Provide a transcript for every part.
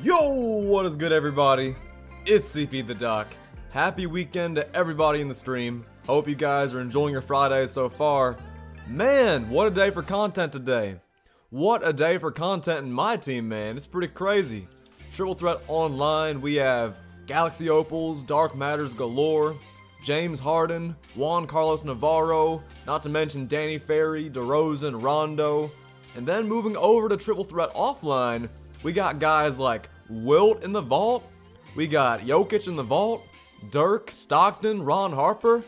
Yo, what is good everybody? It's CP the Doc. Happy weekend to everybody in the stream. Hope you guys are enjoying your Friday so far. Man, what a day for content today. What a day for content in MyTeam, man. It's pretty crazy. Triple Threat Online, we have Galaxy Opals, Dark Matters galore, James Harden, Juan Carlos Navarro, not to mention Danny Ferry, DeRozan, Rondo. And then moving over to Triple Threat Offline, we got guys like Wilt in the vault. We got Jokic in the vault. Dirk, Stockton, Ron Harper.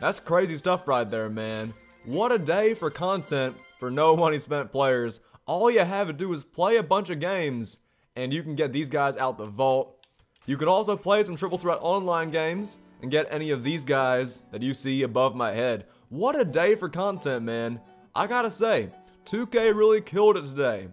That's crazy stuff right there, man. What a day for content for no money spent players. All you have to do is play a bunch of games and you can get these guys out the vault. You can also play some Triple Threat online games and get any of these guys that you see above my head. What a day for content, man. I gotta say, 2K really killed it today.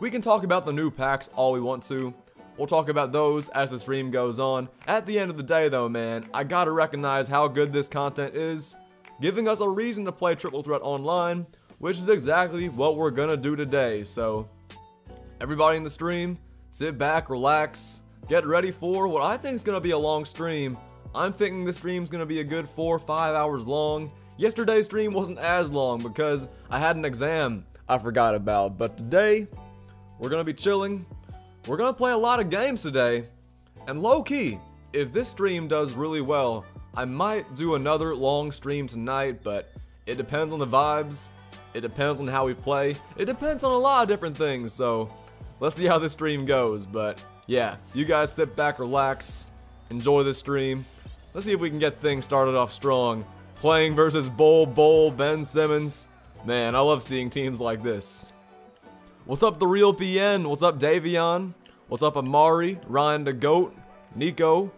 We can talk about the new packs all we want to. We'll talk about those as the stream goes on. At the end of the day though, man, I gotta recognize how good this content is, giving us a reason to play Triple Threat Online, which is exactly what we're gonna do today. So, everybody in the stream, sit back, relax, get ready for what I think is gonna be a long stream. I'm thinking the stream's gonna be a good 4 or 5 hours long. Yesterday's stream wasn't as long because I had an exam I forgot about, but today, we're gonna be chilling. We're gonna play a lot of games today. And low key, if this stream does really well, I might do another long stream tonight, but it depends on the vibes. It depends on how we play. It depends on a lot of different things, so let's see how this stream goes. But yeah, you guys sit back, relax, enjoy the stream. Let's see if we can get things started off strong. Playing versus Bol Bol, Ben Simmons. Man, I love seeing teams like this. What's up, The Real PN? What's up, Davion? What's up, Amari, Ryan the Goat, Nico?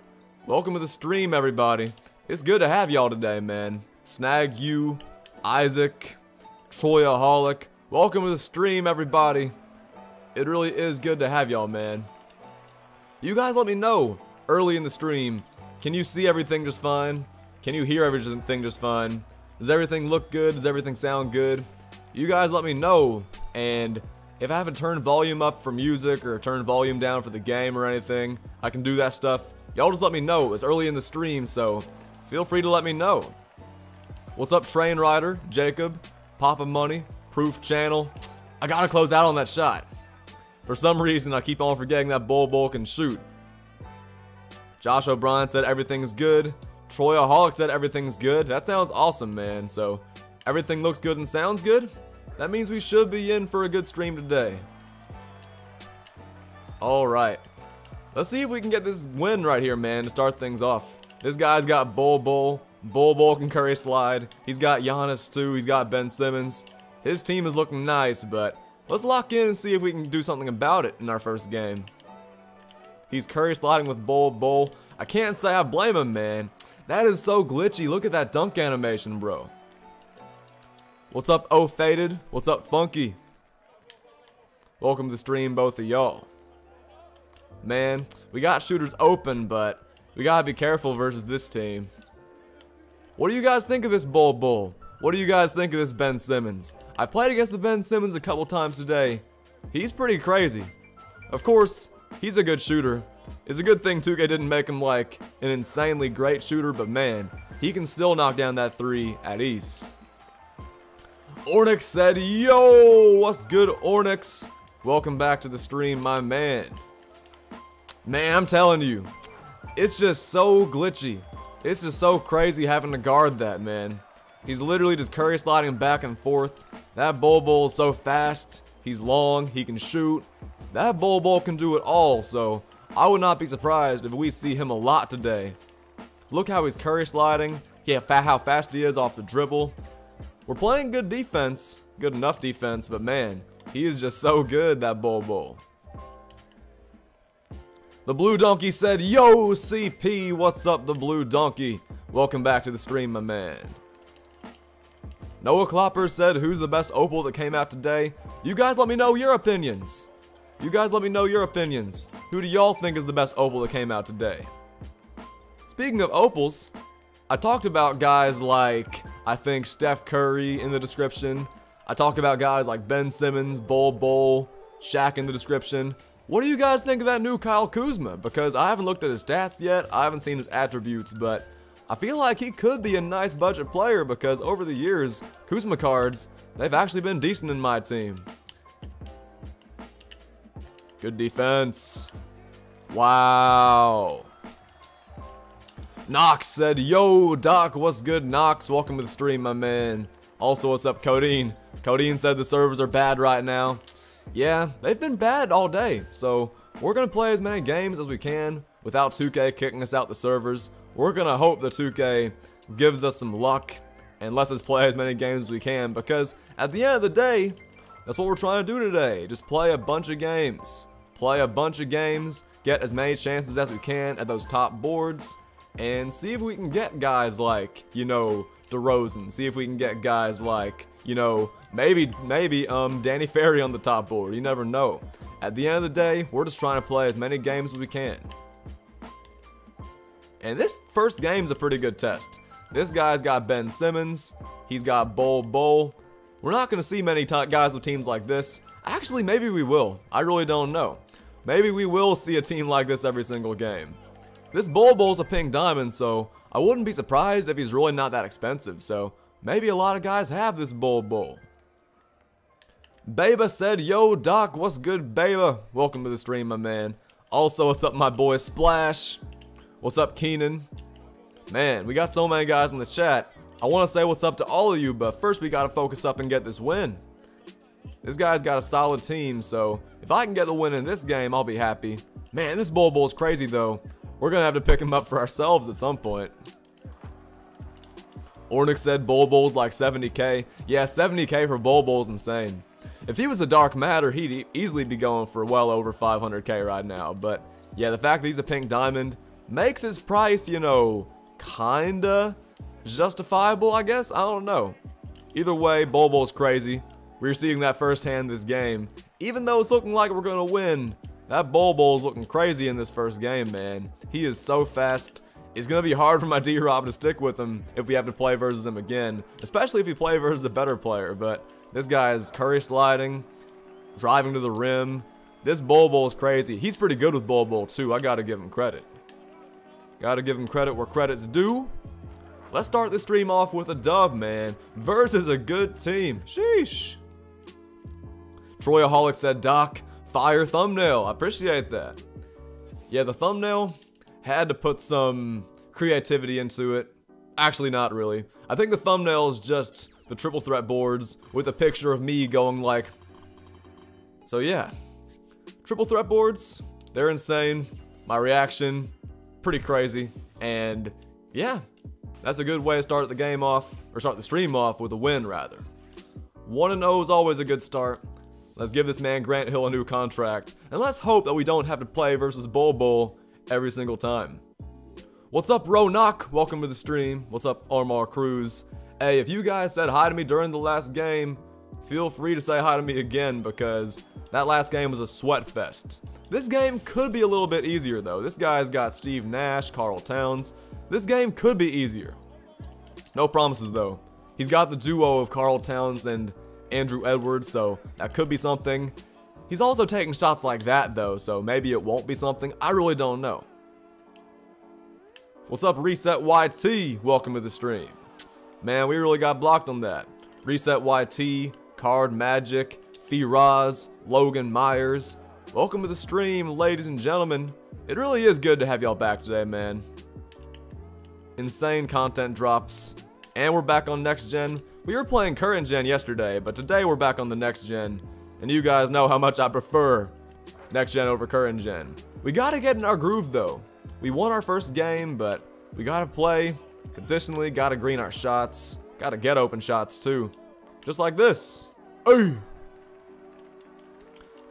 Welcome to the stream, everybody. It's good to have y'all today, man. Snag you, Isaac, Troyaholic. Welcome to the stream, everybody. It really is good to have y'all, man. You guys let me know early in the stream. Can you see everything just fine? Can you hear everything just fine? Does everything look good? Does everything sound good? You guys let me know. And if I haven't turned volume up for music or turned volume down for the game or anything, I can do that stuff. Y'all just let me know. It's early in the stream, so feel free to let me know. What's up, Train Rider, Jacob, Papa Money, Proof Channel? I gotta close out on that shot. For some reason, I keep on forgetting that Bol Bol can shoot. Josh O'Brien said everything's good. Troyaholic said everything's good. That sounds awesome, man. So, everything looks good and sounds good? That means we should be in for a good stream today. Alright. Let's see if we can get this win right here, man, to start things off. This guy's got Bol Bol. Bol Bol can curry slide. He's got Giannis, too. He's got Ben Simmons. His team is looking nice, but let's lock in and see if we can do something about it in our first game. He's curry sliding with Bol Bol. I can't say I blame him, man. That is so glitchy. Look at that dunk animation, bro. What's up, Oh Faded? What's up, Funky? Welcome to the stream, both of y'all. Man, we got shooters open, but we gotta be careful versus this team. What do you guys think of this Bol Bol? What do you guys think of this Ben Simmons? I played against the Ben Simmons a couple times today. He's pretty crazy. Of course, he's a good shooter. It's a good thing 2K didn't make him like an insanely great shooter, but man, he can still knock down that three at ease. Ornix said, Yo, what's good, Ornix? Welcome back to the stream, my man. Man, I'm telling you, it's just so glitchy. It's just so crazy having to guard that, man. He's literally just curry sliding back and forth. That Bol Bol is so fast. He's long. He can shoot. That Bol Bol can do it all, so I would not be surprised if we see him a lot today. Look how he's curry sliding. Yeah, how fast he is off the dribble. We're playing good defense, good enough defense, but man, he is just so good, that Bol Bol. The Blue Donkey said, Yo, CP, what's up, the Blue Donkey? Welcome back to the stream, my man. Noah Klopper said, Who's the best Opal that came out today? You guys let me know your opinions. You guys let me know your opinions. Who do y'all think is the best Opal that came out today? Speaking of Opals, I talked about guys like, I think, Steph Curry in the description. I talked about guys like Ben Simmons, Bol Bol, Shaq in the description. What do you guys think of that new Kyle Kuzma? Because I haven't looked at his stats yet, I haven't seen his attributes, but I feel like he could be a nice budget player because over the years, Kuzma cards, they've actually been decent in MyTeam. Good defense. Wow. Knox said, Yo, Doc, what's good, Knox? Welcome to the stream, my man. Also, what's up, Codeine? Codeine said the servers are bad right now. Yeah, they've been bad all day, so we're going to play as many games as we can without 2K kicking us out the servers. We're going to hope that 2K gives us some luck and lets us play as many games as we can because at the end of the day, that's what we're trying to do today. Just play a bunch of games. Play a bunch of games, get as many chances as we can at those top boards, and see if we can get guys like, you know, DeRozan. See if we can get guys like, you know, maybe, maybe, um, Danny Ferry on the top board. You never know. At the end of the day, we're just trying to play as many games as we can. And this first game's a pretty good test. This guy's got Ben Simmons. He's got Bol Bol. We're not going to see many guys with teams like this. Actually, maybe we will. I really don't know. Maybe we will see a team like this every single game. This Bol Bol's a pink diamond, so I wouldn't be surprised if he's really not that expensive, so maybe a lot of guys have this Bol. Baba said, Yo, Doc, what's good, Baba? Welcome to the stream, my man. Also, what's up, my boy Splash? What's up, Keenan? Man, we got so many guys in the chat. I want to say what's up to all of you, but first we got to focus up and get this win. This guy's got a solid team, so if I can get the win in this game, I'll be happy. Man, this Bol is crazy, though. We're going to have to pick him up for ourselves at some point. Ornix said Bol Bol's like 70k. Yeah, 70k for Bol Bol's insane. If he was a Dark Matter, he'd easily be going for well over 500k right now. But yeah, the fact that he's a pink diamond, makes his price, you know, kinda justifiable, I guess? I don't know. Either way, Bol Bol's crazy. We're seeing that firsthand this game. Even though it's looking like we're gonna win, that Bol Bol's looking crazy in this first game, man. He is so fast. It's gonna be hard for my D-Rob to stick with him if we have to play versus him again. Especially if we play versus a better player, but this guy is curry sliding, driving to the rim. This Bol Bol is crazy. He's pretty good with Bol Bol too, I gotta give him credit. Gotta give him credit where credit's due. Let's start the stream off with a dub, man. Versus a good team. Sheesh. Troyaholic said, Doc, fire thumbnail. I appreciate that. Yeah, the thumbnail had to put some creativity into it. Actually, not really. I think the thumbnail is just the triple threat boards with a picture of me going like... So yeah. Triple threat boards, they're insane. My reaction, pretty crazy. And yeah, that's a good way to start the game off, or start the stream off with a win rather. 1-0 is always a good start. Let's give this man Grant Hill a new contract, and let's hope that we don't have to play versus Bol Bol every single time. What's up, Ronak? Welcome to the stream. What's up, Armar Cruz? Hey, if you guys said hi to me during the last game, feel free to say hi to me again because that last game was a sweat fest. This game could be a little bit easier though. This guy's got Steve Nash, Karl Towns. This game could be easier. No promises though. He's got the duo of Karl Towns and Andrew Edwards, so that could be something. He's also taking shots like that though, so maybe it won't be something. I really don't know. What's up, Reset YT? Welcome to the stream. Man, we really got blocked on that. Reset YT, Card Magic, Firaz, Logan Myers, Welcome to the stream, ladies and gentlemen. It really is good to have y'all back today, man. Insane content drops. And we're back on next gen. We were playing current gen yesterday, but today we're back on the next gen. And you guys know how much I prefer next gen over current gen. We gotta get in our groove though. We won our first game, but we gotta play consistently, gotta green our shots, gotta get open shots too. Just like this. Hey!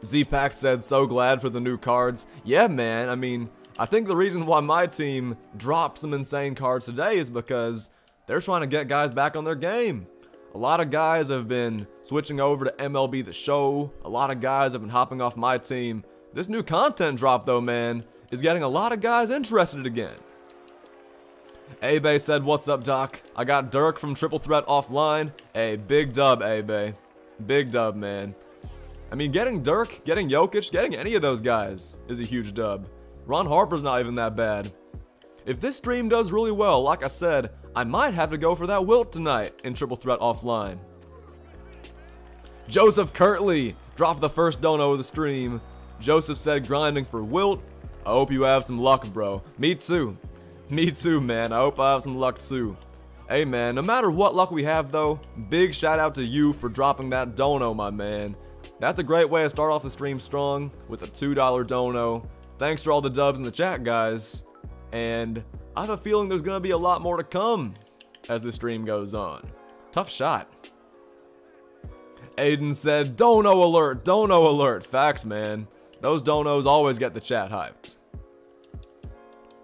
Z-Pack said, so glad for the new cards. Yeah, man, I mean, I think the reason why MyTeam dropped some insane cards today is because they're trying to get guys back on their game. A lot of guys have been switching over to MLB The Show. A lot of guys have been hopping off MyTeam. This new content drop, though, man, is getting a lot of guys interested again. Abe said, what's up, Doc? I got Dirk from Triple Threat offline. Hey, big dub, Abe. Big dub, man. I mean, getting Dirk, getting Jokic, getting any of those guys is a huge dub. Ron Harper's not even that bad. If this stream does really well, like I said, I might have to go for that Wilt tonight in Triple Threat offline. Joseph Kirtley dropped the first dono of the stream. Joseph said grinding for Wilt. I hope you have some luck, bro. Me too. Me too, man. I hope I have some luck too. Hey, man, no matter what luck we have, though, big shout out to you for dropping that dono, my man. That's a great way to start off the stream strong with a $2 dono. Thanks for all the dubs in the chat, guys. And I have a feeling there's going to be a lot more to come as the stream goes on. Tough shot. Aiden said, Dono alert, Dono alert. Facts, man. Those donos always get the chat hyped.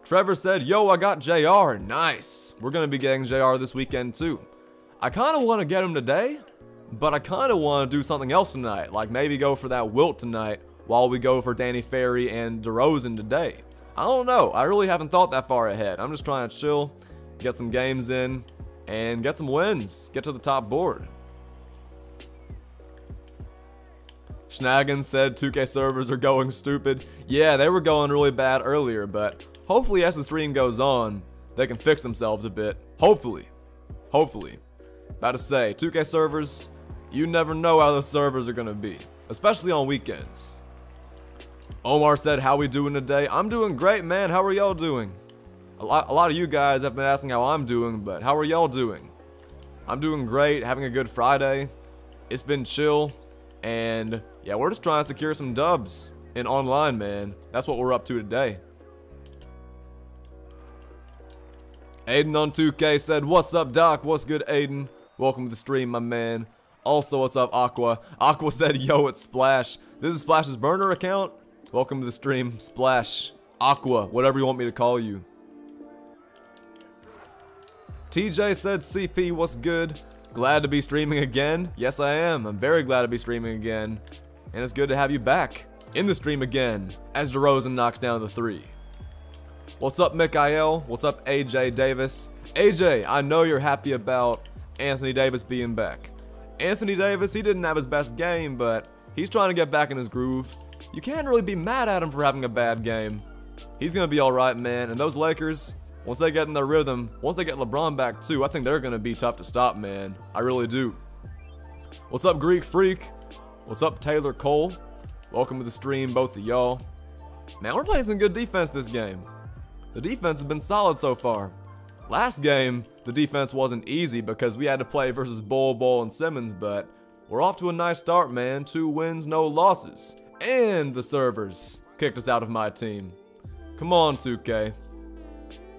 Trevor said, Yo, I got JR. Nice. We're going to be getting JR this weekend too. I kind of want to get him today, but I kind of want to do something else tonight. Like maybe go for that Wilt tonight while we go for Danny Ferry and DeRozan today. I don't know. I really haven't thought that far ahead. I'm just trying to chill, get some games in, and get some wins. Get to the top board. Schnagen said 2K servers are going stupid. Yeah, they were going really bad earlier, but hopefully as the stream goes on, they can fix themselves a bit. Hopefully. Hopefully. About to say, 2K servers, you never know how the servers are going to be, especially on weekends. Omar said, how we doing today? I'm doing great, man. How are y'all doing? A lot, a lot of you guys have been asking how I'm doing, but how are y'all doing? I'm doing great, having a good Friday. It's been chill, and yeah, we're just trying to secure some dubs in online, man. That's what we're up to today. Aiden on 2K said, What's up, Doc? What's good, Aiden? Welcome to the stream, my man. Also, what's up, Aqua? Aqua said, Yo, it's Splash. This is Splash's burner account. Welcome to the stream, Splash. Aqua, whatever you want me to call you. TJ said, CP, what's good? Glad to be streaming again? Yes, I am. I'm very glad to be streaming again. And it's good to have you back in the stream again as DeRozan knocks down the three. What's up, Mikael? What's up, AJ Davis? AJ, I know you're happy about Anthony Davis being back. Anthony Davis, he didn't have his best game, but he's trying to get back in his groove. You can't really be mad at him for having a bad game. He's going to be alright, man. And those Lakers, once they get in their rhythm, once they get LeBron back too, I think they're going to be tough to stop, man. I really do. What's up, Greek Freak? What's up, Taylor Cole? Welcome to the stream, both of y'all. Man, we're playing some good defense this game. The defense has been solid so far. Last game, the defense wasn't easy because we had to play versus Bol Bol and Simmons, but we're off to a nice start, man. Two wins, no losses. And the servers kicked us out of MyTeam. Come on, 2K.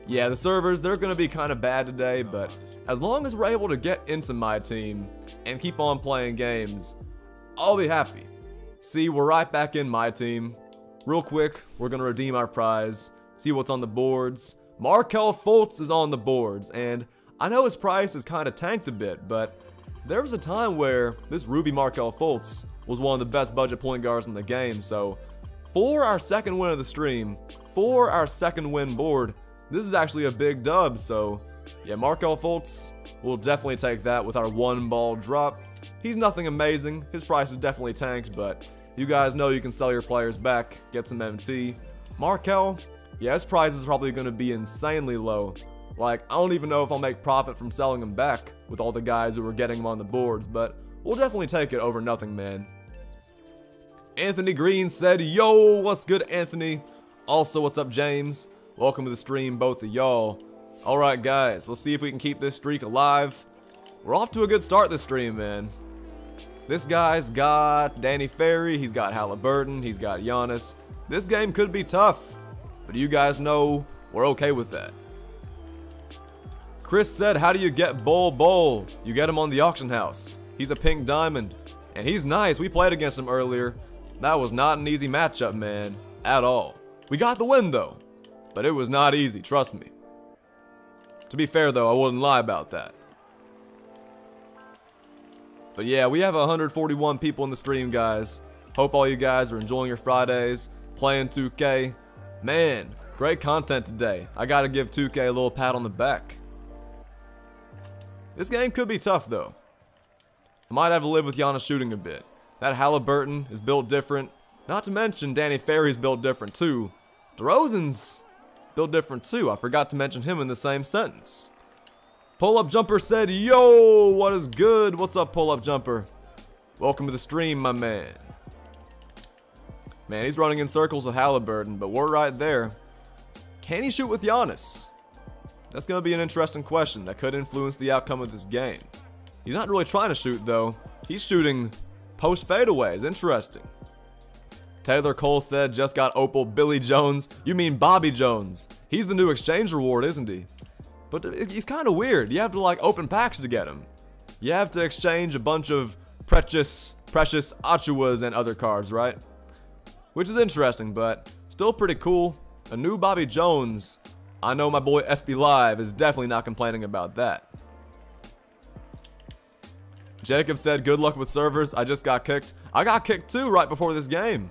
Yeah, the servers, they're going to be kind of bad today, but as long as we're able to get into MyTeam and keep on playing games, I'll be happy. See, we're right back in MyTeam. Real quick, we're going to redeem our prize, see what's on the boards. Markelle Fultz is on the boards, and I know his price is kind of tanked a bit, but there was a time where this Ruby Markelle Fultz was one of the best budget point guards in the game, so for our second win of the stream, for our second win board, this is actually a big dub, so yeah, Markelle Fultz will definitely take that with our one ball drop. He's nothing amazing, his price is definitely tanked, but you guys know you can sell your players back, get some MT. Markelle, yeah, his price is probably going to be insanely low. Like, I don't even know if I'll make profit from selling him back with all the guys who are getting him on the boards, but we'll definitely take it over nothing, man. Anthony Green said, Yo, what's good, Anthony? Also, what's up, James? Welcome to the stream, both of y'all. Alright, guys, let's see if we can keep this streak alive. We're off to a good start this stream, man. This guy's got Danny Ferry, he's got Halliburton, he's got Giannis. This game could be tough, but you guys know we're okay with that. Chris said, how do you get Bol Bol? You get him on the auction house. He's a pink diamond. And he's nice. We played against him earlier. That was not an easy matchup, man. At all. We got the win, though. But it was not easy, trust me. To be fair though, I wouldn't lie about that. But yeah, we have 141 people in the stream, guys. Hope all you guys are enjoying your Fridays, playing 2K. Man, great content today. I gotta give 2K a little pat on the back. This game could be tough though. I might have to live with Giannis shooting a bit. That Halliburton is built different. Not to mention Danny Ferry's built different too. DeRozan's built different too. I forgot to mention him in the same sentence. Pull-up jumper said, Yo, what is good? What's up, pull-up jumper? Welcome to the stream, my man. Man, he's running in circles with Halliburton, but we're right there. Can he shoot with Giannis? That's going to be an interesting question that could influence the outcome of this game. He's not really trying to shoot, though. He's shooting post fadeaways. Interesting. Taylor Cole said, just got Opal Billy Jones. You mean Bobby Jones. He's the new exchange reward, isn't he? But he's kind of weird. You have to, like, open packs to get him. You have to exchange a bunch of precious, precious Achiuwas and other cards, right? Which is interesting, but still pretty cool. A new Bobby Jones I know my boy SB Live is definitely not complaining about that. Jacob said, good luck with servers. I just got kicked. I got kicked too right before this game.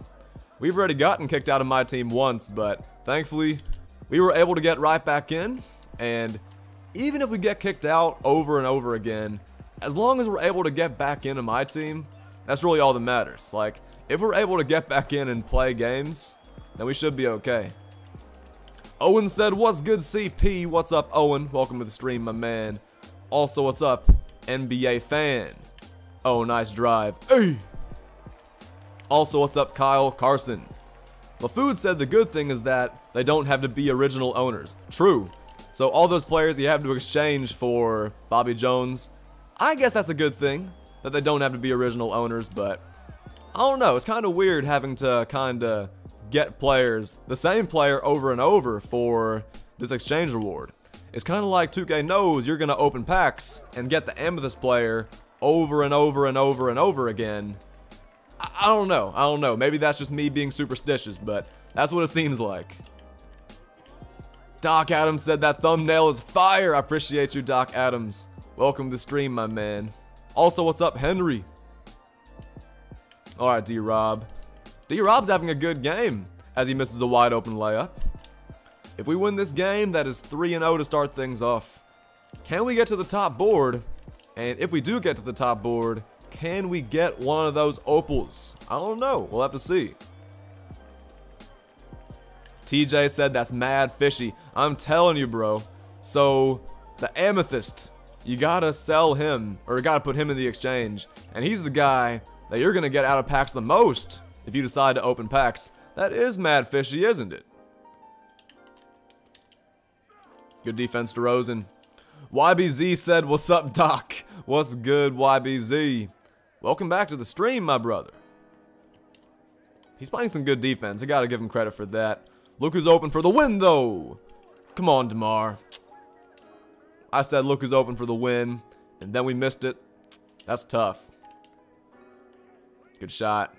We've already gotten kicked out of MyTeam once, but thankfully we were able to get right back in. And even if we get kicked out over and over again, as long as we're able to get back into MyTeam, that's really all that matters. Like, if we're able to get back in and play games, then we should be okay. Owen said, what's good CP? What's up Owen? Welcome to the stream, my man. Also, what's up NBA fan? Oh, nice drive. Hey! Also, what's up Kyle Carson? LaFood said the good thing is that they don't have to be original owners. True. So all those players you have to exchange for Bobby Jones, I guess that's a good thing that they don't have to be original owners, but I don't know. It's kind of weird having to kind of get players, the same player over and over for this exchange reward. It's kind of like 2K knows you're going to open packs and get the Amethyst player over and over and over and over again. I, I don't know. I don't know. Maybe that's just me being superstitious, but that's what it seems like. Doc Adams said that thumbnail is fire. I appreciate you, Doc Adams. Welcome to stream, my man. Also, what's up, Henry? Alright, D-Rob. D-Rob's having a good game as he misses a wide open layup. If we win this game, that is 3-0 to start things off. Can we get to the top board? And if we do get to the top board, can we get one of those opals? I don't know. We'll have to see. TJ said that's mad fishy. I'm telling you, bro. So, the Amethyst, you gotta sell him, or you gotta put him in the exchange. And he's the guy that you're gonna get out of packs the most if you decide to open packs. That is mad fishy, isn't it? Good defense DeRozan. YBZ said, what's up, Doc? What's good, YBZ? Welcome back to the stream, my brother. He's playing some good defense. I gotta give him credit for that. Look who's open for the win, though. Come on, DeMar. I said look who's open for the win, and then we missed it. That's tough. Good shot.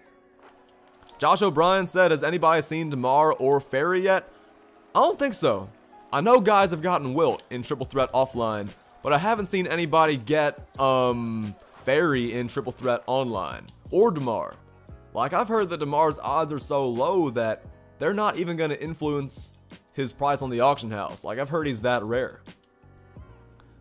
Josh O'Brien said, has anybody seen DeMar or Ferry yet? I don't think so. I know guys have gotten Wilt in Triple Threat offline, but I haven't seen anybody get, um, Ferry in Triple Threat online. Or DeMar. Like, I've heard that DeMar's odds are so low that they're not even going to influence his price on the auction house. Like, I've heard he's that rare.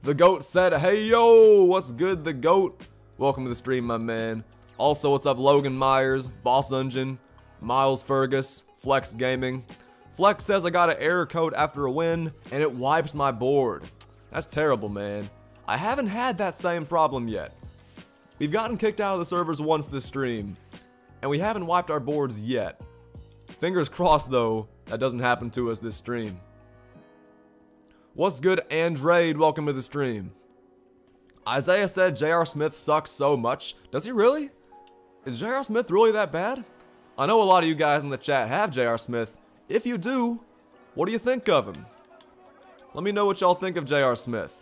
The GOAT said, hey yo, what's good, the GOAT? Welcome to the stream, my man. Also, what's up, Logan Myers, Boss Dungeon, Miles Fergus, Flex Gaming. Flex says I got an error code after a win, and it wipes my board. That's terrible, man. I haven't had that same problem yet. We've gotten kicked out of the servers once this stream, and we haven't wiped our boards yet. Fingers crossed, though, that doesn't happen to us this stream. What's good, Andrade? Welcome to the stream. Isaiah said J.R. Smith sucks so much. Does he really? Is J.R. Smith really that bad? I know a lot of you guys in the chat have J.R. Smith. If you do, what do you think of him? Let me know what y'all think of J.R. Smith.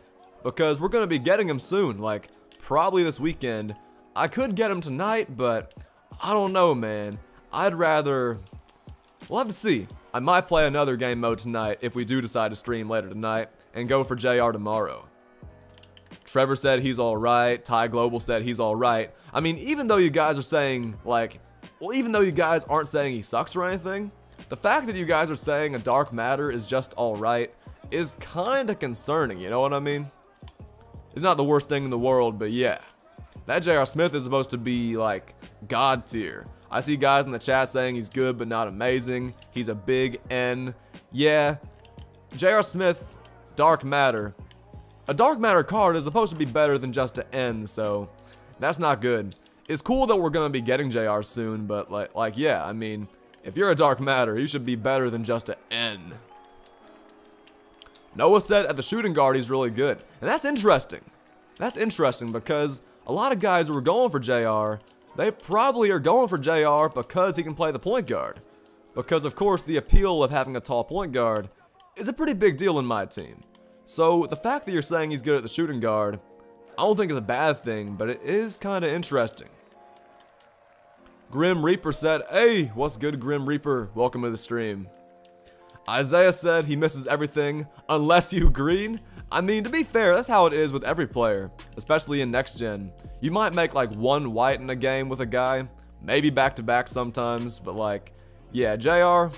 Because we're going to be getting him soon, like, probably this weekend. I could get him tonight, but I don't know, man. I'd rather... We'll have to see. I might play another game mode tonight if we do decide to stream later tonight and go for JR tomorrow. Trevor said he's alright. Ty Global said he's alright. I mean, even though you guys are saying, like, well, even though you guys aren't saying he sucks or anything, the fact that you guys are saying a Dark Matter is just alright is kinda concerning, you know what I mean? It's not the worst thing in the world, but yeah. That J.R. Smith is supposed to be, like, God tier. I see guys in the chat saying he's good but not amazing. He's a big N. Yeah. J.R. Smith, Dark Matter. A Dark Matter card is supposed to be better than just an N, so that's not good. It's cool that we're going to be getting JR soon, but like, like, yeah, I mean, if you're a Dark Matter, you should be better than just an N. Noah said at the shooting guard he's really good. And that's interesting. That's interesting because a lot of guys who are going for JR, they probably are going for JR because he can play the point guard. Because of course the appeal of having a tall point guard is a pretty big deal in MyTeam. So the fact that you're saying he's good at the shooting guard, I don't think it's a bad thing, but it is kind of interesting. Grim Reaper said, Hey, what's good Grim Reaper? Welcome to the stream. Isaiah said he misses everything unless you green. I mean, to be fair, that's how it is with every player, especially in next gen. You might make like one white in a game with a guy, maybe back to back sometimes, but like, yeah, JR,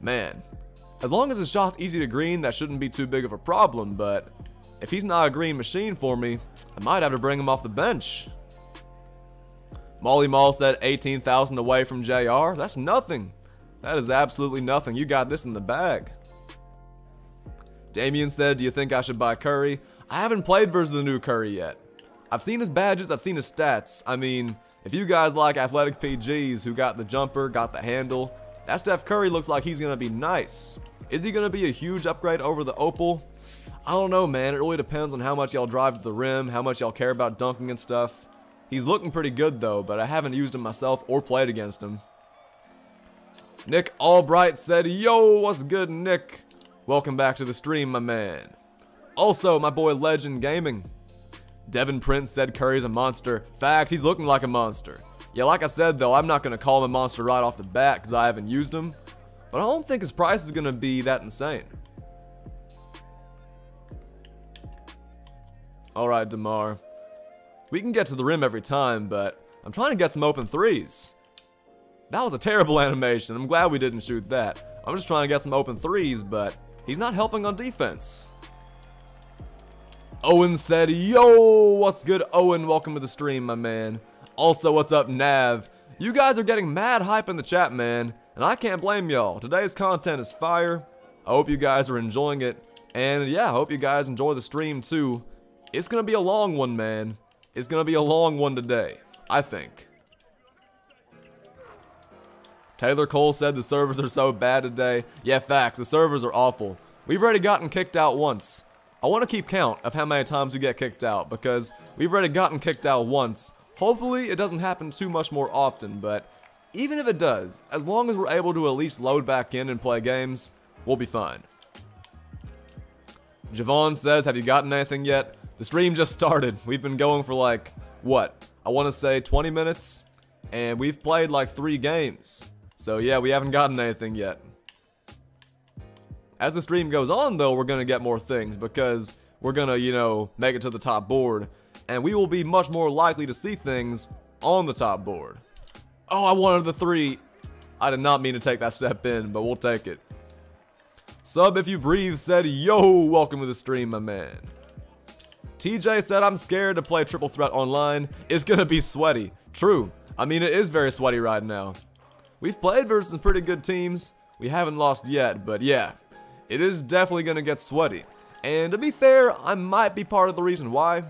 man, as long as his shot's easy to green, that shouldn't be too big of a problem, but if he's not a green machine for me, I might have to bring him off the bench. Molly Mall said 18,000 away from JR. That's nothing. That is absolutely nothing. You got this in the bag. Damien said, do you think I should buy Curry? I haven't played versus the new Curry yet. I've seen his badges, I've seen his stats. I mean, if you guys like athletic PGs who got the jumper, got the handle, that Steph Curry looks like he's going to be nice. Is he going to be a huge upgrade over the Opal? I don't know, man. It really depends on how much y'all drive to the rim, how much y'all care about dunking and stuff. He's looking pretty good, though, but I haven't used him myself or played against him. Nick Albright said, Yo, what's good, Nick? Welcome back to the stream, my man. Also, my boy Legend Gaming. Devin Prince said Curry's a monster. Facts, he's looking like a monster. Yeah, like I said, though, I'm not going to call him a monster right off the bat because I haven't used him. But I don't think his price is going to be that insane. Alright, DeMar. We can get to the rim every time, but I'm trying to get some open threes. That was a terrible animation. I'm glad we didn't shoot that. I'm just trying to get some open threes, but he's not helping on defense. Owen said, Yo, what's good, Owen? Welcome to the stream, my man. Also, what's up, Nav? You guys are getting mad hype in the chat, man. And I can't blame y'all. Today's content is fire. I hope you guys are enjoying it. And yeah, I hope you guys enjoy the stream too. It's gonna be a long one, man. It's gonna be a long one today. I think. Taylor Cole said the servers are so bad today. Yeah, facts. The servers are awful. We've already gotten kicked out once. I want to keep count of how many times we get kicked out because we've already gotten kicked out once. Hopefully it doesn't happen too much more often, but even if it does, as long as we're able to at least load back in and play games, we'll be fine. Javon says, have you gotten anything yet? The stream just started. We've been going for like, what? I want to say 20 minutes, and we've played like three games. So yeah, we haven't gotten anything yet. As the stream goes on though, we're going to get more things because we're going to, you know, make it to the top board. And we will be much more likely to see things on the top board. Oh, I wanted the three. I did not mean to take that step in, but we'll take it. Sub If You Breathe said, Yo, welcome to the stream, my man. TJ said, I'm scared to play Triple Threat online. It's gonna be sweaty. True. I mean, it is very sweaty right now. We've played versus some pretty good teams. We haven't lost yet, but yeah, it is definitely gonna get sweaty. And to be fair, I might be part of the reason why.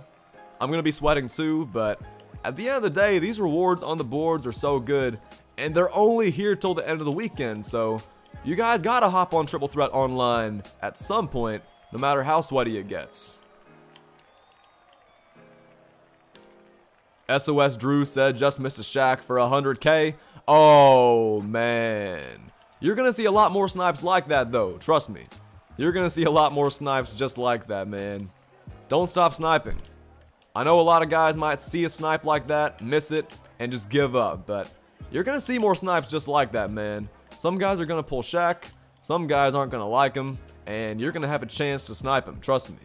I'm gonna be sweating too, but at the end of the day, these rewards on the boards are so good, and they're only here till the end of the weekend, so you guys gotta hop on Triple Threat Online at some point, no matter how sweaty it gets. SOS Drew said just missed a Shaq for 100k. Oh, man. You're gonna see a lot more snipes like that, though. Trust me. You're gonna see a lot more snipes just like that, man. Don't stop sniping. I know a lot of guys might see a snipe like that, miss it, and just give up, but you're going to see more snipes just like that, man. Some guys are going to pull Shaq, some guys aren't going to like him, and you're going to have a chance to snipe him, trust me.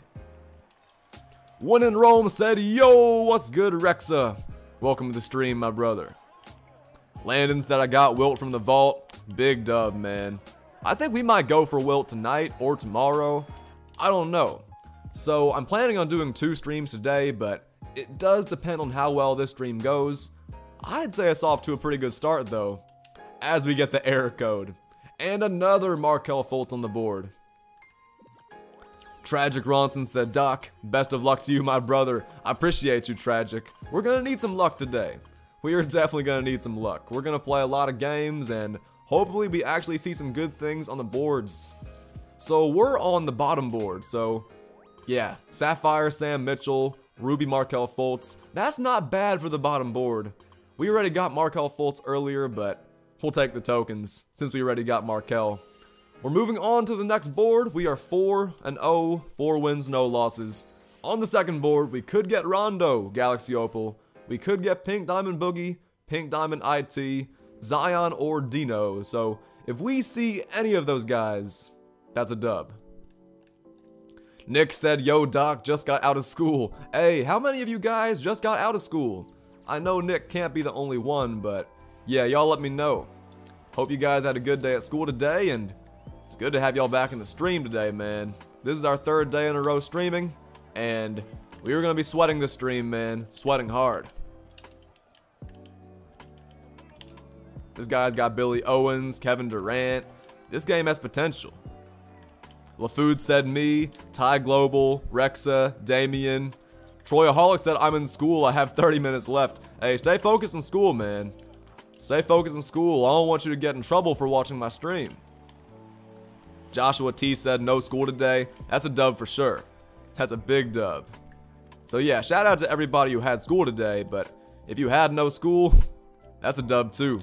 One in Rome said, Yo, what's good, Rexa? Welcome to the stream, my brother. Landon said I got Wilt from the vault. Big dub, man. I think we might go for Wilt tonight or tomorrow. I don't know. So I'm planning on doing two streams today, but it does depend on how well this stream goes. I'd say it's off to a pretty good start though, as we get the error code. And another Markelle Fultz on the board. Tragic Ronson said, Doc, best of luck to you, my brother. I appreciate you, Tragic. We're gonna need some luck today. We are definitely gonna need some luck. We're gonna play a lot of games and hopefully we actually see some good things on the boards. So we're on the bottom board, so yeah, Sapphire Sam Mitchell, Ruby Markelle Fultz. That's not bad for the bottom board. We already got Markelle Fultz earlier, but we'll take the tokens since we already got Markelle. We're moving on to the next board. We are 4 and 0, 4 wins, no losses. On the second board, we could get Rondo, Galaxy Opal. We could get Pink Diamond Boogie, Pink Diamond IT, Zion, or Dino. So if we see any of those guys, that's a dub. Nick said, Yo, Doc, just got out of school. Hey, how many of you guys just got out of school? I know Nick can't be the only one, but yeah, y'all let me know. Hope you guys had a good day at school today, and it's good to have y'all back in the stream today, man. This is our third day in a row streaming, and we are going to be sweating this stream, man. Sweating hard. This guy's got Billy Owens, Kevin Durant. This game has potential. LaFood said me, Ty Global, Rexa, Damien. Troyaholic said I'm in school, I have 30 minutes left. Hey, stay focused in school, man. Stay focused in school. I don't want you to get in trouble for watching my stream. Joshua T said no school today. That's a dub for sure. That's a big dub. So yeah, shout out to everybody who had school today, but if you had no school, that's a dub too.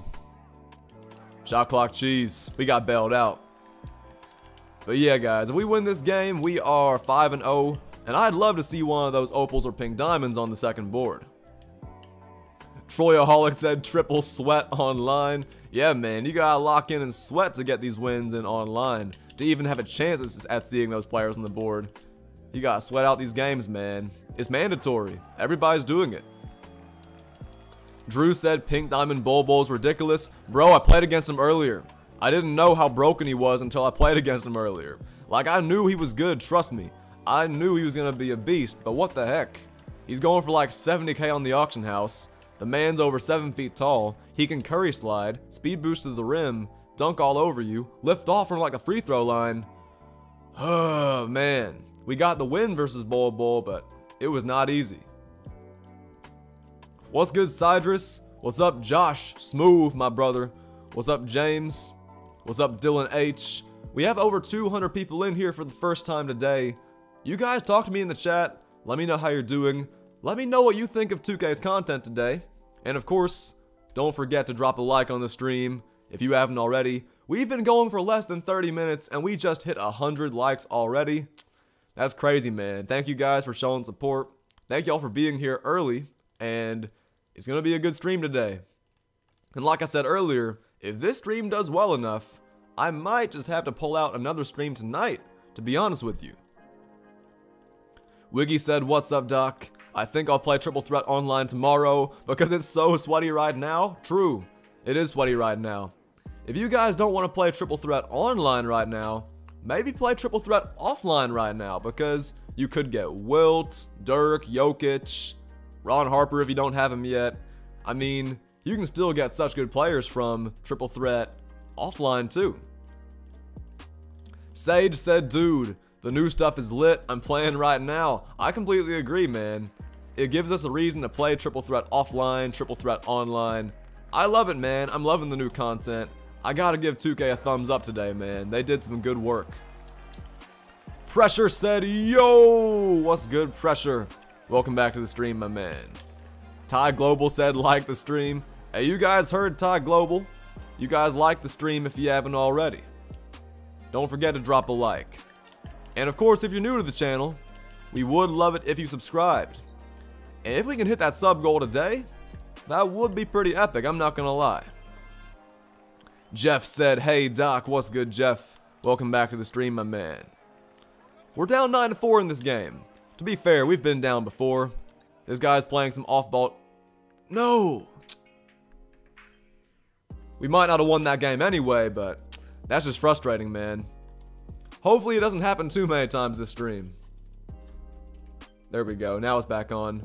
Shot clock cheese. We got bailed out. But yeah, guys, if we win this game, we are 5 and 0, and I'd love to see one of those opals or pink diamonds on the second board. Troyaholic said triple sweat online. Yeah, man, you gotta lock in and sweat to get these wins in online. To even have a chance at seeing those players on the board. You gotta sweat out these games, man. It's mandatory. Everybody's doing it. Drew said Pink Diamond Bol Bol's ridiculous. Bro, I played against him earlier. I didn't know how broken he was until I played against him earlier. Like, I knew he was good, trust me. I knew he was to be a beast, but what the heck? He's going for like 70k on the auction house. The man's over 7 feet tall. He can curry slide, speed boost to the rim, dunk all over you, lift off from like a free throw line. Oh, man. We got the win versus Bol Bol, but it was not easy. What's good, Cydrus? What's up, Josh? Smooth, my brother. What's up, James? What's up, Dylan H? We have over 200 people in here for the first time today. You guys talk to me in the chat. Let me know how you're doing. Let me know what you think of 2K's content today. And of course, don't forget to drop a like on the stream if you haven't already. We've been going for less than 30 minutes and we just hit 100 likes already. That's crazy, man. Thank you guys for showing support. Thank y'all for being here early. And it's going to be a good stream today. And like I said earlier, if this stream does well enough, I might just have to pull out another stream tonight, to be honest with you. Wiggy said, what's up, Doc? I think I'll play Triple Threat online tomorrow because it's so sweaty right now. True, it is sweaty right now. If you guys don't want to play Triple Threat online right now, maybe play Triple Threat offline right now because you could get Wilt, Dirk, Jokic, Ron Harper if you don't have him yet. I mean, you can still get such good players from Triple Threat offline too. Sage said, dude, the new stuff is lit. I'm playing right now. I completely agree, man. It gives us a reason to play Triple Threat offline, Triple Threat online. I love it, man. I'm loving the new content. I gotta give 2K a thumbs up today, man. They did some good work. Pressure said, yo, what's good, Pressure? Welcome back to the stream, my man. Ty Global said, like the stream. Hey, you guys heard Ty Global. You guys like the stream if you haven't already. Don't forget to drop a like. And of course, if you're new to the channel, we would love it if you subscribed. And if we can hit that sub goal today, that would be pretty epic, I'm not gonna lie. Jeff said, hey Doc, what's good Jeff? Welcome back to the stream, my man. We're down 9-4 in this game. To be fair, we've been down before. This guy's playing some off-ball... No! We might not have won that game anyway, but that's just frustrating, man. Hopefully it doesn't happen too many times this stream. There we go. Now it's back on.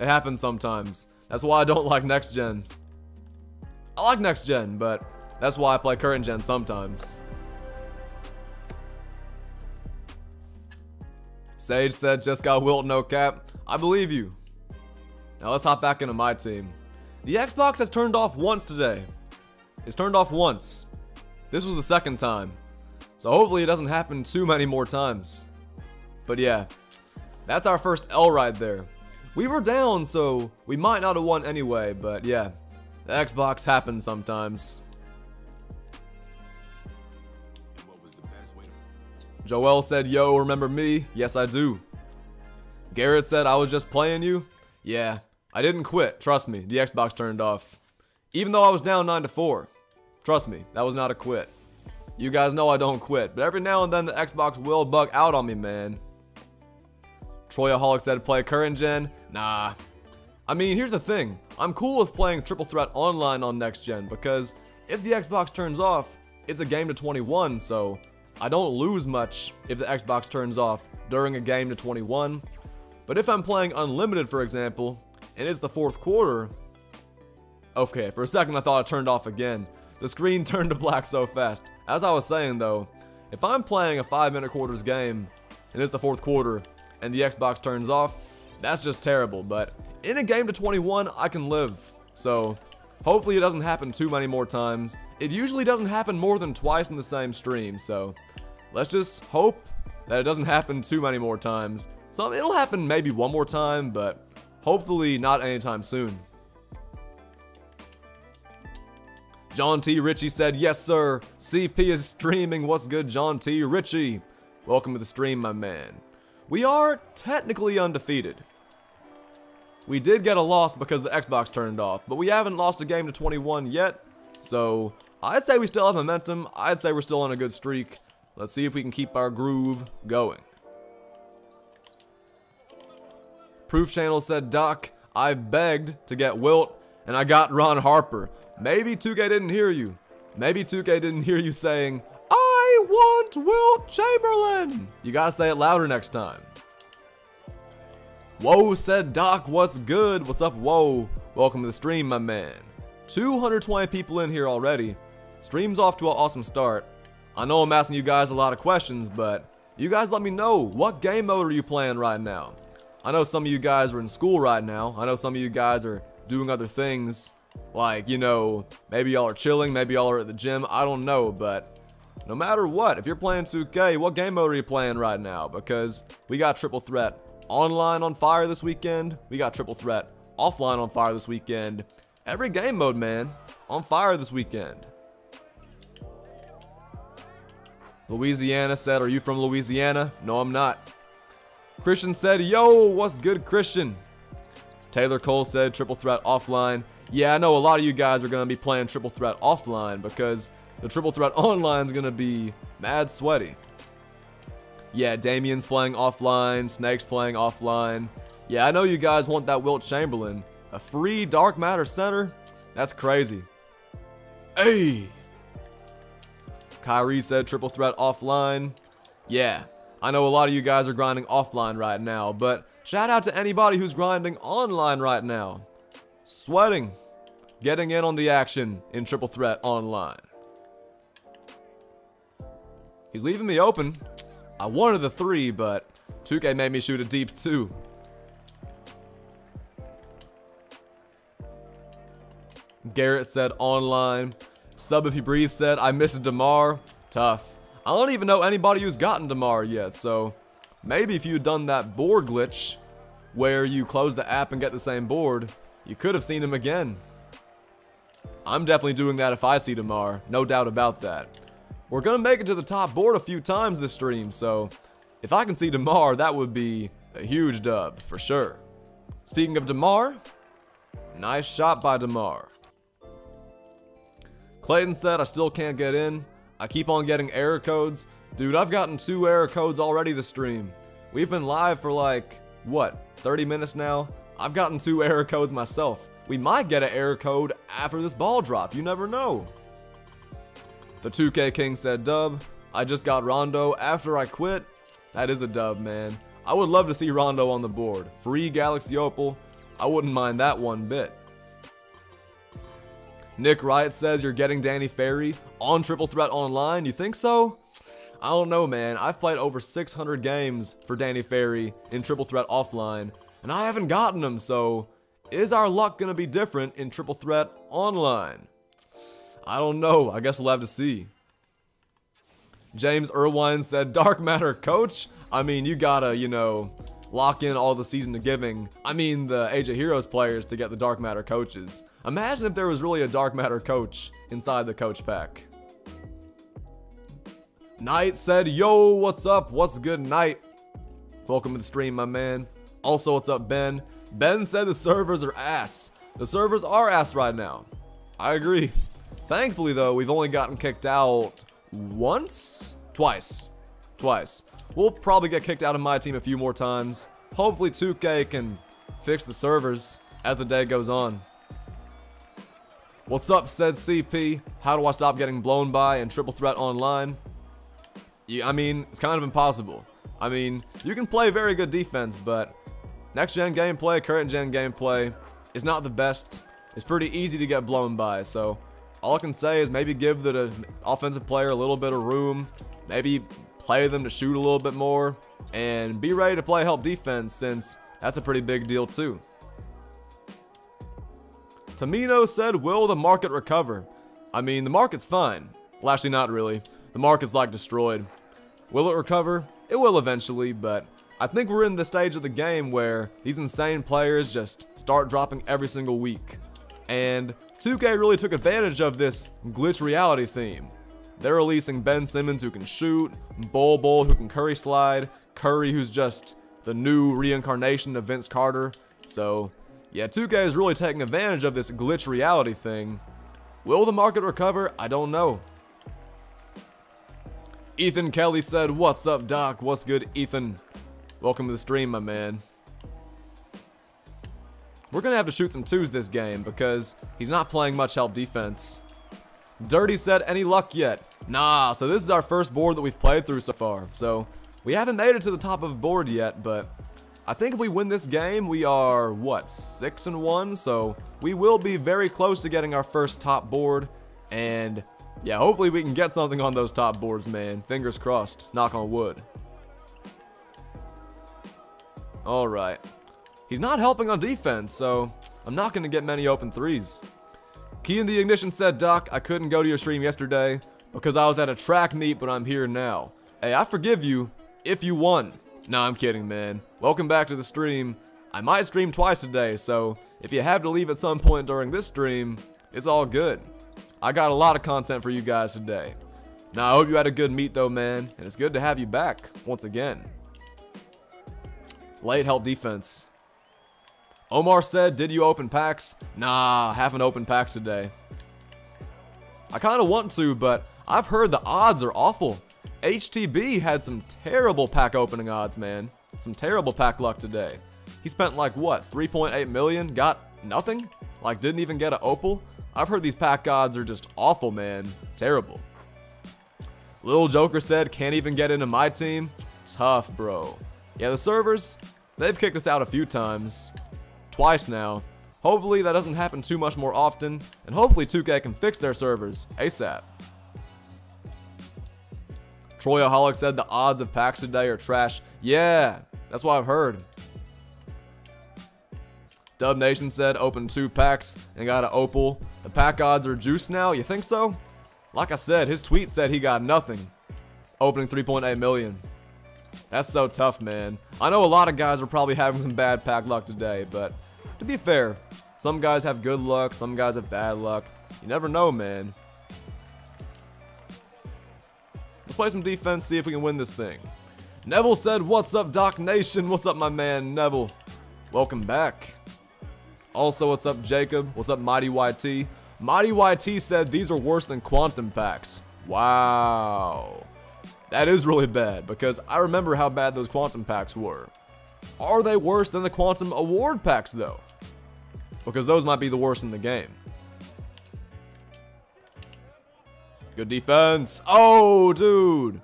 It happens sometimes. That's why I don't like next gen. I like next gen, but that's why I play current gen sometimes. Sage said just got Wilt no cap. I believe you. Now let's hop back into MyTeam. The Xbox has turned off once today. It's turned off once. This was the second time. So hopefully it doesn't happen too many more times. But yeah, that's our first L ride there. We were down, so we might not have won anyway, but yeah, the Xbox happens sometimes. Joel said, yo, remember me? Yes, I do. Garrett said, I was just playing you? Yeah, I didn't quit. Trust me, the Xbox turned off. Even though I was down 9 to 4. Trust me, that was not a quit. You guys know I don't quit, but every now and then the Xbox will bug out on me, man. Troyaholic said play current gen. Nah. I mean, here's the thing. I'm cool with playing Triple Threat online on next gen because if the Xbox turns off, it's a game to 21, so I don't lose much if the Xbox turns off during a game to 21. But if I'm playing Unlimited, for example, and it's the fourth quarter, okay, for a second I thought it turned off again. The screen turned to black so fast. As I was saying though, if I'm playing a 5 minute quarters game, and it's the fourth quarter, and the Xbox turns off, that's just terrible. But in a game to 21, I can live. So hopefully it doesn't happen too many more times. It usually doesn't happen more than twice in the same stream. So let's just hope that it doesn't happen too many more times. So it'll happen maybe one more time, but hopefully not anytime soon. John T. Ritchie said, Yes, sir. CP is streaming. What's good, John T. Ritchie? Welcome to the stream, my man. We are technically undefeated. We did get a loss because the Xbox turned off, but we haven't lost a game to 21 yet, so I'd say we still have momentum. I'd say we're still on a good streak. Let's see if we can keep our groove going. Proof Channel said, Doc, I begged to get Wilt, and I got Ron Harper. Maybe 2K didn't hear you. Maybe 2K didn't hear you saying, I want Wilt Chamberlain. You gotta say it louder next time. Whoa said Doc, what's good? What's up, Whoa? Welcome to the stream, my man. 220 people in here already. Stream's off to an awesome start. I know I'm asking you guys a lot of questions, but you guys let me know, what game mode are you playing right now? I know some of you guys are in school right now. I know some of you guys are doing other things. Like, you know, maybe y'all are chilling, maybe y'all are at the gym, I don't know, but no matter what, if you're playing 2K, what game mode are you playing right now? Because we got Triple Threat online on fire this weekend. We got Triple Threat offline on fire this weekend. Every game mode, man, on fire this weekend. Louisiana said, are you from Louisiana? No, I'm not. Christian said, yo, what's good, Christian? Taylor Cole said, triple threat offline. Yeah, I know a lot of you guys are going to be playing triple threat offline because the triple threat online is going to be mad sweaty. Yeah, Damien's playing offline, Snake's playing offline. Yeah, I know you guys want that Wilt Chamberlain. A free Dark Matter center? That's crazy. Hey! Kyrie said triple threat offline. Yeah, I know a lot of you guys are grinding offline right now, but shout out to anybody who's grinding online right now. Sweating. Getting in on the action in triple threat online. He's leaving me open. I wanted the three, but 2K made me shoot a deep two. Garrett said online. Sub if you breathe said, I miss DeMar. Tough. I don't even know anybody who's gotten DeMar yet, so maybe if you'd done that board glitch where you close the app and get the same board, you could have seen him again. I'm definitely doing that if I see DeMar, no doubt about that. We're going to make it to the top board a few times this stream, so if I can see DeMar, that would be a huge dub, for sure. Speaking of DeMar, nice shot by DeMar. Clayton said, I still can't get in. I keep on getting error codes. Dude, I've gotten two error codes already this stream. We've been live for like, what, 30 minutes now? I've gotten two error codes myself. We might get an error code after this ball drop, you never know. The 2K King said, Dub, I just got Rondo after I quit. That is a dub, man. I would love to see Rondo on the board. Free Galaxy Opal. I wouldn't mind that one bit. Nick Wright says you're getting Danny Ferry on Triple Threat Online. You think so? I don't know, man. I've played over 600 games for Danny Ferry in Triple Threat Offline, and I haven't gotten him, so is our luck going to be different in Triple Threat Online? I don't know. I guess we'll have to see. James Irwine said, Dark Matter Coach? I mean, you gotta, you know, lock in all the Season of Giving, I mean the Age of Heroes players to get the Dark Matter coaches. Imagine if there was really a Dark Matter coach inside the coach pack. Knight said, yo, what's up? What's good, Knight? Welcome to the stream, my man. Also, what's up, Ben? Ben said the servers are ass. The servers are ass right now. I agree. Thankfully, though, we've only gotten kicked out once? Twice. Twice. We'll probably get kicked out of MyTeam a few more times. Hopefully 2K can fix the servers as the day goes on. What's up, said CP? How do I stop getting blown by and Triple Threat Online? Yeah, I mean, it's kind of impossible. I mean, you can play very good defense, but next-gen gameplay, current-gen gameplay is not the best. It's pretty easy to get blown by, so all I can say is maybe give the offensive player a little bit of room, maybe play them to shoot a little bit more, and be ready to play help defense since that's a pretty big deal too. Tamino said, will the market recover? I mean, the market's fine. Well, actually not really. The market's like destroyed. Will it recover? It will eventually, but I think we're in the stage of the game where these insane players just start dropping every single week. And 2K really took advantage of this glitch reality theme. They're releasing Ben Simmons who can shoot, Bol Bol who can curry slide, Curry who's just the new reincarnation of Vince Carter. So, yeah, 2K is really taking advantage of this glitch reality thing. Will the market recover? I don't know. Ethan Kelly said, What's up, Doc? What's good, Ethan? Welcome to the stream, my man. We're going to have to shoot some twos this game because he's not playing much help defense. Dirty said, any luck yet? Nah, so this is our first board that we've played through so far. So we haven't made it to the top of the board yet, but I think if we win this game, we are, what, 6 and one. So we will be very close to getting our first top board. And yeah, hopefully we can get something on those top boards, man. Fingers crossed. Knock on wood. Alright. He's not helping on defense, so I'm not going to get many open threes. Key in the Ignition said, Doc, I couldn't go to your stream yesterday because I was at a track meet, but I'm here now. Hey, I forgive you if you won. No, I'm kidding, man. Welcome back to the stream. I might stream twice today, so if you have to leave at some point during this stream, it's all good. I got a lot of content for you guys today. Now, I hope you had a good meet, though, man, and it's good to have you back once again. Late help defense. Omar said, did you open packs? Nah, haven't opened packs today. I kind of want to, but I've heard the odds are awful. HTB had some terrible pack opening odds, man. Some terrible pack luck today. He spent like, what, 3.8 million? Got nothing? Like, didn't even get an opal? I've heard these pack odds are just awful, man. Terrible. Little Joker said, can't even get into MyTeam? Tough, bro. Yeah, the servers, they've kicked us out a few times twice now. Hopefully that doesn't happen too much more often, and hopefully 2K can fix their servers ASAP. Troyaholic said the odds of packs today are trash. Yeah, that's what I've heard. Dub Nation said open two packs and got an opal. The pack odds are juiced now, you think so? Like I said, his tweet said he got nothing. Opening 3.8 million. That's so tough, man. I know a lot of guys are probably having some bad pack luck today, but to be fair, some guys have good luck, some guys have bad luck. You never know, man. Let's play some defense, see if we can win this thing. Neville said, what's up, Doc Nation? What's up, my man, Neville? Welcome back. Also, what's up, Jacob? What's up, Mighty YT? Mighty YT said these are worse than Quantum packs. Wow. That is really bad, because I remember how bad those Quantum packs were. Are they worse than the Quantum Award packs, though? Because those might be the worst in the game. Good defense. Oh, dude.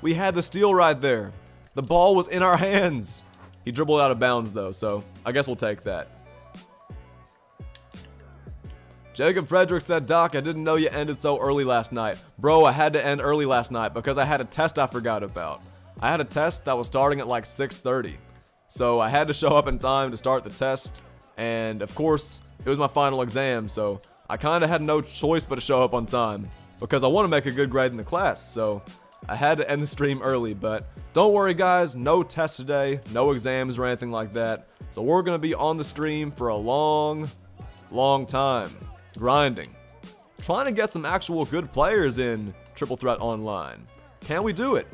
We had the steal right there. The ball was in our hands. He dribbled out of bounds, though, so I guess we'll take that. Jacob Frederick said, Doc, I didn't know you ended so early last night. Bro, I had to end early last night because I had a test I forgot about. I had a test that was starting at like 6.30. So I had to show up in time to start the test. And of course, it was my final exam, so I kind of had no choice but to show up on time. Because I want to make a good grade in the class, so I had to end the stream early, but don't worry guys, no test today, no exams or anything like that. So we're going to be on the stream for a long, long time, grinding. Trying to get some actual good players in Triple Threat Online. Can we do it?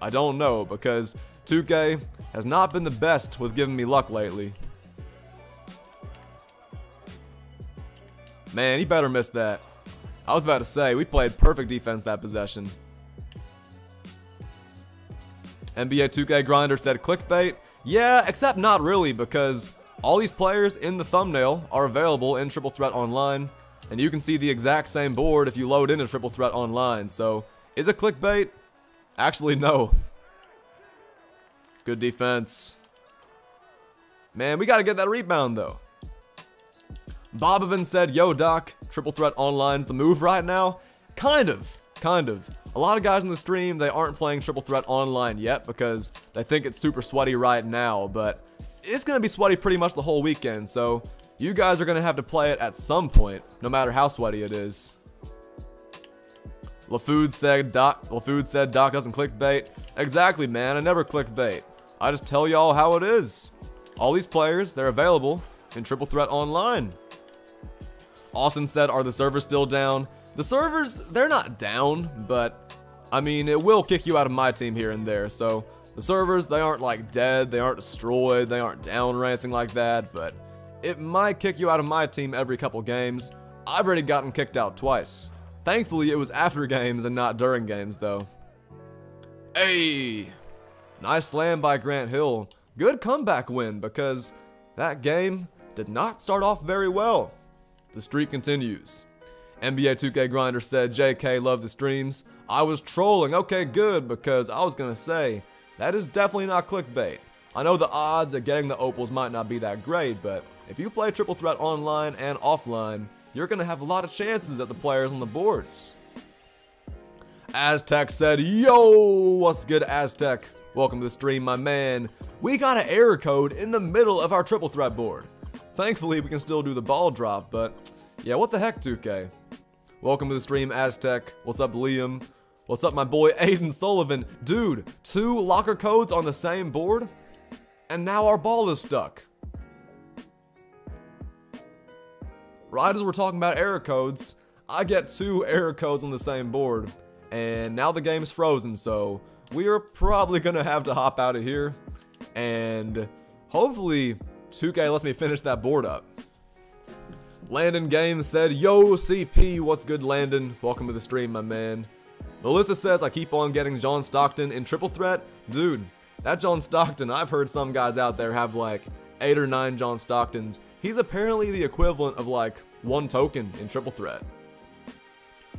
I don't know, because 2K has not been the best with giving me luck lately. Man, he better miss that. I was about to say, we played perfect defense that possession. NBA 2K Grinder said clickbait. Yeah, except not really because all these players in the thumbnail are available in Triple Threat Online, and you can see the exact same board if you load into Triple Threat Online. So, is it clickbait? Actually, no. Good defense. Man, we got to get that rebound, though. Bobovan said, Yo, Doc, Triple Threat Online's the move right now? Kind of. Kind of. A lot of guys in the stream, they aren't playing Triple Threat Online yet because they think it's super sweaty right now, but it's going to be sweaty pretty much the whole weekend, so you guys are going to have to play it at some point, no matter how sweaty it is. LaFood said Doc LaFood said Doc doesn't clickbait. Exactly, man. I never clickbait. I just tell y'all how it is. All these players, they're available in Triple Threat Online. Austin said, are the servers still down? The servers, they're not down, but I mean, it will kick you out of MyTeam here and there. So the servers, they aren't like dead, they aren't destroyed, they aren't down or anything like that, but it might kick you out of MyTeam every couple games. I've already gotten kicked out twice. Thankfully, it was after games and not during games, though. Hey! Nice slam by Grant Hill. Good comeback win because that game did not start off very well. The streak continues. NBA 2K Grinder said, JK, love the streams. I was trolling, okay good, because I was gonna say, that is definitely not clickbait. I know the odds of getting the opals might not be that great, but if you play Triple Threat online and offline, you're gonna have a lot of chances at the players on the boards. Aztec said, Yo, what's good, Aztec? Welcome to the stream, my man. We got an error code in the middle of our triple threat board. Thankfully, we can still do the ball drop, but yeah, what the heck, 2K? Welcome to the stream, Aztec. What's up, Liam? What's up, my boy Aiden Sullivan? Dude, two locker codes on the same board? And now our ball is stuck. Right as we're talking about error codes, I get two error codes on the same board. And now the game's frozen, so we are probably going to have to hop out of here. And hopefully 2K lets me finish that board up. Landon Games said, Yo, CP, what's good, Landon? Welcome to the stream, my man. Melissa says, I keep on getting John Stockton in triple threat. Dude, that John Stockton, I've heard some guys out there have like eight or nine John Stocktons. He's apparently the equivalent of like one token in triple threat.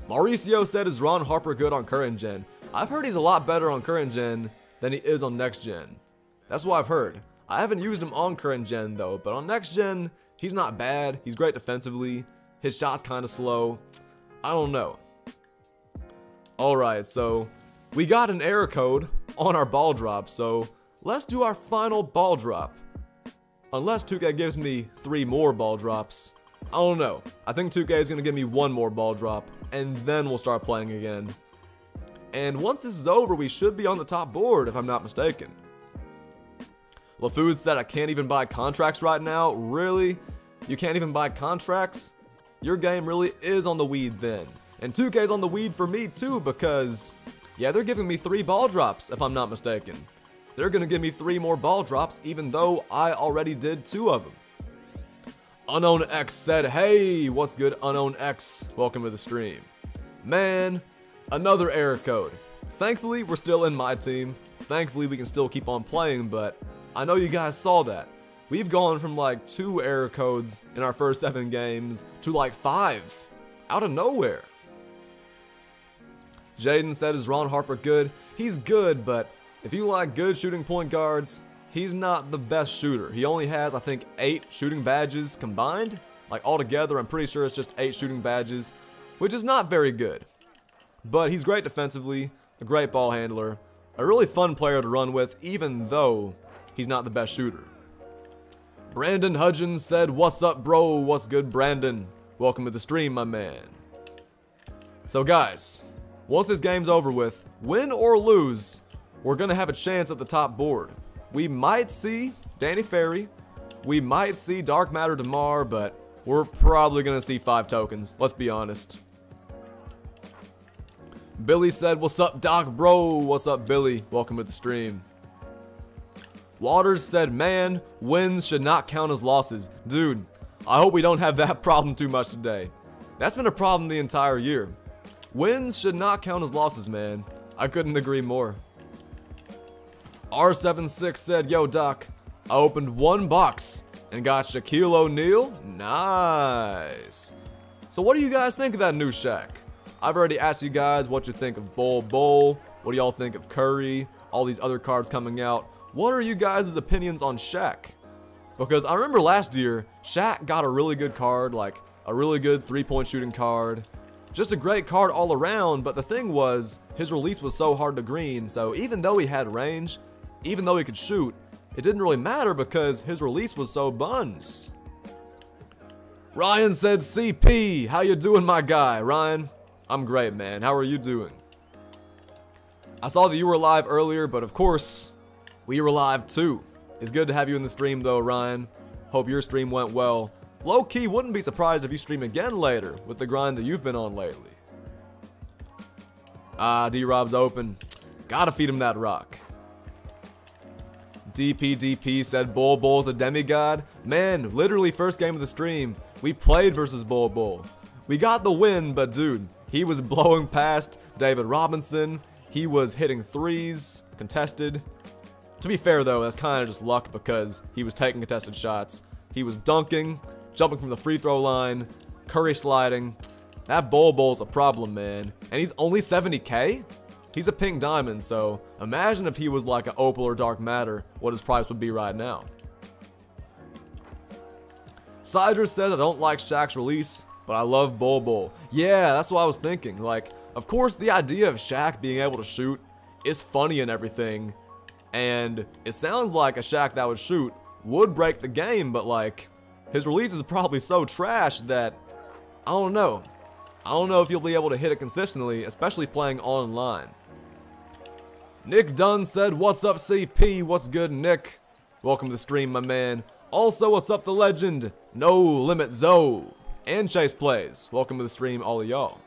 Mauricio said, Is Ron Harper good on current gen? I've heard he's a lot better on current gen than he is on next gen. That's what I've heard. I haven't used him on current gen though, but on next gen, He's not bad. He's great defensively. His shot's kind of slow. I don't know. Alright, so we got an error code on our ball drop, so let's do our final ball drop. Unless 2K gives me three more ball drops. I don't know. I think 2K is going to give me one more ball drop, and then we'll start playing again. And once this is over, we should be on the top board, if I'm not mistaken. LaFood said I can't even buy contracts right now. Really? You can't even buy contracts? Your game really is on the weed then. And 2K's on the weed for me too because, yeah, they're giving me three ball drops if I'm not mistaken. They're gonna give me three more ball drops even though I already did two of them. Unknown X said, hey, what's good Unknown X? Welcome to the stream. Man, another error code. Thankfully, we're still in MyTeam. Thankfully, we can still keep on playing, but I know you guys saw that. We've gone from like two error codes in our first seven games to like five. Out of nowhere. Jaden said, is Ron Harper good? He's good, but if you like good shooting point guards, he's not the best shooter. He only has, I think, eight shooting badges combined. Like altogether, I'm pretty sure it's just 8 shooting badges, which is not very good. But he's great defensively, a great ball handler, a really fun player to run with, even though he's not the best shooter. Brandon Hudgens said, What's up, bro? What's good, Brandon? Welcome to the stream, my man. So, guys, once this game's over with, win or lose, we're going to have a chance at the top board. We might see Danny Ferry. We might see Dark Matter Demar, but we're probably going to see five tokens. Let's be honest. Billy said, what's up, Doc bro? What's up, Billy? Welcome to the stream. Waters said, man, wins should not count as losses. Dude, I hope we don't have that problem too much today. That's been a problem the entire year. Wins should not count as losses, man. I couldn't agree more. R76 said, Yo, Doc, I opened one box and got Shaquille O'Neal. Nice. So what do you guys think of that new Shaq? I've already asked you guys what you think of Bol Bol. What do y'all think of Curry? All these other cards coming out. What are you guys' opinions on Shaq? Because I remember last year, Shaq got a really good card, like a really good three-point shooting card. Just a great card all around, but the thing was, his release was so hard to green, so even though he had range, even though he could shoot, it didn't really matter because his release was so buns. Ryan said CP, how you doing my guy? Ryan, I'm great man, how are you doing? I saw that you were live earlier, but of course, we were live too. It's good to have you in the stream though, Ryan. Hope your stream went well. Low key, wouldn't be surprised if you stream again later with the grind that you've been on lately. Ah, D-Rob's open. Gotta feed him that rock. DPDP said Bol Bol's a demigod. Man, literally first game of the stream, we played versus Bol Bol. We got the win, but dude, he was blowing past David Robinson. He was hitting threes, contested. To be fair though, that's kind of just luck because he was taking contested shots. He was dunking, jumping from the free throw line, Curry sliding. That Bol Bol's a problem, man. And he's only 70k? He's a pink diamond, so imagine if he was like an opal or dark matter, what his price would be right now. Sidra says I don't like Shaq's release, but I love Bol Bol. Yeah, that's what I was thinking. Like, of course, the idea of Shaq being able to shoot is funny and everything, and it sounds like a Shaq that would shoot would break the game, but like, his release is probably so trash that, I don't know. I don't know if you'll be able to hit it consistently, especially playing online. Nick Dunn said, what's up CP, what's good Nick? Welcome to the stream, my man. Also, what's up the legend? No Limit Zoe. And Chase Plays. Welcome to the stream, all of y'all.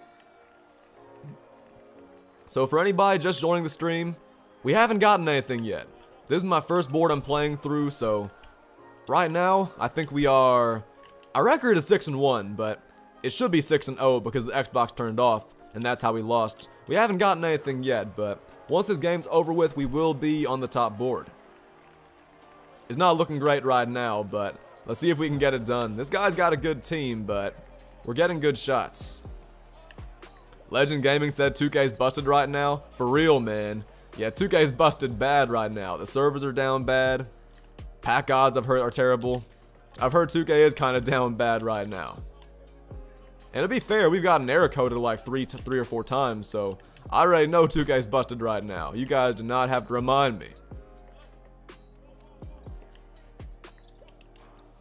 So for anybody just joining the stream, we haven't gotten anything yet. This is my first board I'm playing through, so Right now, I think we are... Our record is 6 and 1, but it should be 6 and 0 because the Xbox turned off, and that's how we lost. We haven't gotten anything yet, but once this game's over with, we will be on the top board. It's not looking great right now, but let's see if we can get it done. This guy's got a good team, but we're getting good shots. Legend Gaming said 2K's busted right now. For real, man. Yeah, 2K's busted bad right now. The servers are down bad. Pack odds I've heard are terrible. I've heard 2K is kind of down bad right now. And to be fair, we've gotten error coded like three, three or four times, so I already know 2K's busted right now. You guys do not have to remind me.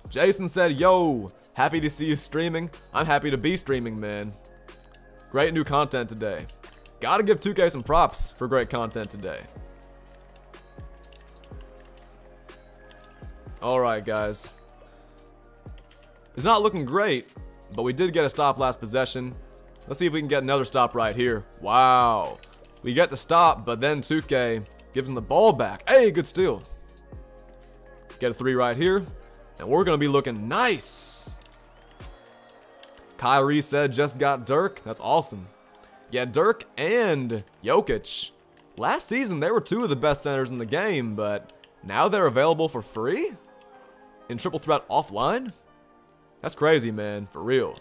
Jason said, yo, happy to see you streaming. I'm happy to be streaming, man. Great new content today. Gotta give 2K some props for great content today. Alright, guys. It's not looking great, but we did get a stop last possession. Let's see if we can get another stop right here. Wow. We get the stop, but then 2K gives him the ball back. Hey, good steal. Get a three right here, and we're going to be looking nice. Kyrie said just got Dirk. That's awesome. Yeah, Dirk and Jokic. Last season, they were two of the best centers in the game, but now they're available for free? in Triple Threat offline? That's crazy, man. For real.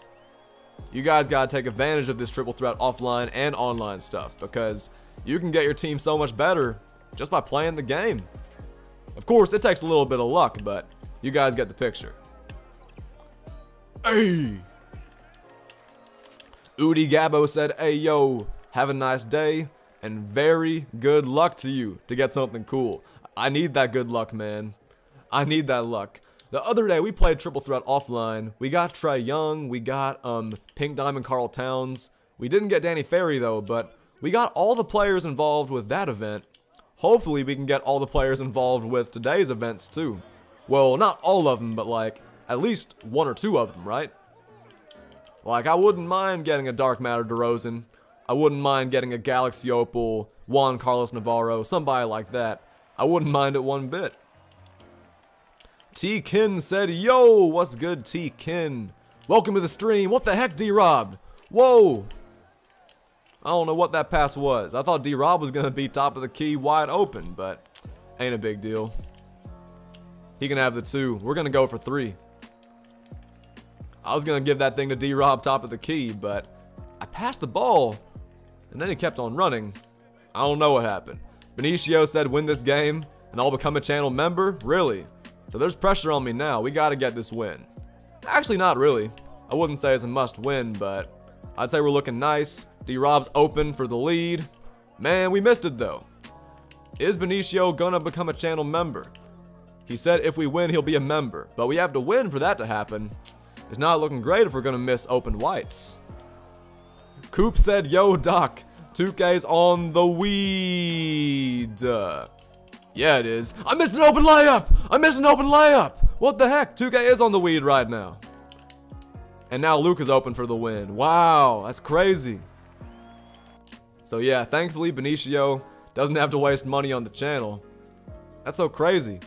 You guys gotta take advantage of this Triple Threat offline and online stuff because you can get your team so much better just by playing the game. Of course, it takes a little bit of luck, but you guys get the picture. Hey! Udi Gabo said, hey yo, have a nice day, and very good luck to you to get something cool. I need that good luck, man. I need that luck. The other day, we played Triple Threat offline. We got Trae Young, we got um, Pink Diamond Karl Towns. We didn't get Danny Ferry, though, but we got all the players involved with that event. Hopefully, we can get all the players involved with today's events, too. Well, not all of them, but like, at least one or two of them, right? Like, I wouldn't mind getting a Dark Matter DeRozan. I wouldn't mind getting a Galaxy Opal, Juan Carlos Navarro, somebody like that. I wouldn't mind it one bit. T Kin said, Yo, what's good, T Kin? Welcome to the stream. What the heck, D Rob? Whoa. I don't know what that pass was. I thought D Rob was going to be top of the key wide open, but ain't a big deal. He can have the two. We're going to go for three. I was going to give that thing to D Rob top of the key, but I passed the ball, and then he kept on running. I don't know what happened. Benicio said win this game, and I'll become a channel member? Really? So there's pressure on me now. We got to get this win. Actually, not really. I wouldn't say it's a must win, but I'd say we're looking nice. D-Rob's open for the lead. Man, we missed it though. Is Benicio gonna become a channel member? He said if we win, he'll be a member, but we have to win for that to happen. It's not looking great if we're gonna miss open whites. Coop said, yo, Doc, 2K's on the weed. Yeah, it is. I missed an open layup! I missed an open layup! What the heck? 2K is on the weed right now. And now Luke is open for the win. Wow, that's crazy. So yeah, thankfully Benicio doesn't have to waste money on the channel. That's so crazy.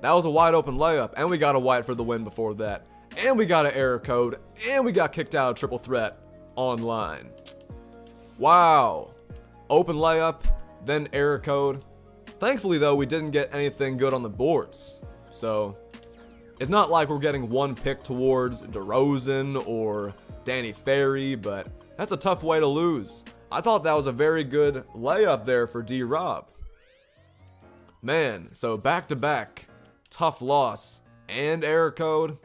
That was a wide open layup, and we got a white for the win before that. And we got an error code, and we got kicked out of triple threat online. Wow. Open layup, then error code. Thankfully, though, we didn't get anything good on the boards. So, it's not like we're getting one pick towards DeRozan or Danny Ferry, but that's a tough way to lose. I thought that was a very good layup there for D-Rob. Man, so back-to-back, -back, tough loss, and error code.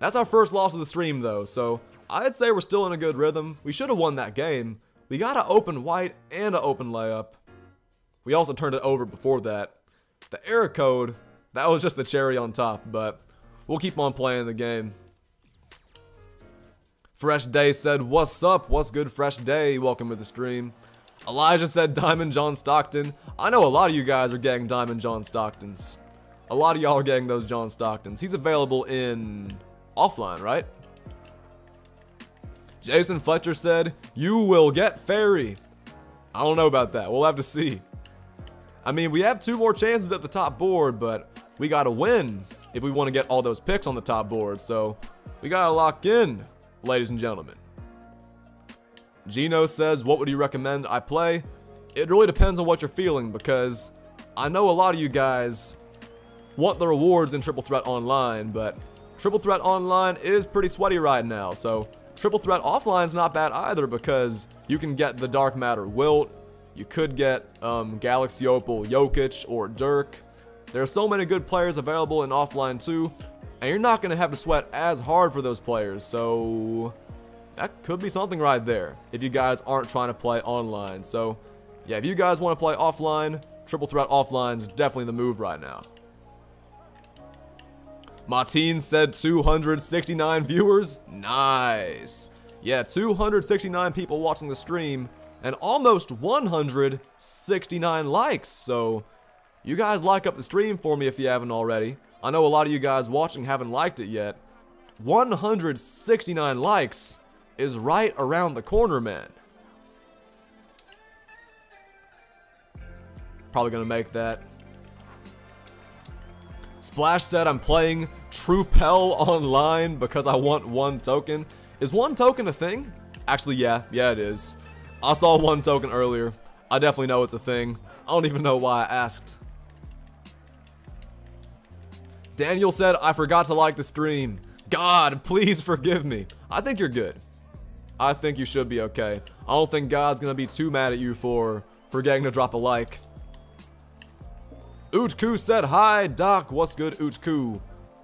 That's our first loss of the stream, though, so I'd say we're still in a good rhythm. We should have won that game. We got an open white and an open layup. We also turned it over before that. The error code, that was just the cherry on top, but we'll keep on playing the game. Fresh Day said, what's up? What's good, Fresh Day? Welcome to the stream. Elijah said Diamond John Stockton. I know a lot of you guys are getting Diamond John Stocktons. A lot of y'all are getting those John Stocktons. He's available in offline, right? Jason Fletcher said, you will get Ferry. I don't know about that. We'll have to see. I mean, we have two more chances at the top board, but we got to win if we want to get all those picks on the top board. So we got to lock in, ladies and gentlemen. Gino says, what would you recommend I play? It really depends on what you're feeling because I know a lot of you guys want the rewards in Triple Threat Online, but Triple Threat Online is pretty sweaty right now. So Triple Threat Offline is not bad either because you can get the Dark Matter Wilt, you could get um, Galaxy Opal Jokic or Dirk. There are so many good players available in offline too, and you're not going to have to sweat as hard for those players, so that could be something right there if you guys aren't trying to play online. So yeah, if you guys want to play offline, Triple Threat Offline is definitely the move right now. Martin said 269 viewers. Nice. Yeah, 269 people watching the stream and almost 169 likes. So you guys like up the stream for me if you haven't already. I know a lot of you guys watching haven't liked it yet. 169 likes is right around the corner, man. Probably gonna make that. Splash said I'm playing Triple online because I want one token. Is one token a thing? Actually, yeah. Yeah, it is. I saw one token earlier. I definitely know it's a thing. I don't even know why I asked. Daniel said, I forgot to like the stream. God, please forgive me. I think you're good. I think you should be okay. I don't think God's gonna be too mad at you for forgetting to drop a like. Utku said, Hi, Doc. What's good, Utku?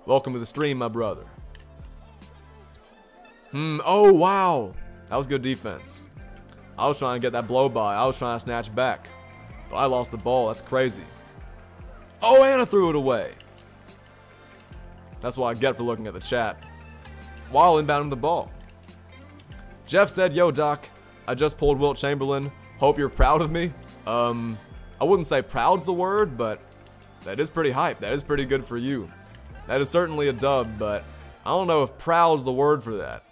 Welcome to the stream, my brother. Hmm, oh wow. That was good defense. I was trying to get that blow by. I was trying to snatch back. But I lost the ball. That's crazy. Oh, and I threw it away. That's what I get for looking at the chat. While inbounding the ball. Jeff said, Yo, Doc, I just pulled Wilt Chamberlain. Hope you're proud of me. Um, I wouldn't say proud's the word, but that is pretty hype. That is pretty good for you. That is certainly a dub, but I don't know if proud's the word for that.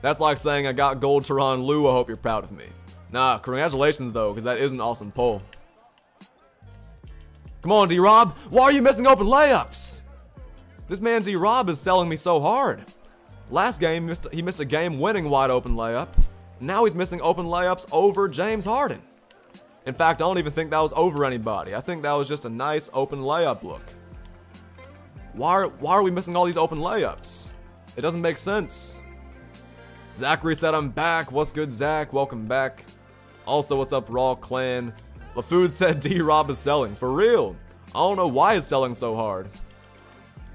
That's like saying I got gold Tyronn Lue, I hope you're proud of me. Nah, congratulations though, because that is an awesome pull. Come on, D-Rob. Why are you missing open layups? This man D-Rob is selling me so hard. Last game, he missed a game-winning wide open layup. Now he's missing open layups over James Harden. In fact, I don't even think that was over anybody. I think that was just a nice open layup look. Why are, why are we missing all these open layups? It doesn't make sense. Zachary said I'm back. What's good, Zach? Welcome back. Also, what's up, Raw Clan? LaFood said D-Rob is selling. For real. I don't know why it's selling so hard.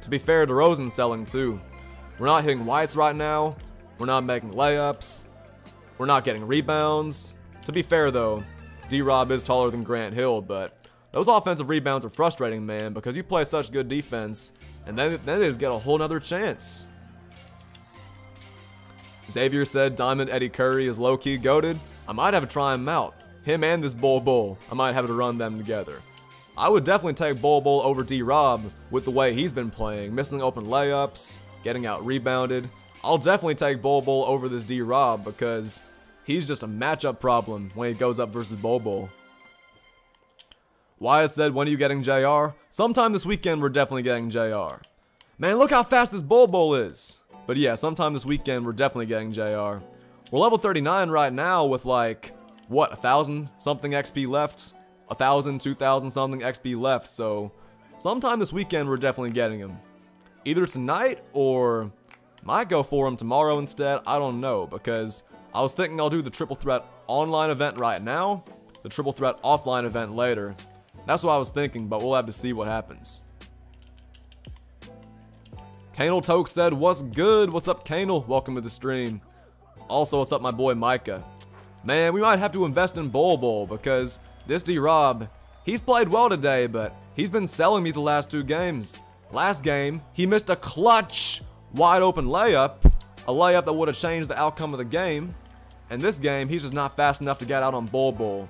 To be fair, DeRozan's selling too. We're not hitting whites right now. We're not making layups. We're not getting rebounds. To be fair though, D-Rob is taller than Grant Hill, but those offensive rebounds are frustrating, man, because you play such good defense, and then, then they just get a whole nother chance. Xavier said Diamond Eddie Curry is low-key goaded. I might have to try him out. Him and this Bol Bol, I might have to run them together. I would definitely take Bol Bol over D-Rob with the way he's been playing. Missing open layups, getting out rebounded. I'll definitely take Bol Bol over this D-Rob because he's just a matchup problem when he goes up versus Bol. Wyatt said, when are you getting JR? Sometime this weekend we're definitely getting JR. Man, look how fast this Bol is. But yeah, sometime this weekend, we're definitely getting JR. We're level 39 right now with like, what, a thousand something XP left? A thousand, two thousand something XP left, so sometime this weekend, we're definitely getting him. Either tonight or might go for him tomorrow instead, I don't know, because I was thinking I'll do the triple threat online event right now, the triple threat offline event later. That's what I was thinking, but we'll have to see what happens. Kanal Toke said, what's good? What's up, Kanal? Welcome to the stream. Also, what's up, my boy Micah? Man, we might have to invest in Bol Bol because this D-Rob, he's played well today, but he's been selling me the last two games. Last game, he missed a clutch, wide open layup, a layup that would have changed the outcome of the game. And this game, he's just not fast enough to get out on Bol Bol.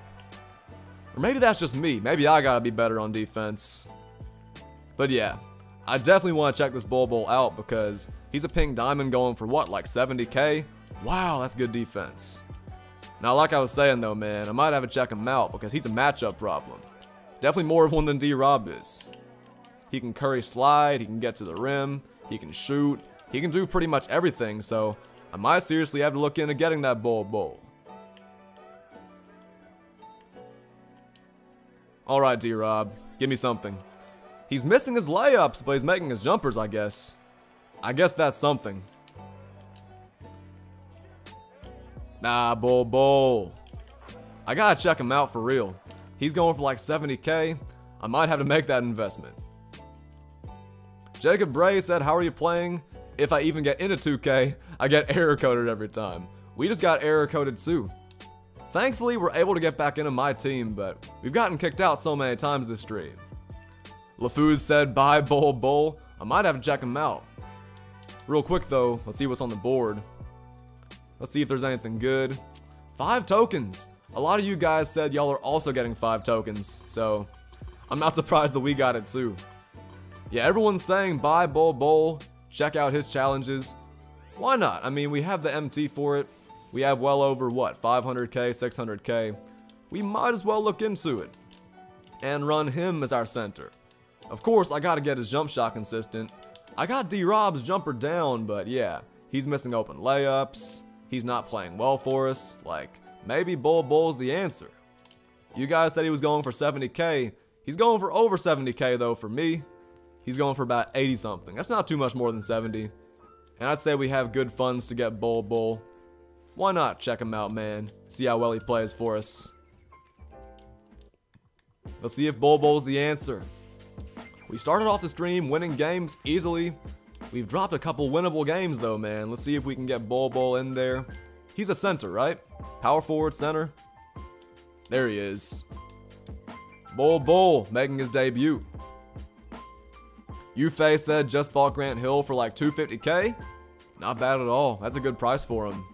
Or maybe that's just me. Maybe I gotta be better on defense. But yeah, I definitely want to check this Bol Bol out because he's a pink diamond going for what, like 70k? Wow, that's good defense. Now, like I was saying though, man, I might have to check him out because he's a matchup problem. Definitely more of one than D-Rob is. He can curry slide, he can get to the rim, he can shoot, he can do pretty much everything, so I might seriously have to look into getting that Bol Bol. Alright, D-Rob, give me something. He's missing his layups, but he's making his jumpers, I guess. I guess that's something. Nah, Bol Bol. I gotta check him out for real. He's going for like 70k. I might have to make that investment. Jacob Bray said, how are you playing? If I even get into 2k, I get error coded every time. We just got error coded too. Thankfully, we're able to get back into MyTeam, but we've gotten kicked out so many times this stream. LaFood said bye Bol Bol. I might have to check him out. Real quick though, let's see what's on the board. Let's see if there's anything good. Five tokens. A lot of you guys said y'all are also getting five tokens, so I'm not surprised that we got it too. Yeah, everyone's saying bye Bull Bol. Check out his challenges. Why not? I mean, we have the MT for it. We have well over, what, 500k, 600k. We might as well look into it. And run him as our center. Of course, I gotta get his jump shot consistent. I got D-Rob's jumper down, but yeah, he's missing open layups. He's not playing well for us. Like, maybe Bol Bol's the answer. You guys said he was going for 70k. He's going for over 70k though for me. He's going for about 80 something. That's not too much more than 70. And I'd say we have good funds to get Bol Bol. Why not check him out, man? See how well he plays for us. Let's see if Bol Bol's the answer. We started off the stream winning games easily. We've dropped a couple winnable games though, man. Let's see if we can get Bol Bol in there. He's a center, right? Power forward, center. There he is. Bol Bol making his debut. You face that just bought Grant Hill for like 250k? Not bad at all. That's a good price for him.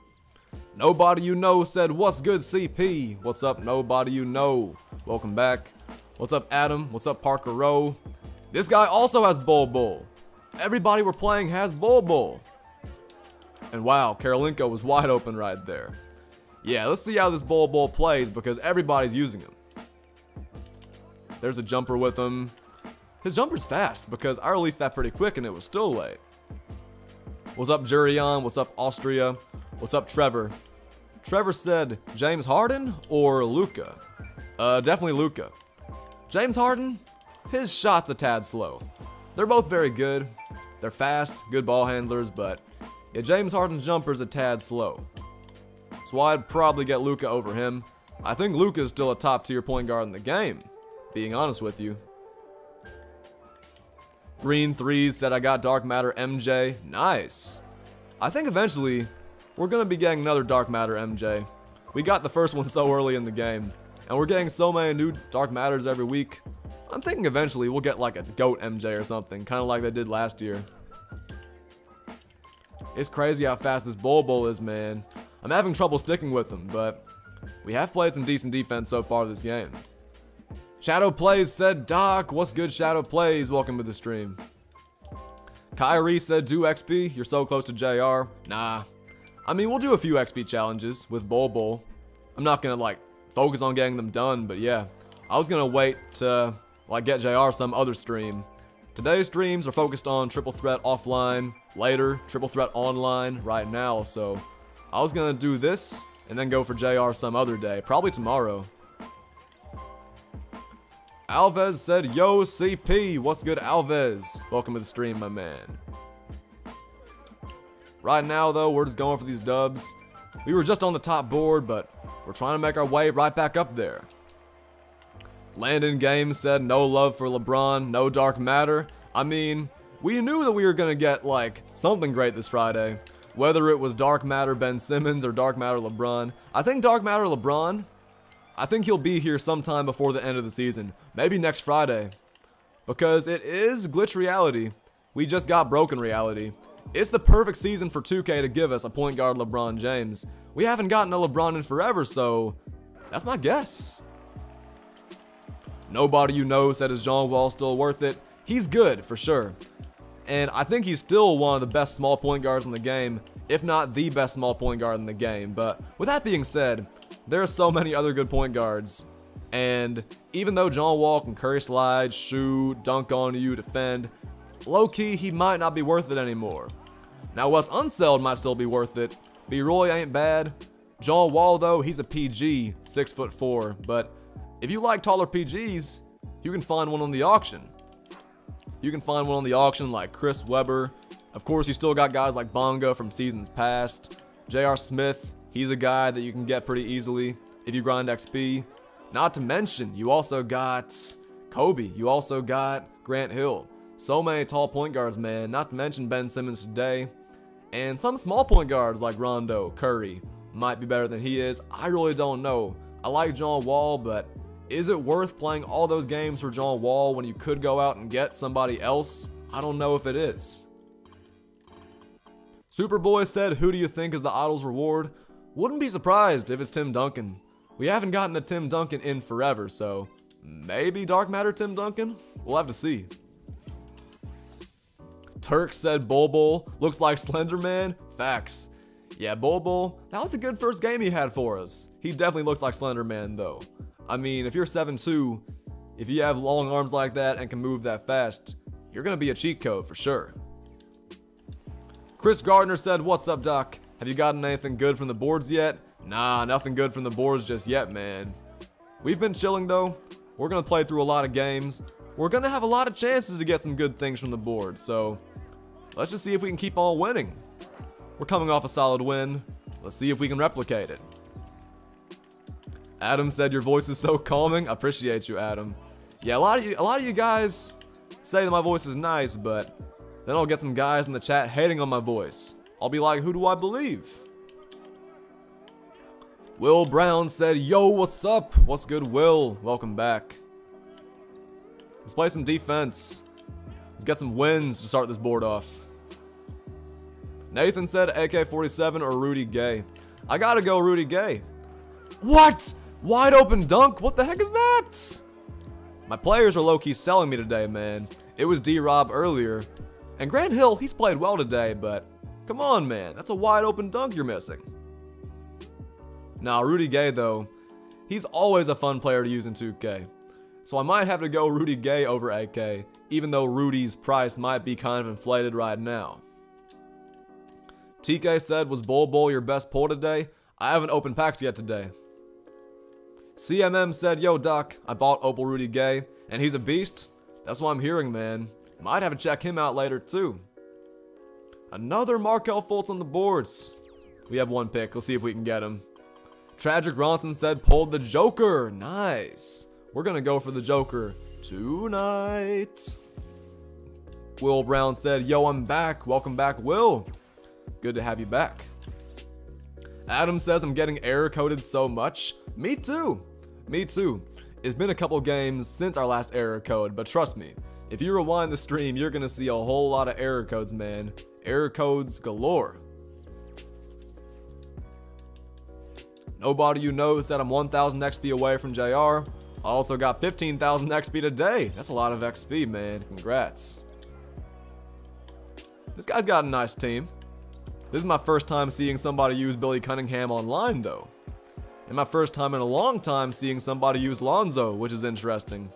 Nobody you know said, What's good, CP? What's up, nobody you know? Welcome back. What's up, Adam? What's up, Parker Rowe? This guy also has Bol Bol. Everybody we're playing has Bol Bol. And wow, Karolinko was wide open right there. Yeah, let's see how this Bol Bol plays because everybody's using him. There's a jumper with him. His jumper's fast because I released that pretty quick and it was still late. What's up, Jurion? What's up, Austria? What's up, Trevor? Trevor said James Harden or Luka? Uh, definitely Luka. James Harden, his shot's a tad slow. They're both very good. They're fast, good ball handlers, but yeah, James Harden's jumper's a tad slow. So I'd probably get Luka over him. I think Luka's still a top tier point guard in the game, being honest with you. Green threes that I got Dark Matter MJ. Nice. I think eventually we're going to be getting another Dark Matter MJ. We got the first one so early in the game, and we're getting so many new Dark Matters every week. I'm thinking eventually we'll get like a GOAT MJ or something, kind of like they did last year. It's crazy how fast this Bol Bol is, man. I'm having trouble sticking with him, but we have played some decent defense so far this game. Shadow Plays said, Doc, what's good, Shadow Plays? Welcome to the stream. Kyrie said, do XP, you're so close to JR. Nah. I mean, we'll do a few XP challenges with Bol Bol. I'm not gonna, like, focus on getting them done, but yeah. I was gonna wait to, like, get JR some other stream. Today's streams are focused on Triple Threat offline, later, Triple Threat online right now, so I was gonna do this and then go for JR some other day, probably tomorrow. Alves said, Yo, CP, what's good, Alves? Welcome to the stream, my man. Right now, though, we're just going for these dubs. We were just on the top board, but we're trying to make our way right back up there. Landon Games said, No love for LeBron, no dark matter. I mean, we knew that we were going to get, like, something great this Friday. Whether it was Dark Matter Ben Simmons or Dark Matter LeBron. I think Dark Matter LeBron, I think he'll be here sometime before the end of the season. Maybe next Friday. Because it is glitch reality. We just got broken reality. It's the perfect season for 2K to give us a point guard LeBron James. We haven't gotten a LeBron in forever, so that's my guess. Nobody you know said is John Wall still worth it. He's good, for sure. And I think he's still one of the best small point guards in the game, if not the best small point guard in the game. But with that being said, there are so many other good point guards. And even though John Wall can curry slide, shoot, dunk on you, defend, low key, he might not be worth it anymore. Now, Wes Unseld might still be worth it. B Roy ain't bad. John Wall, though, he's a PG, 6 foot 4. But if you like taller PGs, you can find one on the auction. You can find one on the auction like Chris Webber. Of course, you still got guys like Bonga from seasons past. J.R. Smith, he's a guy that you can get pretty easily if you grind XP. Not to mention, you also got Kobe. You also got Grant Hill. So many tall point guards, man. Not to mention Ben Simmons today. And some small point guards like Rondo, Curry, might be better than he is. I really don't know. I like John Wall, but is it worth playing all those games for John Wall when you could go out and get somebody else? I don't know if it is. Superboy said, Who do you think is the Idol's reward? Wouldn't be surprised if it's Tim Duncan. We haven't gotten a Tim Duncan in forever, so maybe Dark Matter Tim Duncan? We'll have to see. Turk said Bol looks like Slenderman. Facts. Yeah, Bol, that was a good first game he had for us. He definitely looks like Slenderman though. I mean, if you're 7'2", if you have long arms like that and can move that fast, you're going to be a cheat code for sure. Chris Gardner said, What's up, Doc? Have you gotten anything good from the boards yet? Nah, nothing good from the boards just yet, man. We've been chilling though. We're to play through a lot of games. We're to have a lot of chances to get some good things from the board, so let's just see if we can keep on winning. We're coming off a solid win. Let's see if we can replicate it. Adam said your voice is so calming. I appreciate you, Adam. Yeah, a lot of you, a lot of you guys say that my voice is nice, but Then I'll get some guys in the chat hating on my voice. I'll be like, who do I believe? Will Brown said, Yo, what's up? What's good, Will? Welcome back. Let's play some defense. Let's get some wins to start this board off. Nathan said AK-47 or Rudy Gay. I gotta go Rudy Gay. What? Wide open dunk? What the heck is that? My players are low-key selling me today, man. It was D-Rob earlier. And Grant Hill, he's played well today, but come on, man. That's a wide open dunk you're missing. Now, Rudy Gay, though, he's always a fun player to use in 2K. So I might have to go Rudy Gay over AK, even though Rudy's price might be kind of inflated right now. TK said, was Bol Bol your best pull today? I haven't opened packs yet today. CMM said, yo Doc, I bought Opal Rudy Gay, and he's a beast. That's what I'm hearing, man. Might have to check him out later, too. Another Markelle Fultz on the boards. We have one pick. Let's see if we can get him. Tragic Ronson said, pulled the Joker. Nice. We're going to go for the Joker tonight. Will Brown said, yo, I'm back. Welcome back, Will. Good to have you back. Adam says, I'm getting error coded so much. Me too. Me too. It's been a couple games since our last error code, but trust me, if you rewind the stream, you're gonna see a whole lot of error codes, man. Error codes galore. Nobody you know said I'm 1000 XP away from JR. I also got 15,000 XP today. That's a lot of XP, man. Congrats. This guy's got a nice team. This is my first time seeing somebody use Billy Cunningham online, though. And my first time in a long time seeing somebody use Lonzo, which is interesting.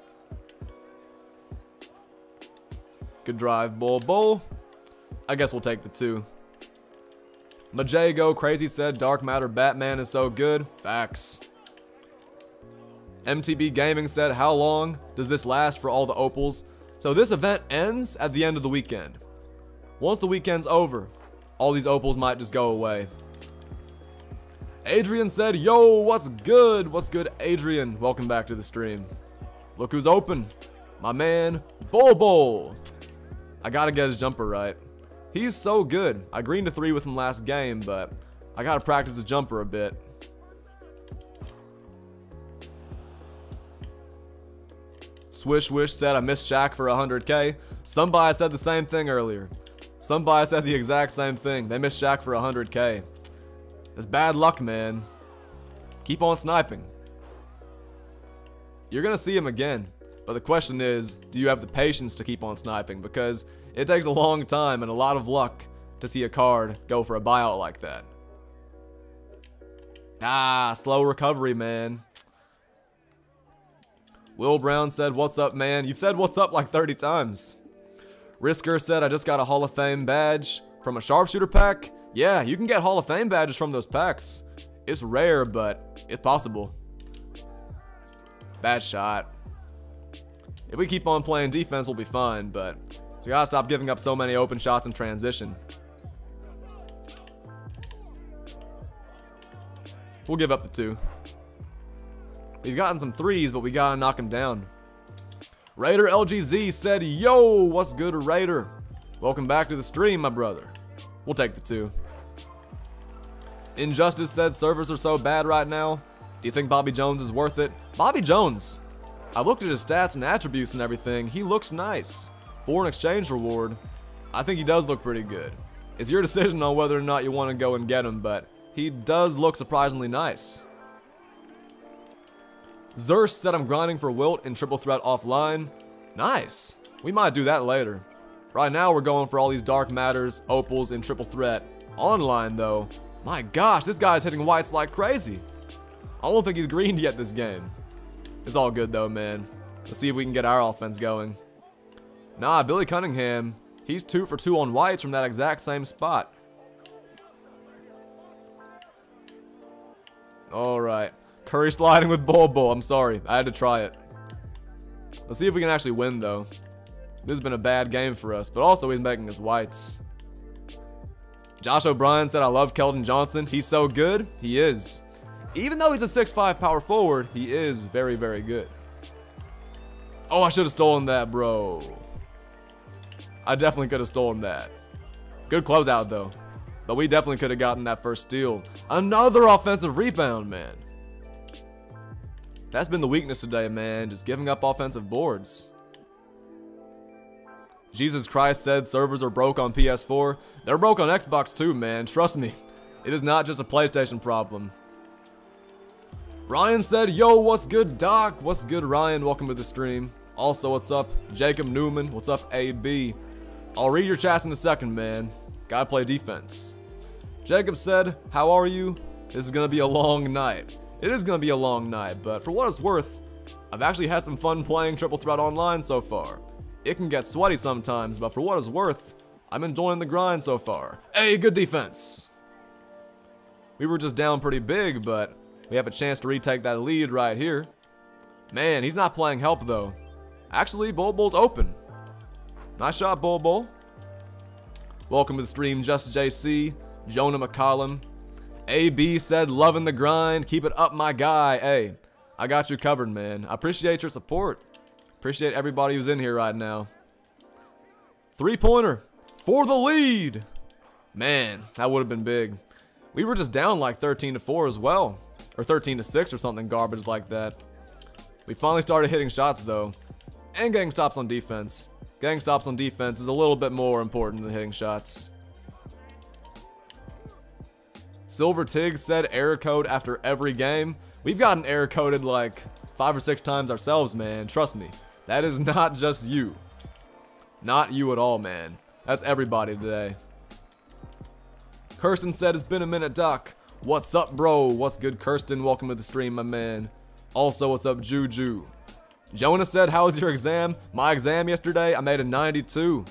Good drive, Bol Bol. I guess we'll take the two. Majago Crazy said Dark Matter Batman is so good. Facts. MTB Gaming said, how long does this last for all the opals? So this event ends at the end of the weekend. Once the weekend's over, all these opals might just go away. Adrian said, yo, what's good? What's good, Adrian? Welcome back to the stream. Look who's open. My man, Bobo. I gotta get his jumper right. He's so good. I greened a three with him last game, but I gotta practice the jumper a bit. Swish Wish said I missed Shaq for 100k. Somebody said the same thing earlier. Somebody said the exact same thing. They missed Shaq for 100k. That's bad luck, man. Keep on sniping. You're gonna see him again. But the question is, do you have the patience to keep on sniping? Because it takes a long time and a lot of luck to see a card go for a buyout like that. Ah, slow recovery, man. Will Brown said, what's up, man? You've said what's up like 30 times. Risker said, I just got a Hall of Fame badge from a sharpshooter pack. Yeah, you can get Hall of Fame badges from those packs. It's rare, but it's possible. Bad shot. If we keep on playing defense, we'll be fine, but we gotta stop giving up so many open shots in transition. We'll give up the two. We've gotten some threes, but we gotta knock them down. Raider LGZ said, Yo, what's good, Raider? Welcome back to the stream, my brother. We'll take the two. Injustice said servers are so bad right now. Do you think Bobby Jones is worth it? Bobby Jones, I looked at his stats and attributes and everything. He looks nice. Foreign exchange reward. I think he does look pretty good. It's your decision on whether or not you want to go and get him, but he does look surprisingly nice. Zerst said I'm grinding for Wilt in triple threat offline. Nice. We might do that later. Right now we're going for all these dark matters, opals, and triple threat. Online though, my gosh, this guy's hitting whites like crazy. I don't think he's greened yet this game. It's all good though, man. Let's see if we can get our offense going. Nah, Billy Cunningham, he's two for two on whites from that exact same spot. Alright. Curry sliding with Bobo. I'm sorry. I had to try it. Let's see if we can actually win, though. This has been a bad game for us, but also he's making us whites. Josh O'Brien said, I love Keldon Johnson. He's so good. He is. Even though he's a 6'5 power forward, he is very, very good. Oh, I should have stolen that, bro. I definitely could have stolen that. Good closeout, though. But we definitely could have gotten that first steal. Another offensive rebound, man. That's been the weakness today, man. Just giving up offensive boards. Jesus Christ said servers are broke on PS4. They're broke on Xbox too, man. Trust me. It is not just a PlayStation problem. Ryan said, Yo, what's good, Doc? What's good, Ryan? Welcome to the stream. Also, what's up, Jacob Newman? What's up, AB? I'll read your chats in a second, man. Gotta play defense. Jacob said, How are you? This is gonna be a long night. It is gonna be a long night, but for what it's worth, I've actually had some fun playing Triple Threat Online so far. It can get sweaty sometimes, but for what it's worth, I'm enjoying the grind so far. Hey, good defense! We were just down pretty big, but we have a chance to retake that lead right here. Man, he's not playing help though. Actually, Bol Bol's open. Nice shot, Bol Bol. Welcome to the stream, Just JC. Jonah McCollum. AB said, loving the grind. Keep it up, my guy. Hey, I got you covered, man. I appreciate your support. Appreciate everybody who's in here right now. Three-pointer for the lead. Man, that would have been big. We were just down like 13 to 4 as well. Or 13 to 6 or something garbage like that. We finally started hitting shots though. And getting stops on defense. Getting stops on defense is a little bit more important than hitting shots. Silver Tig said error code after every game. We've gotten error coded like five or six times ourselves, man. Trust me. That is not just you. Not you at all, man. That's everybody today. Kirsten said, It's been a minute, Doc. What's up, bro? What's good, Kirsten? Welcome to the stream, my man. Also, what's up, Juju? Jonah said, How was your exam? My exam yesterday, I made a 92.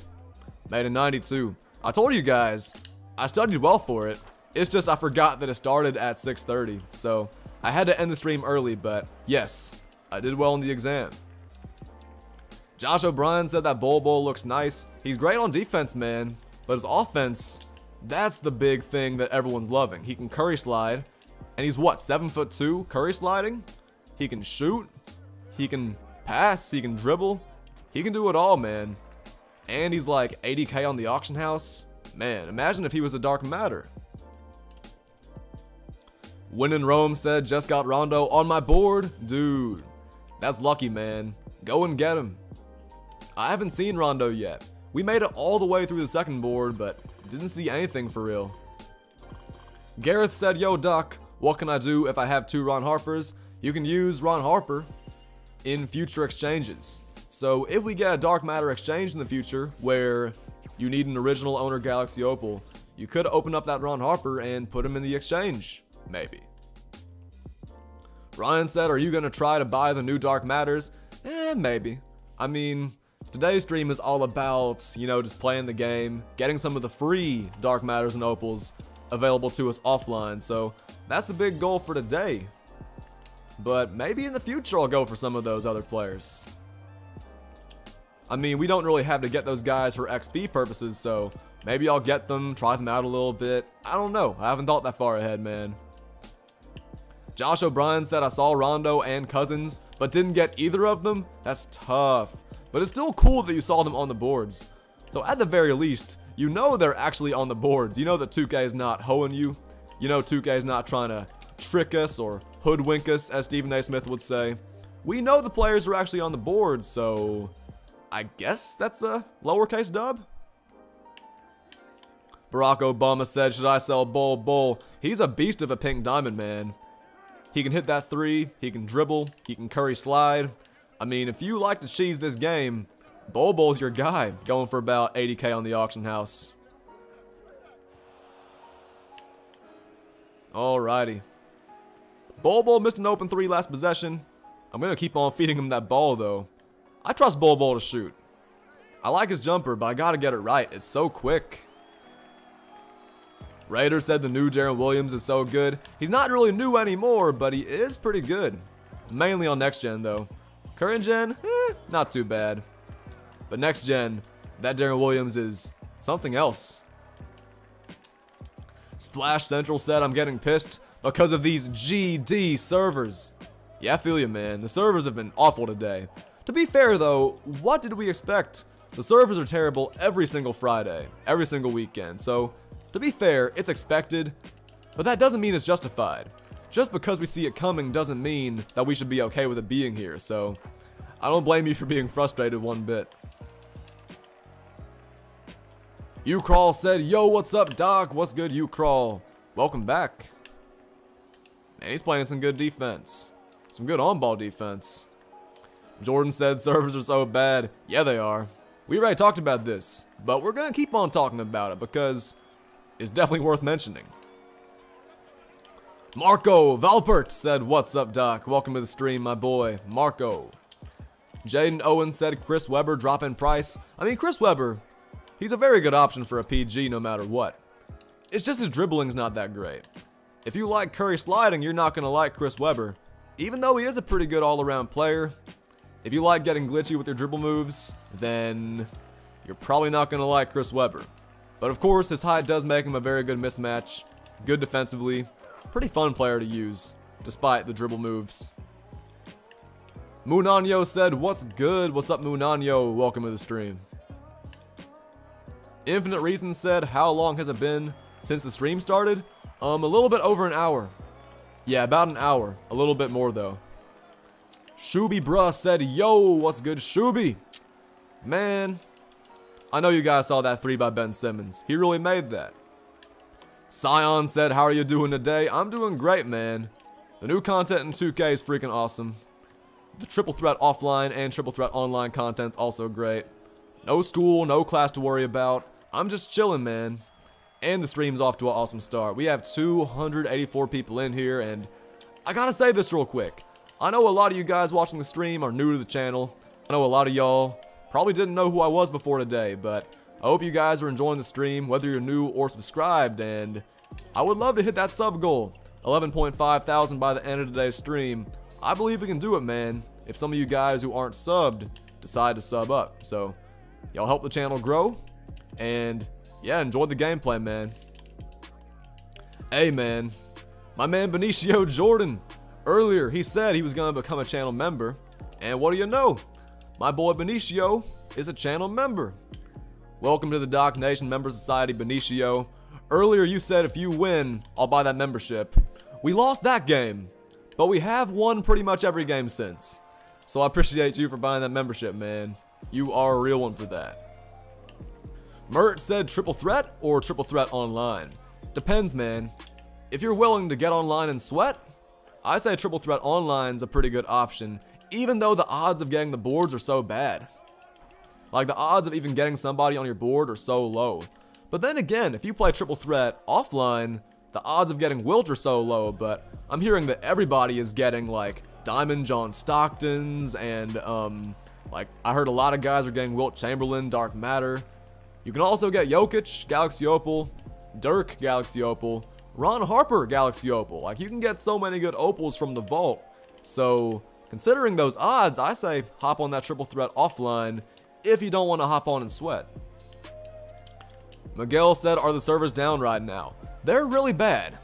Made a 92. I told you guys, I studied well for it. It's just I forgot that it started at 6.30, so I had to end the stream early, but yes, I did well in the exam. Josh O'Brien said that Bol Bol looks nice. He's great on defense, man, but his offense, that's the big thing that everyone's loving. He can curry slide, and he's what, 7 foot 2 curry sliding? He can shoot, he can pass, he can dribble, he can do it all, man. And he's like 80k on the auction house. Man, imagine if he was a dark matter. Win in Rome said, just got Rondo on my board. Dude, that's lucky, man. Go and get him. I haven't seen Rondo yet. We made it all the way through the second board, but didn't see anything for real. Gareth said, yo, Duck, what can I do if I have two Ron Harpers? You can use Ron Harper in future exchanges. So if we get a Dark Matter exchange in the future where you need an original owner Galaxy Opal, you could open up that Ron Harper and put him in the exchange. Maybe. Ryan said, Are you going to try to buy the new Dark Matters? Eh, maybe. I mean, today's stream is all about, you know, just playing the game, getting some of the free Dark Matters and Opals available to us offline. So that's the big goal for today. But maybe in the future I'll go for some of those other players. I mean, we don't really have to get those guys for XP purposes, so maybe I'll get them, try them out a little bit. I don't know. I haven't thought that far ahead, man. Josh O'Brien said I saw Rondo and Cousins, but didn't get either of them? That's tough. But it's still cool that you saw them on the boards. So at the very least, you know they're actually on the boards. You know that 2K is not hoeing you. You know 2K is not trying to trick us or hoodwink us, as Stephen A. Smith would say. We know the players are actually on the board, so I guess that's a lowercase dub. Barack Obama said, should I sell Bol Bol? He's a beast of a pink diamond, man. He can hit that three. He can dribble. He can curry slide. I mean, if you like to cheese this game, Bol Bol's your guy, going for about 80k on the auction house. Alrighty. Bol Bol missed an open three last possession. I'm going to keep on feeding him that ball, though. I trust Bol Bol to shoot. I like his jumper, but I got to get it right. It's so quick. Raider said the new Deron Williams is so good. He's not really new anymore, but he is pretty good. Mainly on next gen, though. Current gen, eh, not too bad. But next gen, that Deron Williams is something else. Splash Central said I'm getting pissed because of these GD servers. Yeah, I feel you, man. The servers have been awful today. To be fair, though, what did we expect The servers are terrible every single Friday, every single weekend, so to be fair, it's expected, but that doesn't mean it's justified. Just because we see it coming doesn't mean that we should be okay with it being here, so I don't blame you for being frustrated one bit. You Crawl said, Yo, what's up, Doc? What's good, You Crawl? Welcome back. And he's playing some good defense. Some good on-ball defense. Jordan said servers are so bad. Yeah, they are. We already talked about this, but we're going to keep on talking about it because it's definitely worth mentioning. Marco Valpert said, What's up, Doc? Welcome to the stream, my boy. Marco. Jaden Owen said Chris Webber drop in price. I mean, Chris Webber, he's a very good option for a PG no matter what. It's just his dribbling's not that great. If you like Curry sliding, you're not going to like Chris Webber. Even though he is a pretty good all-around player, if you like getting glitchy with your dribble moves, then you're probably not going to like Chris Webber. But of course, his height does make him a very good mismatch. Good defensively. Pretty fun player to use, despite the dribble moves. Munanyo said, what's good? What's up, Munanyo? Welcome to the stream. Infinite Reason said, how long has it been since the stream started? Um, a little bit over an hour. Yeah, about an hour. A little bit more, though. Shuby Bruh said, yo, what's good, Shuby? Man, I know you guys saw that 3 by Ben Simmons. He really made that. Scion said, how are you doing today? I'm doing great, man. The new content in 2K is freaking awesome. The triple threat offline and triple threat online content's also great. No school, no class to worry about. I'm just chilling, man. And the stream's off to an awesome start. We have 284 people in here, and I gotta say this real quick. I know a lot of you guys watching the stream are new to the channel. I know a lot of y'all probably didn't know who I was before today, but I hope you guys are enjoying the stream, whether you're new or subscribed, and I would love to hit that sub goal. 11.5 thousand by the end of today's stream. I believe we can do it, man, if some of you guys who aren't subbed decide to sub up. So, y'all help the channel grow, and yeah, enjoy the gameplay, man. Hey, man. My man Benicio Jordan, earlier he said he was going to become a channel member, and what do you know? My boy Benicio is a channel member. Welcome to the Doc Nation Member Society, Benicio. Earlier you said if you win, I'll buy that membership. We lost that game, but we have won pretty much every game since. So I appreciate you for buying that membership, man. You are a real one for that. Mert said triple threat or triple threat online. Depends, man. If you're willing to get online and sweat, I'd say triple threat online is a pretty good option, even though the odds of getting the boards are so bad. Like the odds of even getting somebody on your board are so low. But then again, if you play triple threat offline, the odds of getting Wilt are so low, but I'm hearing that everybody is getting like Diamond John Stocktons and um like I heard a lot of guys are getting Wilt Chamberlain, Dark Matter. You can also get Jokic, Galaxy Opal, Dirk, Galaxy Opal, Ron Harper, Galaxy Opal. Like you can get so many good opals from the vault. So considering those odds, I say hop on that triple threat offline if you don't want to hop on and sweat. Miguel said, are the servers down right now? They're really bad,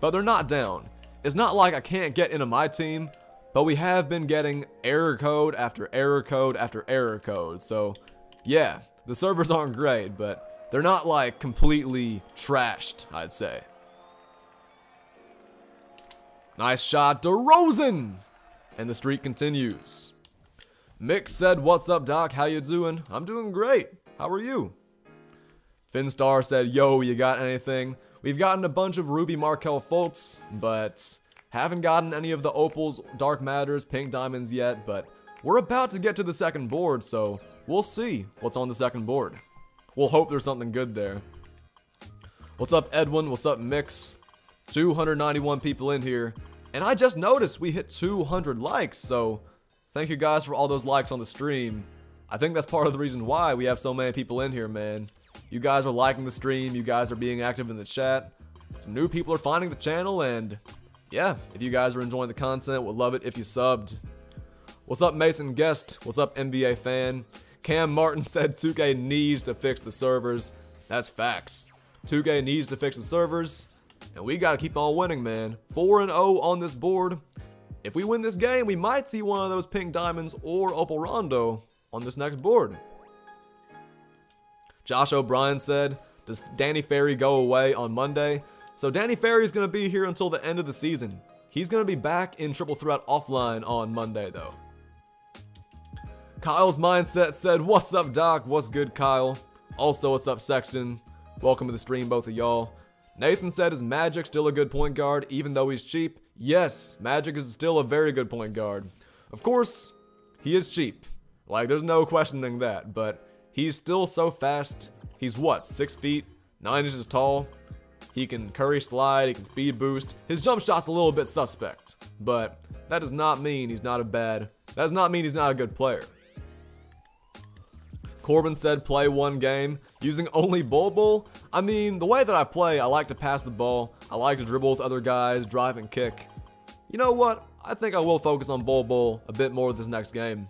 but they're not down. It's not like I can't get into MyTeam, but we have been getting error code after error code after error code. So yeah, the servers aren't great, but they're not like completely trashed, I'd say. Nice shot, DeRozan! And the streak continues. Mick said, what's up, Doc? How you doing? I'm doing great. How are you? Finstar said, yo, you got anything? We've gotten a bunch of Ruby Markelle Fultz, but haven't gotten any of the Opals, Dark Matters, Pink Diamonds yet, but we're about to get to the second board, so we'll see what's on the second board. We'll hope there's something good there. What's up, Edwin? What's up, Mix? 291 people in here, and I just noticed we hit 200 likes, so Thank you guys for all those likes on the stream. I think that's part of the reason why we have so many people in here, man. You guys are liking the stream, you guys are being active in the chat. Some new people are finding the channel, and yeah, if you guys are enjoying the content, would love it if you subbed. What's up, Mason Guest? What's up, NBA fan? Cam Martin said 2K needs to fix the servers. That's facts. 2K needs to fix the servers, and we gotta keep on winning, man. 4 and 0 on this board. If we win this game, we might see one of those pink diamonds or Opal Rondo on this next board. Josh O'Brien said, Does Danny Ferry go away on Monday? So Danny Ferry is going to be here until the end of the season. He's going to be back in Triple Threat offline on Monday, though. Kyle's Mindset said, What's up, Doc? What's good, Kyle? Also, what's up, Sexton? Welcome to the stream, both of y'all. Nathan said, Is Magic still a good point guard, even though he's cheap? Yes, Magic is still a very good point guard. Of course, he is cheap. Like, there's no questioning that, but he's still so fast. He's what, 6 feet, 9 inches tall? He can curry slide, he can speed boost. His jump shot's a little bit suspect, but that does not mean he's not a bad, that does not mean he's not a good player. Corbin said play one game using only Bol Bol. I mean, the way that I play, I like to pass the ball. I like to dribble with other guys, drive and kick. You know what? I think I will focus on Bol Bol a bit more this next game.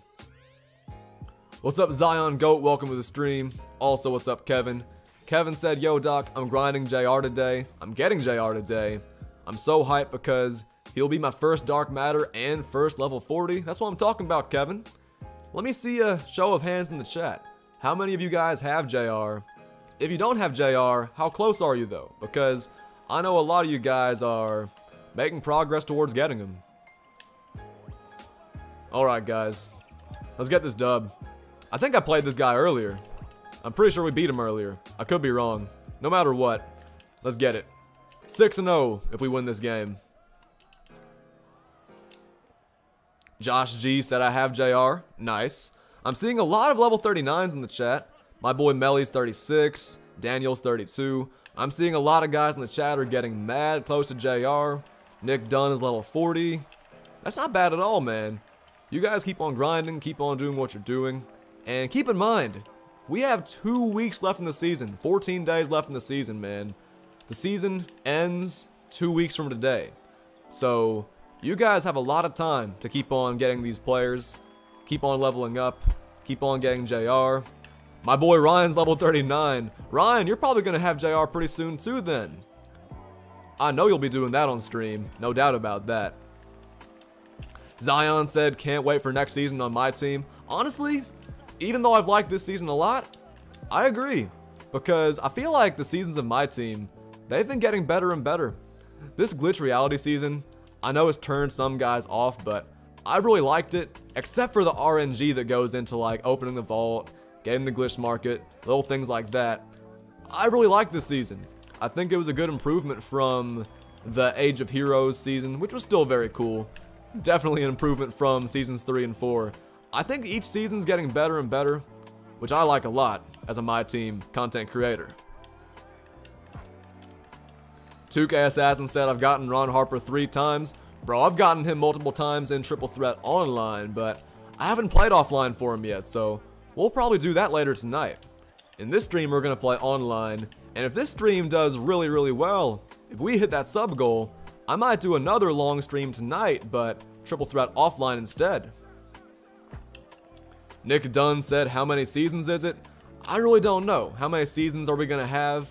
What's up, Zion Goat? Welcome to the stream. Also, what's up, Kevin? Kevin said, Yo, Doc, I'm grinding JR today. I'm getting JR today. I'm so hyped because he'll be my first Dark Matter and first level 40. That's what I'm talking about, Kevin. Let me see a show of hands in the chat. How many of you guys have JR? If you don't have JR, how close are you though? Because I know a lot of you guys are making progress towards getting him. Alright guys, let's get this dub. I think I played this guy earlier. I'm pretty sure we beat him earlier. I could be wrong. No matter what, let's get it. 6-0 if we win this game. Josh G said I have JR. Nice. I'm seeing a lot of level 39s in the chat. My boy Melly's 36, Daniel's 32. I'm seeing a lot of guys in the chat are getting mad close to JR. Nick Dunn is level 40. That's not bad at all, man. You guys keep on grinding, keep on doing what you're doing. And keep in mind, we have two weeks left in the season. 14 days left in the season, man. The season ends two weeks from today. So, you guys have a lot of time to keep on getting these players keep on leveling up, keep on getting JR. My boy Ryan's level 39. Ryan, you're probably going to have JR pretty soon too then. I know you'll be doing that on stream, no doubt about that. Zion said, can't wait for next season on MyTeam. Honestly, even though I've liked this season a lot, I agree. Because I feel like the seasons of MyTeam, they've been getting better and better. This glitch reality season, I know it's turned some guys off, but I really liked it, except for the RNG that goes into like opening the vault, getting the glitch market, little things like that. I really liked this season. I think it was a good improvement from the Age of Heroes season, which was still very cool. Definitely an improvement from seasons 3 and 4. I think each season's getting better and better, which I like a lot as a MyTeam content creator. 2K Assassin said I've gotten Ron Harper three times. Bro, I've gotten him multiple times in Triple Threat online, but I haven't played offline for him yet, so we'll probably do that later tonight. In this stream, we're going to play online, and if this stream does really, really well, if we hit that sub goal, I might do another long stream tonight, but Triple Threat offline instead. Nick Dunn said, how many seasons is it? I really don't know. How many seasons are we going to have?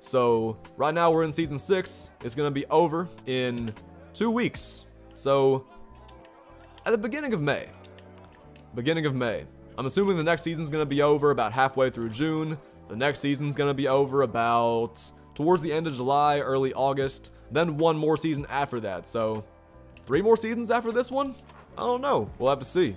So, right now we're in Season 6. It's going to be over in two weeks. So, at the beginning of May, beginning of May, I'm assuming the next season's to be over about halfway through June. The next season's to be over about towards the end of July, early August. Then one more season after that. So, three more seasons after this one? I don't know. We'll have to see.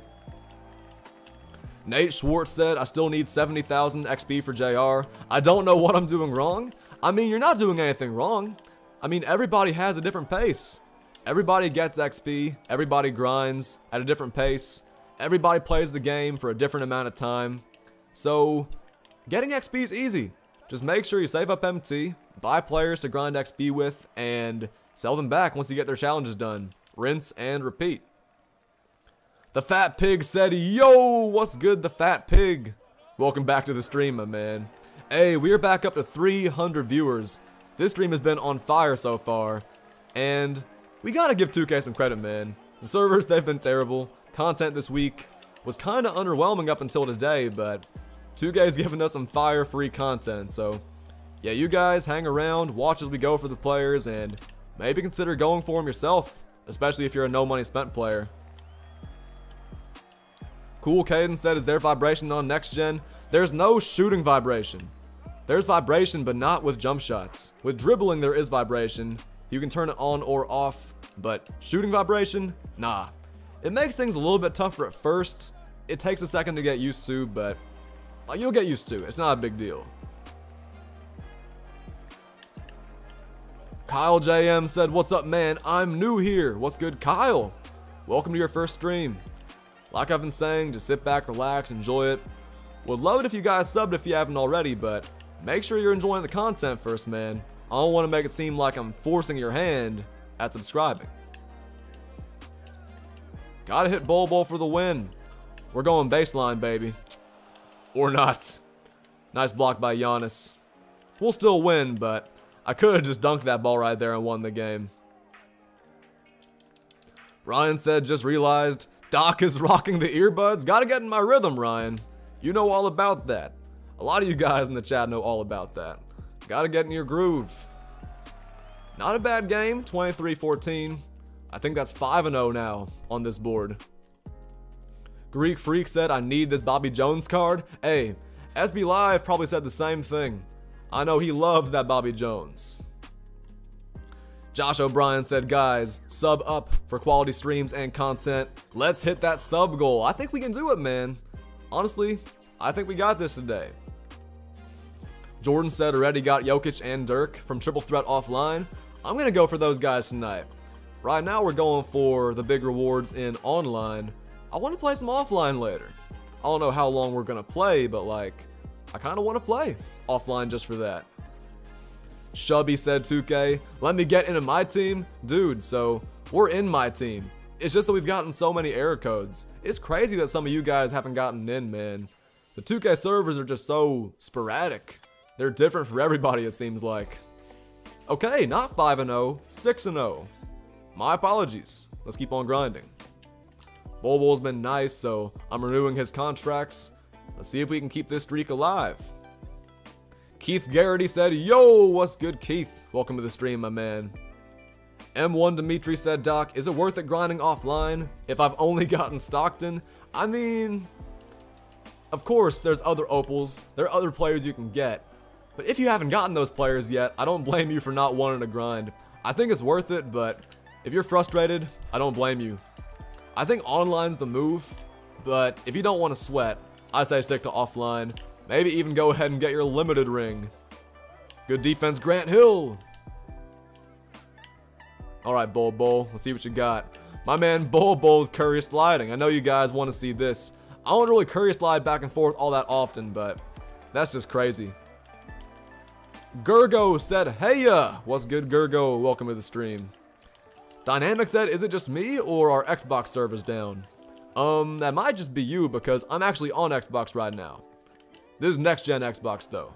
Nate Schwartz said, I still need 70,000 XP for JR. I don't know what I'm doing wrong. I mean, you're not doing anything wrong. I mean, everybody has a different pace. Everybody gets XP, everybody grinds at a different pace, everybody plays the game for a different amount of time. So, getting XP is easy. Just make sure you save up MT, buy players to grind XP with, and sell them back once you get their challenges done. Rinse and repeat. The Fat Pig said, Yo, what's good, the Fat Pig? Welcome back to the stream, my man. Hey, we are back up to 300 viewers. This stream has been on fire so far, and we gotta give 2K some credit, man. The servers, they've been terrible. Content this week was kind of underwhelming up until today, but 2K's giving us some fire-free content, so yeah, you guys hang around, watch as we go for the players, and maybe consider going for them yourself, especially if you're a no money spent player. Cool Caden said, is there vibration on next gen? There's no shooting vibration. There's vibration, but not with jump shots. With dribbling, there is vibration. You can turn it on or off, but shooting vibration? Nah. It makes things a little bit tougher at first. It takes a second to get used to, but like, you'll get used to. It's not a big deal. Kyle JM said, What's up, man? I'm new here. What's good, Kyle? Welcome to your first stream. Like I've been saying, just sit back, relax, enjoy it. Would love it if you guys subbed if you haven't already, but make sure you're enjoying the content first, man. I don't want to make it seem like I'm forcing your hand at subscribing. Gotta hit Bol Bol for the win. We're going baseline, baby. Or not. Nice block by Giannis. We'll still win, but I could have just dunked that ball right there and won the game. Ryan said, just realized Doc is rocking the earbuds. Gotta get in my rhythm, Ryan. You know all about that. A lot of you guys in the chat know all about that. Gotta get in your groove. Not a bad game, 23-14. I think that's 5-0 now on this board. Greek Freak said, I need this Bobby Jones card. Hey, SB Live probably said the same thing. I know he loves that Bobby Jones. Josh O'Brien said, guys, sub up for quality streams and content. Let's hit that sub goal. I think we can do it, man. Honestly, I think we got this today. Jordan said already got Jokic and Dirk from Triple Threat offline. I'm going to go for those guys tonight. Right now, we're going for the big rewards in online. I want to play some offline later. I don't know how long we're going to play, but like, I kind of want to play offline just for that. Shubby said 2K, let me get into MyTeam? Dude, so we're in MyTeam. It's just that we've gotten so many error codes. It's crazy that some of you guys haven't gotten in, man. The 2K servers are just so sporadic. They're different for everybody, it seems like. Okay, not 5-0, 6-0. My apologies. Let's keep on grinding. Bobo's been nice, so I'm renewing his contracts. Let's see if we can keep this streak alive. Keith Garrity said, Yo, what's good, Keith? Welcome to the stream, my man. M1 Dimitri said, Doc, is it worth it grinding offline if I've only gotten Stockton? I mean, of course, there's other opals, there are other players you can get. But if you haven't gotten those players yet, I don't blame you for not wanting to grind. I think it's worth it, but if you're frustrated, I don't blame you. I think online's the move, but if you don't want to sweat, I say stick to offline. Maybe even go ahead and get your limited ring. Good defense, Grant Hill. All right, Bol Bol. Let's see what you got. My man Bol Bol's curry sliding. I know you guys want to see this. I don't really curry slide back and forth all that often, but that's just crazy. Gergo said, hey! What's good, Gergo? Welcome to the stream. Dynamic said, is it just me or are Xbox servers down? Um, that might just be you because I'm actually on Xbox right now. This is next gen Xbox though.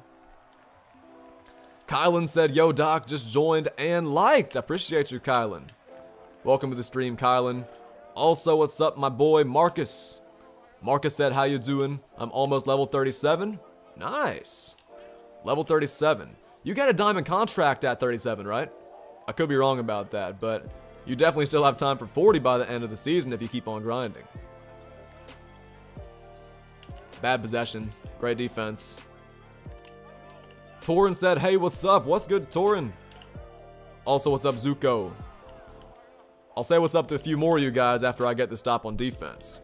Kylan said, yo Doc, just joined and liked. I appreciate you, Kylan. Welcome to the stream, Kylan. Also, what's up, my boy, Marcus? Marcus said, how you doing? I'm almost level 37. Nice. Level 37. You got a diamond contract at 37, right? I could be wrong about that, but you definitely still have time for 40 by the end of the season if you keep on grinding. Bad possession. Great defense. Torin said, hey, what's up? What's good, Torin? Also, what's up, Zuko? I'll say what's up to a few more of you guys after I get the stop on defense.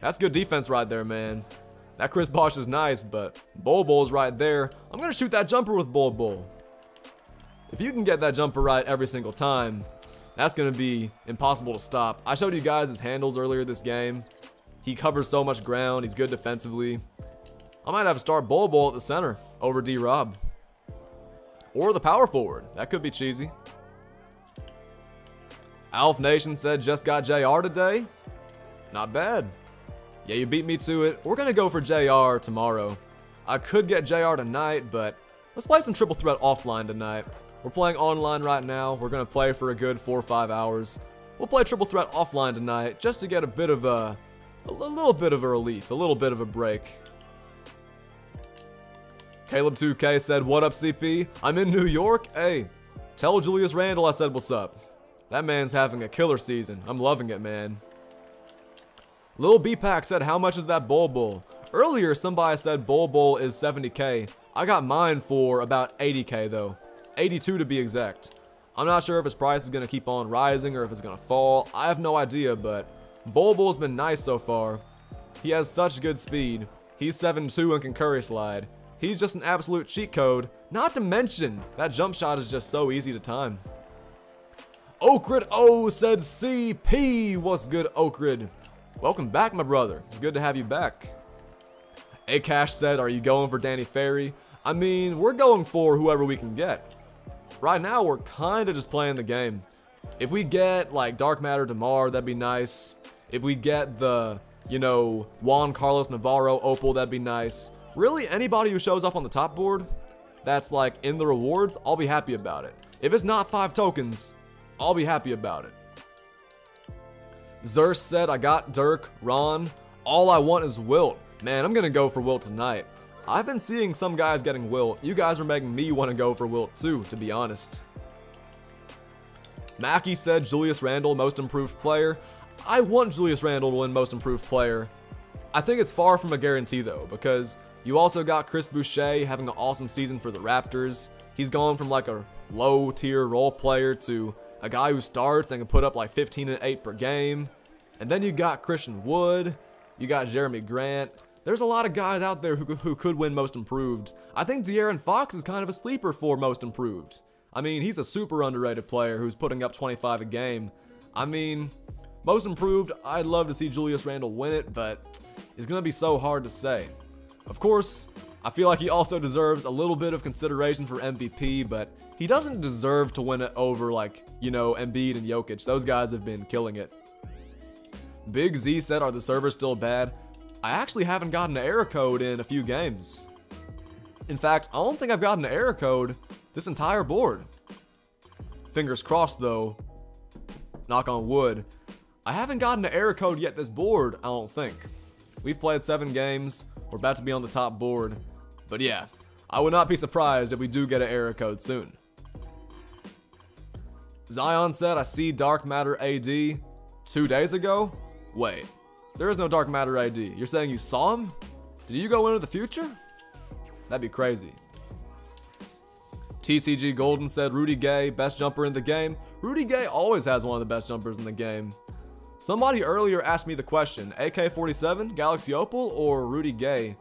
That's good defense right there, man. That Chris Bosh is nice, but Bol Bol's right there. I'm going to shoot that jumper with Bol Bol. If you can get that jumper right every single time, that's going to be impossible to stop. I showed you guys his handles earlier this game. He covers so much ground. He's good defensively. I might have to start Bol Bol at the center over D-Rob. Or the power forward. That could be cheesy. Alf Nation said, just got JR today. Not bad. Yeah, you beat me to it. We're going to go for JR tomorrow. I could get JR tonight, but let's play some triple threat offline tonight. We're playing online right now. We're going to play for a good four or five hours. We'll play triple threat offline tonight just to get a bit of a, a little bit of a relief, a little bit of a break. Caleb2K said, what up CP? I'm in New York. Hey, tell Julius Randle I said what's up. That man's having a killer season. I'm loving it, man. Lil B-Pack said, how much is that Bol Bol? Earlier, somebody said Bol Bol is 70k. I got mine for about 80k though. 82 to be exact. I'm not sure if his price is going to keep on rising or if it's going to fall. I have no idea, but Bol Bol's been nice so far. He has such good speed. He's 7-2 and can curry slide. He's just an absolute cheat code. Not to mention, that jump shot is just so easy to time. Oakrid O said CP. What's good, Oakrid? Welcome back, my brother. It's good to have you back. Akash said, are you going for Danny Ferry? I mean, we're going for whoever we can get. Right now, we're kind of just playing the game. If we get, like, Dark Matter DeMar, that'd be nice. If we get the, you know, Juan Carlos Navarro Opal, that'd be nice. Really, anybody who shows up on the top board that's, like, in the rewards, I'll be happy about it. If it's not five tokens, I'll be happy about it. Zerst said, I got Dirk, Ron. All I want is Wilt. Man, I'm going to go for Wilt tonight. I've been seeing some guys getting Wilt. You guys are making me want to go for Wilt too, to be honest. Mackie said Julius Randle, most improved player. I want Julius Randle to win most improved player. I think it's far from a guarantee though, because you also got Chris Boucher having an awesome season for the Raptors. He's gone from like a low tier role player to a guy who starts and can put up like 15 and 8 per game. And then you got Christian Wood, you got Jerami Grant. There's a lot of guys out there who, who could win Most Improved. I think De'Aaron Fox is kind of a sleeper for Most Improved. I mean, he's a super underrated player who's putting up 25 a game. I mean, Most Improved, I'd love to see Julius Randle win it, but it's going to be so hard to say. Of course, I feel like he also deserves a little bit of consideration for MVP, but he doesn't deserve to win it over, like, you know, Embiid and Jokic. Those guys have been killing it. Big Z said, are the servers still bad? I actually haven't gotten an error code in a few games. In fact, I don't think I've gotten an error code this entire board. Fingers crossed though. Knock on wood. I haven't gotten an error code yet this board, I don't think. We've played seven games. We're about to be on the top board. But yeah, I would not be surprised if we do get an error code soon. Zion said, I see Dark Matter AD two days ago? Wait, there is no Dark Matter AD. You're saying you saw him? Did you go into the future? That'd be crazy. TCG Golden said Rudy Gay, best jumper in the game. Rudy Gay always has one of the best jumpers in the game. Somebody earlier asked me the question, AK-47, Galaxy Opal, or Rudy Gay?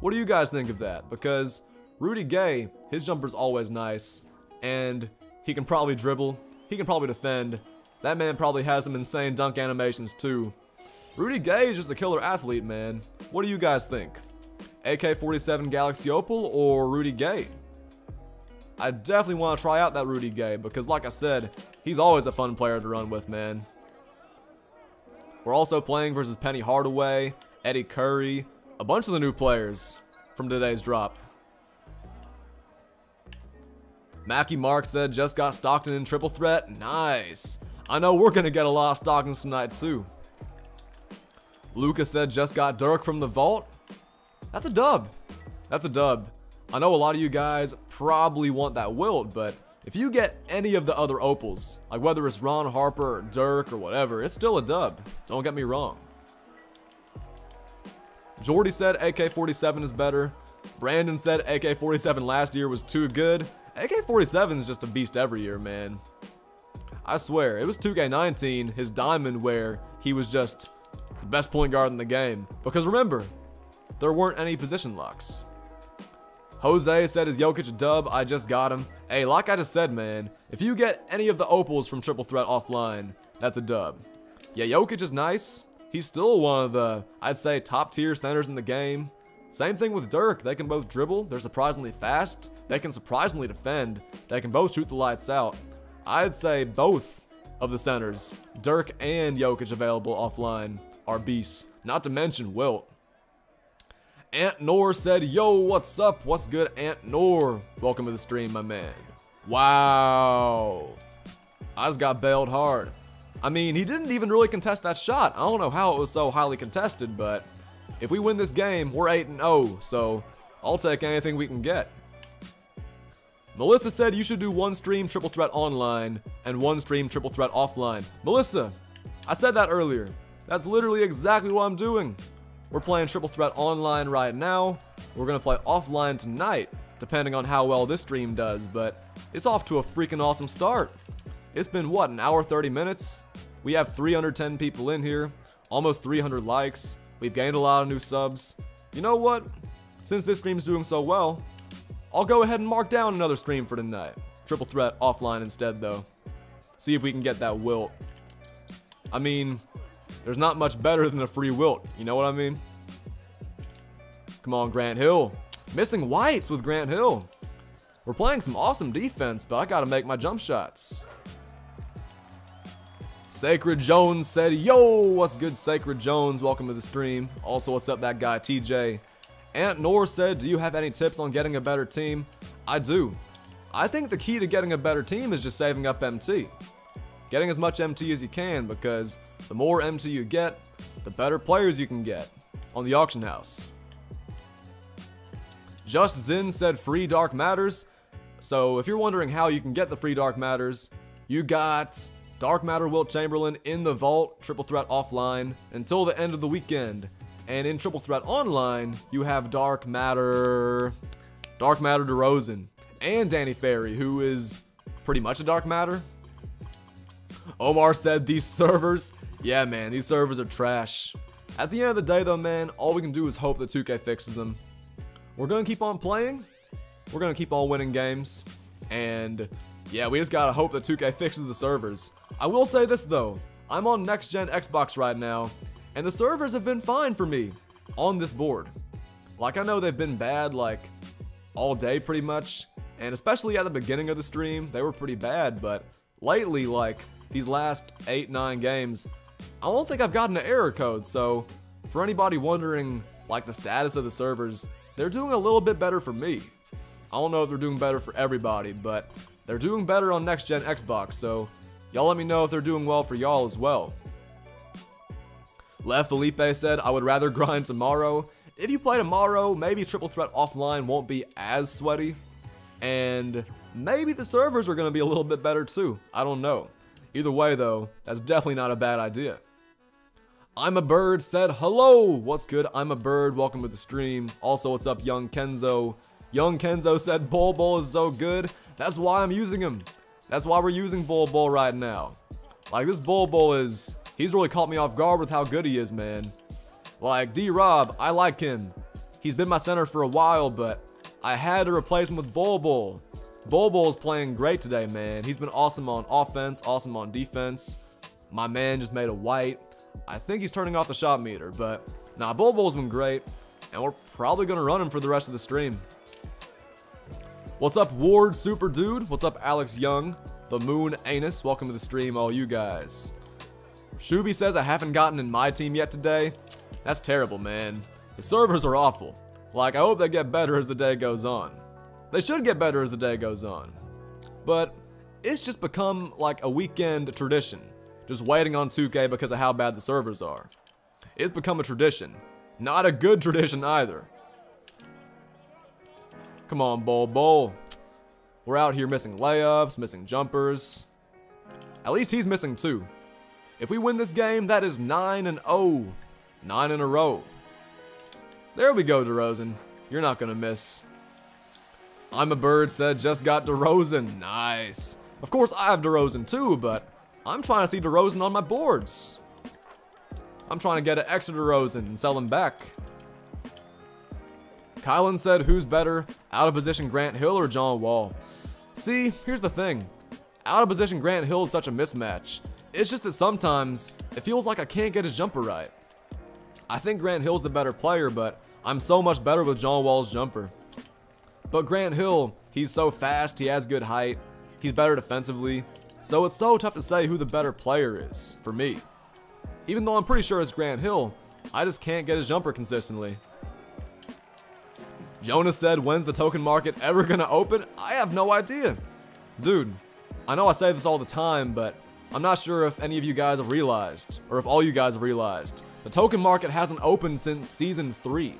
What do you guys think of that? Because Rudy Gay, his jumper's always nice, and he can probably dribble, he can probably defend. That man probably has some insane dunk animations too. Rudy Gay is just a killer athlete, man. What do you guys think? AK-47 Galaxy Opal or Rudy Gay? I definitely want to try out that Rudy Gay because like I said, he's always a fun player to run with, man. We're also playing versus Penny Hardaway, Eddie Curry, a bunch of the new players from today's drop. Mackie Mark said just got Stockton in triple threat. Nice. I know we're going to get a lot of Stocktons tonight too. Lucas said just got Dirk from the vault. That's a dub. That's a dub. I know a lot of you guys probably want that Wilt, but if you get any of the other opals, like whether it's Ron Harper or Dirk or whatever, it's still a dub. Don't get me wrong. Jordy said AK-47 is better. Brandon said AK-47 last year was too good. AK-47 is just a beast every year, man. I swear, it was 2K19, his diamond where he was just the best point guard in the game. Because remember, there weren't any position locks. Jose said his Jokic dub, I just got him. Hey, like I just said, man, if you get any of the opals from Triple Threat offline, that's a dub. Yeah, Jokic is nice. He's still one of the, I'd say, top tier centers in the game. Same thing with Dirk. They can both dribble. They're surprisingly fast. They can surprisingly defend. They can both shoot the lights out. I'd say both of the centers, Dirk and Jokic available offline, are beasts. Not to mention Wilt. Ant Nor said, Yo, what's up? What's good, Ant Nor? Welcome to the stream, my man. Wow. I just got bailed hard. I mean, he didn't even really contest that shot. I don't know how it was so highly contested, but if we win this game, we're 8 and 0, so I'll take anything we can get. Melissa said you should do one stream triple threat online and one stream triple threat offline. Melissa, I said that earlier. That's literally exactly what I'm doing. We're playing Triple Threat online right now. We're going to play offline tonight depending on how well this stream does, but it's off to a freaking awesome start. It's been, what, an hour 30 minutes? We have 310 people in here, almost 300 likes. We've gained a lot of new subs. You know what? Since this stream's doing so well, I'll go ahead and mark down another stream for tonight. Triple threat offline instead, though. See if we can get that wilt. I mean, there's not much better than a free wilt. You know what I mean? Come on, Grant Hill. Missing whites with Grant Hill. We're playing some awesome defense, but I gotta make my jump shots. Sacred Jones said, Yo, what's good, Sacred Jones? Welcome to the stream. Also, what's up, that guy, TJ? Aunt Nor said, Do you have any tips on getting a better team? I do. I think the key to getting a better team is just saving up MT. Getting as much MT as you can because the more MT you get, the better players you can get on the auction house. Just Zin said free Dark Matters. So if you're wondering how you can get the free Dark Matters, you got Dark Matter Wilt Chamberlain in the vault, Triple Threat offline, until the end of the weekend. And in Triple Threat Online, you have Dark Matter, Dark Matter DeRozan, and Danny Ferry, who is pretty much a Dark Matter. Omar said these servers, yeah man, these servers are trash. At the end of the day though man, all we can do is hope that 2K fixes them. We're gonna keep on playing, we're gonna keep on winning games, and yeah, we just gotta hope that 2K fixes the servers. I will say this though, I'm on next gen Xbox right now, and the servers have been fine for me on this board. Like I know they've been bad like all day pretty much, and especially at the beginning of the stream, they were pretty bad, but lately like these last 8 9 games, I don't think I've gotten an error code. So, for anybody wondering like the status of the servers, they're doing a little bit better for me. I don't know if they're doing better for everybody, but they're doing better on next gen Xbox, so y'all let me know if they're doing well for y'all as well. Left Felipe said, I would rather grind tomorrow. If you play tomorrow, maybe Triple Threat offline won't be as sweaty. And maybe the servers are going to be a little bit better too. I don't know. Either way though, that's definitely not a bad idea. I'm a bird said hello. What's good? I'm a bird. Welcome to the stream. Also, what's up, young Kenzo? Young Kenzo said Bol Bol is so good. That's why I'm using him. That's why we're using Bol Bol right now. Like this Bol Bol is he's really caught me off guard with how good he is, man. Like D Rob, I like him. He's been my center for a while, but I had to replace him with Bol Bol. Bol Bol's playing great today, man. He's been awesome on offense, awesome on defense. My man just made a white. I think he's turning off the shot meter, but nah, Bol Bol's been great, and we're probably gonna run him for the rest of the stream. What's up, Ward Super Dude? What's up, Alex Young? The Moon Anus. Welcome to the stream, all you guys. Shuby says I haven't gotten in my team yet today. That's terrible, man. The servers are awful. Like, I hope they get better as the day goes on. They should get better as the day goes on. But it's just become like a weekend tradition. Just waiting on 2K because of how bad the servers are. It's become a tradition. Not a good tradition either. Come on, Bol Bol. We're out here missing layups, missing jumpers. At least he's missing two. If we win this game, that is 9 and 0. 9 in a row. There we go, DeRozan. You're not going to miss. I'm a bird said just got DeRozan. Nice. Of course, I have DeRozan too, but I'm trying to see DeRozan on my boards. I'm trying to get an extra DeRozan and sell him back. Kylan said, who's better, out of position Grant Hill or John Wall? See, here's the thing. Out of position Grant Hill is such a mismatch. It's just that sometimes it feels like I can't get his jumper right. I think Grant Hill's the better player, but I'm so much better with John Wall's jumper. But Grant Hill, he's so fast, he has good height, he's better defensively, so it's so tough to say who the better player is, for me. Even though I'm pretty sure it's Grant Hill, I just can't get his jumper consistently. Jonas said, when's the token market ever gonna open? I have no idea. Dude, I know I say this all the time, but I'm not sure if any of you guys have realized, or if all you guys have realized. The token market hasn't opened since Season 3.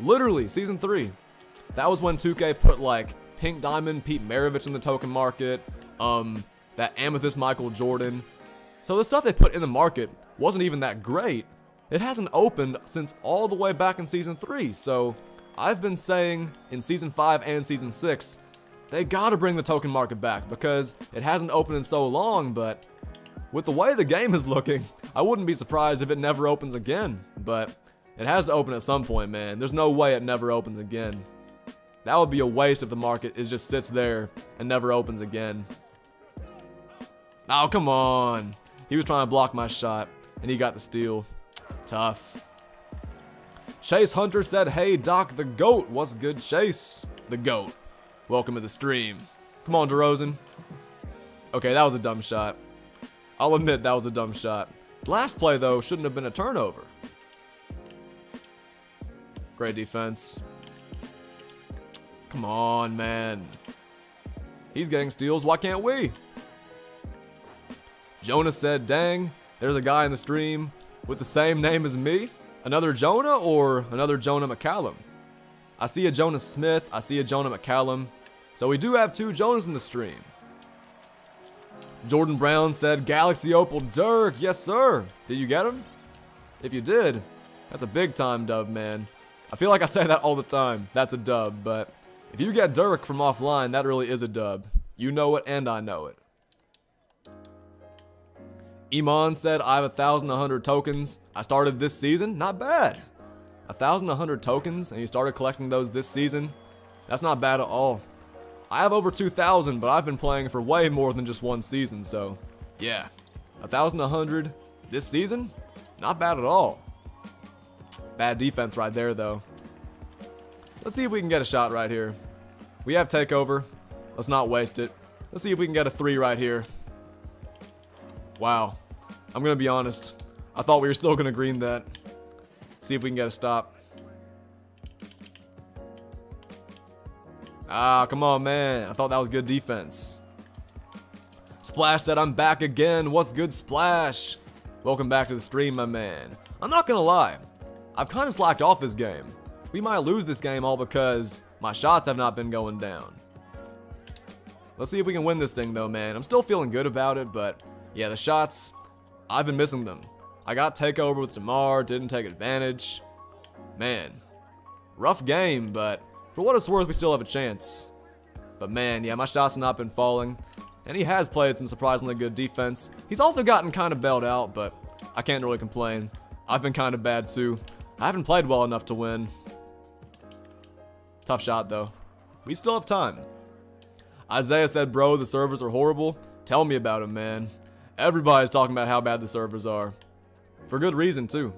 Literally, Season 3. That was when 2K put like Pink Diamond, Pete Maravich in the token market, um, that Amethyst Michael Jordan. So the stuff they put in the market wasn't even that great. It hasn't opened since all the way back in Season 3, so I've been saying in Season 5 and Season 6, they gotta bring the token market back because it hasn't opened in so long, but with the way the game is looking, I wouldn't be surprised if it never opens again. But it has to open at some point, man. There's no way it never opens again. That would be a waste if the market is just sits there and never opens again. Oh, come on. He was trying to block my shot, and he got the steal. Tough. Chase Hunter said, Hey, Doc the GOAT. What's good, Chase? The GOAT. Welcome to the stream. Come on, DeRozan. Okay, that was a dumb shot. I'll admit that was a dumb shot. Last play, though, shouldn't have been a turnover. Great defense. Come on, man. He's getting steals. Why can't we? Jonas said, dang, there's a guy in the stream with the same name as me. Another Jonah or another Jonah McCallum? I see a Jonah Smith. I see a Jonah McCallum. So we do have two Jonas in the stream. Jordan Brown said, Galaxy Opal Dirk. Yes, sir. Did you get him? If you did, that's a big time dub, man. I feel like I say that all the time. That's a dub, but if you get Dirk from offline, that really is a dub. You know it, and I know it. Iman said, I have a 1,100 tokens. I started this season. Not bad. 1,100 tokens, and you started collecting those this season. That's not bad at all. I have over 2,000, but I've been playing for way more than just one season, so yeah. 1,100 this season? Not bad at all. Bad defense right there, though. Let's see if we can get a shot right here. We have takeover. Let's not waste it. Let's see if we can get a three right here. Wow. I'm going to be honest. I thought we were still going to green that. See if we can get a stop. Ah, come on, man. I thought that was good defense. Splash said, I'm back again. What's good, Splash? Welcome back to the stream, my man. I'm not gonna lie. I've kind of slacked off this game. We might lose this game all because my shots have not been going down. Let's see if we can win this thing, though, man. I'm still feeling good about it, but yeah, the shots, I've been missing them. I got takeover with DeMar, didn't take advantage. Man, rough game, but for what it's worth, we still have a chance. But man, yeah, my shots have not been falling. And he has played some surprisingly good defense. He's also gotten kind of bailed out, but I can't really complain. I've been kind of bad too. I haven't played well enough to win. Tough shot though. We still have time. Isaiah said, bro, the servers are horrible. Tell me about them, man. Everybody's talking about how bad the servers are. For good reason, too.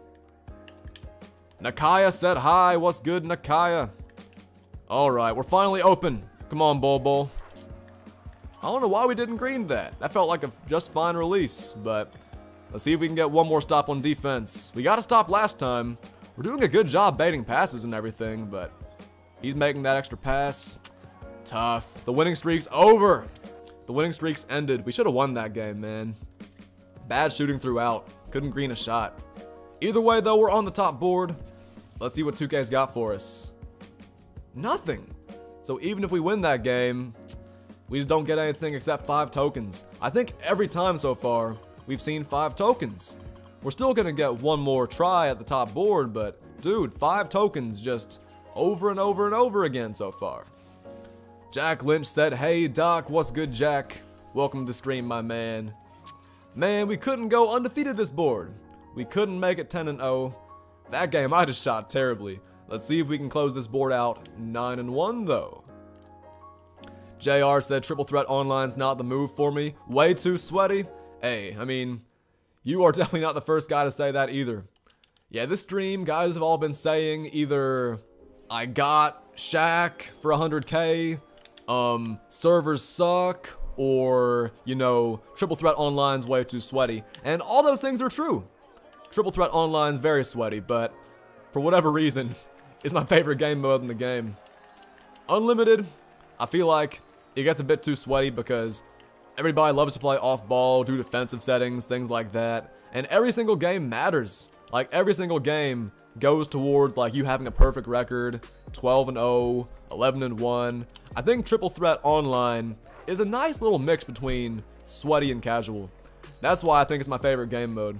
Nakaya said hi. What's good, Nakaya? Alright, we're finally open. Come on, Bol Bol. I don't know why we didn't green that. That felt like a just fine release, but let's see if we can get one more stop on defense. We got to stop last time. We're doing a good job baiting passes and everything, but he's making that extra pass. Tough. The winning streak's over. The winning streak's ended. We should have won that game, man. Bad shooting throughout. Couldn't green a shot. Either way, though, we're on the top board. Let's see what 2K's got for us. Nothing. So even if we win that game, we just don't get anything except five tokens. I think every time so far, we've seen five tokens. We're still gonna get one more try at the top board, but dude, five tokens just over and over and over again so far. Jack Lynch said, Hey Doc, what's good, Jack? Welcome to the stream, my man. Man, we couldn't go undefeated this board. We couldn't make it 10 and 0. That game I just shot terribly. Let's see if we can close this board out 9 and 1 though. JR said Triple Threat Online's not the move for me. Way too sweaty. Hey, I mean, you are definitely not the first guy to say that either. Yeah, this stream, guys have all been saying either I got Shaq for 100k, um, servers suck, or, you know, Triple Threat Online's way too sweaty. And all those things are true. Triple Threat Online's very sweaty, but for whatever reason, it's my favorite game mode in the game. Unlimited, I feel like it gets a bit too sweaty because everybody loves to play off ball, do defensive settings, things like that. And every single game matters. Like every single game goes towards like you having a perfect record, 12 and 0, 11 and 1. I think Triple Threat Online is a nice little mix between sweaty and casual. That's why I think it's my favorite game mode.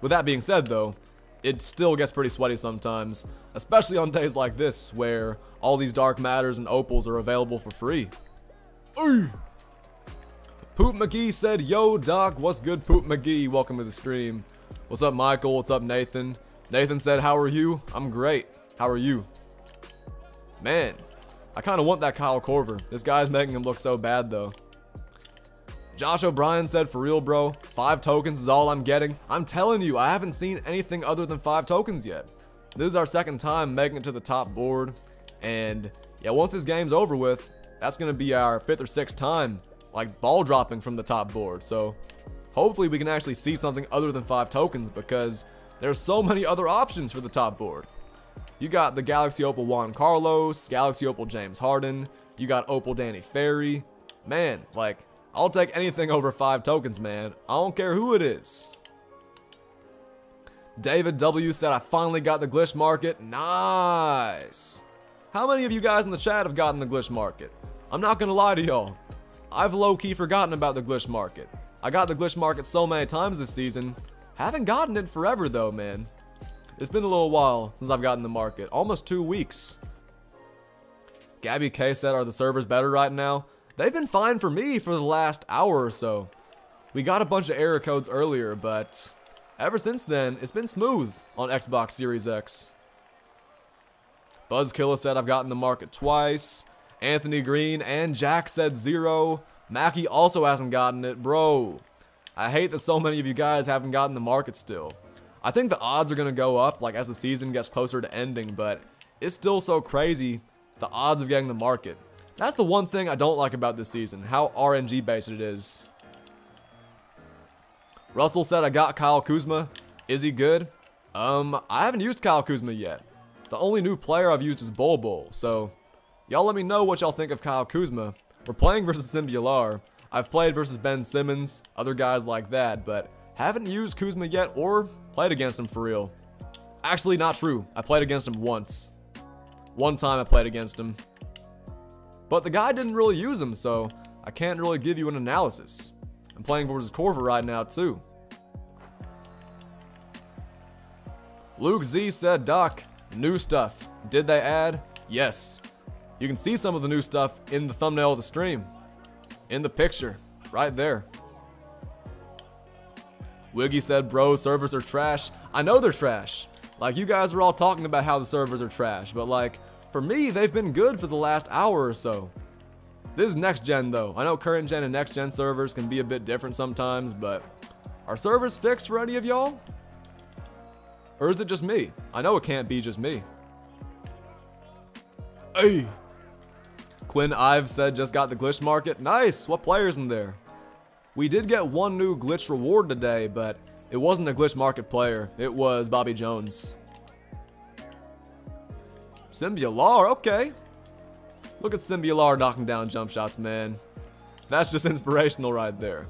With that being said though, it still gets pretty sweaty sometimes, especially on days like this where all these dark matters and opals are available for free. Ooh. Poop McGee said, Yo, Doc, what's good, Poop McGee? Welcome to the stream. What's up, Michael? What's up, Nathan? Nathan said, How are you? I'm great. How are you? Man, I kind of want that Kyle Korver. This guy's making him look so bad, though. Josh O'Brien said, for real, bro, five tokens is all I'm getting. I'm telling you, I haven't seen anything other than five tokens yet. This is our second time making it to the top board. And yeah, once this game's over with, that's going to be our fifth or sixth time, like ball dropping from the top board. So hopefully we can actually see something other than five tokens because there's so many other options for the top board. You got the Galaxy Opal Juan Carlos, Galaxy Opal James Harden, you got Opal Danny Ferry. Man, like, I'll take anything over five tokens, man. I don't care who it is. David W said, I finally got the glitch market. Nice. How many of you guys in the chat have gotten the glitch market? I'm not gonna lie to y'all. I've low-key forgotten about the glitch market. I got the glitch market so many times this season. Haven't gotten it forever though, man. It's been a little while since I've gotten the market. Almost two weeks. Gabby K said, are the servers better right now? They've been fine for me for the last hour or so. We got a bunch of error codes earlier, but ever since then, it's been smooth on Xbox Series X. Buzzkiller said I've gotten the market twice. Anthony Green and Jack said zero. Mackie also hasn't gotten it. Bro, I hate that so many of you guys haven't gotten the market still. I think the odds are going to go up like as the season gets closer to ending, but it's still so crazy, the odds of getting the market. That's the one thing I don't like about this season, how RNG based it is. Russell said I got Kyle Kuzma. Is he good? Um, I haven't used Kyle Kuzma yet. The only new player I've used is Bol Bol, so y'all let me know what y'all think of Kyle Kuzma. We're playing versus Simbular. I've played versus Ben Simmons, other guys like that, but haven't used Kuzma yet or played against him for real. Actually, not true. I played against him once. One time I played against him. But the guy didn't really use him, so I can't really give you an analysis. I'm playing versus Korver right now, too. Luke Z said, Doc, new stuff. Did they add? Yes. You can see some of the new stuff in the thumbnail of the stream. In the picture. Right there. Wiggy said, bro, servers are trash. I know they're trash. Like, you guys are all talking about how the servers are trash, but like, for me, they've been good for the last hour or so. This is next gen though. I know current gen and next gen servers can be a bit different sometimes, but are servers fixed for any of y'all? Or is it just me? I know it can't be just me. Hey! Quinn Ives said just got the glitch market. Nice! What players in there? We did get one new glitch reward today, but it wasn't a glitch market player. It was Bobby Jones. Simbular, okay. Look at Simbular knocking down jump shots, man. That's just inspirational right there.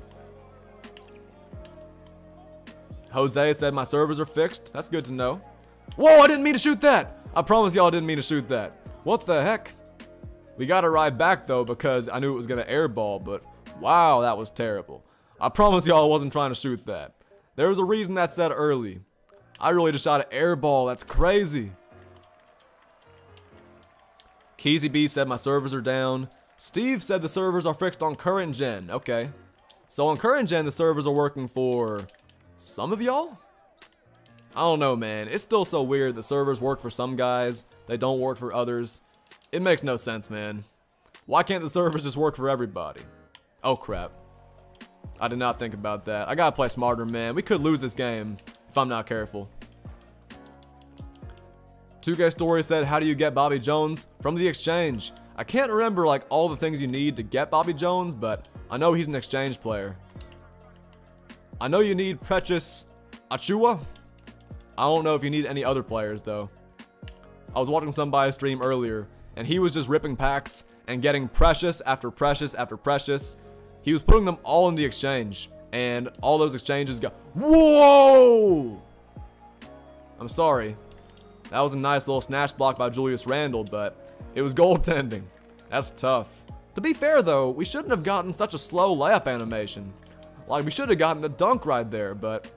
Jose said my servers are fixed. That's good to know. Whoa, I didn't mean to shoot that. I promise y'all I didn't mean to shoot that. What the heck? We got to ride back though because I knew it was going to airball, but wow, that was terrible. I promise y'all I wasn't trying to shoot that. There was a reason that said early. I really just shot an airball. That's crazy. Keezy B said my servers are down. Steve said the servers are fixed on current gen. Okay. So on current gen, the servers are working for some of y'all? I don't know, man. It's still so weird. The servers work for some guys. They don't work for others. It makes no sense, man. Why can't the servers just work for everybody? Oh, crap. I did not think about that. I gotta play smarter, man. We could lose this game if I'm not careful. 2K Story said, how do you get Bobby Jones? From the exchange. I can't remember like all the things you need to get Bobby Jones, but I know he's an exchange player. I know you need Precious Achiuwa. I don't know if you need any other players though. I was watching somebody stream earlier, and he was just ripping packs and getting Precious after Precious after Precious. He was putting them all in the exchange, and all those exchanges go, Whoa! I'm sorry. That was a nice little snatch block by Julius Randle, but it was goaltending. That's tough. To be fair though, we shouldn't have gotten such a slow layup animation. Like we should have gotten a dunk right there, but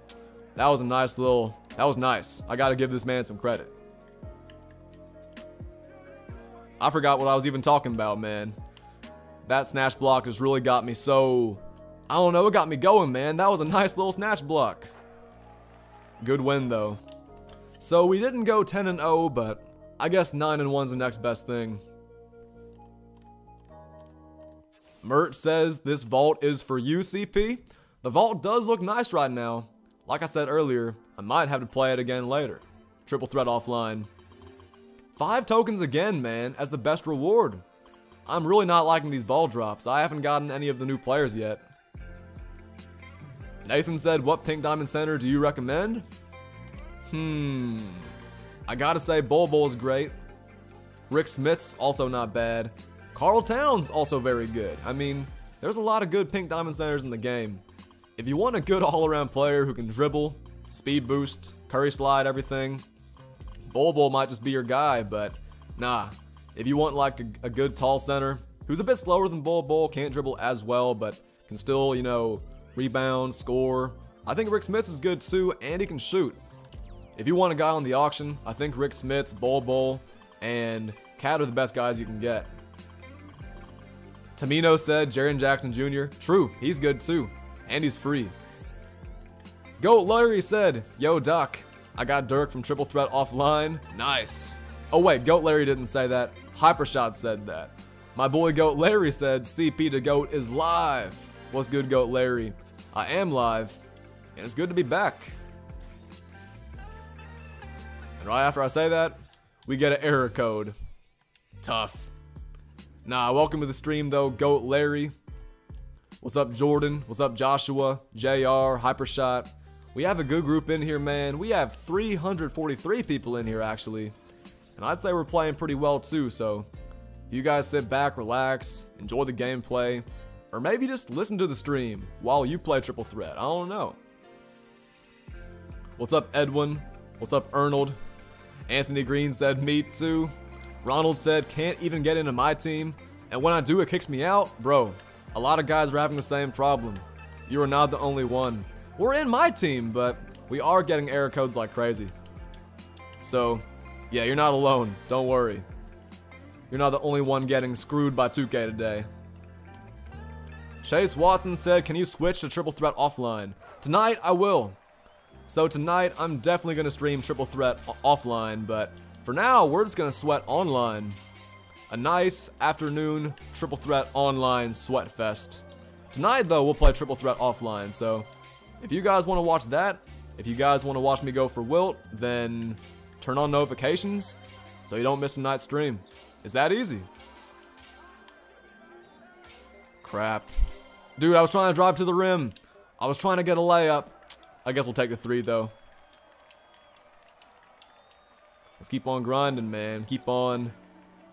that was a nice little That was nice. I gotta give this man some credit. I forgot what I was even talking about, man. That snatch block has really got me so... I don't know, it got me going, man. That was a nice little snatch block. Good win, though. So we didn't go 10 and 0, but I guess 9 and 1's the next best thing. Mert says this vault is for you, CP. The vault does look nice right now. Like I said earlier, I might have to play it again later. Triple threat offline. Five tokens again, man, as the best reward. I'm really not liking these ball drops. I haven't gotten any of the new players yet. Nathan said, what pink diamond center do you recommend? Hmm. I gotta say, Bol is great. Rik Smits also not bad. Karl Towns also very good. I mean, there's a lot of good pink diamond centers in the game. If you want a good all-around player who can dribble, speed boost, curry slide, everything, Bol Bol might just be your guy, but nah. If you want like a, a good tall center who's a bit slower than Bol Bol, can't dribble as well, but can still, you know, rebound, score, I think Rik Smits is good too, and he can shoot. If you want a guy on the auction, I think Rik Smits, Bol Bol, and KAT are the best guys you can get. Tamino said Jaren Jackson Jr. True, he's good too. And he's free. Goat Larry said, Yo Doc, I got Dirk from Triple Threat offline. Nice. Oh wait, Goat Larry didn't say that. Hypershot said that. My boy Goat Larry said CP to Goat is live. What's good, Goat Larry? I am live, and it's good to be back. And right after I say that, we get an error code. Tough. Nah, welcome to the stream though, Goat Larry. What's up, Jordan? What's up, Joshua? JR, Hypershot. We have a good group in here, man. We have 343 people in here, actually. And I'd say we're playing pretty well, too, so... You guys sit back, relax, enjoy the gameplay, or maybe just listen to the stream while you play Triple Threat. I don't know. What's up, Edwin? What's up, Arnold? Anthony Green said, me too. Ronald said, can't even get into my team. And when I do, it kicks me out. Bro, a lot of guys are having the same problem. You are not the only one. We're in my team, but we are getting error codes like crazy. So, yeah, you're not alone. Don't worry. You're not the only one getting screwed by 2K today. Chase Watson said, can you switch to Triple Threat offline? Tonight, I will. So tonight, I'm definitely going to stream Triple Threat offline, but for now, we're just going to sweat online. A nice afternoon Triple Threat online sweat fest. Tonight, though, we'll play Triple Threat offline, so if you guys want to watch that, if you guys want to watch me go for Wilt, then turn on notifications so you don't miss a night stream. It's that easy. Crap. Dude, I was trying to drive to the rim. I was trying to get a layup. I guess we'll take the three, though. Let's keep on grinding, man. Keep on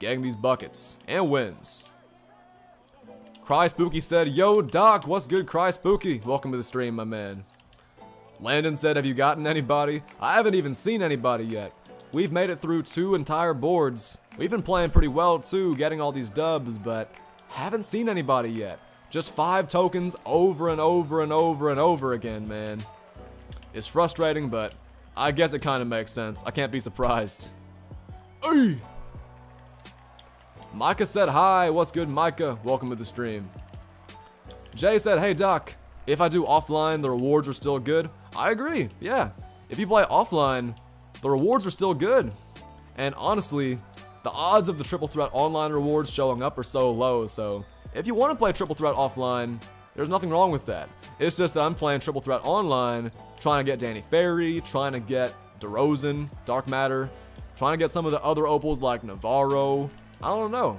getting these buckets and wins. Cry Spooky said, Yo, Doc, what's good, Cry Spooky? Welcome to the stream, my man. Landon said, Have you gotten anybody? I haven't even seen anybody yet. We've made it through two entire boards. We've been playing pretty well, too, getting all these dubs, but haven't seen anybody yet. Just five tokens over and over and over and over again, man. It's frustrating, but I guess it kind of makes sense. I can't be surprised. Hey! Micah said hi. What's good, Micah? Welcome to the stream. Jay said, hey, Doc. If I do offline, the rewards are still good. I agree. Yeah. If you play offline, the rewards are still good. And honestly, the odds of the Triple Threat online rewards showing up are so low, so if you want to play Triple Threat offline, there's nothing wrong with that. It's just that I'm playing Triple Threat online, trying to get Danny Ferry, trying to get DeRozan, Dark Matter, trying to get some of the other opals like Navarro. I don't know.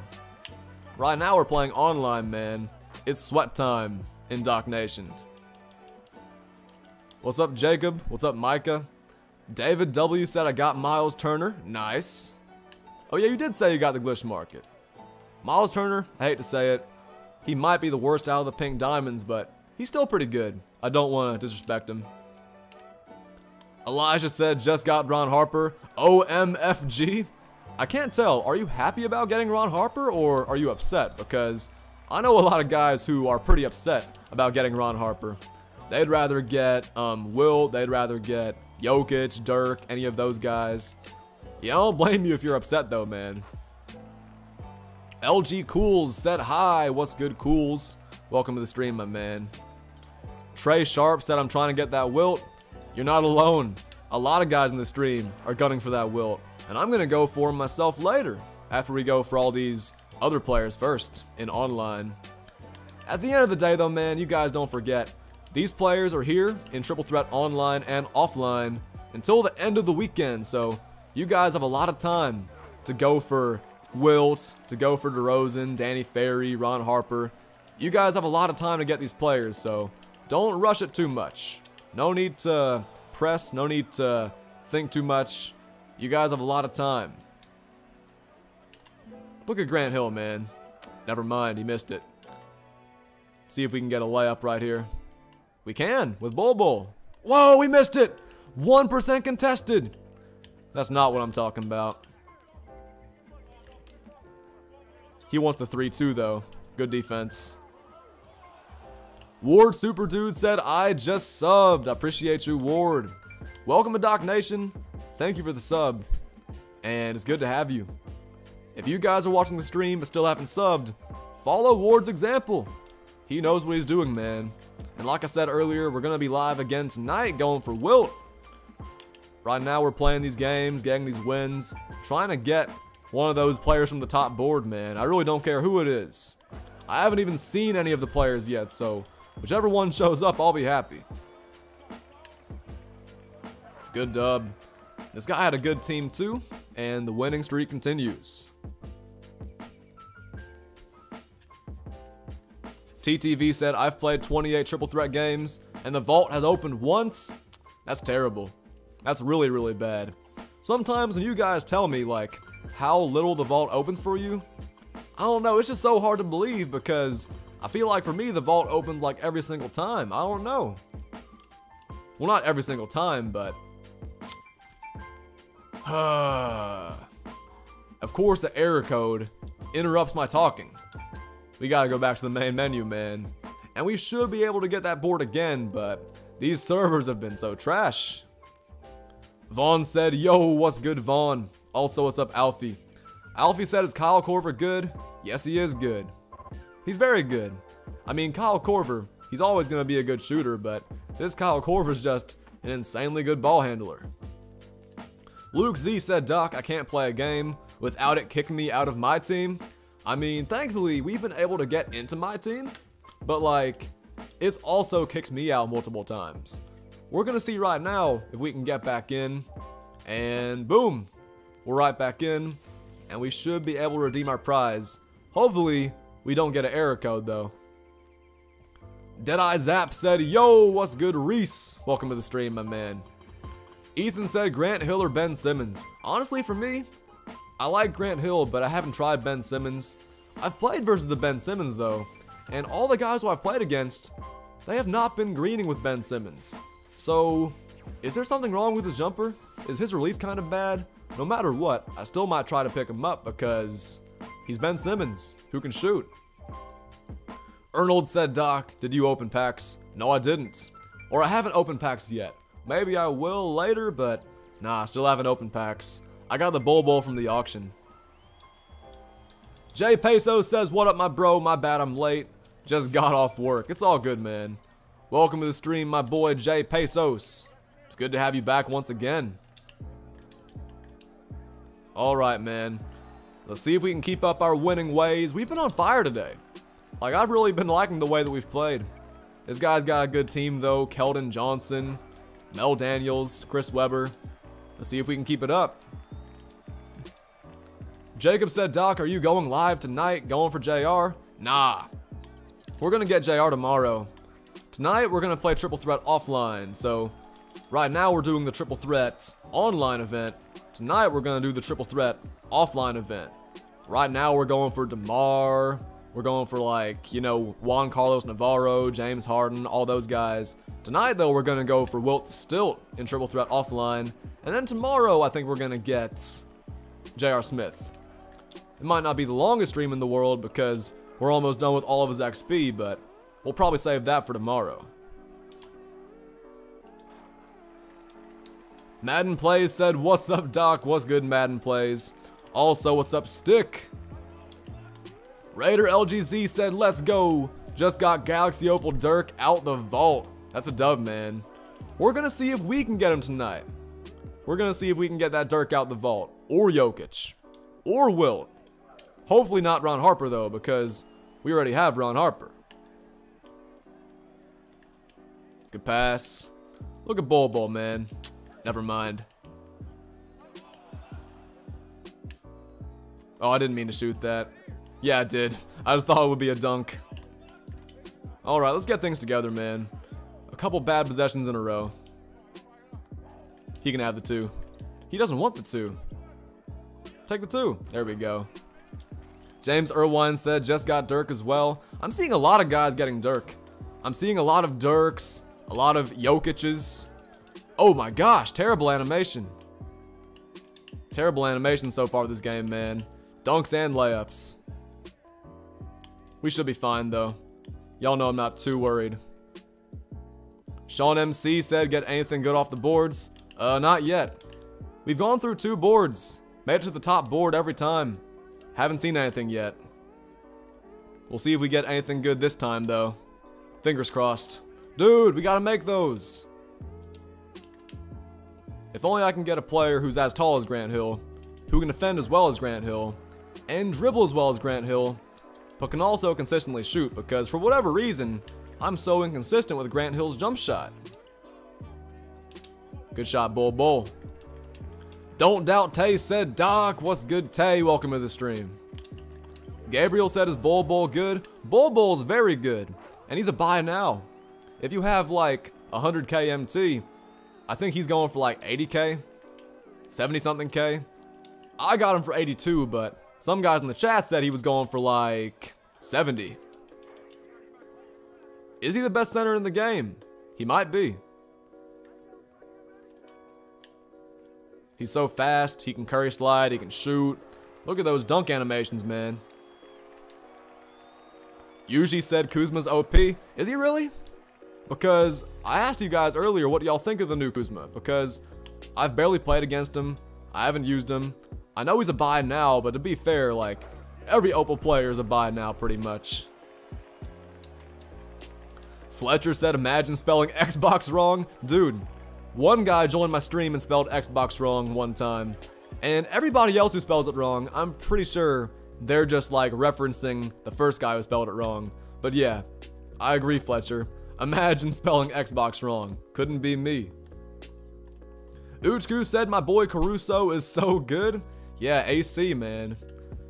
Right now we're playing online, man. It's sweat time in Doc Nation. What's up, Jacob? What's up, Micah? David W said I got Miles Turner. Nice. Oh yeah, you did say you got the glitch market. Miles Turner, I hate to say it, he might be the worst out of the pink diamonds, but he's still pretty good. I don't want to disrespect him. Elijah said, just got Ron Harper. OMFG? I can't tell. Are you happy about getting Ron Harper or are you upset? Because I know a lot of guys who are pretty upset about getting Ron Harper. They'd rather get um, Will, they'd rather get Jokic, Dirk, any of those guys. Yeah, I don't blame you if you're upset though, man. LG Cools said hi. What's good, Cools? Welcome to the stream, my man. Trey Sharp said I'm trying to get that wilt. You're not alone. A lot of guys in the stream are gunning for that wilt. And I'm to go for him myself later. After we go for all these other players first in online. At the end of the day though, man, you guys don't forget. These players are here in Triple Threat online and offline until the end of the weekend. So you guys have a lot of time to go for Wilt, to go for DeRozan, Danny Ferry, Ron Harper. You guys have a lot of time to get these players, so don't rush it too much. No need to press, no need to think too much. You guys have a lot of time. Look at Grant Hill, man. Never mind, he missed it. See if we can get a layup right here. We can, with Bol. Whoa, we missed it! 1% contested! That's not what I'm talking about. He wants the 3-2, though. Good defense. Ward Super Dude said, I just subbed. I appreciate you, Ward. Welcome to Doc Nation. Thank you for the sub. And it's good to have you. If you guys are watching the stream but still haven't subbed, follow Ward's example. He knows what he's doing, man. And like I said earlier, we're going to be live again tonight going for Wilt. Right now we're playing these games, getting these wins, trying to get one of those players from the top board, man. I really don't care who it is. I haven't even seen any of the players yet, so whichever one shows up, I'll be happy. Good dub. This guy had a good team too, and the winning streak continues. TTV said, I've played 28 triple threat games, and the vault has opened once? That's terrible. That's really, really bad. Sometimes when you guys tell me, like, how little the vault opens for you, I don't know, it's just so hard to believe because I feel like for me, the vault opened like every single time. I don't know. Well, not every single time, but... of course, the error code interrupts my talking. We gotta go back to the main menu, man. And we should be able to get that board again, but these servers have been so trash. Vaughn said, yo, what's good, Vaughn? Also, what's up, Alfie? Alfie said, is Kyle Korver good? Yes, he is good. He's very good. I mean, Kyle Korver, he's always going to be a good shooter, but this Kyle Korver's just an insanely good ball handler. Luke Z said, Doc, I can't play a game without it kicking me out of my team. I mean, thankfully, we've been able to get into my team, but like, it's also kicked me out multiple times. We're to see right now if we can get back in, and boom, we're right back in, and we should be able to redeem our prize. Hopefully, we don't get an error code though. Deadeye Zap said, Yo, what's good, Reese? Welcome to the stream, my man. Ethan said, Grant Hill or Ben Simmons. Honestly, for me, I like Grant Hill, but I haven't tried Ben Simmons. I've played versus the Ben Simmons, though, and all the guys who I've played against, they have not been greening with Ben Simmons. So, is there something wrong with his jumper? Is his release kind of bad? No matter what, I still might try to pick him up because he's Ben Simmons, who can shoot. Arnold said, Doc, did you open packs? No, I didn't. Or I haven't opened packs yet. Maybe I will later, but nah, still haven't opened packs. I got the Bol Bol from the auction. Jay Peso says, what up my bro, my bad I'm late. Just got off work. It's all good, man. Welcome to the stream, my boy Jay Pesos. It's good to have you back once again. Alright, man. Let's see if we can keep up our winning ways. We've been on fire today. Like, I've really been liking the way that we've played. This guy's got a good team, though. Keldon Johnson, Mel Daniels, Chris Webber. Let's see if we can keep it up. Jacob said, Doc, are you going live tonight? Going for JR? Nah. We're going to get JR tomorrow. Tonight, we're going to play Triple Threat offline. So, right now, we're doing the Triple Threat online event. Tonight, we're going to do the Triple Threat offline event. Right now, we're going for DeMar. We're going for, like, you know, Juan Carlos Navarro, James Harden, all those guys. Tonight, though, we're going to go for Wilt Stilt in Triple Threat offline. And then tomorrow, I think we're going to get J.R. Smith. It might not be the longest stream in the world because we're almost done with all of his XP, but we'll probably save that for tomorrow. Madden Plays said, What's up, Doc? What's good, Madden Plays? Also, what's up, Stick? Raider LGZ said, Let's go. Just got Galaxy Opal Dirk out the vault. That's a dub, man. We're going to see if we can get him tonight. We're going to see if we can get that Dirk out the vault. Or Jokic. Or Wilt. Hopefully not Ron Harper, though, because we already have Ron Harper. Good pass. Look at Bol Bol, man. Never mind. Oh, I didn't mean to shoot that. Yeah, I did. I just thought it would be a dunk. Alright, let's get things together, man. A couple bad possessions in a row. He can have the two. He doesn't want the two. Take the two. There we go. James Irwine said just got Dirk as well. I'm seeing a lot of guys getting Dirk. I'm seeing a lot of Dirks, a lot of Jokic's. Oh my gosh, terrible animation. Terrible animation so far this game, man. Dunks and layups. We should be fine, though. Y'all know I'm not too worried. Sean MC said, get anything good off the boards? Uh, not yet. We've gone through two boards. Made it to the top board every time. Haven't seen anything yet. We'll see if we get anything good this time, though. Fingers crossed. Dude, we gotta make those. If only I can get a player who's as tall as Grant Hill, who can defend as well as Grant Hill, and dribble as well as Grant Hill, but can also consistently shoot because for whatever reason, I'm so inconsistent with Grant Hill's jump shot. Good shot, Bol Bol. Don't doubt Tay said, Doc, what's good Tay? Welcome to the stream. Gabriel said, is Bol Bol good? Bol Bol's very good, and he's a buy now. If you have like 100k MT, I think he's going for like 80k, 70 something k. I got him for 82, but some guys in the chat said he was going for like 70. Is he the best center in the game? He might be. He's so fast, he can curry slide, he can shoot. Look at those dunk animations, man. Yuji said Kuzma's OP. Is he really? Because I asked you guys earlier what y'all think of the new Kuzma. Because I've barely played against him. I haven't used him. I know he's a buy now, but to be fair, like, every Opal player is a buy now pretty much. Fletcher said, imagine spelling Xbox wrong. Dude, one guy joined my stream and spelled Xbox wrong one time. And everybody else who spells it wrong, I'm pretty sure they're just like referencing the first guy who spelled it wrong. But yeah, I agree, Fletcher. Imagine spelling Xbox wrong. Couldn't be me. Uchku said my boy Caruso is so good. Yeah, AC, man.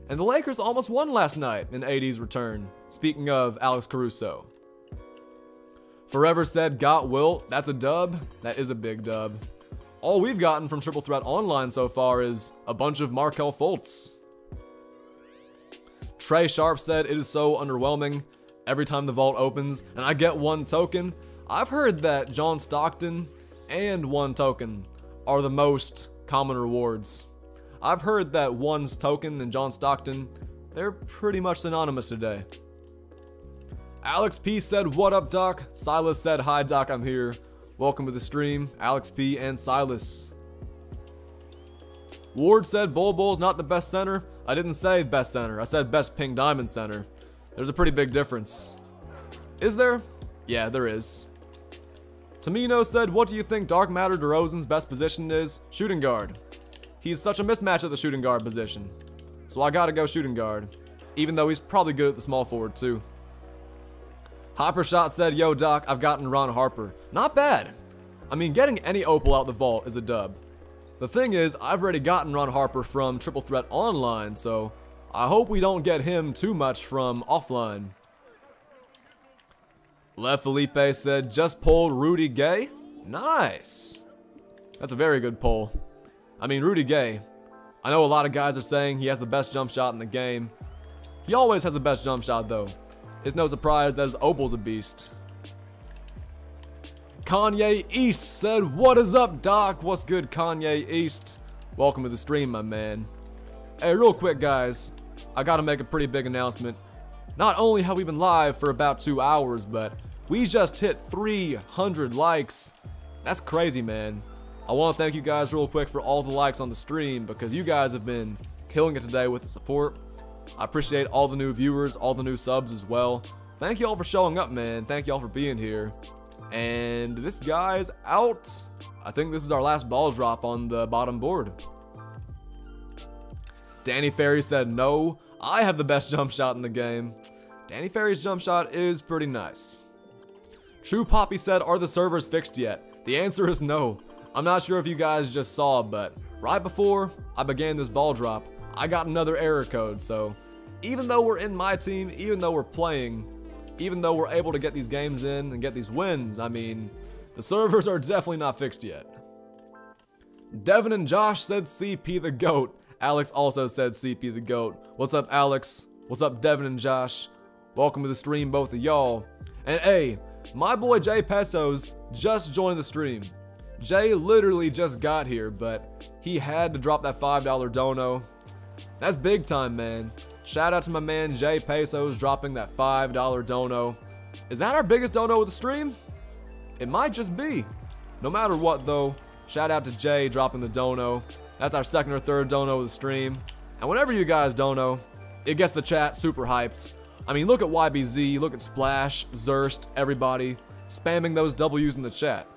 And the Lakers almost won last night in AD's return. Speaking of Alex Caruso. Forever said got Wilt. That's a dub. That is a big dub. All we've gotten from Triple Threat Online so far is a bunch of Markelle Fultz. Trey Sharp said it is so underwhelming every time the vault opens and I get one token. I've heard that John Stockton and one token are the most common rewards. I've heard that one's token and John Stockton, they're pretty much synonymous today. Alex P said, what up, Doc? Silas said, hi, Doc, I'm here. Welcome to the stream, Alex P and Silas. Ward said, Bol Bol's not the best center. I didn't say best center. I said best pink diamond center. There's a pretty big difference. Is there? Yeah, there is. Tamino said, what do you think Dark Matter DeRozan's best position is? Shooting guard. He's such a mismatch at the shooting guard position. So I gotta go shooting guard. Even though he's probably good at the small forward too. Hoppershot said, Yo, Doc, I've gotten Ron Harper. Not bad. I mean, getting any Opal out the vault is a dub. The thing is, I've already gotten Ron Harper from Triple Threat Online, so I hope we don't get him too much from offline. Left Felipe said, just pulled Rudy Gay? Nice. That's a very good pull. I mean, Rudy Gay. I know a lot of guys are saying he has the best jump shot in the game. He always has the best jump shot, though. It's no surprise that his Opal's a beast. Kanye East said, What is up, Doc? What's good, Kanye East? Welcome to the stream, my man. Hey, real quick, guys. I gotta make a pretty big announcement. Not only have we been live for about two hours, but we just hit 300 likes. That's crazy, man. I want to thank you guys real quick for all the likes on the stream because you guys have been killing it today with the support. I appreciate all the new viewers, all the new subs as well. Thank y'all for showing up, man. Thank y'all for being here. And this guy's out. I think this is our last ball drop on the bottom board. Danny Ferry said no. I have the best jump shot in the game. Danny Ferry's jump shot is pretty nice. True Poppy said, are the servers fixed yet? The answer is no. I'm not sure if you guys just saw, but right before I began this ball drop, I got another error code, so even though we're in my team, even though we're playing, even though we're able to get these games in and get these wins, I mean, the servers are definitely not fixed yet. Devin and Josh said CP the GOAT. Alex also said CP the GOAT. What's up, Alex? What's up, Devin and Josh? Welcome to the stream, both of y'all. And hey, my boy Jay Pesos just joined the stream. Jay literally just got here, but he had to drop that $5 dono. That's big time, man. Shout out to my man Jay Pesos dropping that $5 dono. Is that our biggest dono of the stream? It might just be. No matter what, though, shout out to Jay dropping the dono. That's our second or third dono of the stream. And whenever you guys dono, it gets the chat super hyped. I mean, look at YBZ, look at Splash, Zerst, everybody spamming those W's in the chat.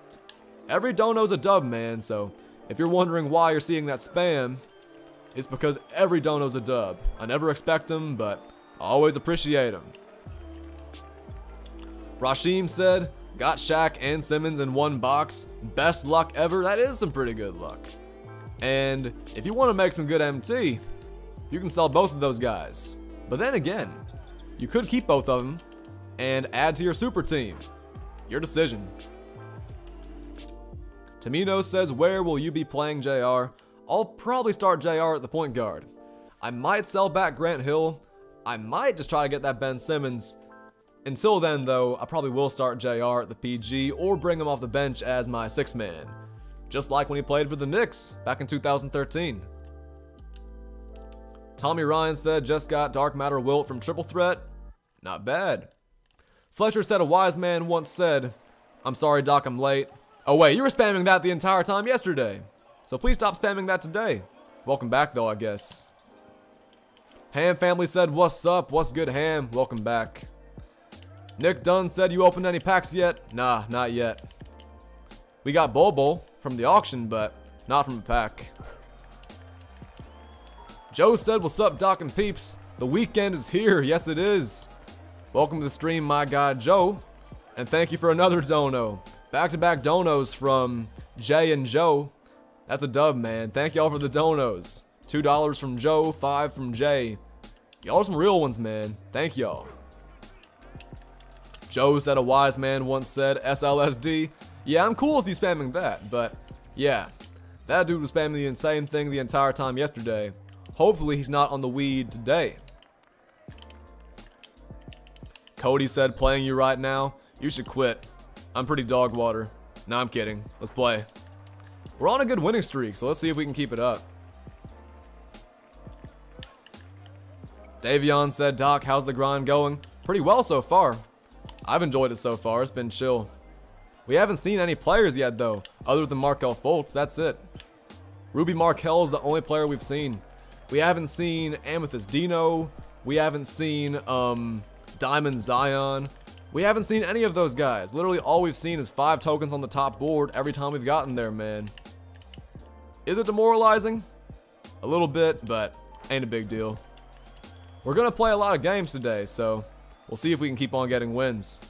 Every dono's a dub, man, so if you're wondering why you're seeing that spam, it's because every dono's a dub. I never expect them, but I always appreciate them. Rashim said, got Shaq and Simmons in one box. Best luck ever. That is some pretty good luck. And if you want to make some good MT, you can sell both of those guys. But then again, you could keep both of them and add to your super team. Your decision. Tamino says, where will you be playing JR? I'll probably start JR at the point guard. I might sell back Grant Hill. I might just try to get that Ben Simmons. Until then, though, I probably will start JR at the PG or bring him off the bench as my six man. Just like when he played for the Knicks back in 2013. Tommy Ryan said, just got Dark Matter Wilt from Triple Threat. Not bad. Fletcher said a wise man once said, I'm sorry, Doc, I'm late. Oh, wait, you were spamming that the entire time yesterday. So please stop spamming that today. Welcome back, though, I guess. Ham family said, what's up? What's good, Ham? Welcome back. Nick Dunn said, you opened any packs yet? Nah, not yet. We got Bol Bol from the auction, but not from a pack. Joe said, what's up, Doc and Peeps? The weekend is here. Yes, it is. Welcome to the stream, my guy, Joe. And thank you for another dono. Back-to-back -back donos from Jay and Joe. That's a dub, man. Thank y'all for the donos. $2 from Joe, 5 from Jay. Y'all are some real ones, man. Thank y'all. Joe said a wise man once said, SLSD. Yeah, I'm cool with you spamming that, but yeah. That dude was spamming the insane thing the entire time yesterday. Hopefully he's not on the weed today. Cody said, playing you right now, you should quit. I'm pretty dog water. No, I'm kidding. Let's play. We're on a good winning streak, so let's see if we can keep it up. Davion said, Doc, how's the grind going? Pretty well so far. I've enjoyed it so far. It's been chill. We haven't seen any players yet, though, other than Markelle Fultz. That's it. Ruby Markelle is the only player we've seen. We haven't seen Amethyst Dino. We haven't seen um, Diamond Zion. We haven't seen any of those guys. Literally all we've seen is five tokens on the top board every time we've gotten there, man. Is it demoralizing? A little bit, but ain't a big deal. We're going to play a lot of games today, so we'll see if we can keep on getting wins.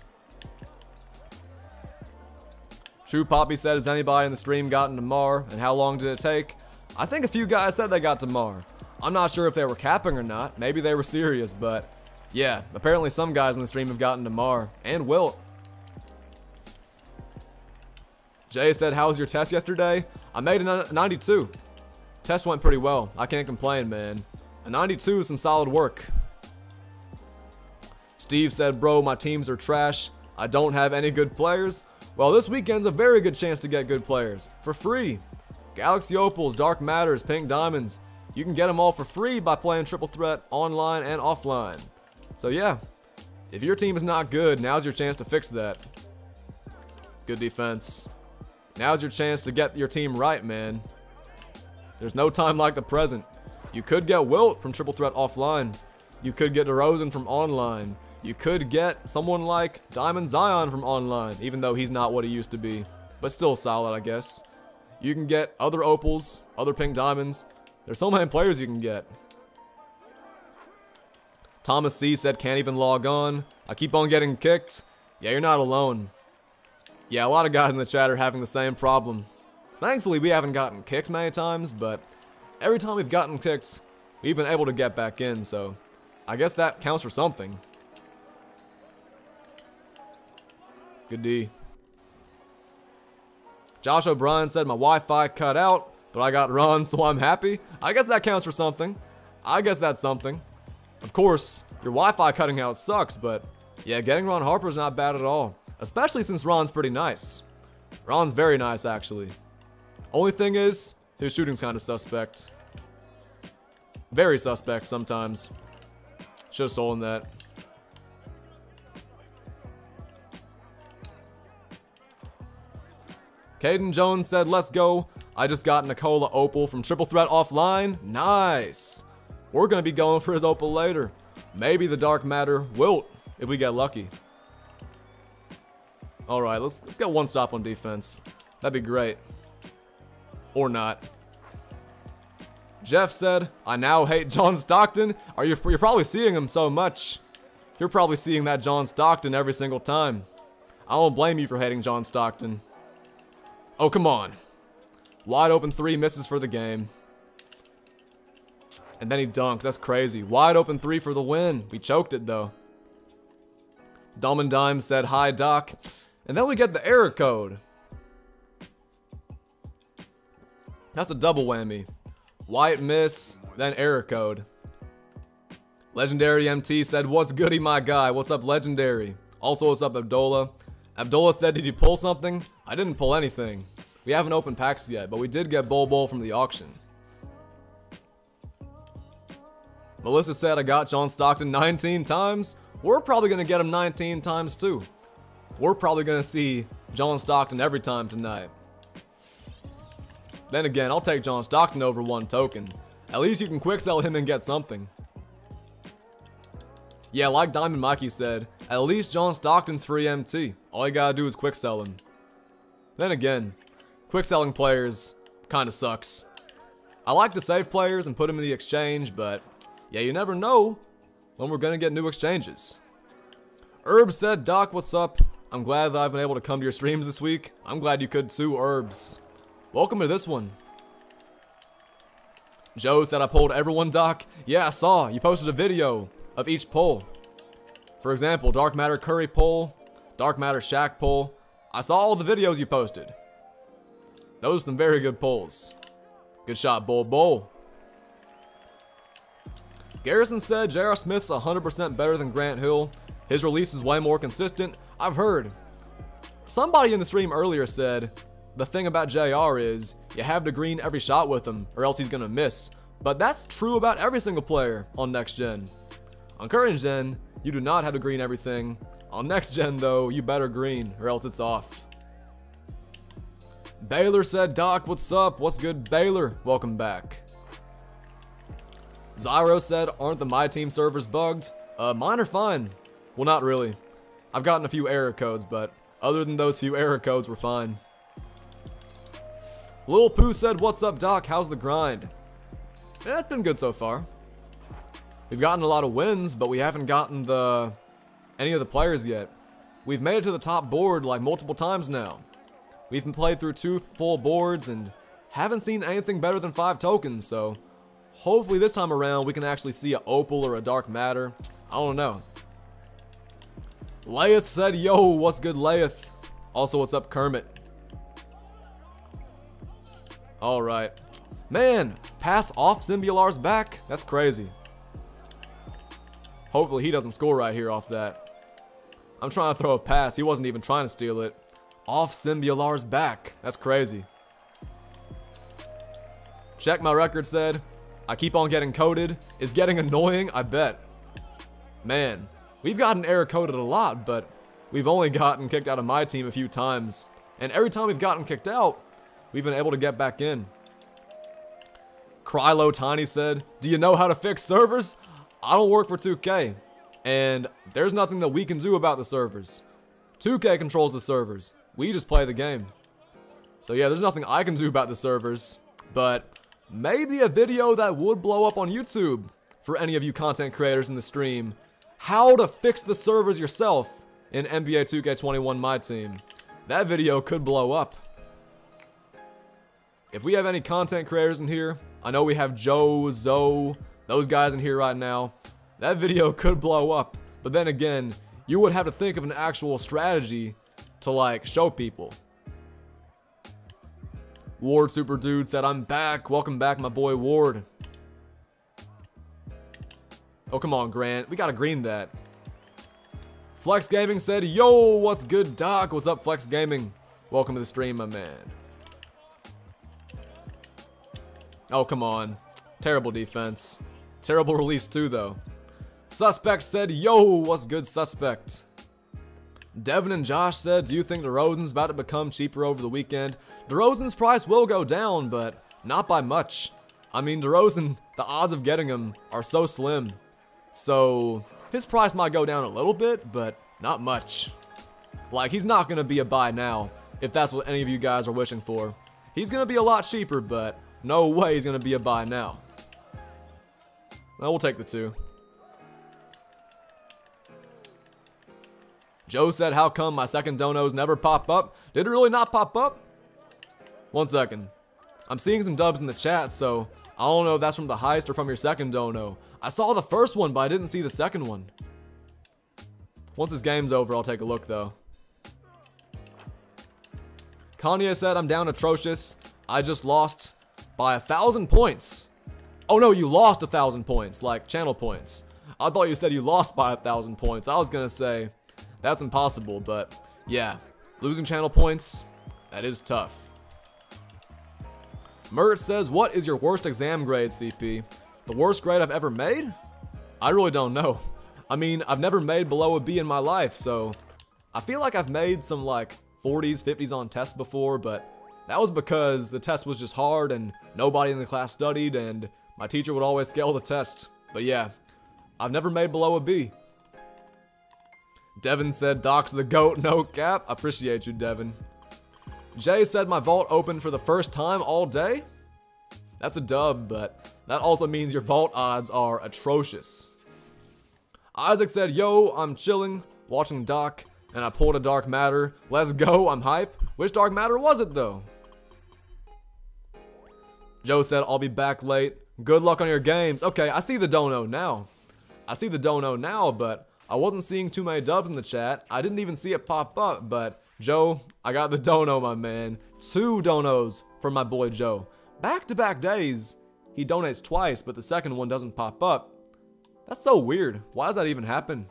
True Poppy said, has anybody in the stream gotten DeMar, and how long did it take? I think a few guys said they got DeMar. I'm not sure if they were capping or not. Maybe they were serious, but yeah, apparently some guys in the stream have gotten DeMar and Wilt. Jay said, how was your test yesterday? I made a 92. Test went pretty well. I can't complain, man. A 92 is some solid work. Steve said, bro, my teams are trash. I don't have any good players. Well, this weekend's a very good chance to get good players. For free. Galaxy Opals, Dark Matters, Pink Diamonds. You can get them all for free by playing Triple Threat online and offline. So yeah, if your team is not good, now's your chance to fix that. Good defense. Now's your chance to get your team right, man. There's no time like the present. You could get Wilt from Triple Threat offline. You could get DeRozan from online. You could get someone like Diamond Zion from online, even though he's not what he used to be. But still solid, I guess. You can get other opals, other pink diamonds. There's so many players you can get. Thomas C said can't even log on. I keep on getting kicked. Yeah, you're not alone. Yeah, a lot of guys in the chat are having the same problem. Thankfully, we haven't gotten kicked many times, but every time we've gotten kicked, we've been able to get back in, so I guess that counts for something. Good D. Josh O'Brien said my Wi-Fi cut out, but I got run, so I'm happy. I guess that counts for something. I guess that's something. Of course, your Wi-Fi cutting out sucks, but yeah, getting Ron Harper's not bad at all. Especially since Ron's pretty nice. Ron's very nice, actually. Only thing is, his shooting's kind of suspect. Very suspect sometimes. Should've stolen that. Caden Jones said, let's go. I just got Nikola Opal from Triple Threat offline. Nice. We're going to be going for his Opal later. Maybe the Dark Matter Wilt, if we get lucky. Alright, let's, let's get one stop on defense. That'd be great. Or not. Jeff said, I now hate John Stockton. Are you, you're probably seeing him so much. You're probably seeing that John Stockton every single time. I don't blame you for hating John Stockton. Oh, come on. Wide open three misses for the game. And then he dunks. That's crazy. Wide open three for the win. We choked it, though. Dom and Dime said, Hi, Doc. And then we get the error code. That's a double whammy. White miss, then error code. Legendary MT said, What's goody, my guy? What's up, Legendary? Also, what's up, Abdullah? Abdullah said, Did you pull something? I didn't pull anything. We haven't opened packs yet, but we did get Bol Bol from the auction. Melissa said, I got John Stockton 19 times. We're probably going to get him 19 times too. We're probably going to see John Stockton every time tonight. Then again, I'll take John Stockton over one token. At least you can quick sell him and get something. Yeah, like Diamond Mikey said, at least John Stockton's free MT. All you gotta do is quick sell him. Then again, quick selling players kinda sucks. I like to save players and put them in the exchange, but yeah, you never know when we're gonna get new exchanges. Herb said, Doc, what's up? I'm glad that I've been able to come to your streams this week. I'm glad you could too, Herbs. Welcome to this one. Joe said I pulled everyone, Doc. Yeah, I saw. You posted a video of each pull. For example, Dark Matter Curry pull, Dark Matter Shaq pull. I saw all the videos you posted. Those are some very good pulls. Good shot, Bol Bol. Garrison said J.R. Smith's 100% better than Grant Hill. His release is way more consistent. I've heard. Somebody in the stream earlier said the thing about JR is you have to green every shot with him or else he's going to miss. But that's true about every single player on next gen. On current gen, you do not have to green everything. On next gen though, you better green or else it's off. Baylor said, Doc, what's up? What's good, Baylor? Welcome back. Zyro said, aren't the MyTeam servers bugged? Uh, mine are fine. Well, not really. I've gotten a few error codes, but other than those few error codes, we're fine. Lil Pooh said, what's up, Doc? How's the grind? Eh, it's been good so far. We've gotten a lot of wins, but we haven't gotten the any of the players yet. We've made it to the top board like multiple times now. We've been played through two full boards and haven't seen anything better than five tokens, so hopefully this time around we can actually see a Opal or a Dark Matter. I don't know. Layeth said, yo, what's good, Layeth? Also, what's up, Kermit? Alright. Man, pass off Simbular's back? That's crazy. Hopefully he doesn't score right here off that. I'm trying to throw a pass. He wasn't even trying to steal it. Off Simbular's back. That's crazy. Check my record said, I keep on getting coded. It's getting annoying, I bet. Man, we've gotten error coded a lot, but we've only gotten kicked out of my team a few times. And every time we've gotten kicked out, we've been able to get back in. Krylo Tiny said, Do you know how to fix servers? I don't work for 2K. And there's nothing that we can do about the servers. 2K controls the servers. We just play the game. So yeah, there's nothing I can do about the servers. But maybe a video that would blow up on YouTube for any of you content creators in the stream. How to fix the servers yourself in NBA 2K21 MyTeam. That video could blow up. If we have any content creators in here, I know we have Joe, Zoe, those guys in here right now. That video could blow up. But then again, you would have to think of an actual strategy to like show people. Ward Super Dude said, I'm back. Welcome back, my boy Ward. Oh, come on, Grant. We gotta green that. Flex Gaming said, Yo, what's good, Doc? What's up, Flex Gaming? Welcome to the stream, my man. Oh, come on. Terrible defense. Terrible release, too, though. Suspect said, Yo, what's good, Suspect? Devin and Josh said, Do you think DeRozan's about to become cheaper over the weekend? DeRozan's price will go down, but not by much. I mean, DeRozan, the odds of getting him are so slim. So, his price might go down a little bit, but not much. Like, he's not going to be a buy now, if that's what any of you guys are wishing for. He's going to be a lot cheaper, but no way he's going to be a buy now. Well, we'll take the two. Joe said, how come my second donos never pop up? Did it really not pop up? One second. I'm seeing some dubs in the chat, so I don't know if that's from the heist or from your second dono. I saw the first one, but I didn't see the second one. Once this game's over, I'll take a look, though. Kanye said, I'm down atrocious. I just lost by a thousand points. Oh no, you lost a thousand points, like channel points. I thought you said you lost by a thousand points. I was gonna say, that's impossible, but yeah, losing channel points, that is tough. Mert says, what is your worst exam grade, CP? The worst grade I've ever made? I really don't know. I mean, I've never made below a B in my life, so I feel like I've made some like 40s, 50s on tests before, but that was because the test was just hard and nobody in the class studied and my teacher would always scale the test. But yeah, I've never made below a B. Devin said, Doc's the GOAT, no cap. Appreciate you, Devin. Jay said my vault opened for the first time all day. That's a dub, but that also means your vault odds are atrocious. Isaac said, yo, I'm chilling, watching Doc, and I pulled a Dark Matter. Let's go, I'm hype. Which Dark Matter was it, though? Joe said, I'll be back late. Good luck on your games. Okay, I see the dono now. I see the dono now, but I wasn't seeing too many dubs in the chat. I didn't even see it pop up, but Joe, I got the dono, my man. Two donos from my boy Joe. Back-to-back days, he donates twice, but the second one doesn't pop up. That's so weird. Why does that even happen?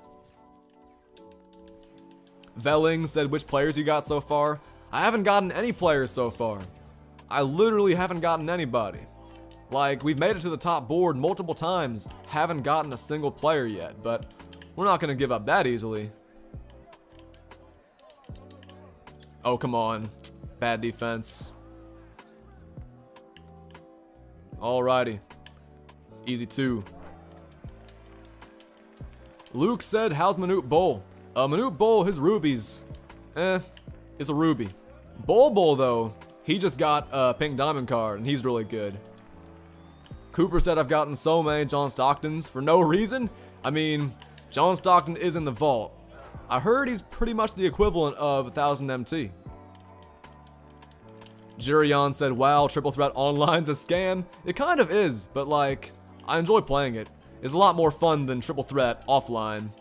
Velling said which players you got so far. I haven't gotten any players so far. I literally haven't gotten anybody. Like, we've made it to the top board multiple times, haven't gotten a single player yet, but we're not going to give up that easily. Oh, come on. Bad defense. Alrighty. Easy two. Luke said, how's Manute Bol? Uh, Manute Bol, his rubies. Eh, it's a ruby. Bol Bol, though, he just got a pink diamond card, and he's really good. Cooper said I've gotten so many John Stocktons for no reason. I mean, John Stockton is in the vault. I heard he's pretty much the equivalent of 1000 MT. Jirion said, wow, Triple Threat Online's a scam. It kind of is, but like, I enjoy playing it. It's a lot more fun than Triple Threat offline.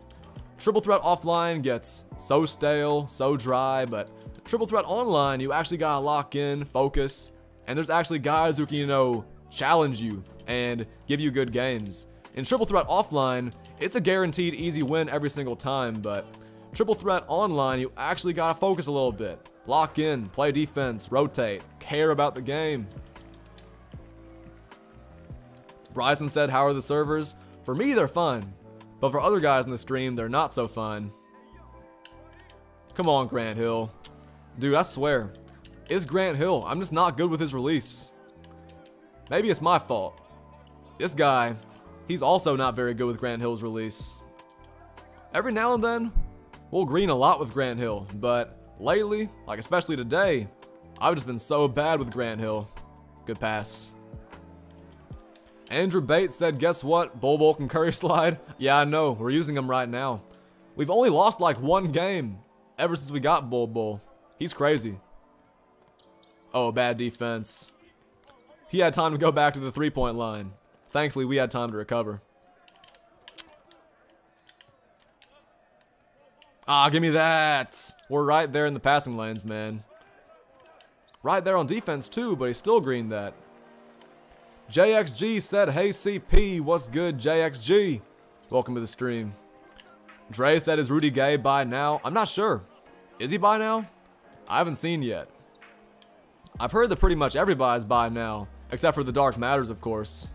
Triple Threat offline gets so stale, so dry, but Triple Threat Online, you actually gotta lock in, focus, and there's actually guys who can, you know, challenge you and give you good games. In Triple Threat Offline, it's a guaranteed easy win every single time, but Triple Threat Online, you actually gotta focus a little bit. Lock in, play defense, rotate, care about the game. Bryson said, how are the servers? For me, they're fun. But for other guys in the stream, they're not so fun. Come on, Grant Hill. Dude, I swear. It's Grant Hill. I'm just not good with his release. Maybe it's my fault. This guy, he's also not very good with Grant Hill's release. Every now and then, we'll green a lot with Grant Hill, but lately, like especially today, I've just been so bad with Grant Hill. Good pass. Andrew Bates said, guess what? Bol Bol can curry slide. Yeah, I know. We're using him right now. We've only lost like one game ever since we got Bol Bol. He's crazy. Oh, bad defense. He had time to go back to the three-point line. Thankfully, we had time to recover. Ah, give me that. We're right there in the passing lanes, man. Right there on defense, too, but he still greened that. JXG said, Hey CP, what's good, JXG? Welcome to the stream. Dre said, Is Rudy Gay buy now? I'm not sure. Is he buy now? I haven't seen yet. I've heard that pretty much everybody's buy now, except for the Dark Matters, of course.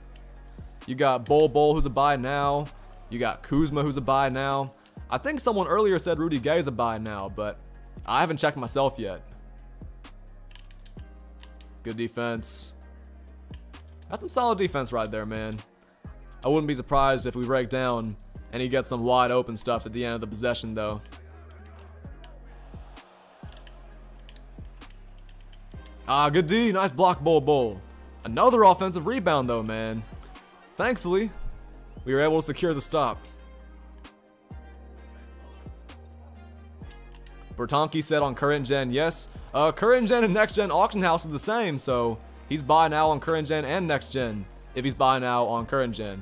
You got Bol Bol, who's a buy now. You got Kuzma, who's a buy now. I think someone earlier said Rudy Gay's a buy now, but I haven't checked myself yet. Good defense. That's some solid defense right there, man. I wouldn't be surprised if we break down and he gets some wide open stuff at the end of the possession, though. Ah, good D. Nice block, Bol Bol. Another offensive rebound, though, man. Thankfully, we were able to secure the stop. Bertonki said on current gen, yes. Uh, current gen and next gen auction house is the same, so He's buy now on current gen and next gen. If he's buy now on current gen.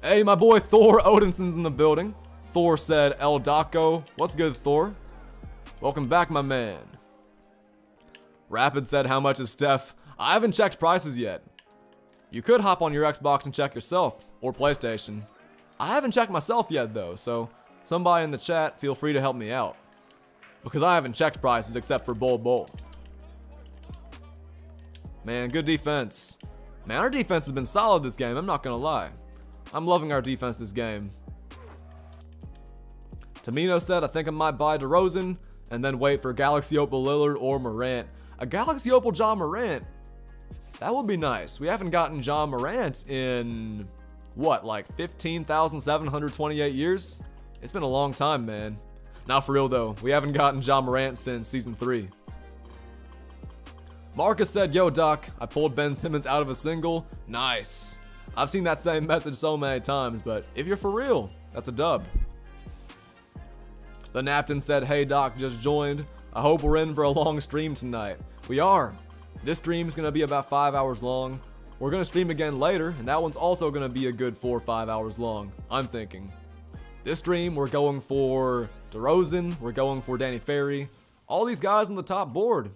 Hey, my boy Thor Odinson's in the building. Thor said, El Daco. What's good, Thor? Welcome back, my man. Rapid said, how much is Steph? I haven't checked prices yet. You could hop on your Xbox and check yourself, or PlayStation. I haven't checked myself yet, though, so somebody in the chat, feel free to help me out. Because I haven't checked prices except for Bol Bol. Man, good defense. Man, our defense has been solid this game, I'm not gonna lie. I'm loving our defense this game. Tamino said, I think I might buy DeRozan and then wait for Galaxy Opal Lillard or Morant. A Galaxy Opal Ja Morant? That would be nice. We haven't gotten Ja Morant in, what, like 15,728 years? It's been a long time, man. Not for real, though. We haven't gotten Ja Morant since Season 3. Marcus said, Yo, Doc, I pulled Ben Simmons out of a single. Nice. I've seen that same message so many times, but if you're for real, that's a dub. The Napton said, Hey, Doc, just joined. I hope we're in for a long stream tonight. We are. This stream is going to be about 5 hours long. We're going to stream again later, and that one's also going to be a good 4 or 5 hours long, I'm thinking. This stream, we're going for DeRozan, we're going for Danny Ferry, all these guys on the top board.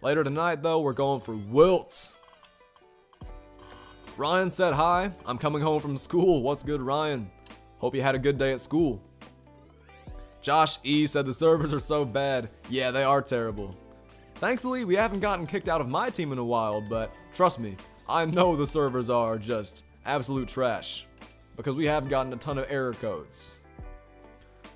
Later tonight, though, we're going for Wilt. Ryan said hi. I'm coming home from school. What's good, Ryan? Hope you had a good day at school. Josh E said the servers are so bad. Yeah, they are terrible. Thankfully, we haven't gotten kicked out of my team in a while, but trust me, I know the servers are just absolute trash. Because we have gotten a ton of error codes.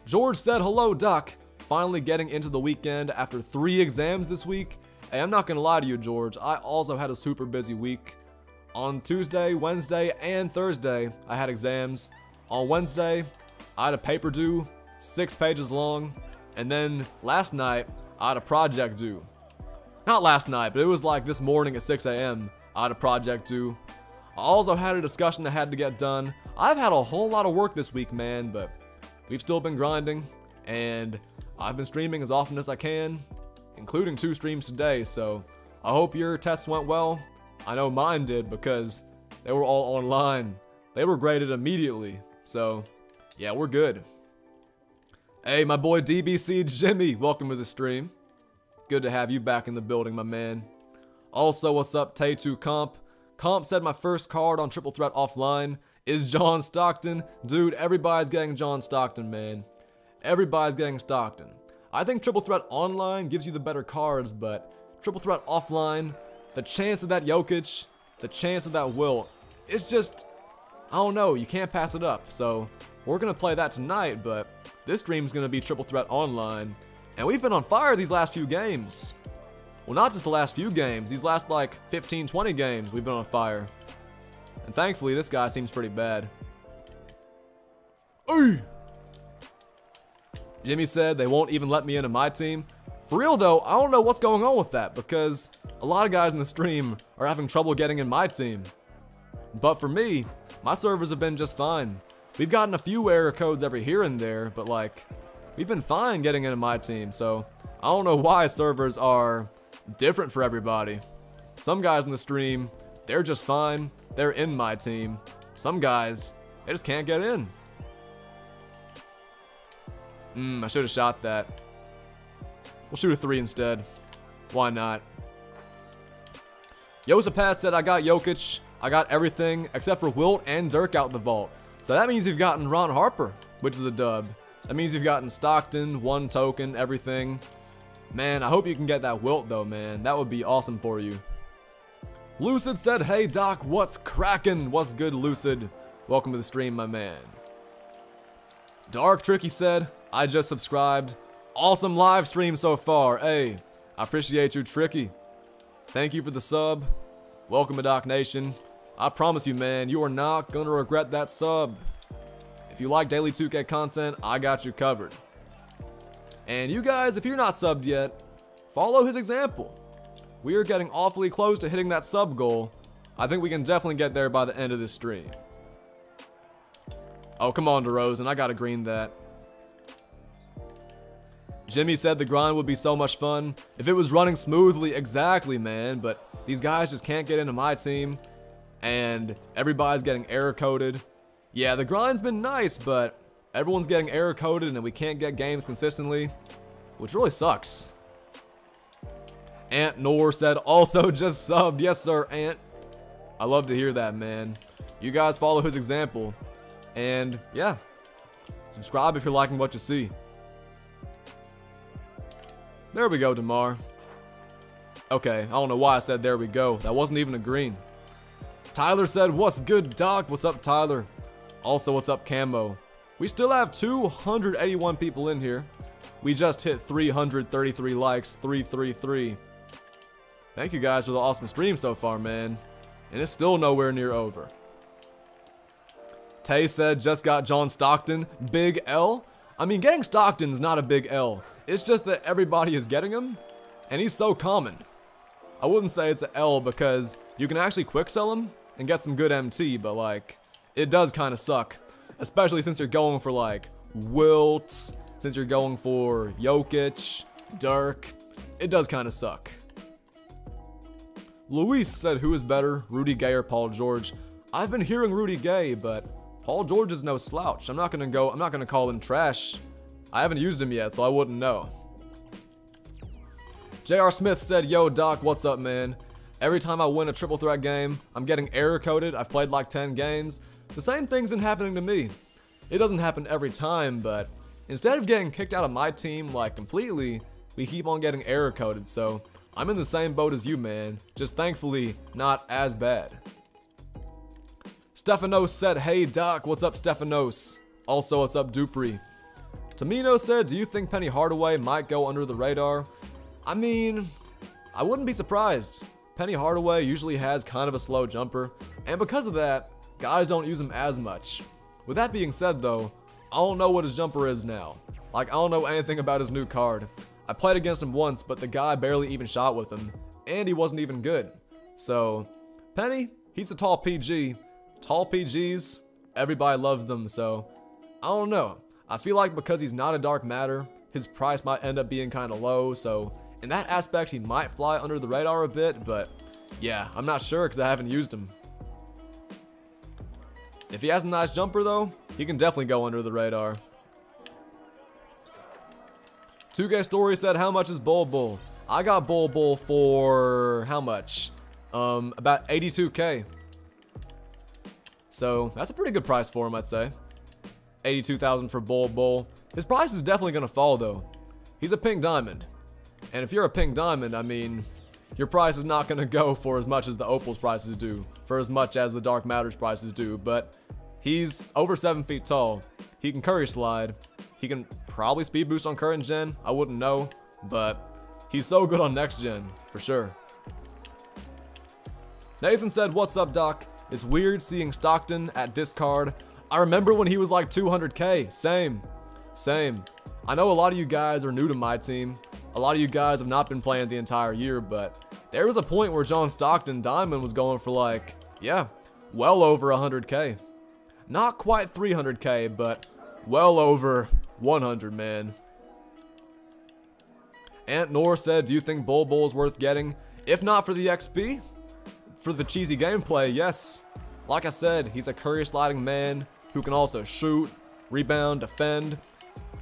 George said, hello, Doc. Finally getting into the weekend after three exams this week. Hey, I'm not gonna lie to you, George. I also had a super busy week. On Tuesday, Wednesday, and Thursday, I had exams. On Wednesday, I had a paper due, six pages long. And then last night, I had a project due. Not last night, but it was like this morning at 6 a.m. I had a project due. Also had a discussion that had to get done. I've had a whole lot of work this week, man, but we've still been grinding. And I've been streaming as often as I can including two streams today, so I hope your tests went well. I know mine did because they were all online. They were graded immediately, so yeah, we're good. Hey, my boy DBC Jimmy, welcome to the stream. Good to have you back in the building, my man. Also, what's up, Tay2 Comp? Comp said my first card on Triple Threat offline is John Stockton. Dude, everybody's getting John Stockton, man. Everybody's getting Stockton. I think Triple Threat Online gives you the better cards, but Triple Threat Offline, the chance of that Jokic, the chance of that Wilt, it's just, I don't know, you can't pass it up. So we're going to play that tonight, but this stream's going to be Triple Threat Online. And we've been on fire these last few games. Well, not just the last few games. These last, like, 15, 20 games, we've been on fire. And thankfully, this guy seems pretty bad. Hey! Jimmy said they won't even let me into my team. For real though, I don't know what's going on with that because a lot of guys in the stream are having trouble getting in my team. But for me, my servers have been just fine. We've gotten a few error codes every here and there, but like, we've been fine getting into my team, so I don't know why servers are different for everybody. Some guys in the stream, they're just fine, they're in my team. Some guys, they just can't get in. Mmm, I should have shot that. We'll shoot a three instead. Why not? Yosapat said I got Jokic. I got everything except for Wilt and Dirk out the vault. So that means you've gotten Ron Harper, which is a dub. That means you've gotten Stockton, one token, everything. Man, I hope you can get that Wilt though, man. That would be awesome for you. Lucid said, Hey Doc, what's crackin'? What's good, Lucid? Welcome to the stream, my man. Dark Tricky said, I just subscribed. Awesome live stream so far. Hey, I appreciate you, Tricky. Thank you for the sub. Welcome to Doc Nation. I promise you, man, you are not to regret that sub. If you like daily 2K content, I got you covered. And you guys, if you're not subbed yet, follow his example. We are getting awfully close to hitting that sub goal. I think we can definitely get there by the end of this stream. Oh, come on, DeRozan. I gotta green that. Jimmy said the grind would be so much fun if it was running smoothly. Exactly, man. But these guys just can't get into my team. And everybody's getting error coded. Yeah, the grind's been nice, but everyone's getting error coded and we can't get games consistently. Which really sucks. Ant Nor said also just subbed. Yes, sir, Ant. I love to hear that, man. You guys follow his example. And yeah, subscribe if you're liking what you see. There we go, Demar. Okay, I don't know why I said there we go. That wasn't even a green. Tyler said, what's good, Doc? What's up, Tyler? Also, what's up, Camo? We still have 281 people in here. We just hit 333 likes, 333. Thank you guys for the awesome stream so far, man. And it's still nowhere near over. Tay said, just got John Stockton. Big L? I mean, getting Stockton's not a big L. It's just that everybody is getting him, and he's so common. I wouldn't say it's an L because you can actually quick sell him and get some good MT, but like, it does kind of suck. Especially since you're going for like Wilt, since you're going for Jokic, Dirk. It does kind of suck. Luis said who is better, Rudy Gay or Paul George? I've been hearing Rudy Gay, but Paul George is no slouch. I'm not gonna go, I'm not gonna call him trash I haven't used him yet, so I wouldn't know. J.R. Smith said, Yo, Doc, what's up, man? Every time I win a triple threat game, I'm getting error coded. I've played like 10 games. The same thing's been happening to me. It doesn't happen every time, but instead of getting kicked out of MyTeam like completely, we keep on getting error coded, so I'm in the same boat as you, man. Just thankfully, not as bad. Stephanos said, Hey, Doc, what's up, Stephanos? Also, what's up, Dupree? Tamino said, do you think Penny Hardaway might go under the radar? I mean, I wouldn't be surprised. Penny Hardaway usually has kind of a slow jumper, and because of that, guys don't use him as much. With that being said though, I don't know what his jumper is now. Like, I don't know anything about his new card. I played against him once, but the guy barely even shot with him, and he wasn't even good. So, Penny, he's a tall PG. Tall PGs, everybody loves them, so I don't know. I feel like because he's not a dark matter, his price might end up being kind of low, so in that aspect he might fly under the radar a bit, but yeah, I'm not sure because I haven't used him. If he has a nice jumper though, he can definitely go under the radar. 2K Story said, how much is Bol Bol? I got Bol Bol for how much? Um, about 82k. So that's a pretty good price for him, I'd say. 82,000 for Bol Bol. His price is definitely going to fall though. He's a pink diamond. And if you're a pink diamond, I mean, your price is not going to go for as much as the opals prices do, for as much as the dark matters prices do, but he's over 7 feet tall. He can curry slide. He can probably speed boost on current gen. I wouldn't know, but he's so good on next gen, for sure. Nathan said, what's up, Doc? It's weird seeing Stockton at discard. I remember when he was like 200k. Same. Same. I know a lot of you guys are new to MyTeam. A lot of you guys have not been playing the entire year, but there was a point where John Stockton Diamond was going for like, yeah, well over 100k. Not quite 300k, but well over 100, man. Ant Nor said, do you think Bull Bol is worth getting? If not for the XP, for the cheesy gameplay, yes. Like I said, he's a curry sliding man who can also shoot, rebound, defend.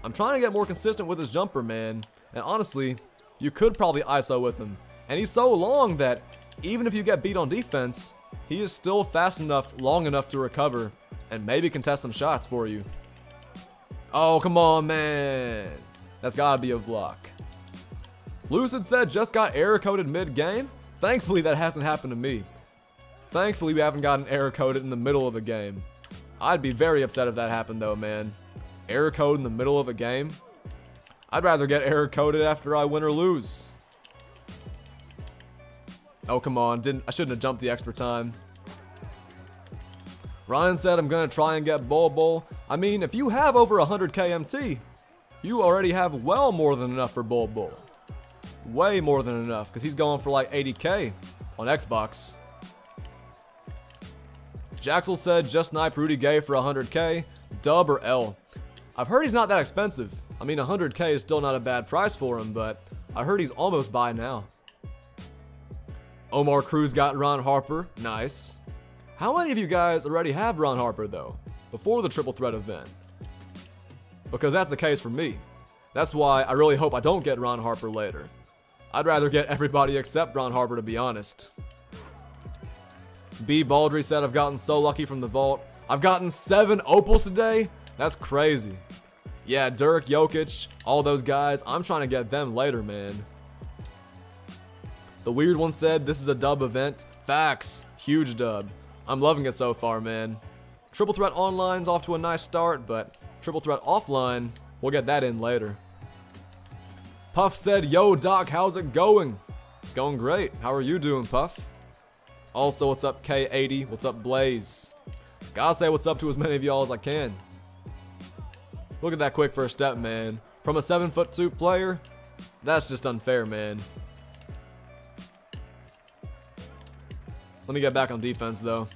I'm trying to get more consistent with his jumper, man. And honestly, you could probably ISO with him. And he's so long that even if you get beat on defense, he is still fast enough, long enough to recover and maybe contest some shots for you. Oh, come on, man. That's gotta be a block. Lucid said just got error coded mid-game. Thankfully, that hasn't happened to me. Thankfully, we haven't gotten error coded in the middle of a game. I'd be very upset if that happened, though, man. Error code in the middle of a game? I'd rather get error coded after I win or lose. Oh, come on. Didn't I shouldn't have jumped the extra time. Ryan said I'm going to try and get Bol Bol. I mean, if you have over 100 KMT, you already have well more than enough for Bol Bol way more than enough because he's going for like 80k on Xbox. Jaxel said just snipe Rudy Gay for 100k, dub or L. I've heard he's not that expensive. I mean 100k is still not a bad price for him, but I heard he's almost buy now. Omar Cruz got Ron Harper, nice. How many of you guys already have Ron Harper though, before the triple threat event? Because that's the case for me. That's why I really hope I don't get Ron Harper later. I'd rather get everybody except Ron Harper, to be honest. B. Baldry said, I've gotten so lucky from the vault. I've gotten seven opals today? That's crazy. Yeah, Dirk, Jokic, all those guys, I'm trying to get them later, man. The weird one said, this is a dub event. Facts. Huge dub. I'm loving it so far, man. Triple Threat Online's off to a nice start, but Triple Threat Offline, we'll get that in later. Puff said, Yo, Doc, how's it going? It's going great. How are you doing, Puff? Also, what's up, K80? What's up, Blaze? Gotta say what's up to as many of y'all as I can. Look at that quick first step, man. From a 7 foot 2 player, that's just unfair, man. Let me get back on defense, though.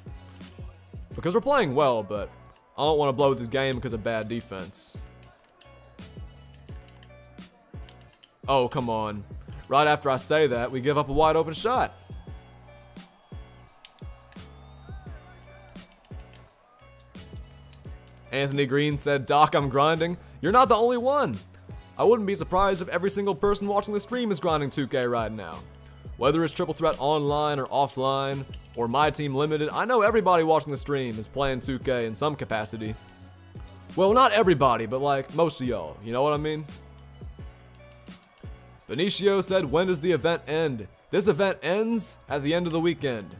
Because we're playing well, but I don't want to blow this game because of bad defense. Oh, come on. Right after I say that, we give up a wide open shot. Anthony Green said, Doc, I'm grinding. You're not the only one. I wouldn't be surprised if every single person watching the stream is grinding 2K right now. Whether it's Triple Threat online or offline, or MyTeam Limited, I know everybody watching the stream is playing 2K in some capacity. Well, not everybody, but like most of y'all, you know what I mean? Benicio said, when does the event end? This event ends at the end of the weekend.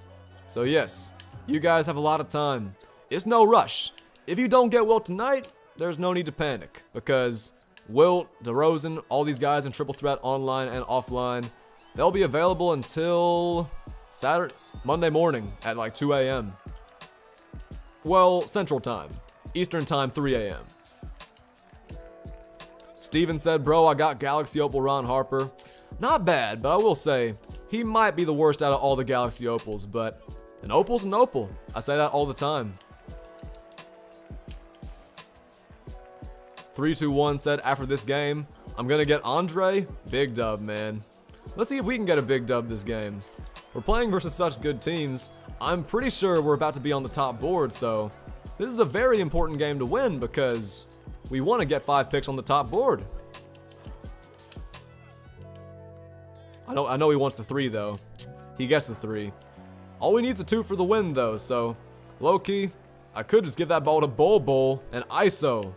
So yes, you guys have a lot of time. It's no rush. If you don't get Wilt tonight, there's no need to panic. Because Wilt, DeRozan, all these guys in Triple Threat online and offline, they'll be available until Saturday, Monday morning at like 2 a.m. Well, Central Time. Eastern Time, 3 a.m. Steven said, bro, I got Galaxy Opal Ron Harper. Not bad, but I will say, he might be the worst out of all the Galaxy Opals, but an Opal's an Opal. I say that all the time. 321 said, after this game, I'm gonna get Andre. Big dub, man. Let's see if we can get a big dub this game. We're playing versus such good teams. I'm pretty sure we're about to be on the top board, so this is a very important game to win because we want to get five picks on the top board. I know, I know he wants the three, though. He gets the three. All we need is a two for the win, though, so... Low-key, I could just give that ball to Bol Bol and ISO.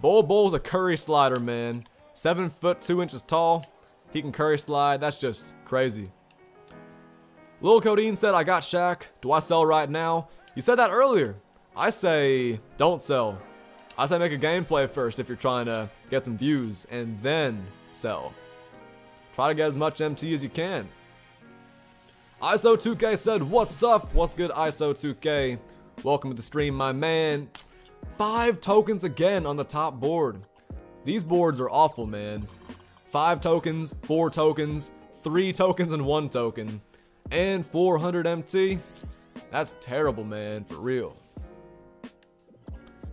Bol Bol's a curry slider, man. Seven foot, two inches tall. He can curry slide. That's just crazy. Lil Codeine said, I got Shaq. Do I sell right now? You said that earlier. I say, don't sell. I say make a gameplay first if you're trying to get some views, and then sell. Try to get as much MT as you can. ISO2K said, what's up? What's good, ISO2K? Welcome to the stream, my man. Five tokens again on the top board. These boards are awful, man. Five tokens, four tokens, three tokens, and one token. And 400 MT. That's terrible, man, for real.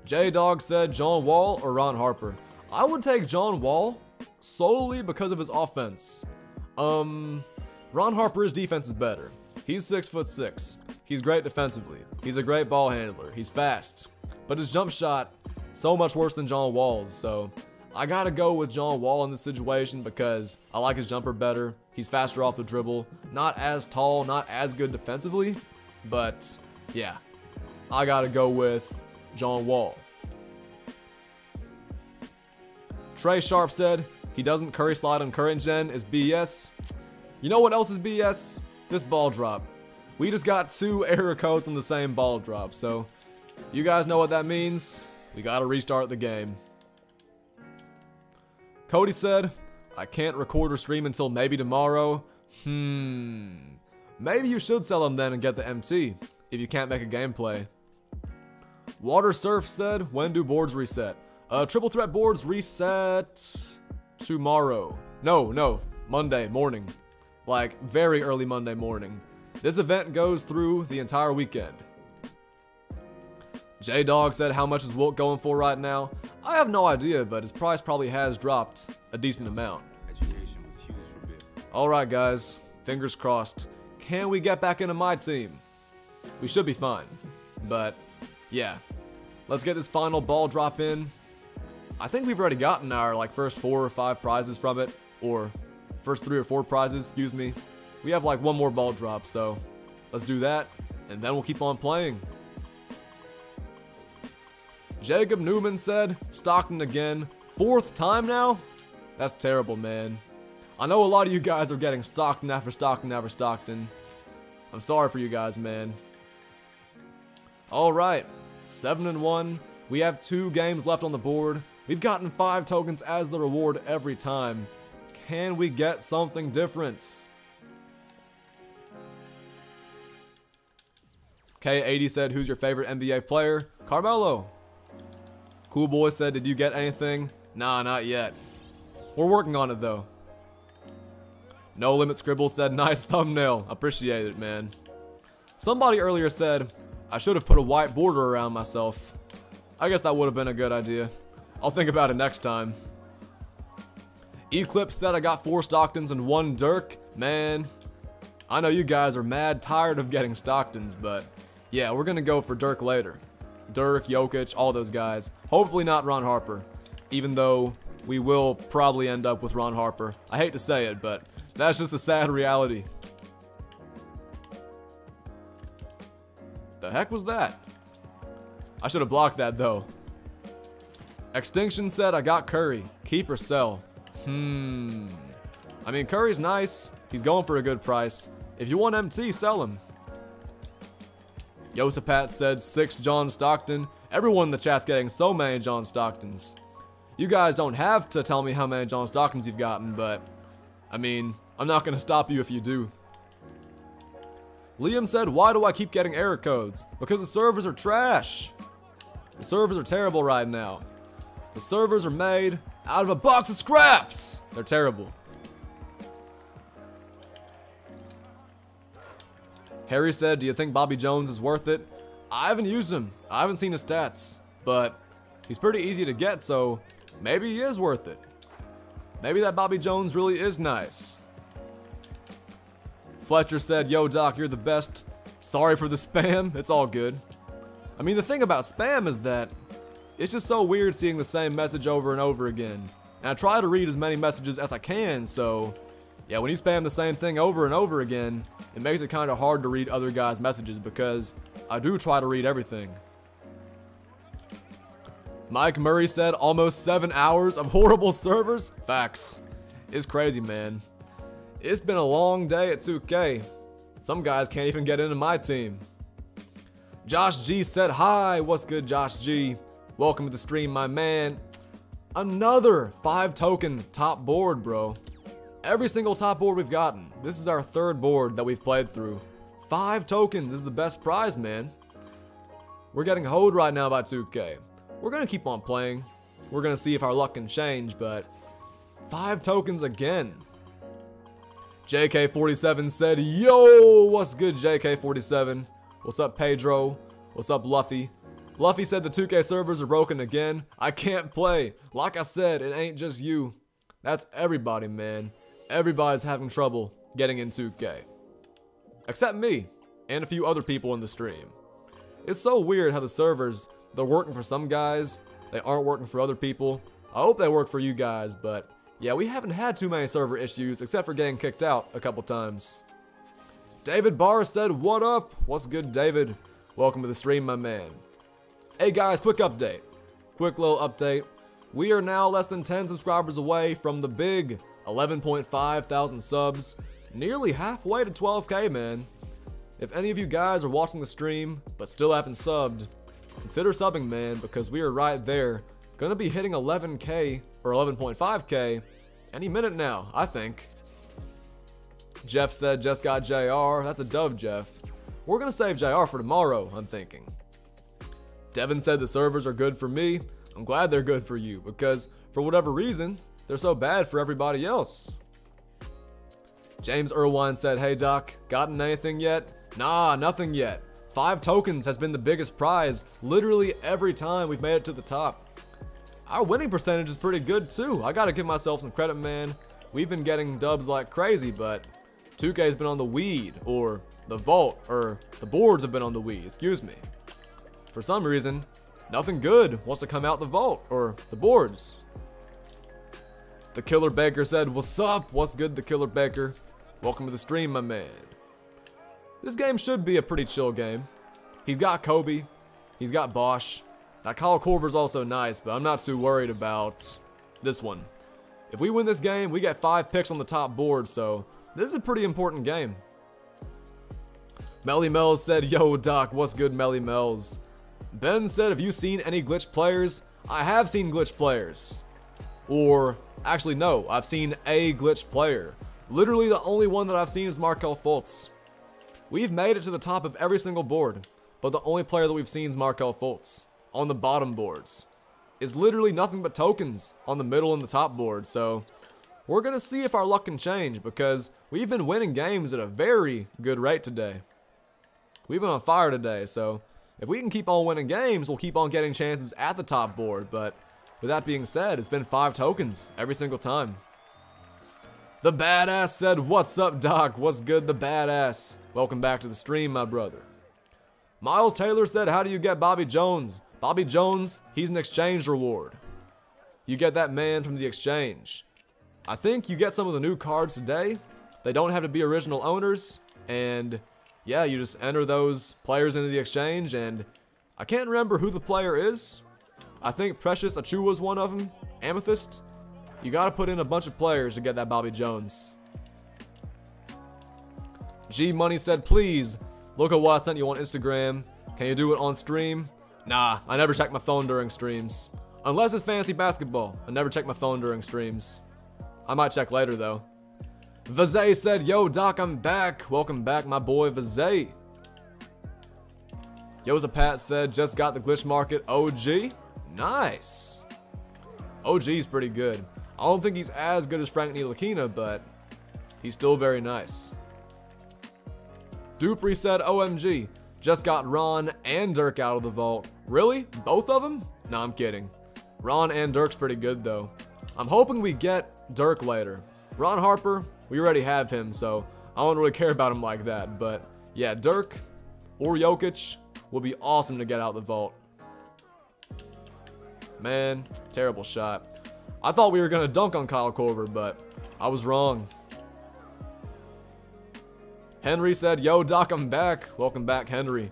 J-Dog said John Wall or Ron Harper. I would take John Wall solely because of his offense. Um, Ron Harper's defense is better. He's six foot six. He's great defensively. He's a great ball handler. He's fast. But his jump shot, so much worse than John Wall's. So I gotta go with John Wall in this situation because I like his jumper better. He's faster off the dribble. Not as tall, not as good defensively. But yeah, I gotta go with John Wall. Trey Sharp said, he doesn't curry slide on current gen is BS. You know what else is BS? This ball drop. We just got two error codes on the same ball drop, so you guys know what that means. We gotta restart the game. Cody said, I can't record or stream until maybe tomorrow. Hmm. Maybe you should sell them then and get the MT, if you can't make a gameplay. Water Surf said, when do boards reset? Uh, triple threat boards reset tomorrow. No, no, Monday morning. Like, very early Monday morning. This event goes through the entire weekend. J-Dog said how much is Wilt going for right now? I have no idea, but his price probably has dropped a decent amount. Alright guys, fingers crossed. Can we get back into MyTeam? We should be fine. But, yeah. Let's get this final ball drop in. I think we've already gotten our like first four or five prizes from it. Or first three or four prizes, excuse me. We have like one more ball drop, so let's do that. And then we'll keep on playing. Jacob Newman said, Stockton again. Fourth time now? That's terrible, man. I know a lot of you guys are getting Stockton after Stockton after Stockton. I'm sorry for you guys, man. Alright, 7 and 1. We have two games left on the board. We've gotten 5 tokens as the reward every time. Can we get something different? K80 said, who's your favorite NBA player? Carmelo. Cool Boy said, did you get anything? Nah, not yet. We're working on it though. No Limit Scribble said, nice thumbnail. Appreciate it, man. Somebody earlier said, I should have put a white border around myself. I guess that would have been a good idea. I'll think about it next time. Eclipse said I got four Stocktons and one Dirk. Man, I know you guys are mad tired of getting Stocktons, but yeah, we're going to go for Dirk later. Dirk, Jokic, all those guys. Hopefully not Ron Harper, even though we will probably end up with Ron Harper. I hate to say it, but that's just a sad reality. The heck was that? I should have blocked that though. Extinction said I got Curry. Keep or sell? Hmm. I mean, Curry's nice. He's going for a good price. If you want MT, sell him. Yosapat said 6 John Stockton. Everyone in the chat's getting so many John Stocktons. You guys don't have to tell me how many John Stocktons you've gotten, but I mean, I'm not going to stop you if you do. Liam said, why do I keep getting error codes? Because the servers are trash. The servers are terrible right now. The servers are made out of a box of scraps. They're terrible. Harry said, do you think Bobby Jones is worth it? I haven't used him. I haven't seen his stats. But he's pretty easy to get, so maybe he is worth it. Maybe that Bobby Jones really is nice. Fletcher said, yo Doc, you're the best. Sorry for the spam. It's all good. I mean, the thing about spam is that it's just so weird seeing the same message over and over again. And I try to read as many messages as I can, so yeah, when you spam the same thing over and over again, it makes it kind of hard to read other guys' messages because I do try to read everything. Mike Murray said almost seven hours of horrible servers? Facts. It's crazy, man. It's been a long day at 2K. Some guys can't even get into MyTeam. Josh G said, hi, what's good, Josh G? welcome to the stream, my man. Another five token top board, bro. Every single top board we've gotten. This is our third board that we've played through. Five tokens is the best prize, man. We're getting hoed right now by 2K. We're gonna keep on playing. We're gonna see if our luck can change, but five tokens again. JK47 said, Yo, what's good, JK47? What's up, Pedro? What's up, Luffy? Luffy said the 2K servers are broken again. I can't play. Like I said, it ain't just you. That's everybody, man. Everybody's having trouble getting in 2K. Except me, and a few other people in the stream. It's so weird how the servers, they're working for some guys, they aren't working for other people. I hope they work for you guys, but yeah, we haven't had too many server issues except for getting kicked out a couple times. David Barr said, what up? What's good, David? Welcome to the stream, my man. Hey guys, quick update. Quick little update. We are now less than 10 subscribers away from the big 11.5 thousand subs. Nearly halfway to 12k, man. If any of you guys are watching the stream, but still haven't subbed, consider subbing, man, because we are right there. Gonna be hitting 11k, or 11.5k, any minute now, I think. Jeff said, just got JR. That's a dub, Jeff. We're gonna save JR for tomorrow, I'm thinking. Devin said the servers are good for me. I'm glad they're good for you because for whatever reason, they're so bad for everybody else. James Irwine said, Hey Doc, gotten anything yet? Nah, nothing yet. Five tokens has been the biggest prize literally every time we've made it to the top. Our winning percentage is pretty good too. I gotta give myself some credit, man. We've been getting dubs like crazy, but 2K's been on the weed, or the vault, or the boards have been on the weed, excuse me. For some reason, nothing good wants to come out the vault or the boards. The Killer Baker said, What's up? What's good, the Killer Baker? Welcome to the stream, my man. This game should be a pretty chill game. He's got Kobe. He's got Bosh. That Kyle Korver's also nice, but I'm not too worried about this one. If we win this game, we get five picks on the top board, so this is a pretty important game. Melly Mells said, Yo, Doc, what's good, Melly Mells? Ben said, have you seen any glitch players? I have seen glitch players. Or, actually no, I've seen a glitch player. Literally the only one that I've seen is Markelle Fultz. We've made it to the top of every single board, but the only player that we've seen is Markelle Fultz. On the bottom boards. Is literally nothing but tokens on the middle and the top board, so we're going to see if our luck can change because we've been winning games at a very good rate today. We've been on fire today, so if we can keep on winning games, we'll keep on getting chances at the top board, but with that being said, it's been five tokens every single time. The Badass said, What's up, Doc? What's good, the Badass? Welcome back to the stream, my brother. Miles Taylor said, How do you get Bobby Jones? Bobby Jones, he's an exchange reward. You get that man from the exchange. I think you get some of the new cards today. They don't have to be original owners, and yeah, you just enter those players into the exchange, and I can't remember who the player is. I think Precious Achiuwa was one of them. Amethyst. You gotta put in a bunch of players to get that Bobby Jones. G Money said, please, look at what I sent you on Instagram. Can you do it on stream? Nah, I never check my phone during streams. Unless it's fantasy basketball. I never check my phone during streams. I might check later though. Vazay said, Yo, Doc, I'm back. Welcome back, my boy Vazay. Yoza Pat said, Just got the glitch market OG. Nice. OG's pretty good. I don't think he's as good as Frank Ntilikina, but he's still very nice. Dupree said, OMG, just got Ron and Dirk out of the vault. Really? Both of them? No, I'm kidding. Ron and Dirk's pretty good, though. I'm hoping we get Dirk later. Ron Harper, we already have him, so I don't really care about him like that. But yeah, Dirk or Jokic will be awesome to get out the vault. Man, terrible shot. I thought we were going to dunk on Kyle Korver, but I was wrong. Henry said, Yo, Doc, I'm back. Welcome back, Henry.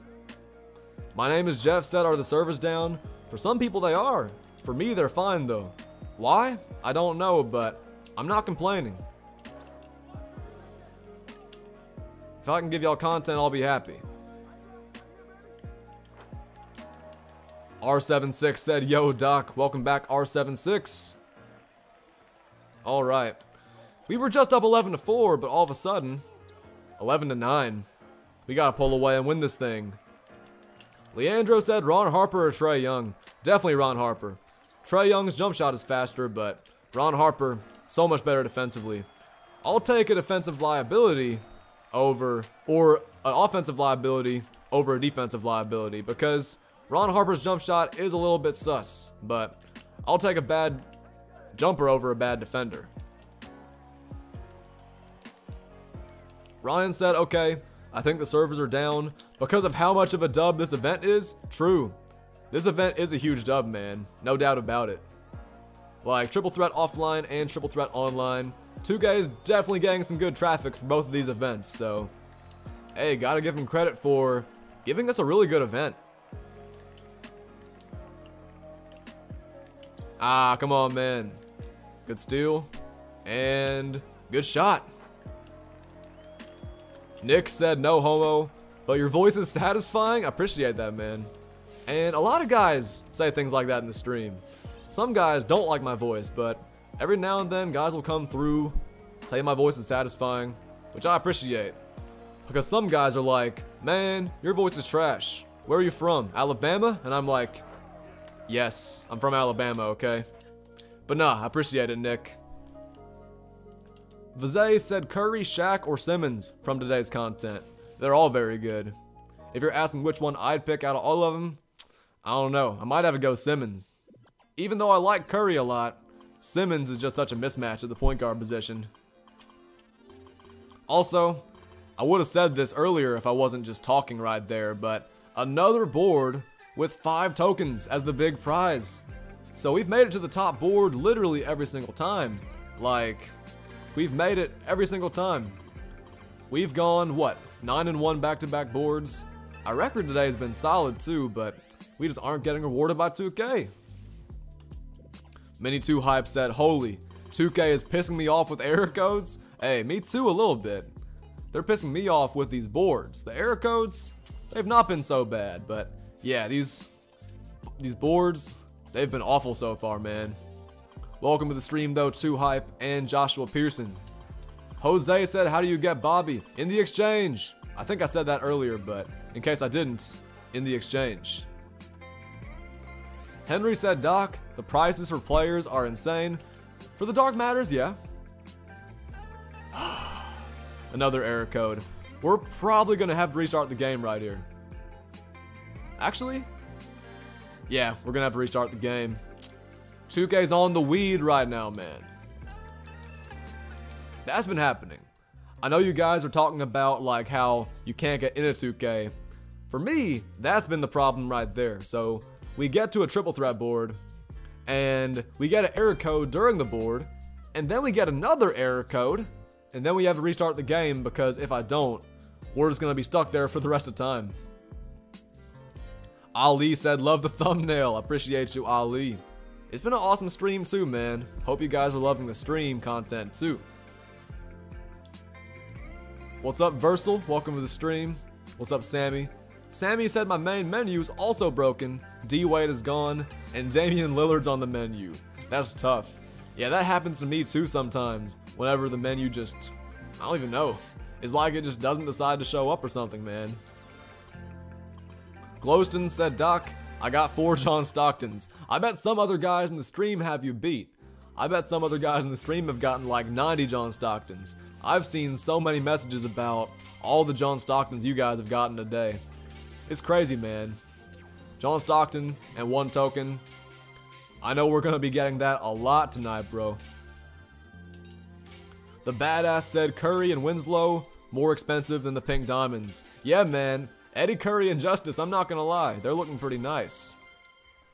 My name is Jeff said, Are the servers down? For some people, they are. For me, they're fine, though. Why? I don't know, but I'm not complaining. If I can give y'all content, I'll be happy. R76 said, Yo, Doc, welcome back, R76. Alright. We were just up 11 to 4, but all of a sudden, 11 to 9. We gotta pull away and win this thing. Leandro said Ron Harper or Trae Young. Definitely Ron Harper. Trae Young's jump shot is faster, but Ron Harper, so much better defensively. I'll take a defensive liability over, or an offensive liability over a defensive liability because Ron Harper's jump shot is a little bit sus, but I'll take a bad jumper over a bad defender. Ryan said, okay, I think the servers are down because of how much of a dub this event is. True. This event is a huge dub, man. No doubt about it. Like, Triple Threat offline and Triple Threat online. Two guys definitely getting some good traffic for both of these events, so... Hey, gotta give them credit for giving us a really good event. Ah, come on, man. Good steal. And good shot. Nick said no homo, but your voice is satisfying. I appreciate that, man. And a lot of guys say things like that in the stream. Some guys don't like my voice, but every now and then guys will come through, say my voice is satisfying, which I appreciate. Because some guys are like, man, your voice is trash. Where are you from? Alabama? And I'm like, yes, I'm from Alabama, okay? But nah, I appreciate it, Nick. Vizay said Curry, Shaq, or Simmons from today's content. They're all very good. If you're asking which one I'd pick out of all of them, I don't know. I might have to go Simmons. Even though I like Curry a lot, Simmons is just such a mismatch at the point guard position. Also, I would have said this earlier if I wasn't just talking right there, but another board with five tokens as the big prize. So we've made it to the top board literally every single time. Like, we've made it every single time. We've gone, what, 9 and 1 back to back boards? Our record today has been solid too, but we just aren't getting rewarded by 2K. Mini 2 Hype said, Holy, 2K is pissing me off with error codes? Hey, me too a little bit. They're pissing me off with these boards. The error codes, they've not been so bad, but yeah, these these boards, they've been awful so far, man. Welcome to the stream though, 2 Hype and Joshua Pearson. Jose said, how do you get Bobby? In the exchange. I think I said that earlier, but in case I didn't, in the exchange. Henry said, Doc, the prices for players are insane. For the Dark Matters, yeah. Another error code. We're probably going to have to restart the game right here. Actually, yeah, we're going to have to restart the game. 2K's on the weed right now, man. That's been happening. I know you guys are talking about like how you can't get into 2K. For me, that's been the problem right there. So we get to a triple threat board, and we get an error code during the board, and then we get another error code, and then we have to restart the game because if I don't, we're just gonna be stuck there for the rest of time. Ali said, love the thumbnail. Appreciate you, Ali. It's been an awesome stream too, man. Hope you guys are loving the stream content too. What's up, Versal? Welcome to the stream. What's up, Sammy? Sammy said my main menu is also broken, D-Wade is gone, and Damian Lillard's on the menu. That's tough. Yeah, that happens to me too sometimes, whenever the menu just, I don't even know. It's like it just doesn't decide to show up or something, man. Glowston said, Doc, I got four John Stocktons. I bet some other guys in the stream have you beat. I bet some other guys in the stream have gotten like 90 John Stocktons. I've seen so many messages about all the John Stocktons you guys have gotten today. It's crazy, man. John Stockton and one token. I know we're going to be getting that a lot tonight, bro. The badass said Curry and Winslow more expensive than the pink diamonds. Yeah, man. Eddie Curry and Justise, I'm not going to lie. They're looking pretty nice.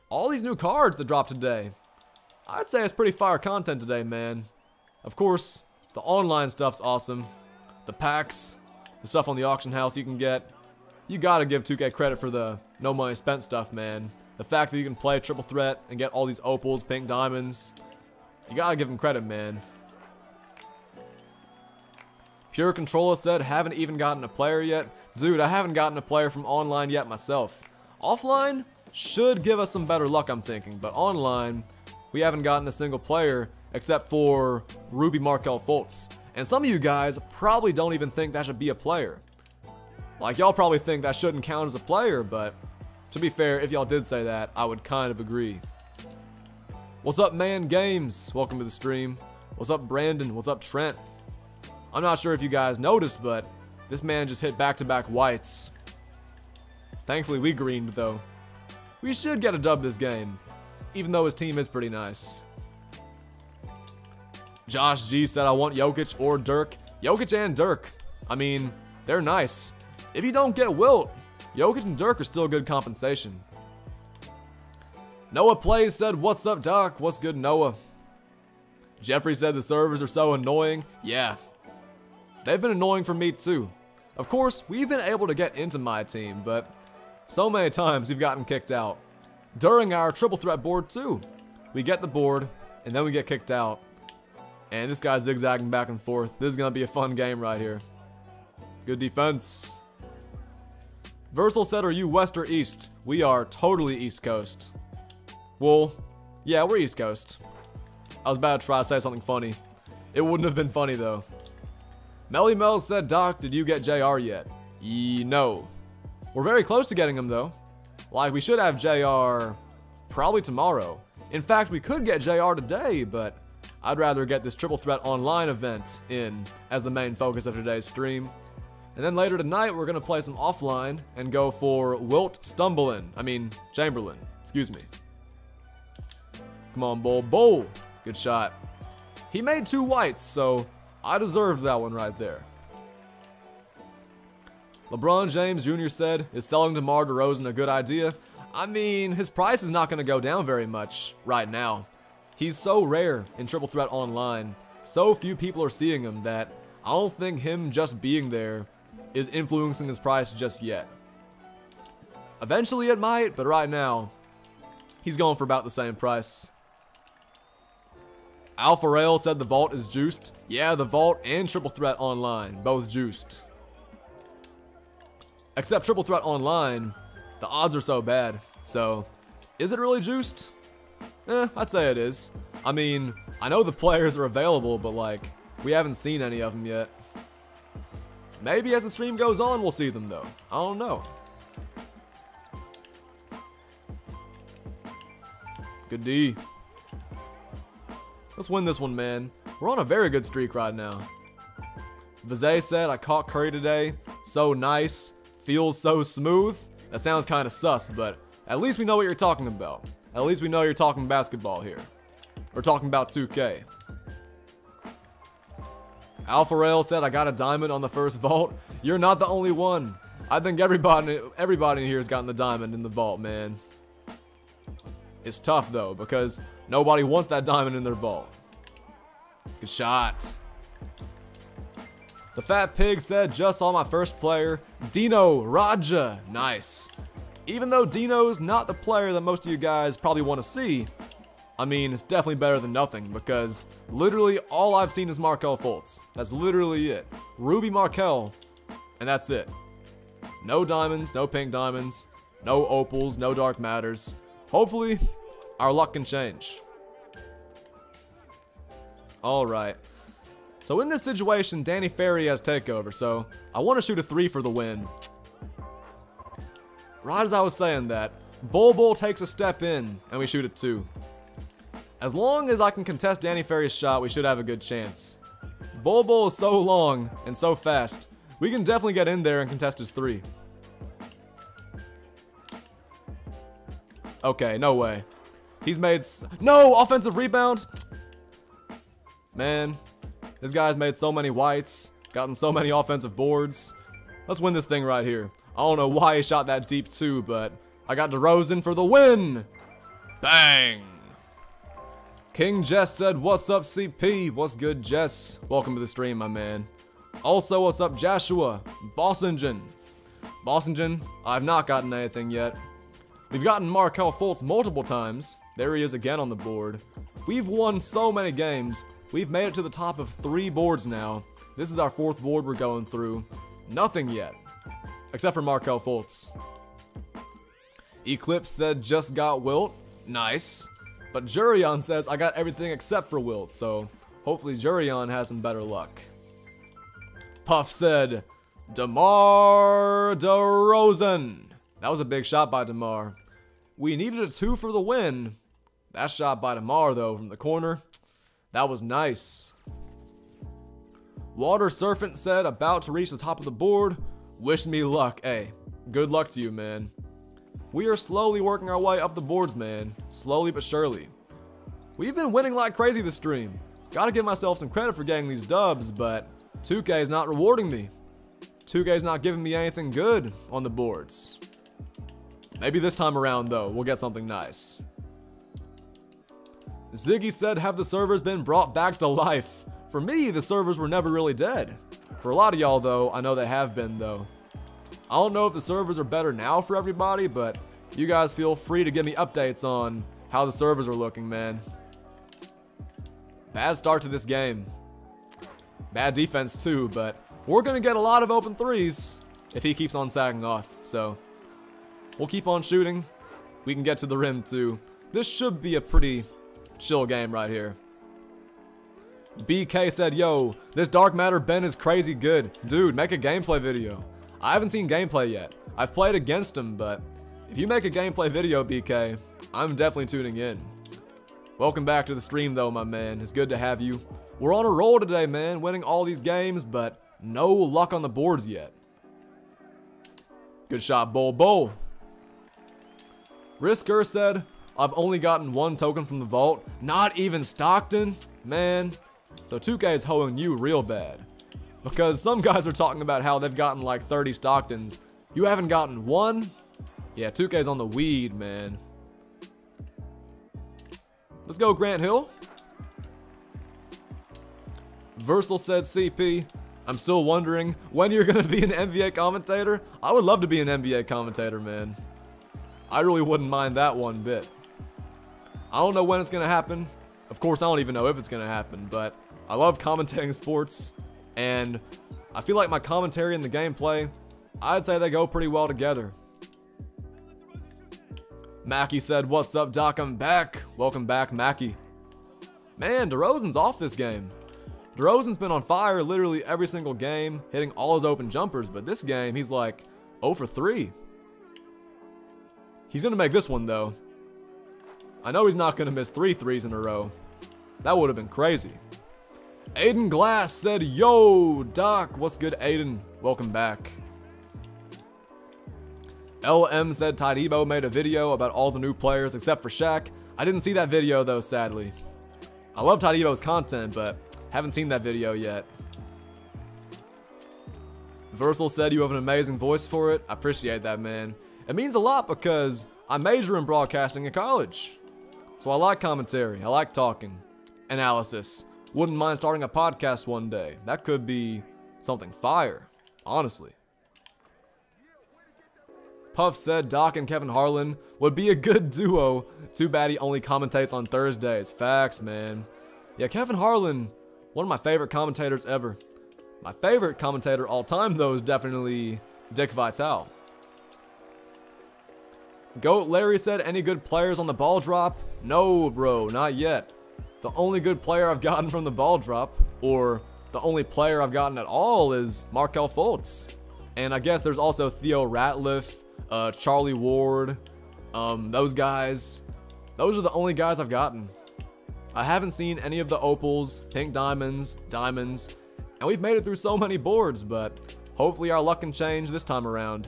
All these new cards that dropped today. I'd say it's pretty fire content today, man. Of course, the online stuff's awesome. The packs, the stuff on the auction house you can get. You gotta give 2K credit for the no money spent stuff, man. The fact that you can play triple threat and get all these opals, pink diamonds. You gotta give them credit, man. Pure Controller said, haven't even gotten a player yet. Dude, I haven't gotten a player from online yet myself. Offline, should give us some better luck, I'm thinking. But online, we haven't gotten a single player except for Ruby Markelle Fultz. And some of you guys probably don't even think that should be a player. Like, y'all probably think that shouldn't count as a player, but to be fair, if y'all did say that, I would kind of agree. What's up, Man Games? Welcome to the stream. What's up, Brandon? What's up, Trent? I'm not sure if you guys noticed, but this man just hit back-to-back -back whites. Thankfully, we greened, though. We should get a dub this game, even though his team is pretty nice. Josh G said, I want Jokic or Dirk. Jokic and Dirk. I mean, they're nice. If you don't get Wilt, Jokic and Dirk are still good compensation. Noah Plays said, What's up, Doc? What's good, Noah? Jeffrey said the servers are so annoying. Yeah. They've been annoying for me too. Of course, we've been able to get into MyTeam, but so many times we've gotten kicked out. During our triple threat board too. We get the board, and then we get kicked out. And this guy's zigzagging back and forth. This is going to be a fun game right here. Good defense. Versal said, are you west or east? We are totally east coast. Well, yeah, we're east coast. I was about to try to say something funny. It wouldn't have been funny though. Melly Mel said, Doc, did you get JR yet? E no. We're very close to getting him though. Like, we should have JR probably tomorrow. In fact, we could get JR today, but I'd rather get this Triple Threat Online event in as the main focus of today's stream. And then later tonight, we're going to play some offline and go for Wilt Stumblein. I mean, Chamberlain. Excuse me. Come on, Bol. Bol! Good shot. He made two whites, so I deserved that one right there. LeBron James Jr. said, is selling DeMar DeRozan a good idea? I mean, his price is not going to go down very much right now. He's so rare in Triple Threat Online. So few people are seeing him that I don't think him just being there is influencing his price just yet. Eventually it might, but right now, he's going for about the same price. Alpha Rail said the vault is juiced. Yeah, the vault and Triple Threat Online, both juiced. Except Triple Threat Online, the odds are so bad. So, is it really juiced? Eh, I'd say it is. I mean, I know the players are available, but like, we haven't seen any of them yet. Maybe as the stream goes on, we'll see them though. I don't know. Good D. Let's win this one, man. We're on a very good streak right now. Vizay said, I caught Curry today. So nice. Feels so smooth. That sounds kind of sus, but at least we know what you're talking about. At least we know you're talking basketball here. We're talking about 2K. Alpha Rail said, I got a diamond on the first vault. You're not the only one. I think everybody, everybody here has gotten the diamond in the vault, man. It's tough, though, because nobody wants that diamond in their vault. Good shot. The Fat Pig said, just saw my first player, Dino Radja. Nice. Even though Dino's not the player that most of you guys probably want to see, I mean, it's definitely better than nothing because literally all I've seen is Markelle Fultz. That's literally it. Ruby Markelle, and that's it. No diamonds, no pink diamonds, no opals, no dark matters. Hopefully, our luck can change. Alright. So in this situation, Danny Ferry has takeover, so I want to shoot a 3 for the win. Right as I was saying that, Bol Bol takes a step in, and we shoot a 2. As long as I can contest Danny Ferry's shot, we should have a good chance. Bol Bol is so long and so fast. We can definitely get in there and contest his three. Okay, no way. He's made... No! Offensive rebound! Man, this guy's made so many whites, gotten so many offensive boards. Let's win this thing right here. I don't know why he shot that deep too, but I got DeRozan for the win! Bang! King Jess said, what's up CP? What's good Jess? Welcome to the stream, my man. Also, what's up Joshua? Boss Engine. Boss Engine, I've not gotten anything yet. We've gotten Markelle Fultz multiple times. There he is again on the board. We've won so many games. We've made it to the top of three boards now. This is our fourth board we're going through. Nothing yet. Except for Markelle Fultz. Eclipse said just got Wilt. Nice. But Jurion says I got everything except for Wilt, so hopefully Jurion has some better luck. Puff said, DeMar DeRozan. That was a big shot by DeMar. We needed a two for the win. That shot by DeMar, though, from the corner, that was nice. Water Serpent said, about to reach the top of the board. Wish me luck. Hey, good luck to you, man. We are slowly working our way up the boards, man. Slowly but surely. We've been winning like crazy this stream. Gotta give myself some credit for getting these dubs, but 2K is not rewarding me. 2K is not giving me anything good on the boards. Maybe this time around, though, we'll get something nice. Ziggy said, have the servers been brought back to life? For me, the servers were never really dead. For a lot of y'all, though, I know they have been, though. I don't know if the servers are better now for everybody, but you guys feel free to give me updates on how the servers are looking, man. Bad start to this game. Bad defense, too, but we're going to get a lot of open threes if he keeps on sagging off. So, we'll keep on shooting. We can get to the rim, too. This should be a pretty chill game right here. BK said, yo, this Dark Matter Ben is crazy good. Dude, make a gameplay video. I haven't seen gameplay yet. I've played against him, but if you make a gameplay video, BK, I'm definitely tuning in. Welcome back to the stream, though, my man. It's good to have you. We're on a roll today, man, winning all these games, but no luck on the boards yet. Good shot, Bol Bol. Risker said, I've only gotten one token from the vault. Not even Stockton? Man, so 2K is hoeing you real bad. Because some guys are talking about how they've gotten like 30 Stocktons. You haven't gotten one? Yeah, 2K's on the weed, man. Let's go, Grant Hill. Versal said CP. I'm still wondering when you're going to be an NBA commentator. I would love to be an NBA commentator, man. I really wouldn't mind that one bit. I don't know when it's going to happen. Of course, I don't even know if it's going to happen, but I love commentating sports, and I feel like my commentary and the gameplay, I'd say they go pretty well together. Mackie said, what's up, Doc? I'm back. Welcome back, Mackie. Man, DeRozan's off this game. DeRozan's been on fire literally every single game, hitting all his open jumpers, but this game, he's like 0 for 3. He's going to make this one, though. I know he's not going to miss three threes in a row. That would have been crazy. Aiden Glass said, Yo, Doc, what's good, Aiden? Welcome back. LM said Tide made a video about all the new players except for Shaq. I didn't see that video though, sadly. I love Tide content, but haven't seen that video yet. Versal said you have an amazing voice for it. I appreciate that, man. It means a lot because I major in broadcasting in college. So I like commentary, I like talking, analysis. Wouldn't mind starting a podcast one day. That could be something fire, honestly. Puff said Doc and Kevin Harlan would be a good duo. Too bad he only commentates on Thursdays. Facts, man. Yeah, Kevin Harlan, one of my favorite commentators ever. My favorite commentator all time, though, is definitely Dick Vitale. Goat Larry said, any good players on the ball drop? No, bro, not yet. The only good player I've gotten from the ball drop, or the only player I've gotten at all, is Markelle Fultz. And I guess there's also Theo Ratliff, uh, Charlie Ward, um, those guys. Those are the only guys I've gotten. I haven't seen any of the opals, pink diamonds, diamonds, and we've made it through so many boards, but hopefully our luck can change this time around.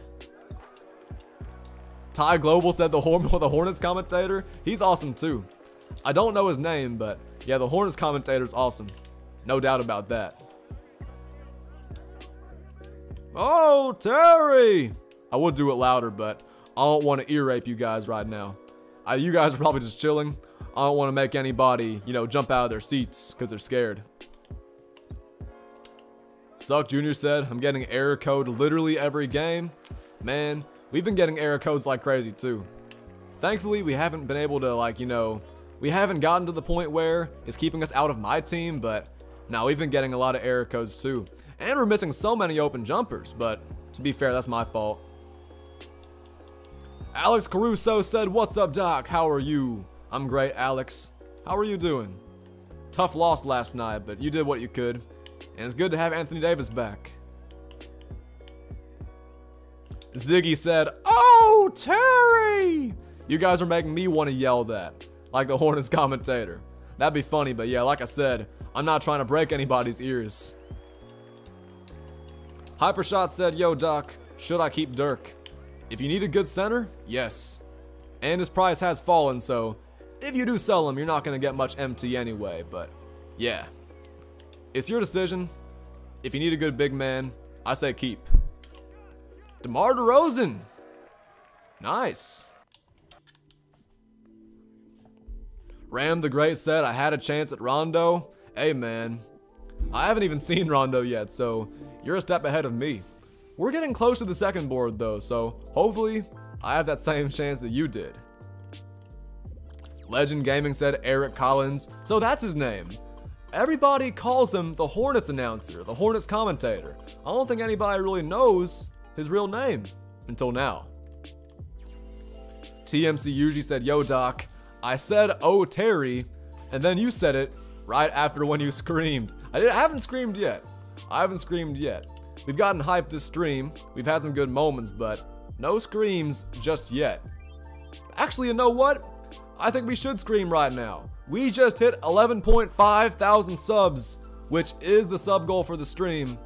Ty Global said the Horn the Hornets commentator. He's awesome too. I don't know his name, but yeah, the Hornets commentator is awesome. No doubt about that. Oh, Terry! I would do it louder, but I don't want to ear rape you guys right now. I, you guys are probably just chilling. I don't want to make anybody, you know, jump out of their seats because they're scared. Suck Jr. said, I'm getting error code literally every game. Man, We've been getting error codes like crazy too. Thankfully, we haven't been able to like, you know, we haven't gotten to the point where it's keeping us out of MyTeam, but now we've been getting a lot of error codes too. And we're missing so many open jumpers, but to be fair, that's my fault. Alex Caruso said, What's up, Doc? How are you? I'm great, Alex. How are you doing? Tough loss last night, but you did what you could. And it's good to have Anthony Davis back. Ziggy said, Oh, Terry! You guys are making me want to yell that, like the Hornets commentator. That'd be funny, but yeah, like I said, I'm not trying to break anybody's ears. Hypershot said, Yo, Doc, should I keep Dirk? If you need a good center, yes. And his price has fallen, so if you do sell him, you're not going to get much MT anyway, but yeah. It's your decision. If you need a good big man, I say keep. DeMar DeRozan. Nice. Ram the Great said, I had a chance at Rondo. Hey, man. I haven't even seen Rondo yet, so you're a step ahead of me. We're getting close to the second board, though, so hopefully I have that same chance that you did. Legend Gaming said Eric Collins, so that's his name. Everybody calls him the Hornets announcer, the Hornets commentator. I don't think anybody really knows his real name until now. TMC usually said, Yo, Doc, I said, Oh, Terry, and then you said it right after when you screamed. I, I haven't screamed yet. I haven't screamed yet. We've gotten hyped to stream. We've had some good moments, but no screams just yet. Actually, you know what? I think we should scream right now. We just hit 11.5 thousand subs, which is the sub goal for the stream.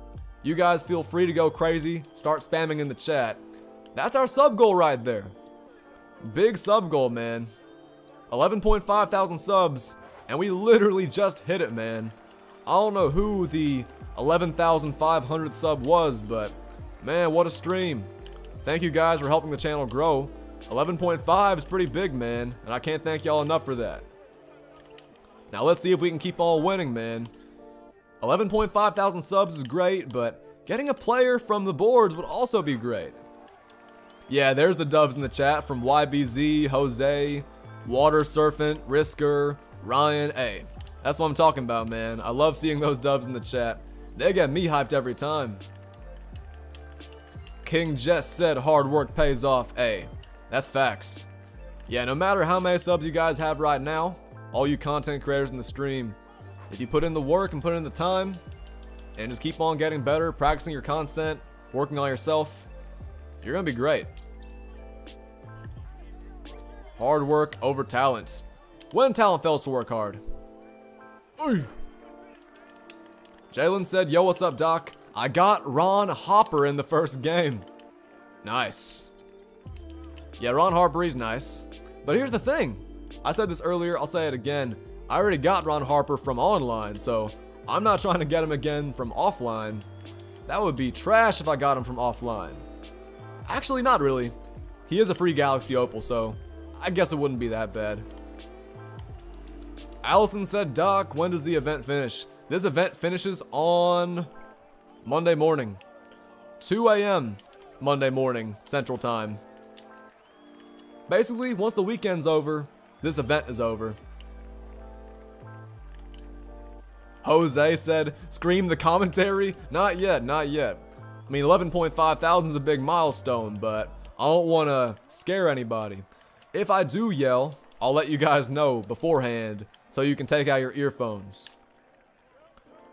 You guys feel free to go crazy, start spamming in the chat. That's our sub goal right there. Big sub goal, man. 11.5 thousand subs, and we literally just hit it, man. I don't know who the 11,500 sub was, but man, what a stream. Thank you guys for helping the channel grow. 11.5 is pretty big, man, and I can't thank y'all enough for that. Now let's see if we can keep on winning, man. 11.5 thousand subs is great, but getting a player from the boards would also be great. Yeah, there's the dubs in the chat from YBZ, Jose, Water Serpent, Risker, Ryan. Hey, that's what I'm talking about, man. I love seeing those dubs in the chat. They get me hyped every time. King Jess said hard work pays off. Hey, that's facts. Yeah, no matter how many subs you guys have right now, all you content creators in the stream, if you put in the work and put in the time, and just keep on getting better, practicing your content, working on yourself, you're gonna be great. Hard work over talent. When talent fails to work hard. Jalen said, Yo, what's up, Doc? I got Ron Harper in the first game. Nice. Yeah, Ron Harper, he's nice. But here's the thing. I said this earlier, I'll say it again. I already got Ron Harper from online, so I'm not trying to get him again from offline. That would be trash if I got him from offline. Actually, not really. He is a free Galaxy Opal, so I guess it wouldn't be that bad. Allison said, Doc, when does the event finish? This event finishes on Monday morning. 2 a.m. Monday morning, Central Time. Basically, once the weekend's over, this event is over. Jose said, scream the commentary? Not yet, not yet. I mean, 11.5 thousand is a big milestone, but I don't want to scare anybody. If I do yell, I'll let you guys know beforehand so you can take out your earphones.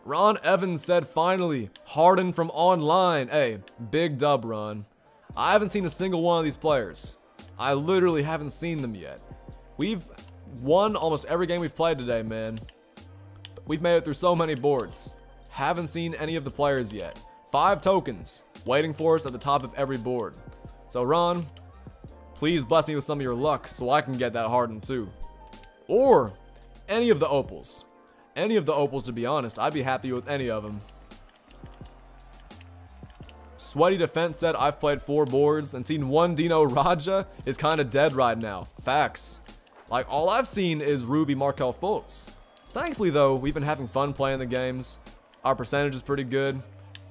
Ron Evans said finally, Harden from online. Hey, big dub Ron. I haven't seen a single one of these players. I literally haven't seen them yet. We've won almost every game we've played today, man. We've made it through so many boards. Haven't seen any of the players yet. Five tokens waiting for us at the top of every board. So Ron, please bless me with some of your luck so I can get that Harden too. Or any of the opals. Any of the opals, to be honest. I'd be happy with any of them. Sweaty Defense said, I've played four boards and seen one Dino Radja is kind of dead right now. Facts. Like, all I've seen is Ruby Markelle Fultz. Thankfully, though, we've been having fun playing the games. Our percentage is pretty good.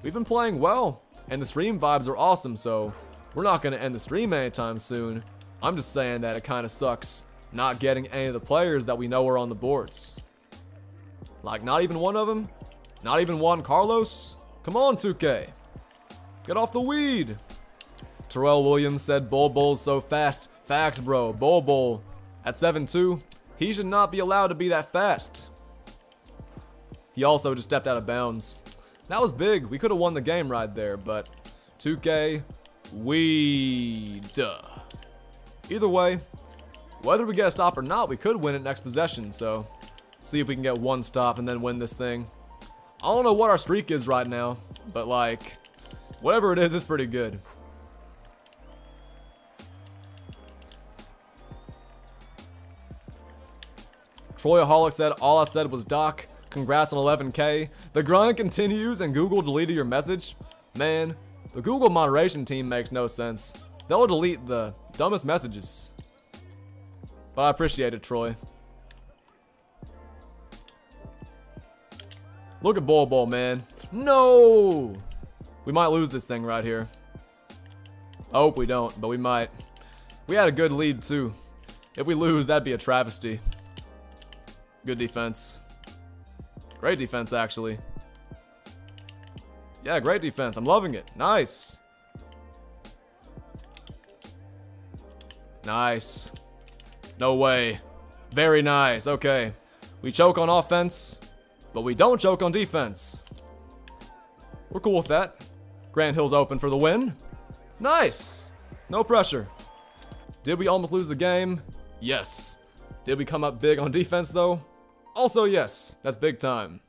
We've been playing well, and the stream vibes are awesome, so we're not going to end the stream anytime soon. I'm just saying that it kind of sucks not getting any of the players that we know are on the boards. Like, not even one of them? Not even Juan Carlos? Come on, 2K. Get off the weed. Terrell Williams said Bol Bol's so fast. Facts, bro. Bol Bol at 7-2, he should not be allowed to be that fast. He also just stepped out of bounds. That was big. We could have won the game right there, but 2K, we duh. Either way, whether we get a stop or not, we could win it next possession, so see if we can get one stop and then win this thing. I don't know what our streak is right now, but like, whatever it is, it's pretty good. Troyaholic said, all I said was Doc, congrats on 11k. The grind continues and Google deleted your message? Man, the Google moderation team makes no sense. They'll delete the dumbest messages. But I appreciate it, Troy. Look at Bol Bol, man. No! We might lose this thing right here. I hope we don't, but we might. We had a good lead, too. If we lose, that'd be a travesty. Good defense. Great defense, actually. Yeah, great defense. I'm loving it. Nice. Nice. No way. Very nice. Okay. We choke on offense, but we don't choke on defense. We're cool with that. Grant Hill's open for the win. Nice. No pressure. Did we almost lose the game? Yes. Did we come up big on defense, though? Also, yes, that's big time.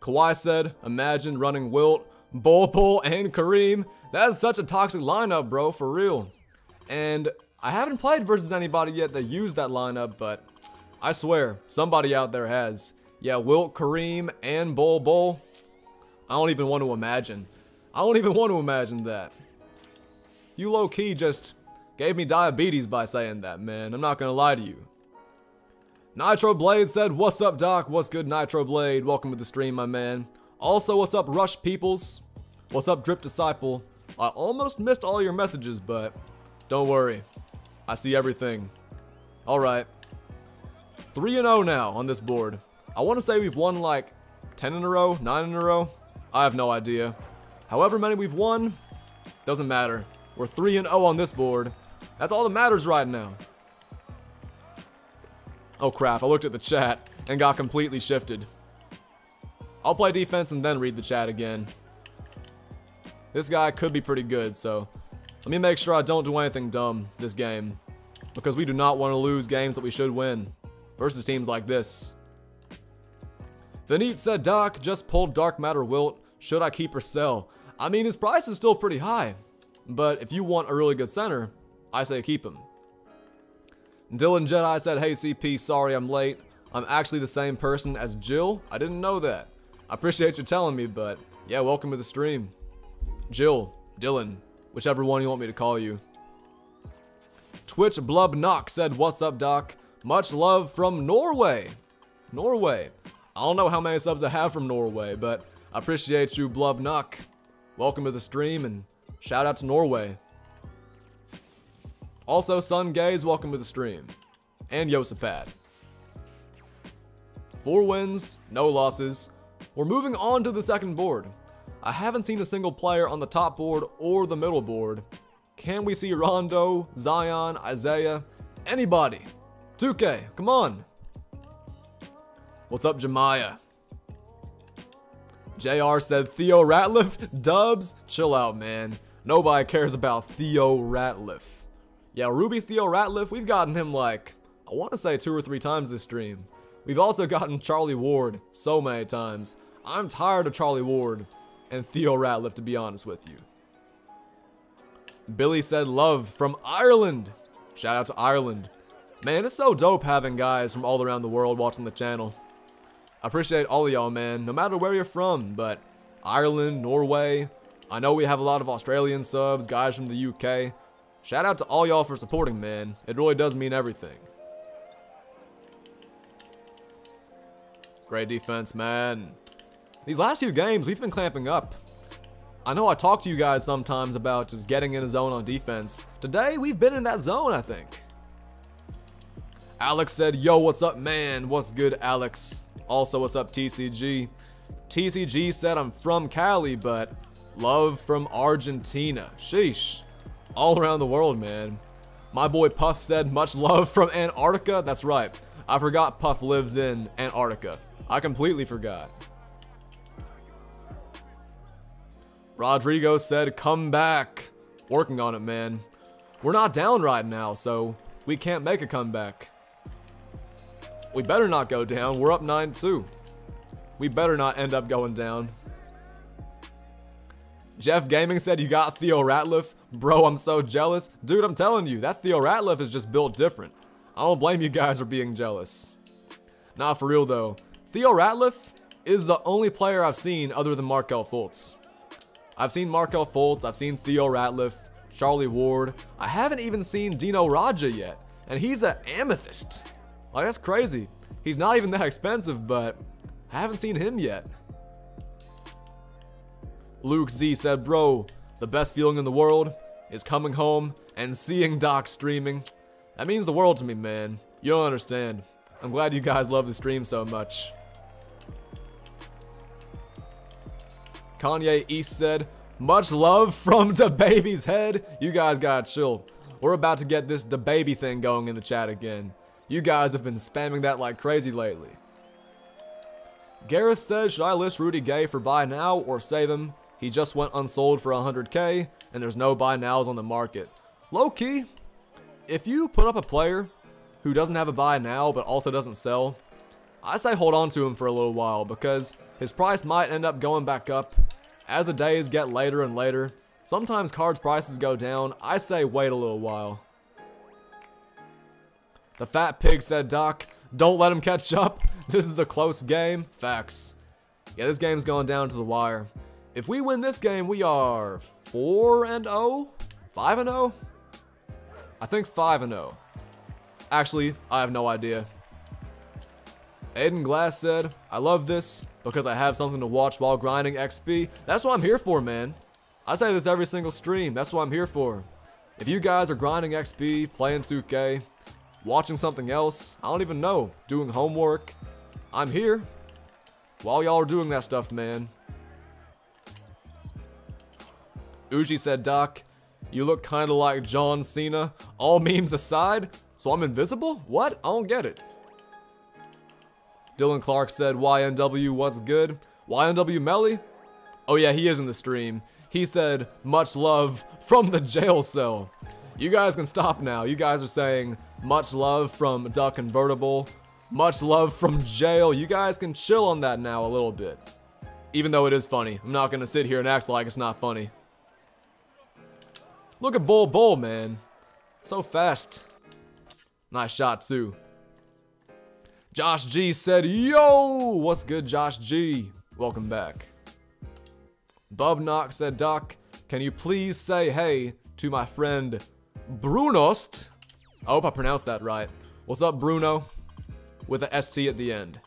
Kawhi said, imagine running Wilt, Bol Bol, and Kareem. That's such a toxic lineup, bro, for real. And I haven't played versus anybody yet that used that lineup, but I swear, somebody out there has. Yeah, Wilt, Kareem, and Bol Bol. I don't even want to imagine. I don't even want to imagine that. You low-key just gave me diabetes by saying that, man. I'm not gonna lie to you. Nitro Blade said, What's up, Doc? What's good, Nitro Blade? Welcome to the stream, my man. Also, what's up, Rush Peoples? What's up, Drip Disciple? I almost missed all your messages, but don't worry. I see everything. Alright. 3-0 now on this board. I want to say we've won like 10 in a row, 9 in a row. I have no idea. However many we've won, doesn't matter. We're 3-0 on this board. That's all that matters right now. Oh crap, I looked at the chat and got completely shifted. I'll play defense and then read the chat again. This guy could be pretty good, so let me make sure I don't do anything dumb this game. Because we do not want to lose games that we should win versus teams like this. Vanit said, Doc, just pulled Dark Matter Wilt. Should I keep or sell? I mean, his price is still pretty high. But if you want a really good center, I say keep him. Dylan Jedi said, Hey CP, sorry I'm late. I'm actually the same person as Jill. I didn't know that. I appreciate you telling me, but yeah, welcome to the stream. Jill, Dylan, whichever one you want me to call you. Twitch Blub Knock said, What's up, Doc? Much love from Norway. Norway. I don't know how many subs I have from Norway, but I appreciate you, Blub Knock. Welcome to the stream and shout out to Norway. Also, Sun Gaze, welcome to the stream. And Yosipad. Four wins, no losses. We're moving on to the second board. I haven't seen a single player on the top board or the middle board. Can we see Rondo, Zion, Isaiah, anybody? 2K, come on. What's up, Jemiah? JR said Theo Ratliff? Dubs? Chill out, man. Nobody cares about Theo Ratliff. Yeah, Ruby Theo Ratliff, we've gotten him like, I want to say two or three times this stream. We've also gotten Charlie Ward so many times. I'm tired of Charlie Ward and Theo Ratliff, to be honest with you. Billy said love from Ireland. Shout out to Ireland. Man, it's so dope having guys from all around the world watching the channel. I appreciate all of y'all, man, no matter where you're from, but Ireland, Norway, I know we have a lot of Australian subs, guys from the UK. Shout out to all y'all for supporting, man. It really does mean everything. Great defense, man. These last few games, we've been clamping up. I know I talk to you guys sometimes about just getting in a zone on defense. Today, we've been in that zone, I think. Alex said, yo, what's up, man? What's good, Alex? Also, what's up, TCG? TCG said I'm from Cali, but Love from Argentina. Sheesh. All around the world, man. My boy Puff said, much love from Antarctica. That's right. I forgot Puff lives in Antarctica. I completely forgot. Rodrigo said, come back. Working on it, man. We're not down right now, so we can't make a comeback. We better not go down. We're up 9-2. We better not end up going down. Jeff Gaming said you got Theo Ratliff. Bro, I'm so jealous. Dude, I'm telling you, that Theo Ratliff is just built different. I don't blame you guys for being jealous. Not for real though. Theo Ratliff is the only player I've seen other than Markelle Fultz. I've seen Markelle Fultz, I've seen Theo Ratliff, Charlie Ward. I haven't even seen Dino Radja yet, and he's an amethyst. Like, that's crazy. He's not even that expensive, but I haven't seen him yet. Luke Z said, bro, the best feeling in the world is coming home and seeing Doc streaming. That means the world to me, man. You don't understand. I'm glad you guys love the stream so much. Kanye East said, much love from the baby's head. You guys gotta chill. We're about to get this the baby thing going in the chat again. You guys have been spamming that like crazy lately. Gareth says, should I list Rudy Gay for buy now or save him? He just went unsold for 100k and there's no buy nows on the market. Low key, if you put up a player who doesn't have a buy now but also doesn't sell, I say hold on to him for a little while because his price might end up going back up as the days get later and later. Sometimes cards prices go down. I say wait a little while. The fat pig said, Doc, don't let him catch up. This is a close game. Facts. Yeah, this game's going down to the wire. If we win this game, we are 4 and 0? 5 and 0? I think 5 and 0. Actually, I have no idea. Aiden Glass said, I love this because I have something to watch while grinding XP. That's what I'm here for, man. I say this every single stream. That's what I'm here for. If you guys are grinding XP, playing 2K, watching something else, I don't even know, doing homework, I'm here. While y'all are doing that stuff, man. Uji said, Doc, you look kind of like John Cena. All memes aside, so I'm invisible? What? I don't get it. Dylan Clark said, YNW, what's good? YNW Melly? Oh yeah, he is in the stream. He said, much love from the jail cell. You guys can stop now. You guys are saying, much love from Duck Convertible. Much love from jail. You guys can chill on that now a little bit. Even though it is funny. I'm not going to sit here and act like it's not funny. Look at Bol Bol, man. So fast. Nice shot, too. Josh G said, Yo! What's good, Josh G? Welcome back. Bub Knock said, Doc, can you please say hey to my friend Brunost? I hope I pronounced that right. What's up, Bruno? with a ST at the end.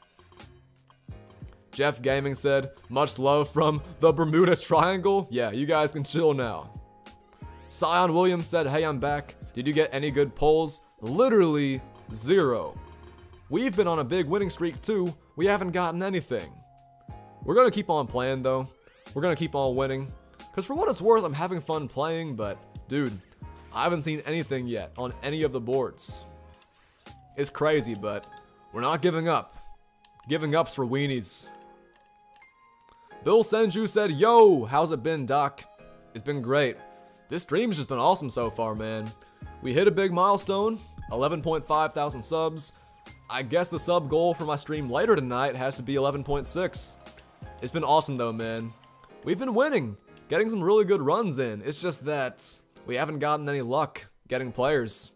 Jeff Gaming said, much love from the Bermuda Triangle. Yeah, you guys can chill now. Sion Williams said, hey, I'm back. Did you get any good pulls? Literally zero. We've been on a big winning streak too. We haven't gotten anything. We're going to keep on playing though. We're going to keep on winning. Because for what it's worth, I'm having fun playing, but dude, I haven't seen anything yet on any of the boards. It's crazy, but we're not giving up. Giving up's for weenies. Bill Senju said, Yo, how's it been, Doc? It's been great. This stream's just been awesome so far, man. We hit a big milestone, 11.5 thousand subs. I guess the sub goal for my stream later tonight has to be 11.6. It's been awesome though, man. We've been winning, getting some really good runs in. It's just that we haven't gotten any luck getting players.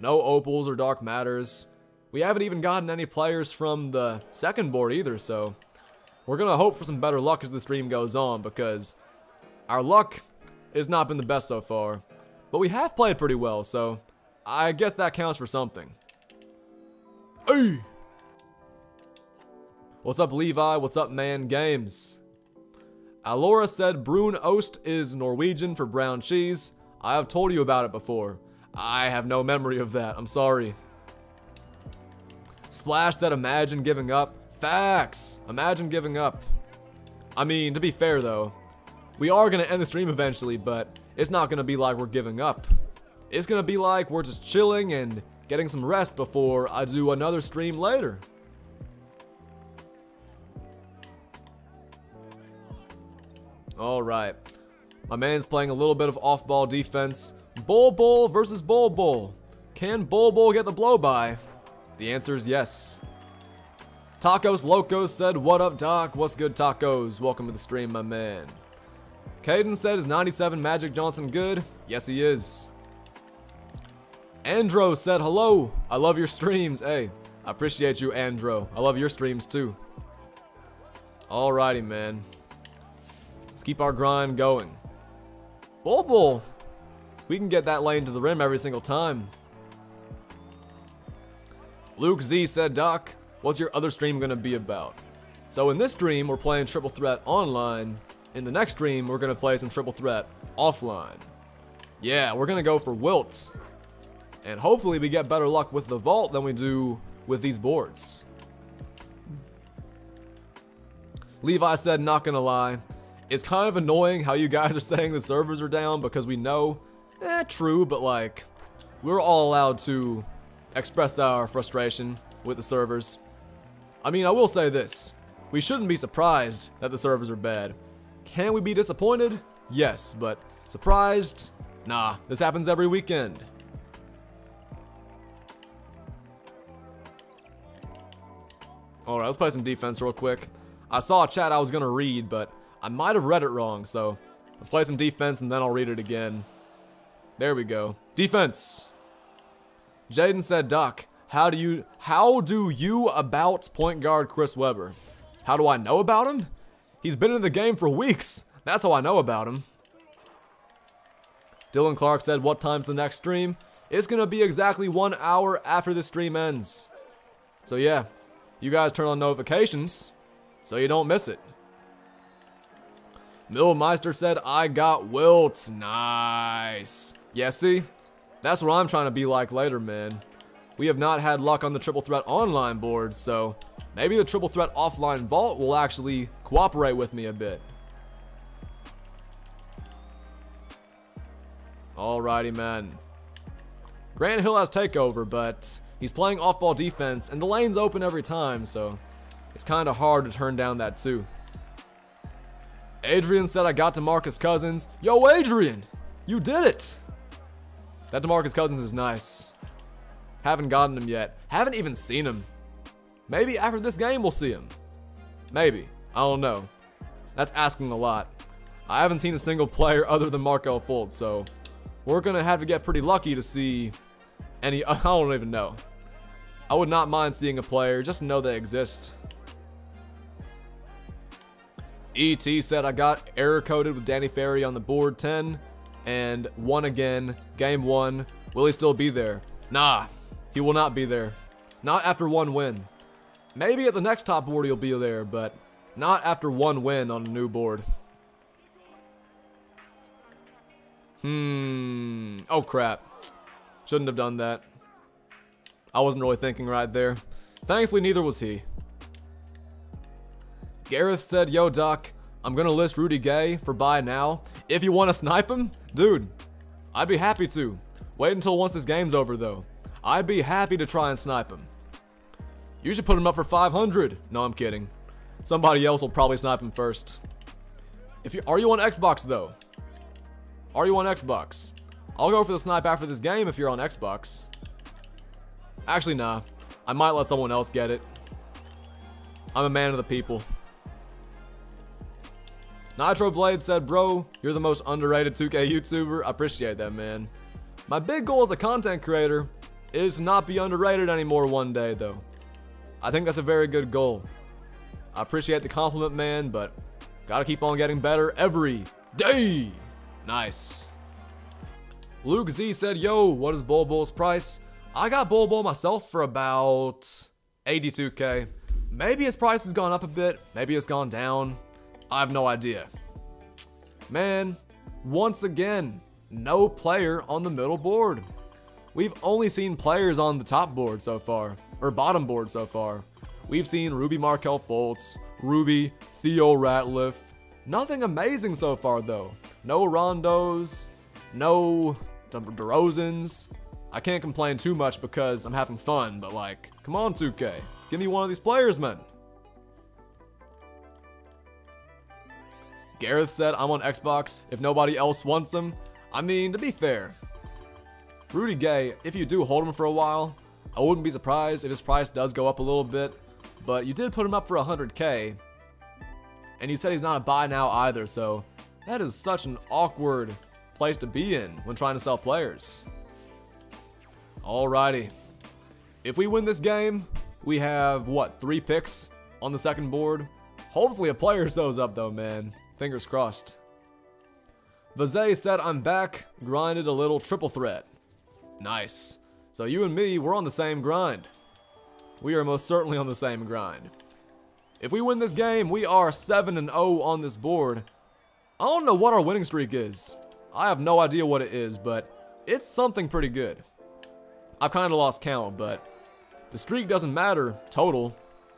No opals or dark matters. We haven't even gotten any players from the second board either, so we're to hope for some better luck as the stream goes on because our luck has not been the best so far. But we have played pretty well, so I guess that counts for something. Hey! What's up, Levi? What's up, man? Games. Alora said Brunost is Norwegian for brown cheese. I have told you about it before. I have no memory of that. I'm sorry. Splash said imagine giving up. Facts. Imagine giving up. I mean, to be fair though, We are going to end the stream eventually, but it's not going to be like we're giving up. It's going to be like we're just chilling and getting some rest before I do another stream later. Alright. My man's playing a little bit of off-ball defense. Bol Bol versus Bol Bol. Can Bol Bol get the blow by? The answer is yes. Tacos Locos said, What up, Doc? What's good, Tacos? Welcome to the stream, my man. Caden said, Is 97 Magic Johnson good? Yes, he is. Andro said, Hello. I love your streams. Hey, I appreciate you, Andro. I love your streams too. Alrighty, man. Let's keep our grind going. Bol. We can get that lane to the rim every single time. Luke Z said, Doc, what's your other stream going to be about? So in this stream, we're playing Triple Threat online. In the next stream, we're going to play some Triple Threat offline. Yeah, we're going to go for Wilts. And hopefully we get better luck with the Vault than we do with these boards. Levi said, not gonna lie, it's kind of annoying how you guys are saying the servers are down because we know, eh, true, but like, we're all allowed to express our frustration with the servers. I mean, I will say this. We shouldn't be surprised that the servers are bad. Can we be disappointed? Yes, but surprised? Nah, this happens every weekend. Alright, let's play some defense real quick. I saw a chat I was going to read, but I might have read it wrong, so let's play some defense and then I'll read it again. There we go. Defense. Jaden said, Doc, how do you how do you about point guard Chris Webber? How do I know about him? He's been in the game for weeks. That's how I know about him. Dylan Clark said, what time's the next stream? It's going to be exactly one hour after the stream ends. So yeah, you guys turn on notifications so you don't miss it. Millmeister said, I got Wilt. Nice. Yeah, see? That's what I'm trying to be like later, man. We have not had luck on the Triple Threat online board, so maybe the Triple Threat offline vault will actually cooperate with me a bit. Alrighty, man. Grant Hill has takeover, but he's playing off-ball defense, and the lane's open every time, so it's kind of hard to turn down that too. Adrian said I got DeMarcus Cousins. Yo, Adrian! You did it! That DeMarcus Cousins is nice. Haven't gotten him yet. Haven't even seen him. Maybe after this game we'll see him. Maybe. I don't know. That's asking a lot. I haven't seen a single player other than Markelle Fultz, so we're going to have to get pretty lucky to see any... I don't even know. I would not mind seeing a player, just know they exist. ET said I got error coded with Danny Ferry on the board 10 and won again. Game one. Will he still be there? Nah, he will not be there. Not after one win. Maybe at the next top board he'll be there, but not after one win on a new board. Hmm. Oh, crap. Shouldn't have done that. I wasn't really thinking right there. Thankfully, neither was he. Gareth said, Yo, Doc, I'm gonna list Rudy Gay for buy now. If you want to snipe him, dude, I'd be happy to. Wait until once this game's over, though. I'd be happy to try and snipe him. You should put him up for 500. No, I'm kidding. Somebody else will probably snipe him first. If you Are you on Xbox, though? Are you on Xbox? I'll go for the snipe after this game if you're on Xbox. Actually, nah. I might let someone else get it. I'm a man of the people. Nitro Blade said, bro, you're the most underrated 2K YouTuber. I appreciate that, man. My big goal as a content creator is to not be underrated anymore one day, though. I think that's a very good goal. I appreciate the compliment, man, but gotta keep on getting better every day. Nice. Luke Z said, yo, what is Bol Bol's price? I got Bol Bol myself for about 82k. Maybe his price has gone up a bit. Maybe it's gone down. I have no idea. Man, once again, no player on the middle board. We've only seen players on the top board so far, or bottom board so far. We've seen Ruby Markelle Fultz, Ruby, Theo Ratliff, Nothing amazing so far though. No Rondos, no DeRozans. I can't complain too much because I'm having fun, but like, come on 2K, give me one of these players, man. Gareth said I'm on Xbox if nobody else wants him. I mean, to be fair, Rudy Gay, if you do hold him for a while, I wouldn't be surprised if his price does go up a little bit, but you did put him up for 100k, and you said he's not a buy now either, so that is such an awkward place to be in when trying to sell players. Alrighty. If we win this game, we have, what, three picks on the second board? Hopefully a player shows up though, man. Fingers crossed. Vazay said, I'm back, grinded a little triple threat. Nice. So you and me, we're on the same grind. We are most certainly on the same grind. If we win this game, we are 7 and 0 on this board. I don't know what our winning streak is. I have no idea what it is, but it's something pretty good. I've kind of lost count, but the streak doesn't matter total.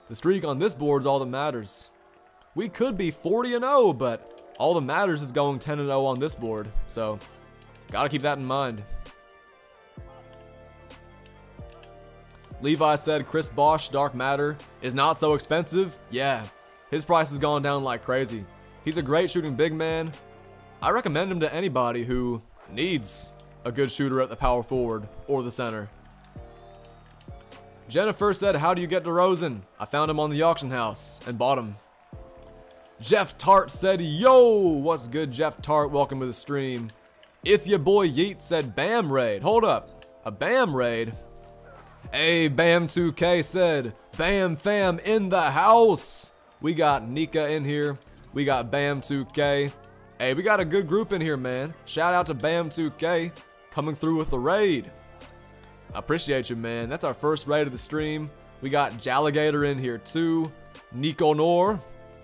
The streak on this board is all that matters. We could be 40 and 0, but all that matters is going 10 and 0 on this board. So, gotta keep that in mind. Levi said Chris Bosh Dark Matter is not so expensive. Yeah, his price has gone down like crazy. He's a great shooting big man. I recommend him to anybody who needs a good shooter at the power forward or the center. Jennifer said, how do you get DeRozan? I found him on the auction house and bought him. Jeff Tart said, yo, what's good Jeff Tart? Welcome to the stream. It's your boy Yeet said, bam raid. Hold up, a bam raid? Hey, Bam2K said, Bam fam in the house. We got Nika in here. We got Bam2K. Hey, we got a good group in here, man. Shout out to Bam2K coming through with the raid. I appreciate you, man. That's our first raid of the stream. We got Jalligator in here too. Nico Nor.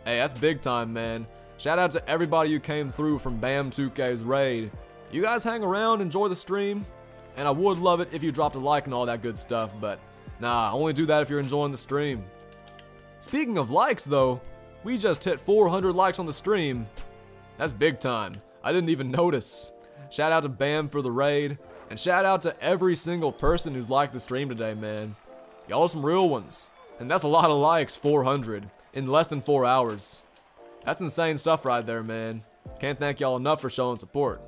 Hey, that's big time, man. Shout out to everybody who came through from Bam2K's raid. You guys hang around, enjoy the stream and I would love it if you dropped a like and all that good stuff, but nah, only do that if you're enjoying the stream. Speaking of likes though, we just hit 400 likes on the stream. That's big time. I didn't even notice. Shout out to Bam for the raid, and shout out to every single person who's liked the stream today, man. Y'all are some real ones. And that's a lot of likes, 400, in less than 4 hours. That's insane stuff right there, man. Can't thank y'all enough for showing support.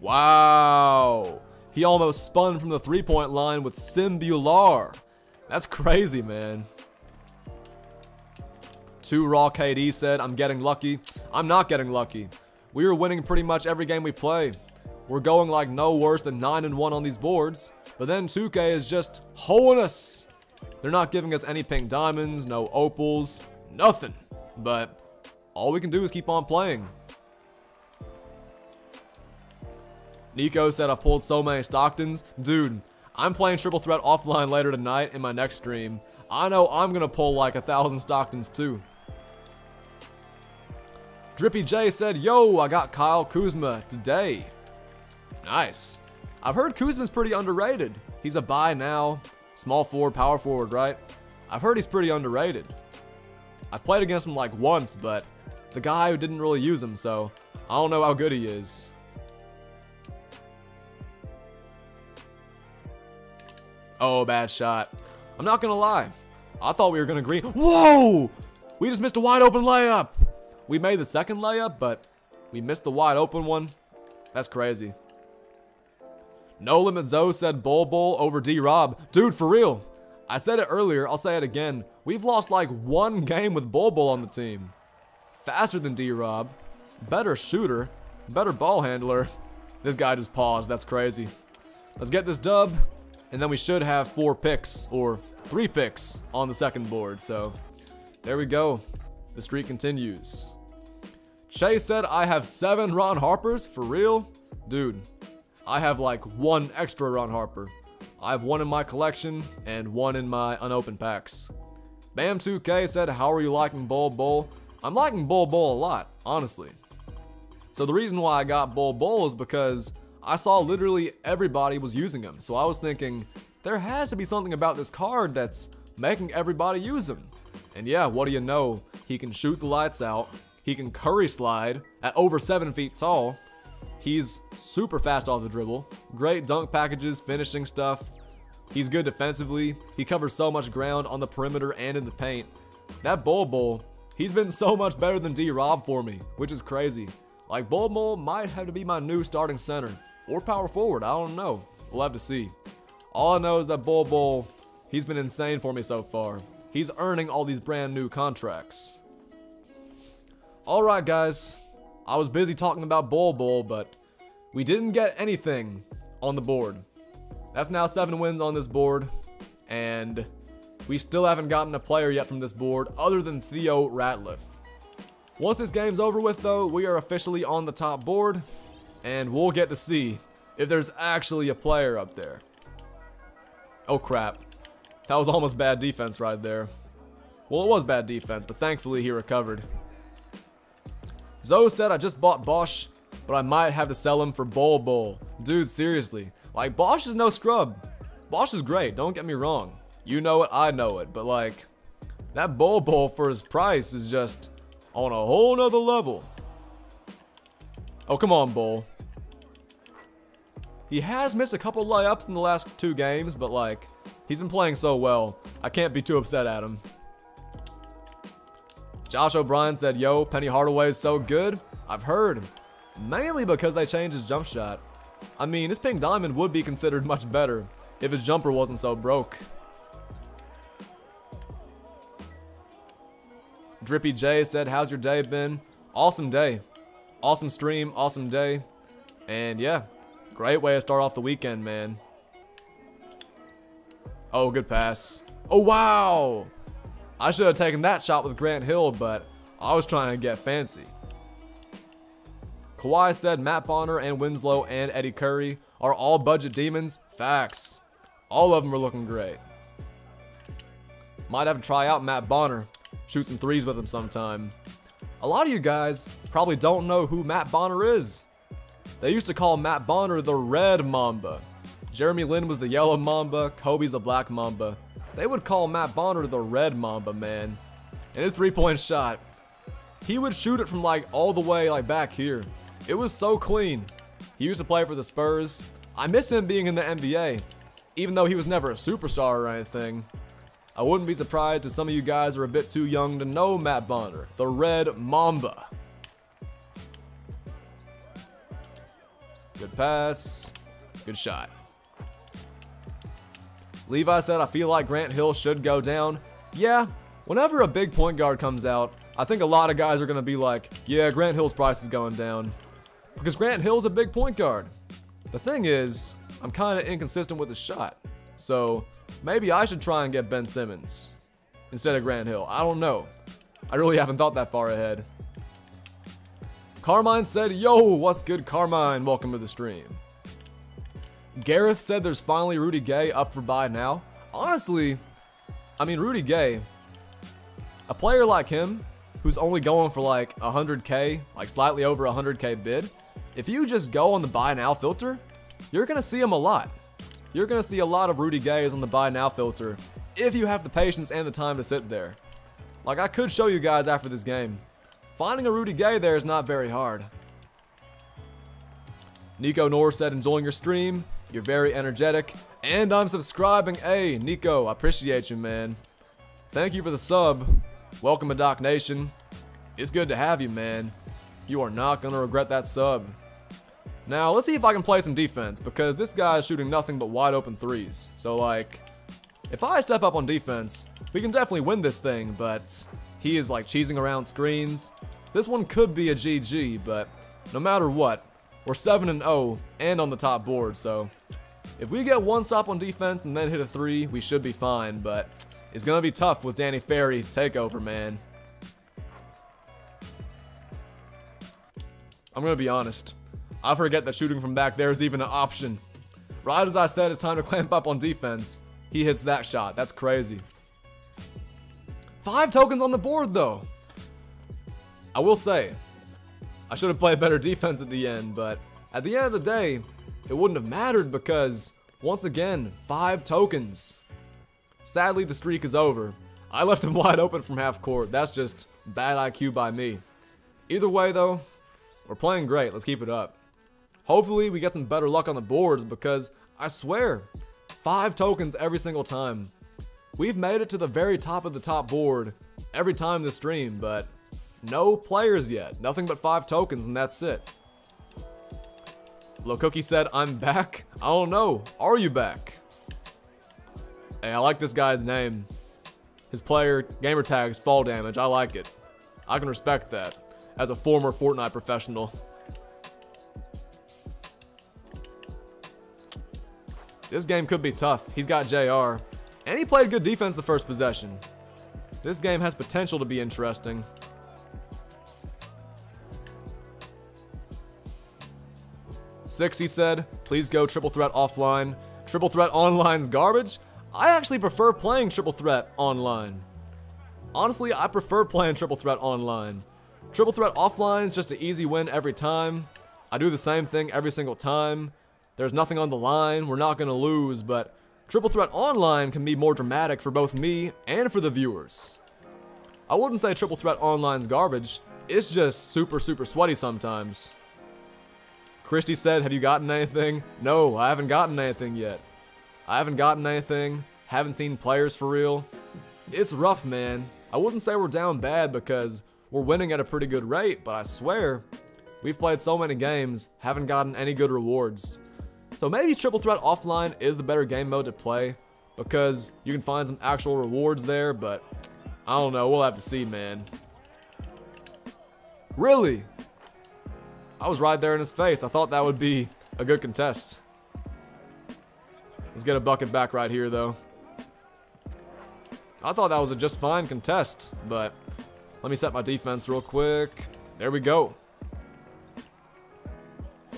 Wow. He almost spun from the three-point line with Simbular. That's crazy, man. Two Raw KD said, I'm getting lucky. I'm not getting lucky. We are winning pretty much every game we play. We're going like no worse than 9 and 1 on these boards. But then 2K is just hoeing us. They're not giving us any pink diamonds, no opals, nothing. But all we can do is keep on playing. Nico said I've pulled so many Stocktons. Dude, I'm playing Triple Threat offline later tonight in my next stream. I know I'm going to pull like a thousand Stocktons too. Drippy J said, Yo, I got Kyle Kuzma today. Nice. I've heard Kuzma's pretty underrated. He's a buy now. Small forward, power forward, right? I've heard he's pretty underrated. I've played against him like once, but the guy who didn't really use him, so I don't know how good he is. Oh, bad shot. I'm not gonna lie. I thought we were gonna green. Whoa! We just missed a wide open layup. We made the second layup, but we missed the wide open one. That's crazy. No Limit Zoe said Bol Bol over D-Rob. Dude, for real. I said it earlier, I'll say it again. We've lost like one game with Bol Bol on the team. Faster than D-Rob. Better shooter. Better ball handler. This guy just paused. That's crazy. Let's get this dub. And then we should have four picks, or three picks, on the second board. So, there we go. The streak continues. Shay said, I have seven Ron Harpers? For real? Dude, I have like one extra Ron Harper. I have one in my collection, and one in my unopened packs. Bam2K said, how are you liking Bol Bol? I'm liking Bol Bol a lot, honestly. So the reason why I got Bol Bol is because I saw literally everybody was using him. So I was thinking, there has to be something about this card that's making everybody use him. And yeah, what do you know? He can shoot the lights out. He can curry slide at over 7 feet tall. He's super fast off the dribble. Great dunk packages, finishing stuff. He's good defensively. He covers so much ground on the perimeter and in the paint. That Bol Bol, he's been so much better than D-Rob for me, which is crazy. Like, Bol Bol might have to be my new starting center. Or power forward, I don't know. We'll have to see. All I know is that Bol Bol, he's been insane for me so far. He's earning all these brand new contracts. Alright guys, I was busy talking about Bol Bol, but we didn't get anything on the board. That's now seven wins on this board, and we still haven't gotten a player yet from this board other than Theo Ratliff. Once this game's over with though, we are officially on the top board, and we'll get to see if there's actually a player up there. Oh crap. That was almost bad defense right there. Well, it was bad defense, but thankfully he recovered. Zoe said I just bought Bosh, but I might have to sell him for Bol Bol. Dude, seriously. Like, Bosh is no scrub. Bosh is great, don't get me wrong. You know it, I know it, but like, that Bol Bol for his price is just on a whole nother level. Oh, come on, Bol. He has missed a couple layups in the last two games, but like, he's been playing so well. I can't be too upset at him. Josh O'Brien said, yo, Penny Hardaway is so good. I've heard. Mainly because they changed his jump shot. I mean, his pink diamond would be considered much better if his jumper wasn't so broke. Drippy J said, how's your day been? Awesome day. Awesome stream, awesome day. And yeah, Great way to start off the weekend, man. Oh, good pass. Oh, wow! I should have taken that shot with Grant Hill, but I was trying to get fancy. Kawhi said Matt Bonner and Winslow and Eddie Curry are all budget demons. Facts. All of them are looking great. Might have to try out Matt Bonner. Shoot some threes with him sometime. A lot of you guys probably don't know who Matt Bonner is. They used to call Matt Bonner the Red Mamba. Jeremy Lin was the Yellow Mamba, Kobe's the Black Mamba. They would call Matt Bonner the Red Mamba, man. And his three-point shot, he would shoot it from like all the way like back here. It was so clean. He used to play for the Spurs. I miss him being in the NBA, even though he was never a superstar or anything. I wouldn't be surprised if some of you guys are a bit too young to know Matt Bonner, the Red Mamba. Good pass. Good shot. Levi said, I feel like Grant Hill should go down. Yeah, whenever a big point guard comes out, I think a lot of guys are going to be like, yeah, Grant Hill's price is going down. Because Grant Hill's a big point guard. The thing is, I'm kind of inconsistent with his shot. So maybe I should try and get Ben Simmons instead of Grant Hill. I don't know. I really haven't thought that far ahead. Carmine said, Yo, what's good, Carmine? Welcome to the stream. Gareth said there's finally Rudy Gay up for buy now. Honestly, I mean, Rudy Gay, a player like him, who's only going for like 100k, like slightly over 100k bid, if you just go on the buy now filter, you're going to see him a lot. You're going to see a lot of Rudy Gays on the buy now filter if you have the patience and the time to sit there. Like I could show you guys after this game. Finding a Rudy Gay there is not very hard. Nico Norris said, enjoying your stream. You're very energetic. And I'm subscribing. Hey, Nico, I appreciate you, man. Thank you for the sub. Welcome to Doc Nation. It's good to have you, man. You are not going to regret that sub. Now, let's see if I can play some defense, because this guy is shooting nothing but wide open threes. So, like, if I step up on defense, we can definitely win this thing, but he is, like, cheesing around screens. This one could be a GG, but no matter what, we're 7-0 and on the top board, so if we get one stop on defense and then hit a three, we should be fine, but it's going to be tough with Danny Ferry takeover, man. I'm going to be honest. I forget that shooting from back there is even an option. Right as I said it's time to clamp up on defense, he hits that shot. That's crazy. Five tokens on the board, though. I will say, I should have played better defense at the end, but at the end of the day, it wouldn't have mattered because, once again, five tokens. Sadly, the streak is over. I left him wide open from half court. That's just bad IQ by me. Either way, though, we're playing great. Let's keep it up. Hopefully, we get some better luck on the boards because I swear, five tokens every single time. We've made it to the very top of the top board every time this stream, but no players yet. Nothing but five tokens, and that's it. Low Cookie said, I'm back. I don't know. Are you back? Hey, I like this guy's name. His player gamer tags fall damage. I like it. I can respect that as a former Fortnite professional. This game could be tough. He's got JR. And he played good defense the first possession. This game has potential to be interesting. Six, he said, please go triple threat offline. Triple threat online's garbage? I actually prefer playing triple threat online. Honestly, I prefer playing triple threat online. Triple threat offline is just an easy win every time. I do the same thing every single time. There's nothing on the line, we're not going to lose, but triple threat online can be more dramatic for both me and for the viewers. I wouldn't say triple threat online's garbage, it's just super super sweaty sometimes. Christy said, have you gotten anything? No, I haven't gotten anything yet. I haven't gotten anything, haven't seen players for real. It's rough, man. I wouldn't say we're down bad because we're winning at a pretty good rate, but I swear, we've played so many games, haven't gotten any good rewards. So maybe Triple Threat Offline is the better game mode to play because you can find some actual rewards there, but I don't know, we'll have to see, man. Really? I was right there in his face. I thought that would be a good contest. Let's get a bucket back right here, though. I thought that was a just fine contest, but let me set my defense real quick. There we go.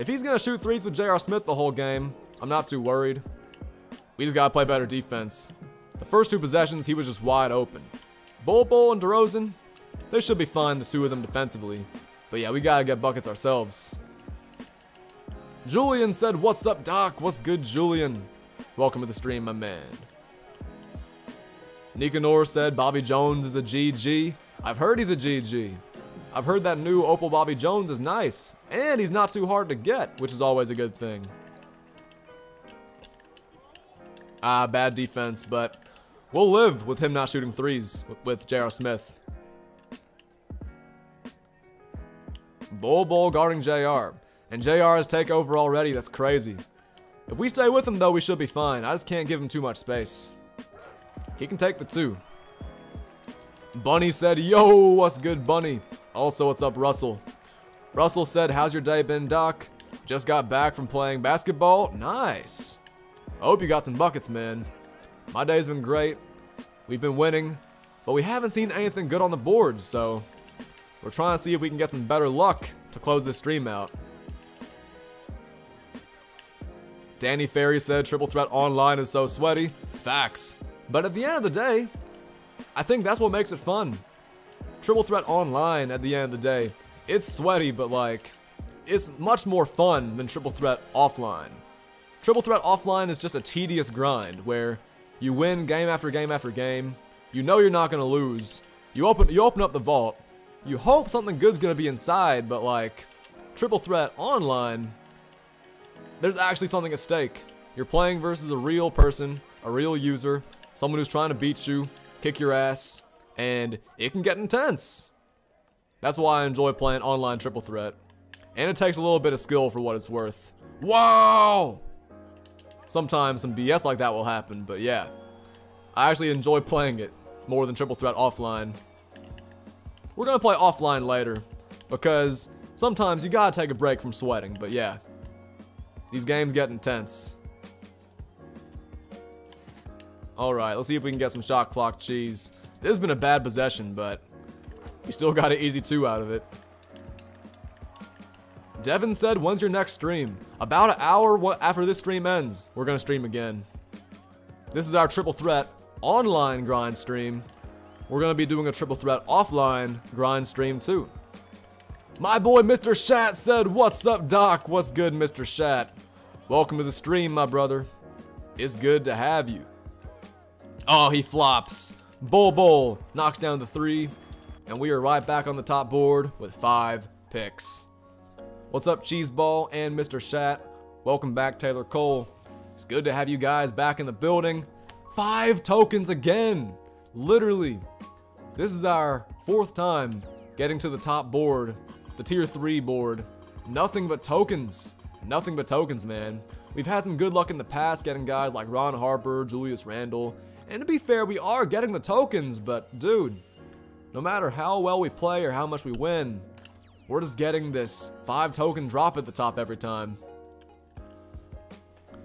If he's going to shoot threes with J.R. Smith the whole game, I'm not too worried. We just got to play better defense. The first two possessions, he was just wide open. Bol Bol and DeRozan, they should be fine, the two of them defensively. But yeah, we got to get buckets ourselves. Julian said, what's up, Doc? What's good, Julian? Welcome to the stream, my man. Nicanor said Bobby Jones is a GG. I've heard he's a GG. I've heard that new Opal Bobby Jones is nice, and he's not too hard to get, which is always a good thing. Ah, bad defense, but we'll live with him not shooting threes with J.R. Smith. Bol Bol guarding JR. And JR has takeover already, that's crazy. If we stay with him though, we should be fine. I just can't give him too much space. He can take the two. Bunny said, yo, what's good, Bunny? Also, what's up, Russell? Russell said, how's your day been, Doc? Just got back from playing basketball? Nice. I hope you got some buckets, man. My day's been great. We've been winning, but we haven't seen anything good on the boards, so we're trying to see if we can get some better luck to close this stream out. Danny Ferry said Triple Threat Online is so sweaty. Facts. But at the end of the day, I think that's what makes it fun. Triple Threat Online, at the end of the day, it's sweaty, but like, it's much more fun than Triple Threat Offline. Triple Threat Offline is just a tedious grind where you win game after game after game, you know you're not to lose, you open, you open up the vault, you hope something good's to be inside, but like, Triple Threat Online, there's actually something at stake. You're playing versus a real person, a real user, someone who's trying to beat you, kick your ass, and it can get intense. That's why I enjoy playing online triple threat. And it takes a little bit of skill for what it's worth. Wow! Sometimes some BS like that will happen, but yeah. I actually enjoy playing it more than triple threat offline. We're gonna play offline later, because sometimes you gotta take a break from sweating, but yeah. These games get intense. Alright, let's see if we can get some shot clock cheese. This has been a bad possession, but we still got an easy two out of it. Devin said, when's your next stream? About an hour after this stream ends, we're going to stream again. This is our triple threat online grind stream. We're going to be doing a triple threat offline grind stream too. My boy Mr. Shat said, what's up Doc? What's good Mr. Shat? Welcome to the stream, my brother. It's good to have you. Oh, he flops. Bol Bol knocks down the three, and we are right back on the top board with five picks. What's up, Cheeseball and Mr. Shat? Welcome back, Taylor Cole. It's good to have you guys back in the building. Five tokens again! Literally. This is our fourth time getting to the top board, the tier 3 board. Nothing but tokens. Nothing but tokens, man. We've had some good luck in the past getting guys like Ron Harper, Julius Randle, and to be fair, we are getting the tokens, but dude, no matter how well we play or how much we win, we're just getting this 5 token drop at the top every time.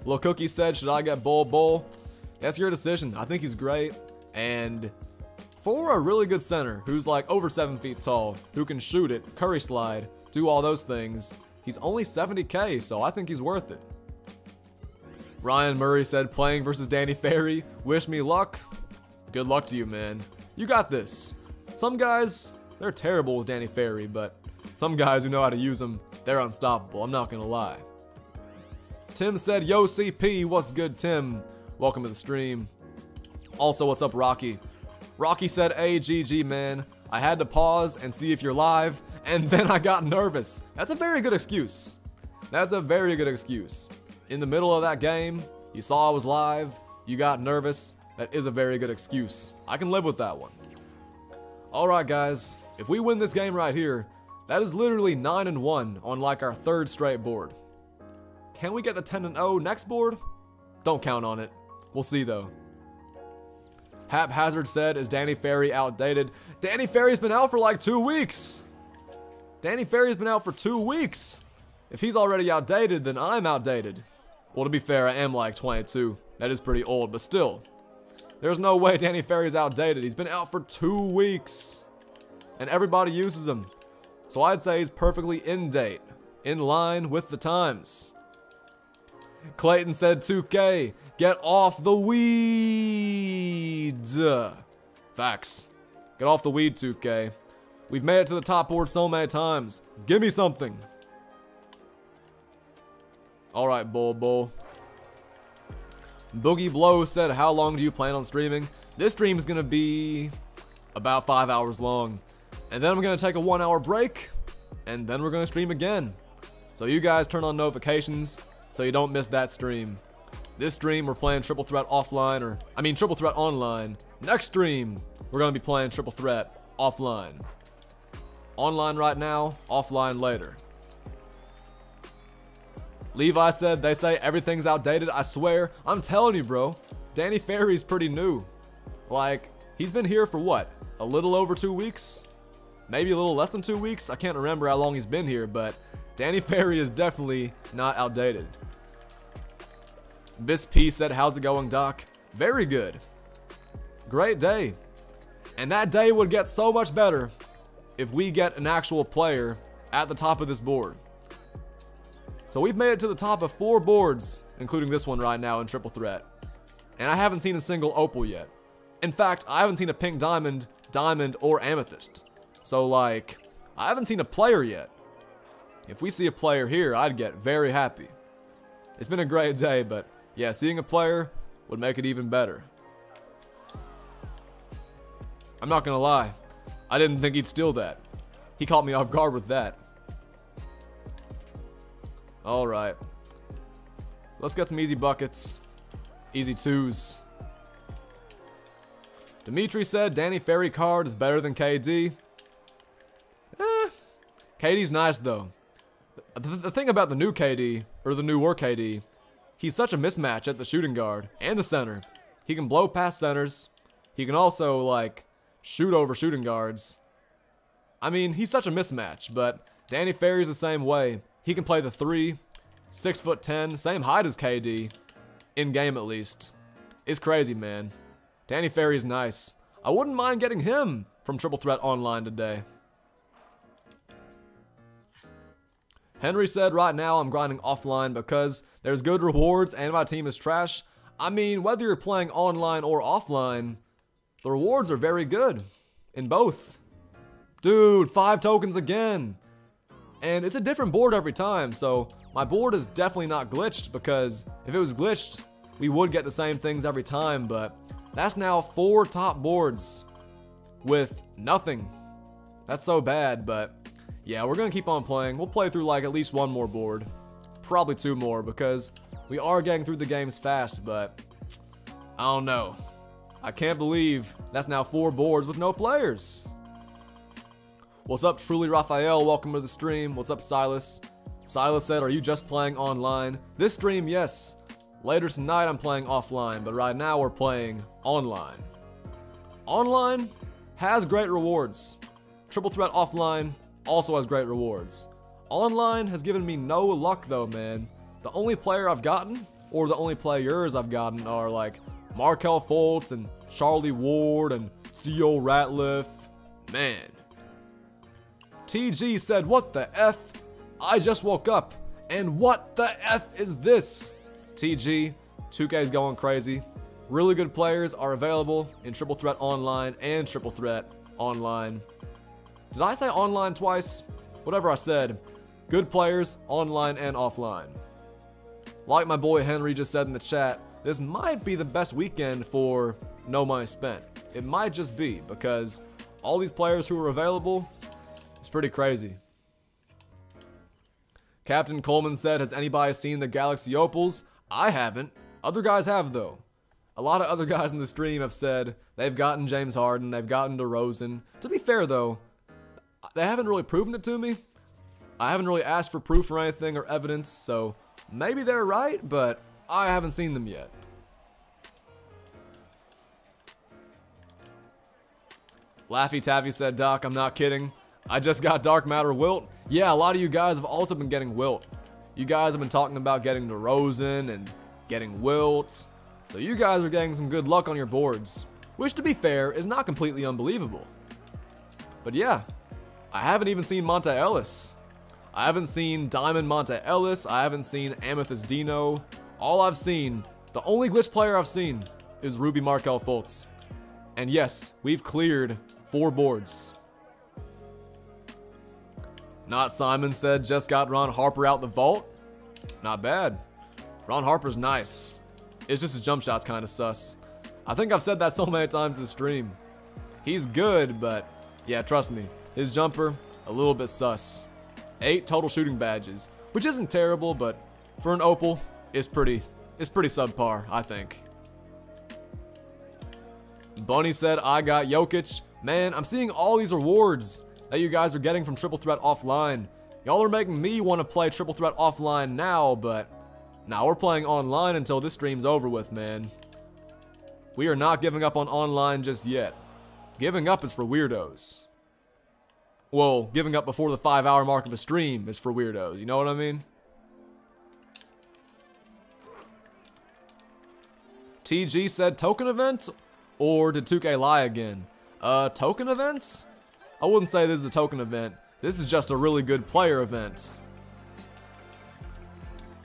Lil Cookie said, should I get Bol Bol? That's your decision. I think he's great. And for a really good center who's like over 7 feet tall, who can shoot it, curry slide, do all those things, he's only 70k, so I think he's worth it. Ryan Murray said playing versus Danny Ferry, wish me luck. Good luck to you, man. You got this. Some guys, they're terrible with Danny Ferry, but some guys who know how to use them, they're unstoppable, I'm not gonna lie. Tim said, Yo CP, what's good Tim? Welcome to the stream. Also, what's up Rocky? Rocky said, Hey GG man, I had to pause and see if you're live, and then I got nervous. That's a very good excuse. That's a very good excuse in the middle of that game, you saw I was live, you got nervous, that is a very good excuse. I can live with that one. Alright guys, if we win this game right here, that is literally 9 and 1 on like our third straight board. Can we get the 10 and 0 next board? Don't count on it. We'll see though. Haphazard said, is Danny Ferry outdated? Danny Ferry's been out for like two weeks! Danny Ferry's been out for two weeks! If he's already outdated, then I'm outdated. Well, to be fair, I am like 22. That is pretty old, but still. There's no way Danny Ferry's outdated. He's been out for two weeks. And everybody uses him. So I'd say he's perfectly in date. In line with the times. Clayton said 2K, get off the weeds. Facts. Get off the weed, 2K. We've made it to the top board so many times. Give me something. Alright, Bol Bol. Boogie Blow said, how long do you plan on streaming? This stream is going to be about five hours long. And then I'm going to take a one hour break. And then we're going to stream again. So you guys turn on notifications so you don't miss that stream. This stream, we're playing Triple Threat offline, or, I mean, Triple Threat online. Next stream, we're going to be playing Triple Threat offline. Online right now, offline later. Levi said, they say everything's outdated. I swear, I'm telling you, bro. Danny Ferry's pretty new. Like, he's been here for what? A little over two weeks? Maybe a little less than two weeks? I can't remember how long he's been here, but Danny Ferry is definitely not outdated. This piece said, how's it going, Doc? Very good. Great day. And that day would get so much better if we get an actual player at the top of this board. So we've made it to the top of four boards, including this one right now in Triple Threat. And I haven't seen a single Opal yet. In fact, I haven't seen a Pink Diamond, Diamond, or Amethyst. So like, I haven't seen a player yet. If we see a player here, I'd get very happy. It's been a great day, but yeah, seeing a player would make it even better. I'm not gonna lie, I didn't think he'd steal that. He caught me off guard with that. Alright. Let's get some easy buckets. Easy twos. Dimitri said Danny Ferry card is better than KD. Eh. KD's nice though. The, the thing about the new KD, or the new war KD, he's such a mismatch at the shooting guard and the center. He can blow past centers. He can also, like, shoot over shooting guards. I mean, he's such a mismatch, but Danny Ferry's the same way. He can play the three, six foot ten, same height as KD, in game at least. It's crazy, man. Danny Ferry's nice. I wouldn't mind getting him from Triple Threat Online today. Henry said, right now I'm grinding offline because there's good rewards and my team is trash. I mean, whether you're playing online or offline, the rewards are very good in both. Dude, five tokens again. And it's a different board every time, so my board is definitely not glitched because if it was glitched, we would get the same things every time, but That's now four top boards with nothing. That's so bad, but yeah, we're gonna keep on playing. We'll play through like at least one more board. Probably two more because we are getting through the games fast, but I don't know. I can't believe that's now four boards with no players. What's up, Truly Raphael? Welcome to the stream. What's up, Silas? Silas said, Are you just playing online? This stream, yes. Later tonight, I'm playing offline, but right now, we're playing online. Online has great rewards. Triple Threat Offline also has great rewards. Online has given me no luck, though, man. The only player I've gotten, or the only players I've gotten, are like Markelle Fultz and Charlie Ward and Theo Ratliff. Man. TG said, What the F? I just woke up. And what the F is this? TG, 2K's going crazy. Really good players are available in Triple Threat Online and Triple Threat Online. Did I say online twice? Whatever I said. Good players, online and offline. Like my boy Henry just said in the chat, this might be the best weekend for no money spent. It might just be because all these players who are available, pretty crazy. Captain Coleman said, Has anybody seen the Galaxy Opals? I haven't. Other guys have, though. A lot of other guys in the stream have said they've gotten James Harden, they've gotten DeRozan. To be fair, though, they haven't really proven it to me. I haven't really asked for proof or anything or evidence, so maybe they're right, but I haven't seen them yet. Laffy Taffy said, Doc, I'm not kidding. I just got Dark Matter Wilt. Yeah, a lot of you guys have also been getting Wilt. You guys have been talking about getting DeRozan and getting Wilt. So you guys are getting some good luck on your boards. Which, to be fair, is not completely unbelievable. But yeah, I haven't even seen Monta Ellis. I haven't seen Diamond Monta Ellis. I haven't seen Amethyst Dino. All I've seen, the only glitch player I've seen, is Ruby Markelle Fultz. And yes, we've cleared four boards. Not Simon said, just got Ron Harper out the vault. Not bad. Ron Harper's nice. It's just his jump shot's kind of sus. I think I've said that so many times this stream. He's good, but yeah, trust me, his jumper, a little bit sus. Eight total shooting badges, which isn't terrible, but for an opal, it's pretty, it's pretty subpar, I think. Bunny said, I got Jokic. Man, I'm seeing all these rewards that you guys are getting from Triple Threat Offline. Y'all are making me want to play Triple Threat Offline now, but now we're playing online until this stream's over with, man. We are not giving up on online just yet. Giving up is for weirdos. Well, giving up before the five hour mark of a stream is for weirdos, you know what I mean? TG said token events? Or did 2K lie again? Uh, token events? I wouldn't say this is a token event. This is just a really good player event.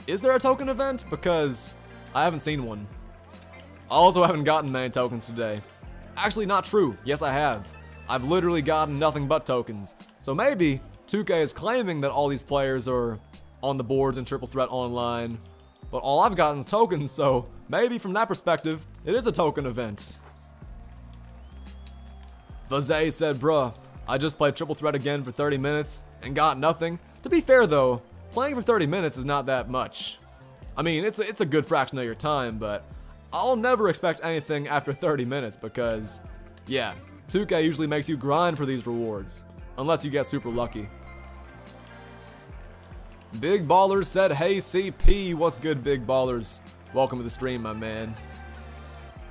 Is there a token event? Because I haven't seen one. I also haven't gotten many tokens today. Actually, not true. Yes, I have. I've literally gotten nothing but tokens. So maybe 2K is claiming that all these players are on the boards in Triple Threat Online, but all I've gotten is tokens, so maybe from that perspective, it is a token event. Vazay said, bruh, I just played Triple Threat again for 30 minutes and got nothing. To be fair though, playing for 30 minutes is not that much. I mean, it's a, it's a good fraction of your time, but I'll never expect anything after 30 minutes because, yeah, 2K usually makes you grind for these rewards, unless you get super lucky. Big Ballers said, hey CP, what's good Big Ballers? Welcome to the stream, my man.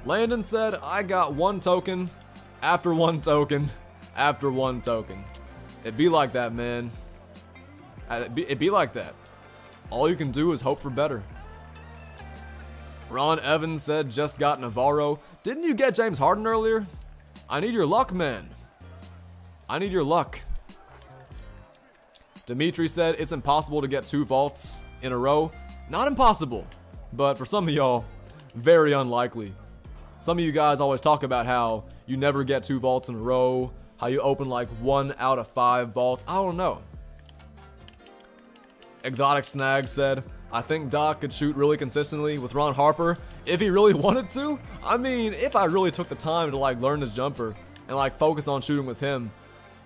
Landon said, I got one token, after one token, after one token. It be like that, man. Uh, it be, it be like that. All you can do is hope for better. Ron Evans said, just got Navarro. Didn't you get James Harden earlier? I need your luck, man. I need your luck. Dimitri said, it's impossible to get two vaults in a row. Not impossible, but for some of y'all, very unlikely. Some of you guys always talk about how you never get two vaults in a row, how you open like one out of five vaults. I don't know. Exotic Snag said, I think Doc could shoot really consistently with Ron Harper if he really wanted to. I mean, if I really took the time to like learn his jumper and like focus on shooting with him,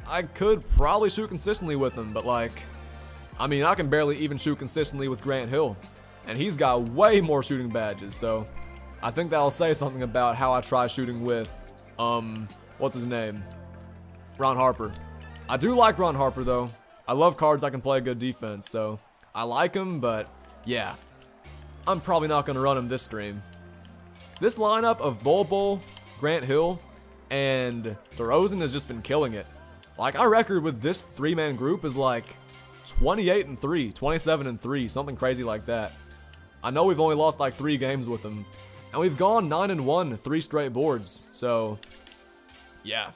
I could probably shoot consistently with him, but like, I mean, I can barely even shoot consistently with Grant Hill, and he's got way more shooting badges, so I think that'll say something about how I try shooting with, um, what's his name? Ron Harper. I do like Ron Harper, though. I love cards that can play a good defense, so I like him, but yeah. I'm probably not going to run him this stream. This lineup of Bol Bol, Grant Hill, and DeRozan has just been killing it. Like, our record with this three-man group is like 28 and 3, 27 and 3, something crazy like that. I know we've only lost like three games with them, and we've gone 9 and 1, three straight boards, so yeah.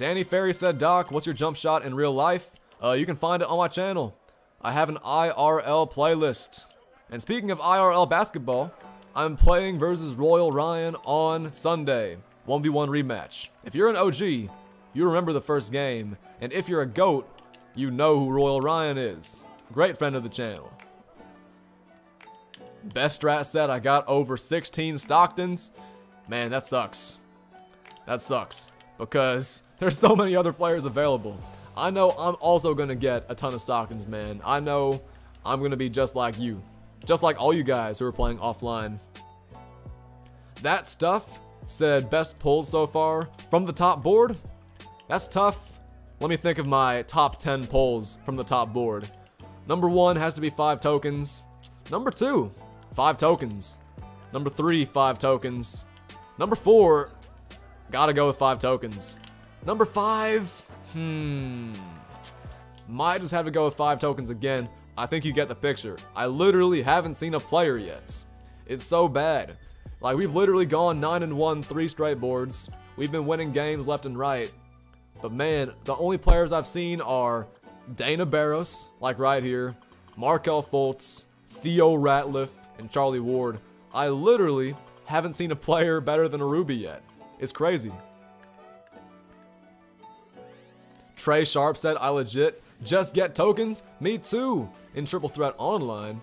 Danny Ferry said, Doc, what's your jump shot in real life? Uh, you can find it on my channel. I have an IRL playlist. And speaking of IRL basketball, I'm playing versus Royal Ryan on Sunday. 1v1 rematch. If you're an OG, you remember the first game. And if you're a GOAT, you know who Royal Ryan is. Great friend of the channel. Best strat said I got over 16 Stocktons. Man, that sucks. That sucks. Because there's so many other players available. I know I'm also going to get a ton of Stocktons, man. I know I'm going to be just like you. Just like all you guys who are playing offline. That stuff said best pulls so far from the top board. That's tough. Let me think of my top 10 pulls from the top board. Number one has to be five tokens. Number two, five tokens. Number three, five tokens. Number four, gotta go with five tokens. Number five, Hmm. Might just have to go with five tokens again. I think you get the picture. I literally haven't seen a player yet. It's so bad. Like, we've literally gone 9 and 1, three straight boards. We've been winning games left and right. But man, the only players I've seen are Dana Barros, like right here, Markelle Fultz, Theo Ratliff, and Charlie Ward. I literally haven't seen a player better than Aruby yet. It's crazy. Trey Sharp said, I legit just get tokens? Me too, in Triple Threat Online.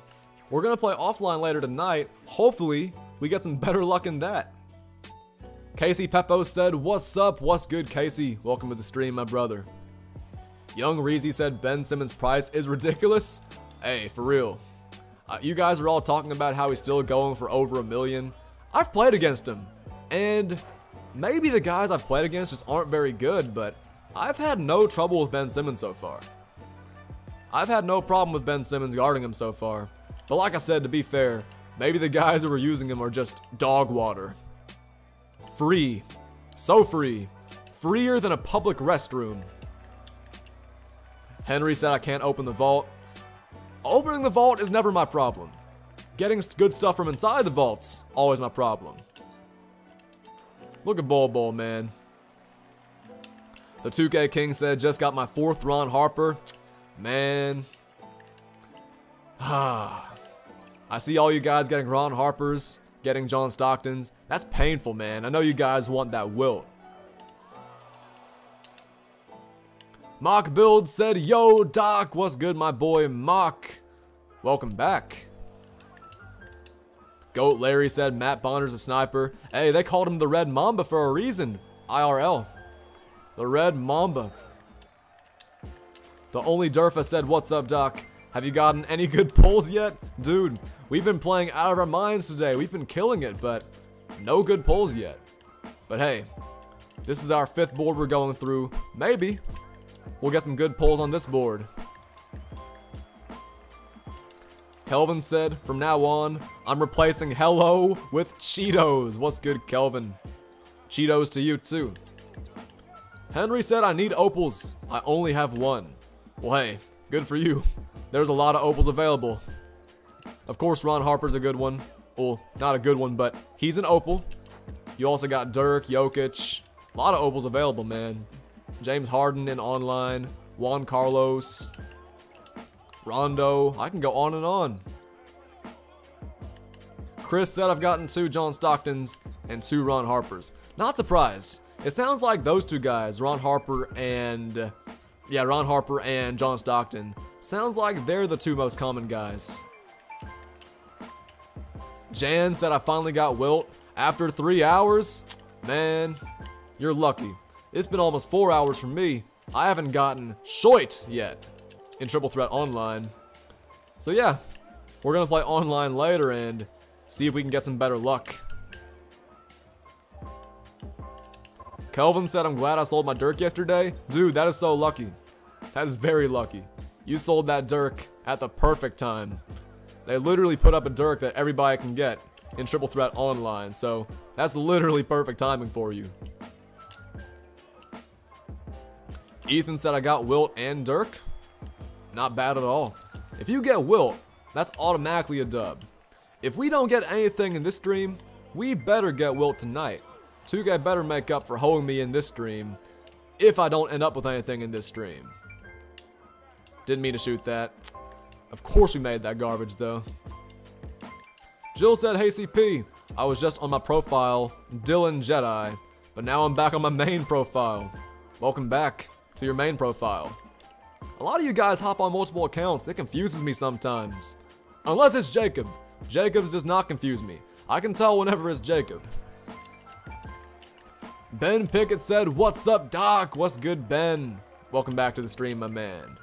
We're gonna play offline later tonight. Hopefully, we get some better luck in that. Casey Peppo said, What's up? What's good, Casey? Welcome to the stream, my brother. Young Reezy said, Ben Simmons' price is ridiculous. Hey, for real. Uh, you guys are all talking about how he's still going for over a million. I've played against him, and maybe the guys I've played against just aren't very good, but I've had no trouble with Ben Simmons so far. I've had no problem with Ben Simmons guarding him so far. But like I said, to be fair, maybe the guys who are using him are just dog water. Free. So free. Freer than a public restroom. Henry said I can't open the vault. Opening the vault is never my problem. Getting good stuff from inside the vault's always my problem. Look at Bol Bol, man. The 2K King said, just got my fourth Ron Harper. Man. Ah. I see all you guys getting Ron Harpers, getting John Stocktons. That's painful, man. I know you guys want that wilt. Mock Build said, Yo, Doc, what's good, my boy Mock? Welcome back. Goat Larry said, Matt Bonner's a sniper. Hey, they called him the Red Mamba for a reason. IRL. The Red Mamba. The only Durfa said, what's up, Doc? Have you gotten any good pulls yet? Dude, we've been playing out of our minds today. We've been killing it, but no good pulls yet. But hey, this is our fifth board we're going through. Maybe we'll get some good pulls on this board. Kelvin said, from now on, I'm replacing hello with Cheetos. What's good, Kelvin? Cheetos to you, too. Henry said I need opals. I only have one. Well, hey, good for you. There's a lot of opals available. Of course, Ron Harper's a good one. Well, not a good one, but he's an opal. You also got Dirk, Jokic. A lot of opals available, man. James Harden in online. Juan Carlos. Rondo. I can go on and on. Chris said I've gotten two John Stocktons and two Ron Harpers. Not surprised. It sounds like those two guys, Ron Harper and yeah, Ron Harper and John Stockton, Sounds like they're the two most common guys. Jan said I finally got Wilt after three hours. Man, you're lucky. It's been almost four hours for me. I haven't gotten Shoit yet in Triple Threat Online. So yeah, we're gonna play online later and see if we can get some better luck. Kelvin said, I'm glad I sold my Dirk yesterday. Dude, that is so lucky. That is very lucky. You sold that Dirk at the perfect time. They literally put up a Dirk that everybody can get in Triple Threat Online, so that's literally perfect timing for you. Ethan said I got Wilt and Dirk. Not bad at all. If you get Wilt, that's automatically a dub. If we don't get anything in this stream, we better get Wilt tonight. 2K better make up for holding me in this stream if I don't end up with anything in this stream. Didn't mean to shoot that. Of course we made that garbage though. Jill said, hey CP, I was just on my profile, Dylan Jedi, but now I'm back on my main profile. Welcome back to your main profile. A lot of you guys hop on multiple accounts, it confuses me sometimes. Unless it's Jacob. Jacobs does not confuse me. I can tell whenever it's Jacob. Ben Pickett said, What's up, Doc? What's good, Ben? Welcome back to the stream, my man.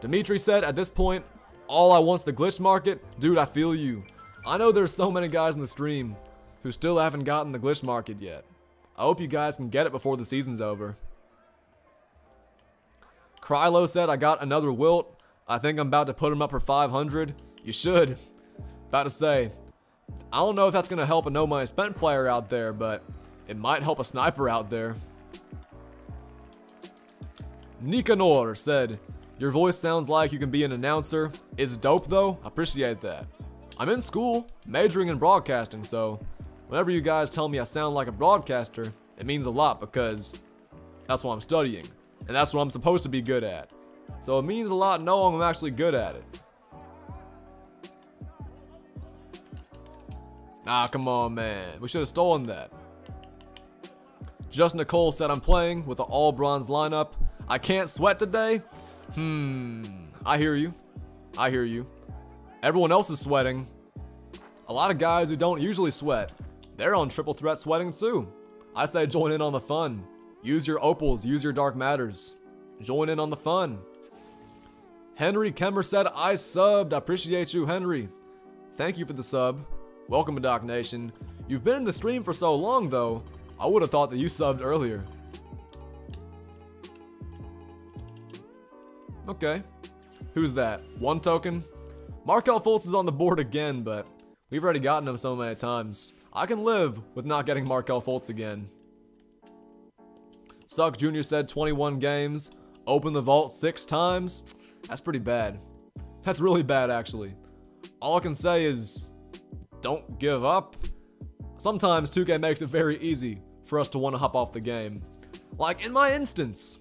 Dimitri said, At this point, all I want's the glitch market. Dude, I feel you. I know there's so many guys in the stream who still haven't gotten the glitch market yet. I hope you guys can get it before the season's over. Krylo said, I got another Wilt. I think I'm about to put him up for 500. You should. About to say, I don't know if that's going to help a no money spent player out there, but it might help a sniper out there. Nicanor said, Your voice sounds like you can be an announcer. It's dope though, appreciate that. I'm in school, majoring in broadcasting, so whenever you guys tell me I sound like a broadcaster, it means a lot because that's what I'm studying, and that's what I'm supposed to be good at. So it means a lot knowing I'm actually good at it. Ah, come on, man. We should have stolen that. Just Nicole said I'm playing with an all bronze lineup. I can't sweat today? Hmm. I hear you. I hear you. Everyone else is sweating. A lot of guys who don't usually sweat, they're on triple threat sweating too. I say join in on the fun. Use your opals, use your dark matters. Join in on the fun. Henry Kemmer said, I subbed. I appreciate you, Henry. Thank you for the sub. Welcome to Doc Nation. You've been in the stream for so long though, I would have thought that you subbed earlier. Okay. Who's that? One token? Markelle Fultz is on the board again, but we've already gotten him so many times. I can live with not getting Markelle Fultz again. Suck Jr. said 21 games. Open the vault six times. That's pretty bad. That's really bad, actually. All I can say is don't give up. Sometimes 2K makes it very easy for us to want to hop off the game. Like in my instance,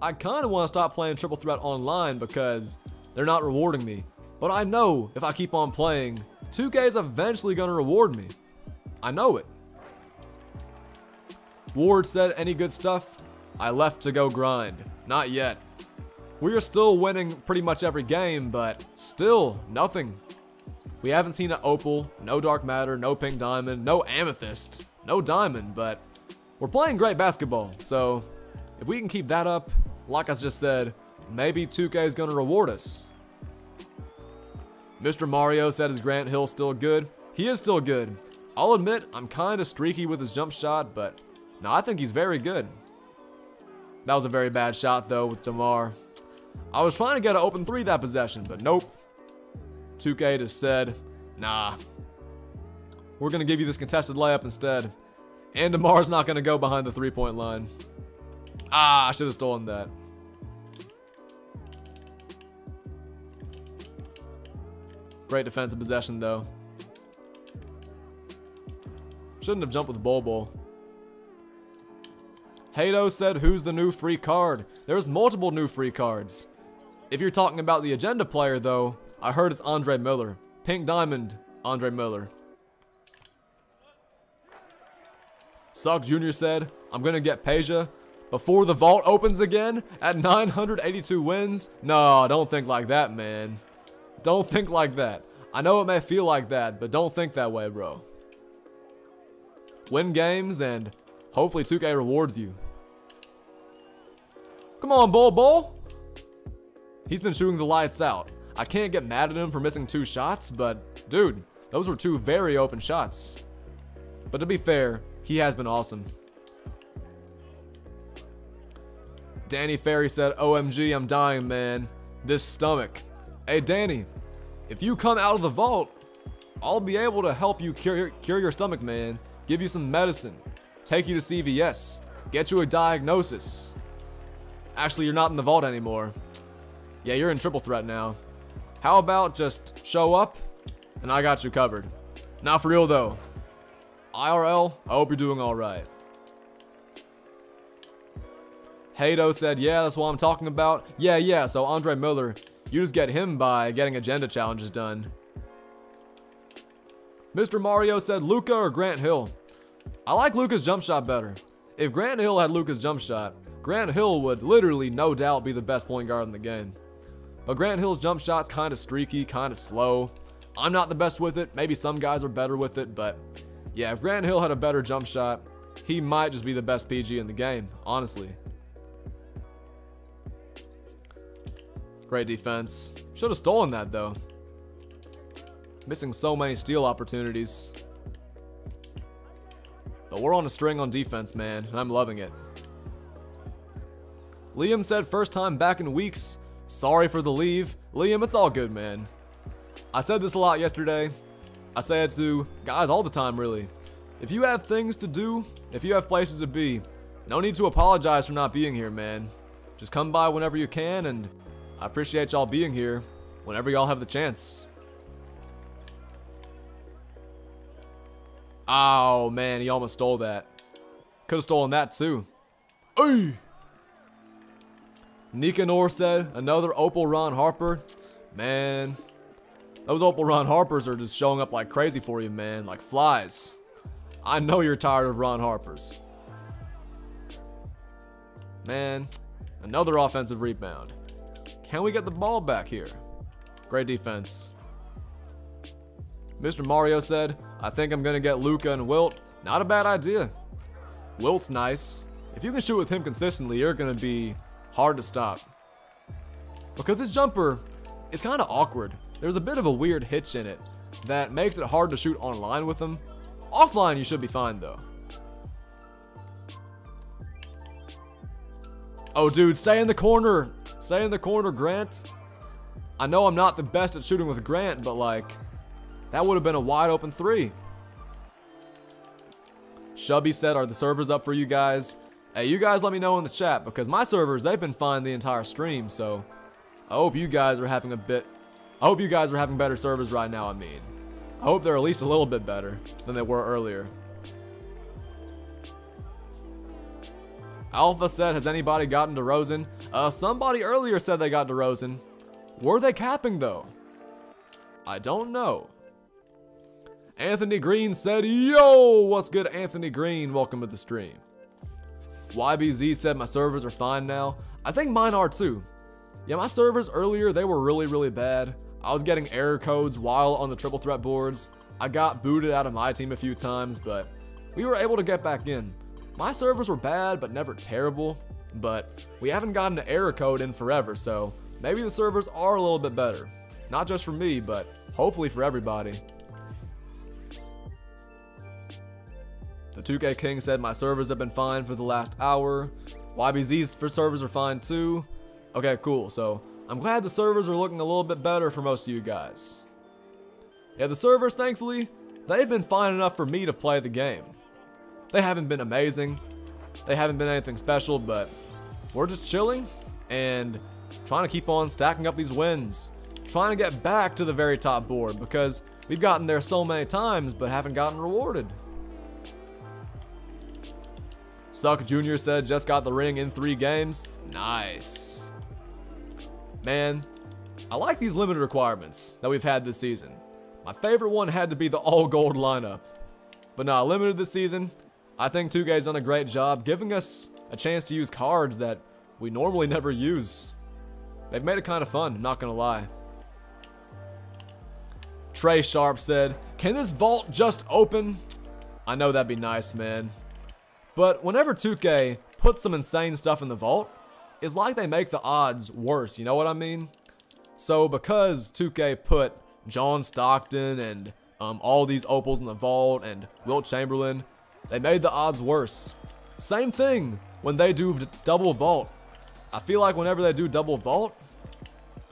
I kind of want to stop playing Triple Threat online because they're not rewarding me. But I know if I keep on playing, 2K is eventually going to reward me. I know it. Ward said, any good stuff? I left to go grind. Not yet. We are still winning pretty much every game, but still nothing. We haven't seen an Opal, no Dark Matter, no Pink Diamond, no Amethyst, no Diamond, but we're playing great basketball, so if we can keep that up, like I just said, maybe 2K is going to reward us. Mr. Mario said is Grant Hill still good? He is still good. I'll admit, I'm kind of streaky with his jump shot, but no, I think he's very good. That was a very bad shot, though, with DeMar. I was trying to get an open three that possession, but nope. 2K just said, nah. We're going to give you this contested layup instead. And DeMar's not going to go behind the three-point line. Ah, I should have stolen that. Great defensive possession, though. Shouldn't have jumped with Bobo. Hato said, who's the new free card? There's multiple new free cards. If you're talking about the agenda player, though, I heard it's Andre Miller. Pink Diamond, Andre Miller. Suck Jr. said, I'm going to get Peja, before the vault opens again at 982 wins? No, don't think like that, man. Don't think like that. I know it may feel like that, but don't think that way, bro. Win games and hopefully 2K rewards you. Come on, Bol Bol. He's been shooting the lights out. I can't get mad at him for missing two shots, but dude, those were two very open shots. But to be fair, he has been awesome. Danny Ferry said, OMG, I'm dying, man. This stomach. Hey, Danny, if you come out of the vault, I'll be able to help you cure, cure your stomach, man. Give you some medicine. Take you to CVS. Get you a diagnosis. Actually, you're not in the vault anymore. Yeah, you're in triple threat now. How about just show up, and I got you covered. Not for real though. IRL, I hope you're doing alright. Hado said, yeah, that's what I'm talking about. Yeah, yeah, so Andre Miller, you just get him by getting agenda challenges done. Mr. Mario said, Luka or Grant Hill? I like Luka's jump shot better. If Grant Hill had Luka's jump shot, Grant Hill would literally no doubt be the best point guard in the game. But Grant Hill's jump shot's kind of streaky, kind of slow. I'm not the best with it. Maybe some guys are better with it, but yeah, if Grant Hill had a better jump shot, he might just be the best PG in the game, honestly. Great defense. Should have stolen that though. Missing so many steal opportunities. But we're on a string on defense, man, and I'm loving it. Liam said first time back in weeks. Sorry for the leave. Liam, it's all good, man. I said this a lot yesterday. I say it to guys all the time, really. If you have things to do, if you have places to be, no need to apologize for not being here, man. Just come by whenever you can, and I appreciate y'all being here whenever y'all have the chance. Oh, man, he almost stole that. Could have stolen that, too. Hey! Nicanor said, another Opal Ron Harper. Man, those Opal Ron Harpers are just showing up like crazy for you, man. Like flies. I know you're tired of Ron Harpers. Man, another offensive rebound. Can we get the ball back here? Great defense. Mr. Mario said, I think I'm going to get Luka and Wilt. Not a bad idea. Wilt's nice. If you can shoot with him consistently, you're going to be hard to stop. Because his jumper is kind of awkward. There's a bit of a weird hitch in it that makes it hard to shoot online with them. Offline, you should be fine though. Oh, dude, stay in the corner. Stay in the corner, Grant. I know I'm not the best at shooting with Grant, but like, that would have been a wide open three. Shubby said, are the servers up for you guys? Hey, you guys let me know in the chat because my servers, they've been fine the entire stream, so I hope you guys are having a bit... I hope you guys are having better servers right now, I mean. I hope they're at least a little bit better than they were earlier. Alpha said, has anybody gotten DeRozan? Uh, somebody earlier said they got DeRozan. Were they capping, though? I don't know. Anthony Green said, Yo, what's good, Anthony Green? Welcome to the stream. YBZ said my servers are fine now. I think mine are too. Yeah, my servers earlier, they were really, really bad. I was getting error codes while on the triple threat boards. I got booted out of my team a few times, but we were able to get back in. My servers were bad, but never terrible. But we haven't gotten an error code in forever, so maybe the servers are a little bit better. Not just for me, but hopefully for everybody. The 2K King said my servers have been fine for the last hour. YBZ's for servers are fine too. Okay, cool. So I'm glad the servers are looking a little bit better for most of you guys. Yeah, the servers, thankfully, they've been fine enough for me to play the game. They haven't been amazing. They haven't been anything special, but we're just chilling and trying to keep on stacking up these wins. Trying to get back to the very top board because we've gotten there so many times but haven't gotten rewarded. Suck Jr. said just got the ring in three games. Nice. Man, I like these limited requirements that we've had this season. My favorite one had to be the all gold lineup. But nah, limited this season, I think 2K's done a great job giving us a chance to use cards that we normally never use. They've made it kind of fun, not gonna lie. Trey Sharp said, Can this vault just open? I know that'd be nice, man. But whenever 2K puts some insane stuff in the vault, it's like they make the odds worse, you know what I mean? So because 2K put John Stockton and um, all these opals in the vault and Wilt Chamberlain, they made the odds worse. Same thing when they do double vault. I feel like whenever they do double vault,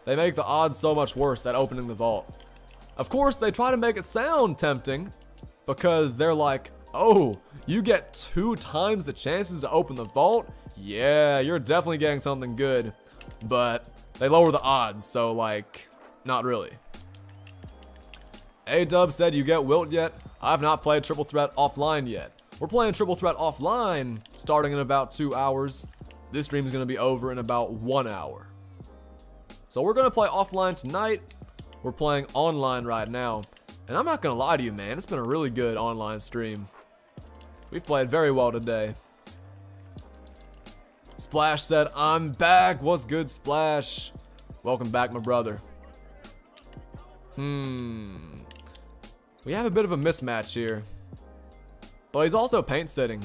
they make the odds so much worse at opening the vault. Of course, they try to make it sound tempting because they're like, oh, you get two times the chances to open the vault? Yeah, you're definitely getting something good. But they lower the odds, so like, not really. A-Dub said, you get Wilt yet? I've not played Triple Threat offline yet. We're playing Triple Threat offline starting in about two hours. This stream is going to be over in about one hour. So we're going to play offline tonight. We're playing online right now. And I'm not going to lie to you, man. It's been a really good online stream. We've played very well today. Splash said, I'm back. What's good, Splash? Welcome back, my brother. Hmm. We have a bit of a mismatch here. But he's also paint sitting.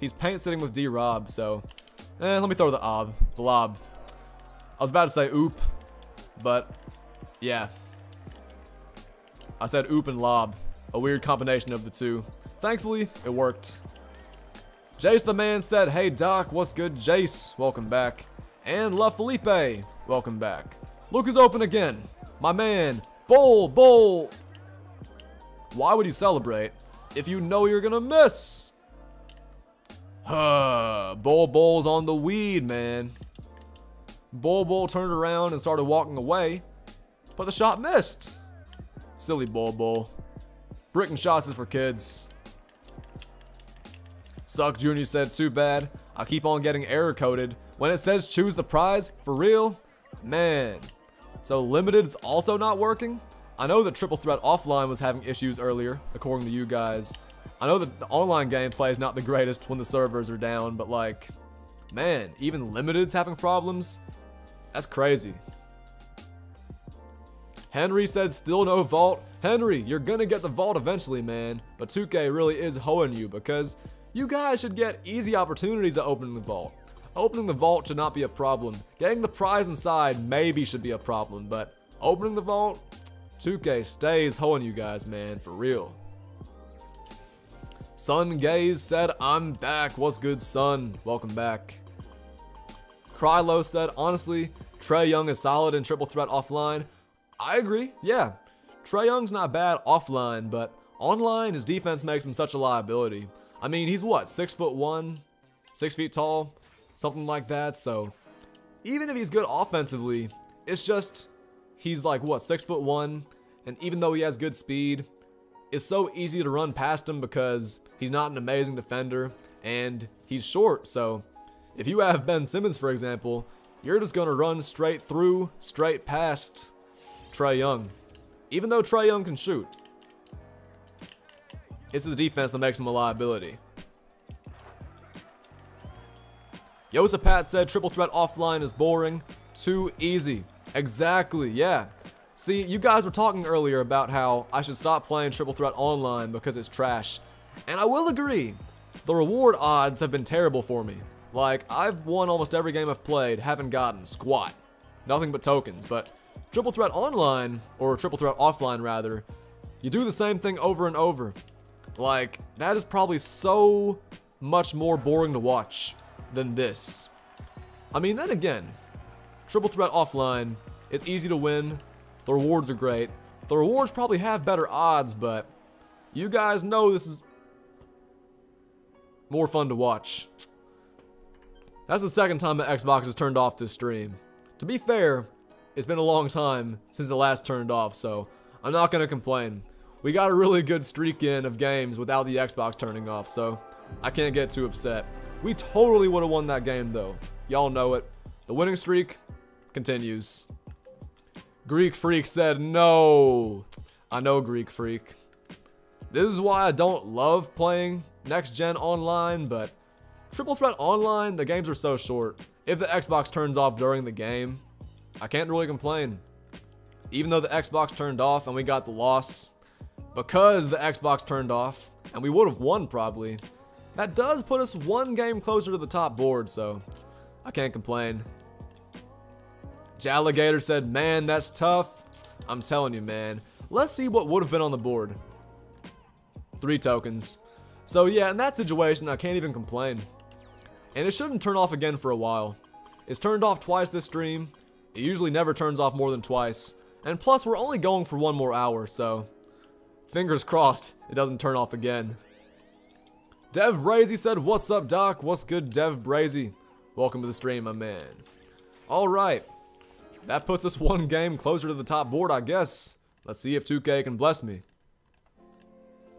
He's paint sitting with D-Rob, so... Eh, let me throw the ob. The lob. I was about to say oop, but... Yeah. I said oop and lob. A weird combination of the two. Thankfully, it worked. Jace the man said, Hey Doc, what's good, Jace? Welcome back. And La Felipe, welcome back. Look who's open again. My man, Bol Bol. Why would you celebrate if you know you're gonna miss? Huh, Bol Bol's on the weed, man. Bol Bol turned around and started walking away, but the shot missed. Silly Bol Bol. Bricking shots is for kids. Suck Jr. said, too bad. I keep on getting error coded. When it says choose the prize, for real? Man. So limited is also not working? I know that Triple Threat Offline was having issues earlier, according to you guys. I know that the online gameplay is not the greatest when the servers are down, but like, man, even Limited's having problems? That's crazy. Henry said still no vault. Henry, you're gonna get the vault eventually, man. But 2K really is hoeing you because you guys should get easy opportunities at opening the vault. Opening the vault should not be a problem. Getting the prize inside maybe should be a problem, but opening the vault, 2K stays hoeing you guys, man, for real. Sun Gaze said, I'm back. What's good, Sun? Welcome back. Krylo said, honestly, Trae Young is solid in triple threat offline. I agree, yeah. Trae Young's not bad offline, but online, his defense makes him such a liability. I mean, he's what, six foot one, six feet tall, something like that. So even if he's good offensively, it's just he's like what, six foot one, and even though he has good speed, it's so easy to run past him because he's not an amazing defender and he's short. So if you have Ben Simmons, for example, you're just gonna run straight through, straight past Trae Young. Even though Trae Young can shoot. It's the defense that makes him a liability. Yosapat said triple threat offline is boring. Too easy. Exactly, yeah. See, you guys were talking earlier about how I should stop playing triple threat online because it's trash. And I will agree, the reward odds have been terrible for me. Like, I've won almost every game I've played, haven't gotten squat. Nothing but tokens, but triple threat online, or triple threat offline rather, you do the same thing over and over. Like, that is probably so much more boring to watch than this. I mean, then again, Triple Threat Offline, it's easy to win, the rewards are great. The rewards probably have better odds, but you guys know this is more fun to watch. That's the second time that Xbox has turned off this stream. To be fair, it's been a long time since the last turned off, so I'm not going to complain. We got a really good streak in of games without the Xbox turning off, so I can't get too upset. We totally would have won that game, though. Y'all know it. The winning streak continues. Greek Freak said no. I know Greek Freak. This is why I don't love playing next gen online, but Triple Threat Online, the games are so short. If the Xbox turns off during the game, I can't really complain. Even though the Xbox turned off and we got the loss, because the Xbox turned off, and we would have won probably, that does put us one game closer to the top board, so I can't complain. Jalligator said, man, that's tough. I'm telling you, man. Let's see what would have been on the board. Three tokens. So yeah, in that situation, I can't even complain. And it shouldn't turn off again for a while. It's turned off twice this stream. It usually never turns off more than twice. And plus, we're only going for one more hour, so... Fingers crossed, it doesn't turn off again. Dev Brazy said, What's up, Doc? What's good, Dev Brazy? Welcome to the stream, my man. Alright. That puts us one game closer to the top board, I guess. Let's see if 2K can bless me.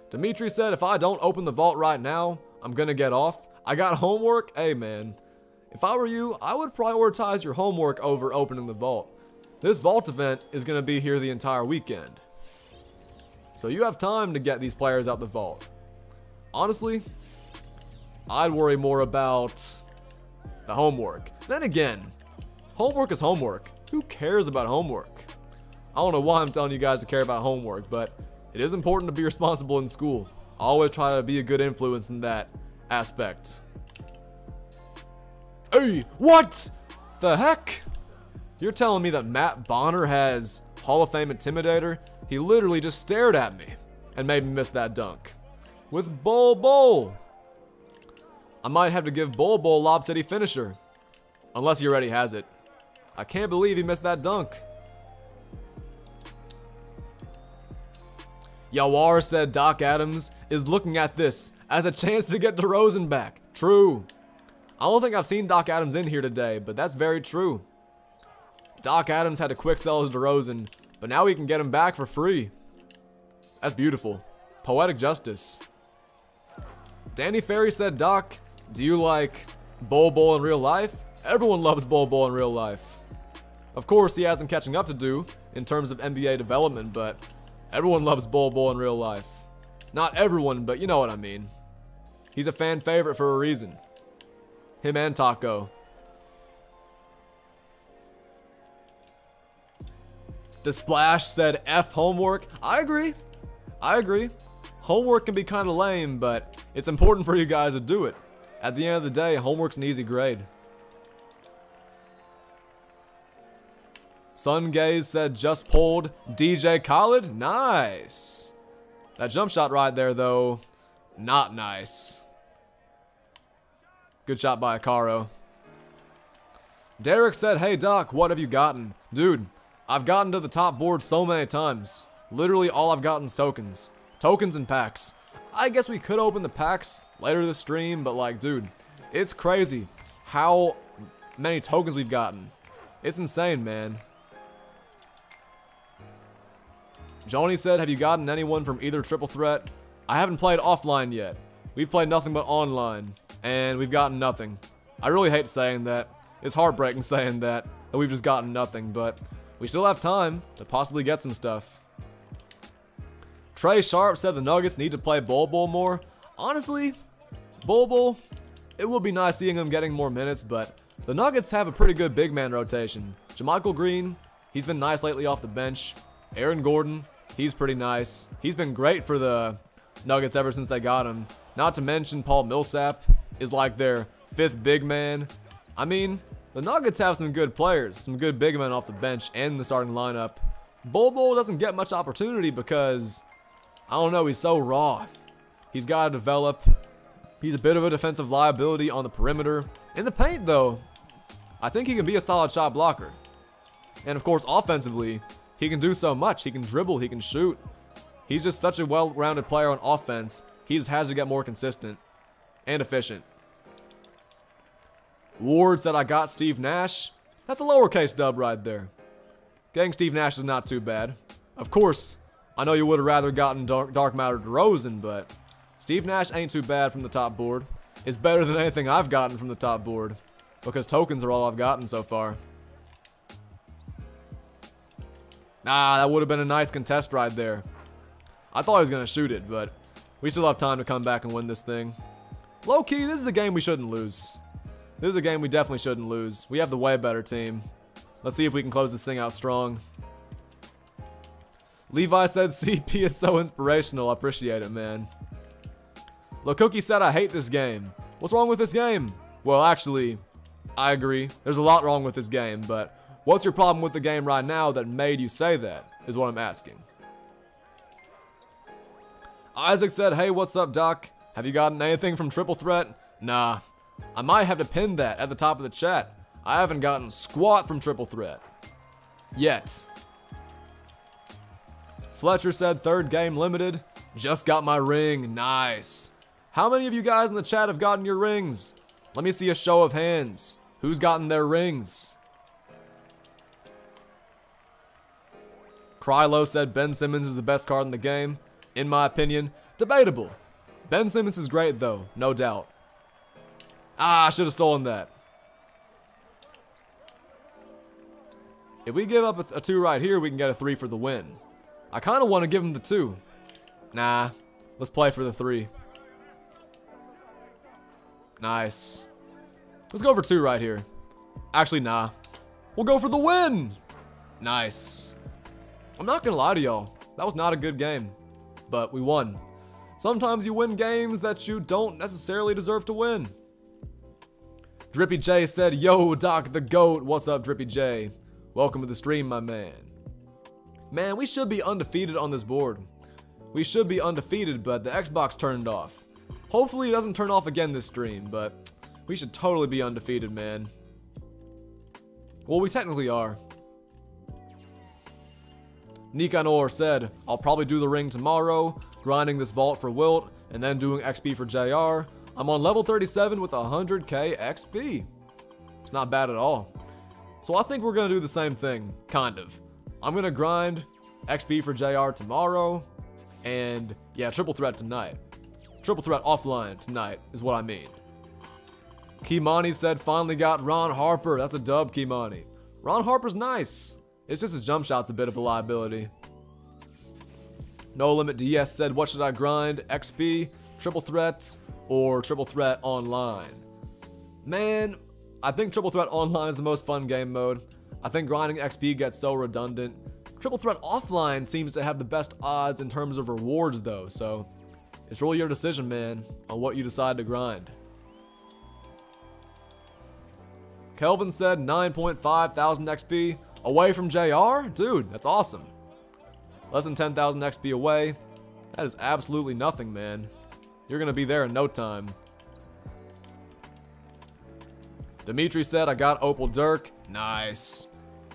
Dimitri said, if I don't open the vault right now, I'm gonna get off. I got homework? Hey, man. If I were you, I would prioritize your homework over opening the vault. This vault event is gonna be here the entire weekend. So you have time to get these players out the vault. Honestly, I'd worry more about the homework. Then again, homework is homework. Who cares about homework? I don't know why I'm telling you guys to care about homework, but it is important to be responsible in school. Always try to be a good influence in that aspect. Hey, what the heck? You're telling me that Matt Bonner has Hall of Fame Intimidator? He literally just stared at me and made me miss that dunk. With Bol Bol. I might have to give Bol Bol Lob City finisher. Unless he already has it. I can't believe he missed that dunk. Yawar said Doc Adams is looking at this as a chance to get DeRozan back. True. I don't think I've seen Doc Adams in here today, but that's very true. Doc Adams had to quick sell his DeRozan, but now we can get him back for free. That's beautiful. Poetic justice. Danny Ferry said, Doc, do you like Bol Bol in real life? Everyone loves Bol Bol in real life. Of course, he has some catching up to do in terms of NBA development, but Everyone loves Bol Bol in real life. Not everyone, but you know what I mean. He's a fan favorite for a reason. Him and Taco. The Splash said F homework. I agree. I agree. Homework can be kind of lame, but it's important for you guys to do it. At the end of the day, homework's an easy grade. Sun Gaze said just pulled DJ Khaled. Nice. That jump shot right there, though, not nice. Good shot by Akaro. Derek said, hey Doc, what have you gotten? Dude, I've gotten to the top board so many times. Literally all I've gotten is tokens. Tokens and packs. I guess we could open the packs later this stream, but like, dude, it's crazy how many tokens we've gotten. It's insane, man. Johnny said, have you gotten anyone from either triple threat? I haven't played offline yet. We've played nothing but online, and we've gotten nothing. I really hate saying that. It's heartbreaking saying that, that we've just gotten nothing, but we still have time to possibly get some stuff. Trey Sharp said the Nuggets need to play Bol Bol more. Honestly, Bol Bol, it will be nice seeing him getting more minutes, but the Nuggets have a pretty good big man rotation. JaMychal Green, he's been nice lately off the bench. Aaron Gordon, he's pretty nice. He's been great for the Nuggets ever since they got him. Not to mention Paul Millsap is like their fifth big man. I mean, the Nuggets have some good players, some good big men off the bench and the starting lineup. Bol Bol doesn't get much opportunity because, I don't know, he's so raw. He's got to develop. He's a bit of a defensive liability on the perimeter. In the paint, though, I think he can be a solid shot blocker. And of course, offensively, he can do so much. He can dribble. He can shoot. He's just such a well-rounded player on offense. He just has to get more consistent and efficient. Wards that I got Steve Nash. That's a lowercase dub right there. Getting Steve Nash is not too bad. Of course, I know you would have rather gotten Dark, Dark Matter DeRozan, but Steve Nash ain't too bad from the top board. It's better than anything I've gotten from the top board because tokens are all I've gotten so far. Ah, that would have been a nice contest ride there. I thought he was going to shoot it, but we still have time to come back and win this thing. Low key, this is a game we shouldn't lose. This is a game we definitely shouldn't lose. We have the way better team. Let's see if we can close this thing out strong. Levi said CP is so inspirational. I appreciate it, man. Look, Cookie said I hate this game. What's wrong with this game? Well, actually, I agree. There's a lot wrong with this game, but what's your problem with the game right now that made you say that, is what I'm asking. Isaac said, hey, what's up, Doc? Have you gotten anything from Triple Threat? Nah. I might have to pin that at the top of the chat. I haven't gotten squat from Triple Threat. Yet. Fletcher said, third game limited. Just got my ring. Nice. How many of you guys in the chat have gotten your rings? Let me see a show of hands. Who's gotten their rings? Krylo said Ben Simmons is the best card in the game. In my opinion, debatable. Ben Simmons is great though, no doubt. Ah, I should have stolen that. If we give up a, a, two right here, we can get a three for the win. I kind of want to give him the two. Nah, let's play for the three. Nice. Let's go for two right here. Actually, nah. We'll go for the win. Nice. I'm not going to lie to y'all. That was not a good game. But we won. Sometimes you win games that you don't necessarily deserve to win. Drippy J said, Yo, Doc the GOAT. What's up, Drippy J? Welcome to the stream, my man. Man, we should be undefeated on this board. We should be undefeated, but the Xbox turned off. Hopefully it doesn't turn off again this stream, but we should totally be undefeated, man. Well, we technically are. Nikanor said, I'll probably do the ring tomorrow, grinding this vault for Wilt, and then doing XP for JR. I'm on level 37 with 100k XP. It's not bad at all. So I think we're going to do the same thing, kind of. I'm going to grind XP for JR tomorrow, and yeah, triple threat tonight. Triple threat offline tonight is what I mean. Kimani said finally got Ron Harper. That's a dub, Kimani. Ron Harper's nice. It's just his jump shot's a bit of a liability. No Limit DS said, what should I grind? XP, Triple Threats, or Triple Threat Online? Man, I think Triple Threat Online is the most fun game mode. I think grinding XP gets so redundant. Triple Threat Offline seems to have the best odds in terms of rewards though, so it's really your decision, man, on what you decide to grind. Kelvin said 9.5 thousand XP away from JR? Dude, that's awesome. Less than 10,000 XP away. That is absolutely nothing, man. You're going to be there in no time. Dimitri said, I got Opal Dirk. Nice.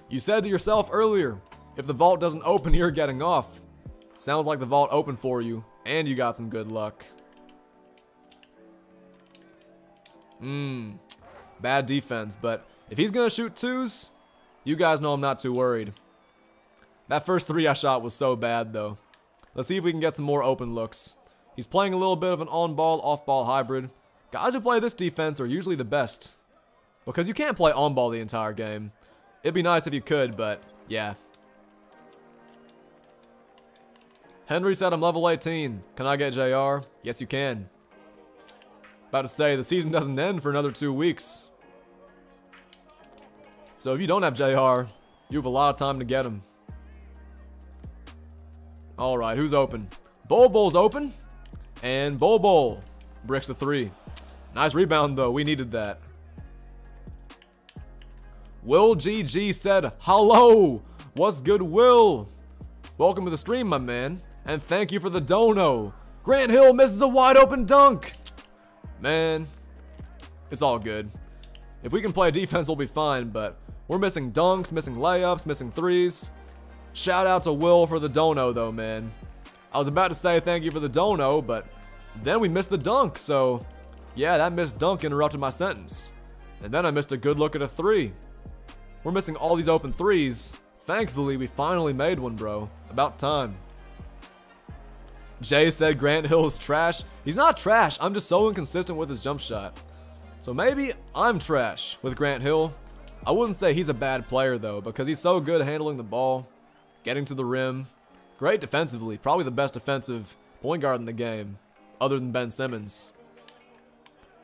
You said to yourself earlier, if the vault doesn't open, you're getting off. Sounds like the vault opened for you, and you got some good luck. Mmm. Bad defense, but if he's going to shoot twos, you guys know I'm not too worried. That first three I shot was so bad, though. Let's see if we can get some more open looks. He's playing a little bit of an on-ball, off-ball hybrid. Guys who play this defense are usually the best. Because you can't play on-ball the entire game. It'd be nice if you could, but yeah. Henry said I'm level 18. Can I get JR? Yes, you can. About to say, the season doesn't end for another two weeks. So if you don't have JR, you have a lot of time to get him. All right, who's open? Bol Bol's open. And Bol Bol bricks the three. Nice rebound, though. We needed that. Will GG said, Hello! What's good, Will? Welcome to the stream, my man. And thank you for the dono. Grant Hill misses a wide open dunk. Man, it's all good. If we can play defense, we'll be fine, but we're missing dunks, missing layups, missing threes. Shout out to Will for the dono, though, man. I was about to say thank you for the dono, but then we missed the dunk, so yeah, that missed dunk interrupted my sentence. And then I missed a good look at a three. We're missing all these open threes. Thankfully, we finally made one, bro. About time. Jay said Grant Hill is trash. He's not trash. I'm just so inconsistent with his jump shot. So maybe I'm trash with Grant Hill. I wouldn't say he's a bad player, though, because he's so good handling the ball, getting to the rim. Great defensively. Probably the best defensive point guard in the game, other than Ben Simmons.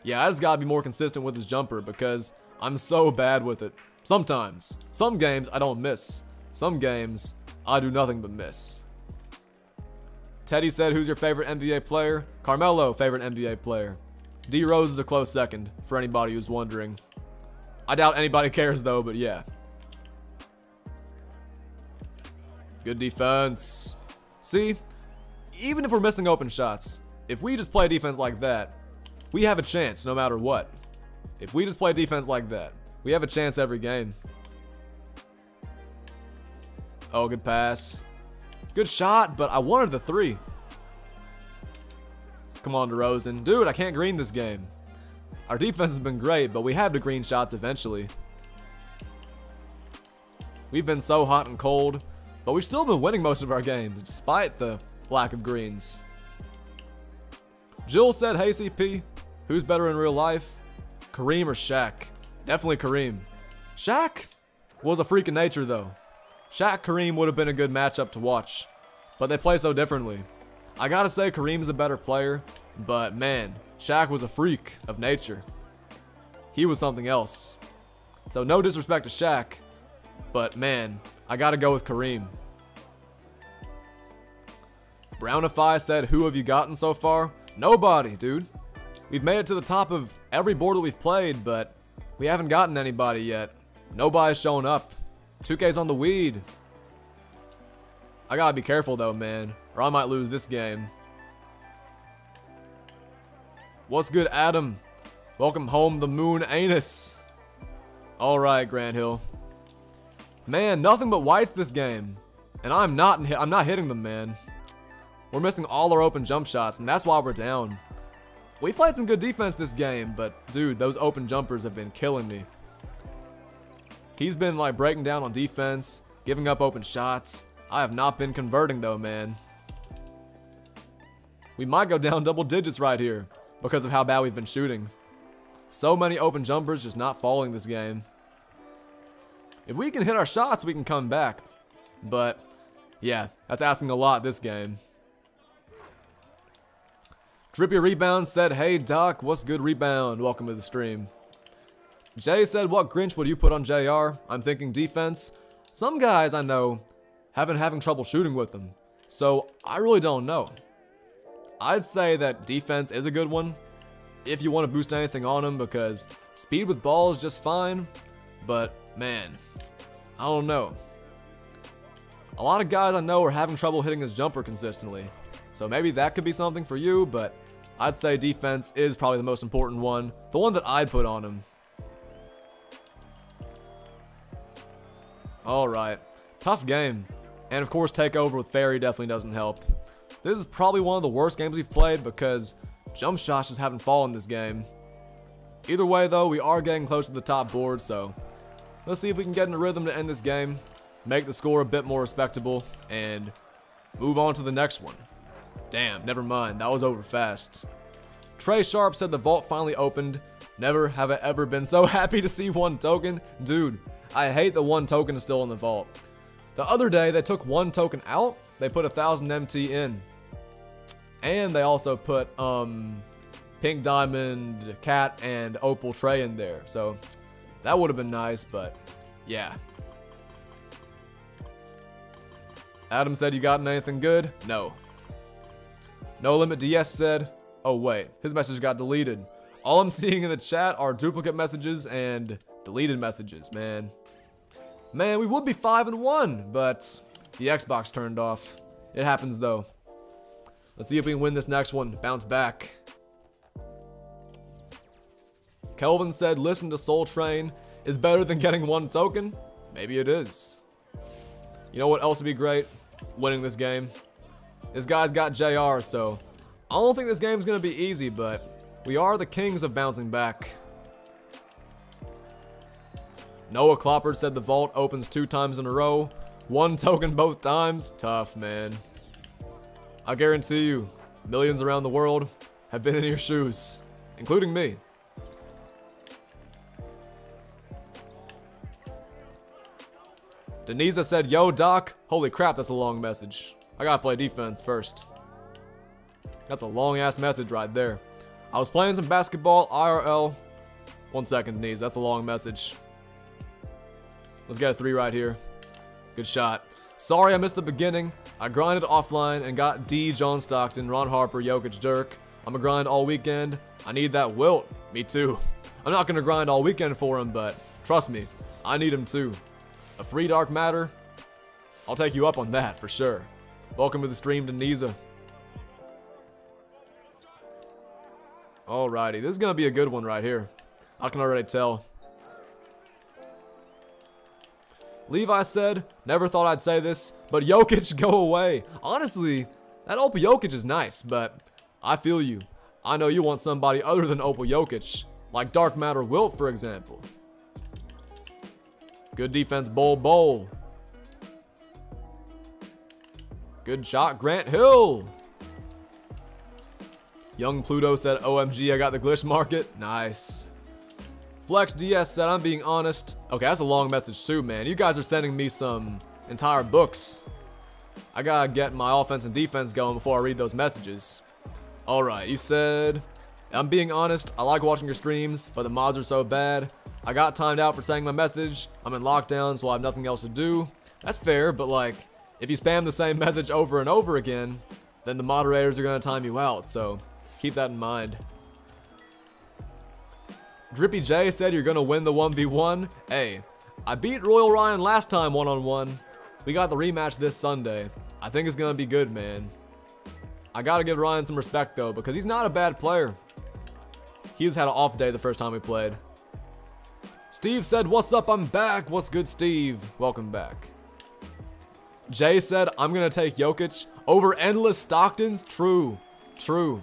Yeah, I just gotta be more consistent with his jumper because I'm so bad with it. Sometimes. Some games I don't miss. Some games I do nothing but miss. Teddy said, who's your favorite NBA player? Carmelo, favorite NBA player. D Rose is a close second, for anybody who's wondering. I doubt anybody cares though, but yeah. Good defense. See, even if we're missing open shots, if we just play defense like that, we have a chance no matter what. If we just play defense like that, we have a chance every game. Oh, good pass. Good shot, but I wanted the three. Come on, DeRozan. Dude, I can't green this game. Our defense has been great, but we have to green shots eventually. We've been so hot and cold, but we've still been winning most of our games, despite the lack of greens. Jill said, hey CP, who's better in real life? Kareem or Shaq? Definitely Kareem. Shaq was a freak of nature though. Shaq Kareem would have been a good matchup to watch, but they play so differently. I gotta say Kareem's the better player, but man, Shaq was a freak of nature. He was something else. So no disrespect to Shaq, but man, I gotta go with Kareem. Brownify said, who have you gotten so far? Nobody, dude. We've made it to the top of every board that we've played, but we haven't gotten anybody yet. Nobody's showing up. 2K's on the weed. I gotta be careful though, man, or I might lose this game. What's good, Adam? Welcome home, the moon anus. Alright, Grant Hill. Man, nothing but whites this game. And I'm not I'm not hitting them, man. We're missing all our open jump shots, and that's why we're down. We've played some good defense this game, but dude, those open jumpers have been killing me. He's been like breaking down on defense, giving up open shots. I have not been converting though, man. We might go down double digits right here because of how bad we've been shooting. So many open jumpers just not falling this game. If we can hit our shots, we can come back. But, yeah, that's asking a lot this game. Drippy Rebound said, Hey Doc, what's good rebound? Welcome to the stream. Jay said, what Grinch would you put on JR? I'm thinking defense. Some guys I know have been having trouble shooting with them. So I really don't know. I'd say that defense is a good one if you want to boost anything on him because speed with ball is just fine. But man, I don't know. A lot of guys I know are having trouble hitting his jumper consistently. So maybe that could be something for you, but I'd say defense is probably the most important one. The one that I'd put on him. Alright. Tough game. And of course, takeover with Ferry definitely doesn't help. This is probably one of the worst games we've played because jump shots just haven't fallen this game. Either way though, we are getting close to the top board, so let's see if we can get in a rhythm to end this game, make the score a bit more respectable, and move on to the next one. Damn, never mind, that was over fast. Trey Sharp said the vault finally opened. Never have I ever been so happy to see one token. Dude, I hate that one token is still in the vault. The other day, they took one token out, they put a 1000 MT in. And they also put um, Pink Diamond, KAT, and Opal Trey in there. So that would have been nice, but yeah. Adam said, you gotten anything good? No. No Limit DS said, oh wait, his message got deleted. All I'm seeing in the chat are duplicate messages and deleted messages, man. Man, we would be 5 and 1, but the Xbox turned off. It happens though. Let's see if we can win this next one. Bounce back. Kelvin said, listen to Soul Train is better than getting one token. Maybe it is. You know what else would be great? Winning this game. This guy's got JR, so I don't think this game's going to be easy, but we are the kings of bouncing back. Noah Clopper said the vault opens two times in a row. One token both times. Tough, man. I guarantee you, millions around the world have been in your shoes, including me. Denisa said, Yo, Doc. Holy crap, that's a long message. I gotta play defense first. That's a long ass message right there. I was playing some basketball IRL. One second, Denise. That's a long message. Let's get a three right here. Good shot. Sorry I missed the beginning. I grinded offline and got D, John Stockton, Ron Harper, Jokic, Dirk. I'm gonna grind all weekend. I need that Wilt. Me too. I'm not gonna grind all weekend for him, but trust me, I need him too. A free Dark Matter? I'll take you up on that for sure. Welcome to the stream, Deniza. Alrighty, this is gonna be a good one right here. I can already tell. Levi said, never thought I'd say this, but Jokic, go away. Honestly, that Opal Jokic is nice, but I feel you. I know you want somebody other than Opal Jokic, like Dark Matter Wilt, for example. Good defense, Bol Bol. Good shot, Grant Hill. Young Pluto said, OMG, I got the glitch market. Nice. Flex DS said, I'm being honest. Okay, that's a long message too, man. You guys are sending me some entire books. I gotta get my offense and defense going before I read those messages. Alright, you said, I'm being honest, I like watching your streams, but the mods are so bad. I got timed out for saying my message. I'm in lockdown, so I have nothing else to do. That's fair, but like, if you spam the same message over and over again, then the moderators are gonna time you out, so keep that in mind. Drippy J said you're gonna win the 1v1. Hey, I beat Royal Ryan last time one-on-one. -on -one. We got the rematch this Sunday. I think it's gonna be good, man. I gotta give Ryan some respect though, because he's not a bad player. He's had an off day the first time we played. Steve said, what's up, I'm back. What's good, Steve? Welcome back. Jay said, I'm gonna take Jokic over endless Stocktons. True, true.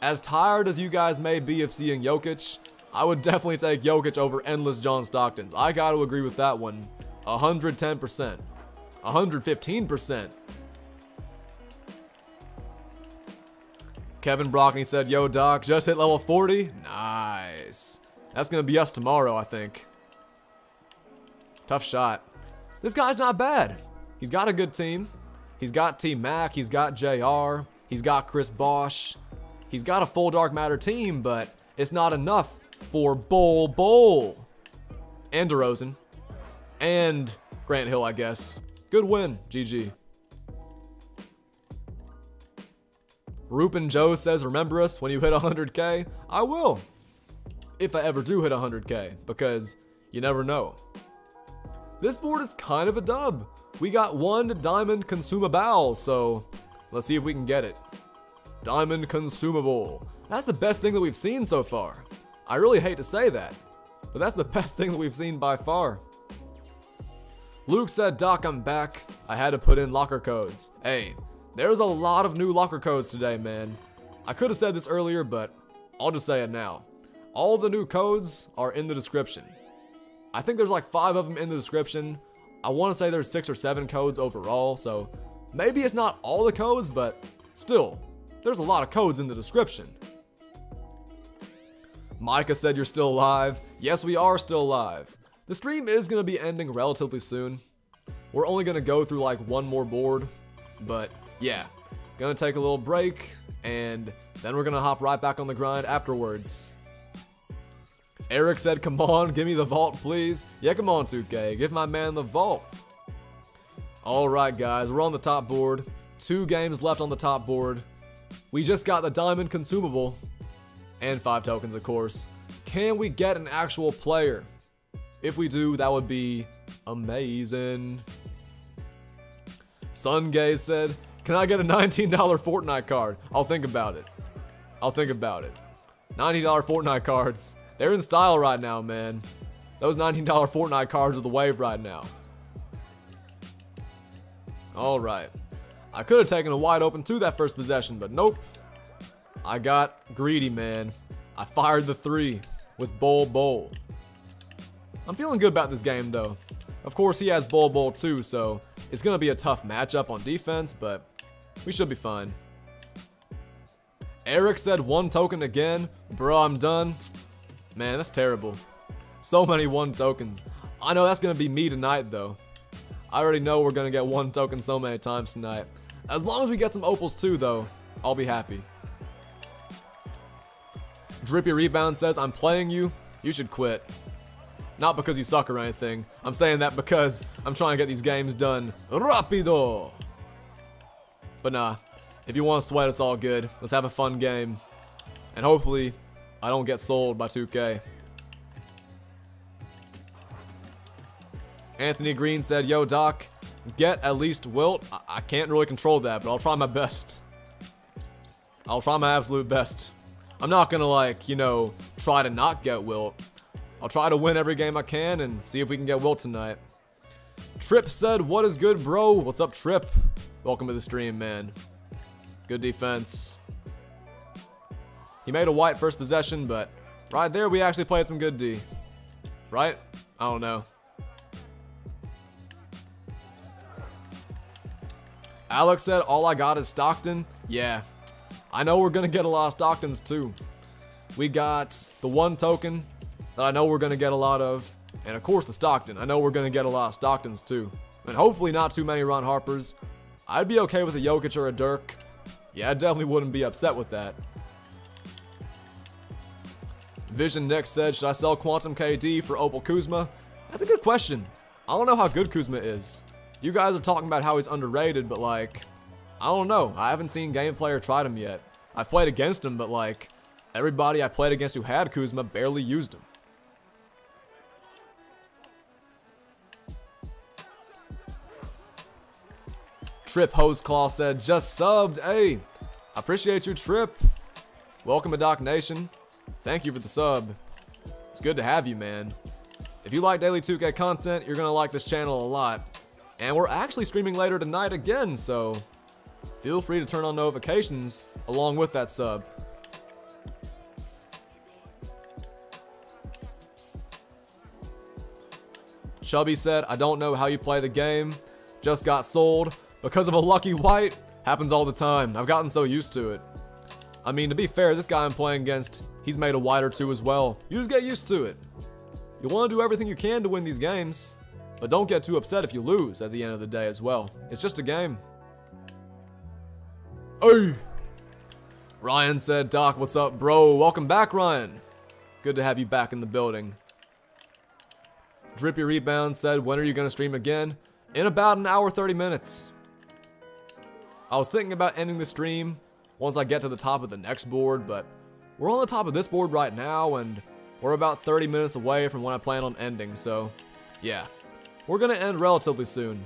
As tired as you guys may be of seeing Jokic, I would definitely take Jokic over endless John Stocktons. I got to agree with that one. 110%. 115%. Kevin Brockney said, Yo, Doc, just hit level 40? Nice. That's going to be us tomorrow, I think. Tough shot. This guy's not bad. He's got a good team. He's got T Mac. He's got JR. He's got Chris Bosh. He's got a full Dark Matter team, but it's not enough for Bol Bol. And DeRozan. And Grant Hill, I guess. Good win. GG. Rupin Joe says, remember us when you hit 100k? I will. If I ever do hit 100k, because you never know. This board is kind of a dub. We got one diamond consumable, so let's see if we can get it. Diamond consumable. That's the best thing that we've seen so far. I really hate to say that, but that's the best thing that we've seen by far. Luke said, Doc, I'm back. I had to put in locker codes. Hey, there's a lot of new locker codes today, man. I could have said this earlier, but I'll just say it now. All the new codes are in the description. I think there's like five of them in the description. I want to say there's six or seven codes overall, so maybe it's not all the codes, but still, there's a lot of codes in the description. Micah said you're still alive. Yes, we are still alive. The stream is going to be ending relatively soon. We're only going to go through like one more board. But yeah, gonna take a little break and then we're gonna hop right back on the grind afterwards. Eric said, come on, give me the vault, please. Yeah, come on, 2K, give my man the vault. Alright, guys, we're on the top board. Two games left on the top board. We just got the diamond consumable and five tokens, of course. Can we get an actual player? If we do, that would be amazing. Sungaze said, can I get a $19 Fortnite card? I'll think about it. I'll think about it. $90 Fortnite cards. They're in style right now, man. Those $19 Fortnite cards are the wave right now. Alright. I could have taken a wide open to that first possession, but nope. I got greedy, man. I fired the three with Bol Bol. I'm feeling good about this game, though. Of course, he has Bol Bol too, so it's going to be a tough matchup on defense, but we should be fine. Eric said one token again. Bro, I'm done. Man, that's terrible. So many one tokens. I know that's going to be me tonight, though. I already know we're going to get one token so many times tonight. As long as we get some opals too, though, I'll be happy. Drippy Rebound says, I'm playing you. You should quit. Not because you suck or anything. I'm saying that because I'm trying to get these games done rapido. But nah, if you want to sweat, it's all good. Let's have a fun game. And hopefully, I don't get sold by 2K. Anthony Green said, Yo, Doc, get at least Wilt. I, I can't really control that, but I'll try my best. I'll try my absolute best. I'm not gonna, like, you know, try to not get Wilt. I'll try to win every game I can and see if we can get Wilt tonight. Trip said, What is good, bro? What's up, Trip? Welcome to the stream, man. Good defense. He made a white first possession, but right there we actually played some good D. Right? I don't know. Alex said, all I got is Stockton. Yeah, I know we're going to get a lot of Stocktons too. We got the one token that I know we're going to get a lot of. And of course the Stockton. I know we're going to get a lot of Stocktons too. And hopefully not too many Ron Harpers. I'd be okay with a Jokic or a Dirk. Yeah, I definitely wouldn't be upset with that. Vision Nick said, should I sell Quantum KD for Opal Kuzma? That's a good question. I don't know how good Kuzma is. You guys are talking about how he's underrated, but like, I don't know. I haven't seen gameplay or tried him yet. I've played against him, but like, everybody I played against who had Kuzma barely used him. Trip Hose Claw said, just subbed. Hey, I appreciate you, Trip. Welcome to Doc Nation. Thank you for the sub. It's good to have you, man. If you like daily 2K content, you're to like this channel a lot. And we're actually streaming later tonight again, so feel free to turn on notifications along with that sub. Chubby said, I don't know how you play the game. Just got sold because of a lucky white. Happens all the time. I've gotten so used to it. I mean, to be fair, this guy I'm playing against, he's made a white or two as well. You just get used to it. You want to do everything you can to win these games. But don't get too upset if you lose at the end of the day as well. It's just a game. Hey! Ryan said, Doc, what's up, bro? Welcome back, Ryan. Good to have you back in the building. Drippy Rebound said, when are you going to stream again? In about an hour, 30 minutes. I was thinking about ending the stream once I get to the top of the next board, but we're on the top of this board right now, and we're about 30 minutes away from when I plan on ending, so yeah. We're gonna end relatively soon.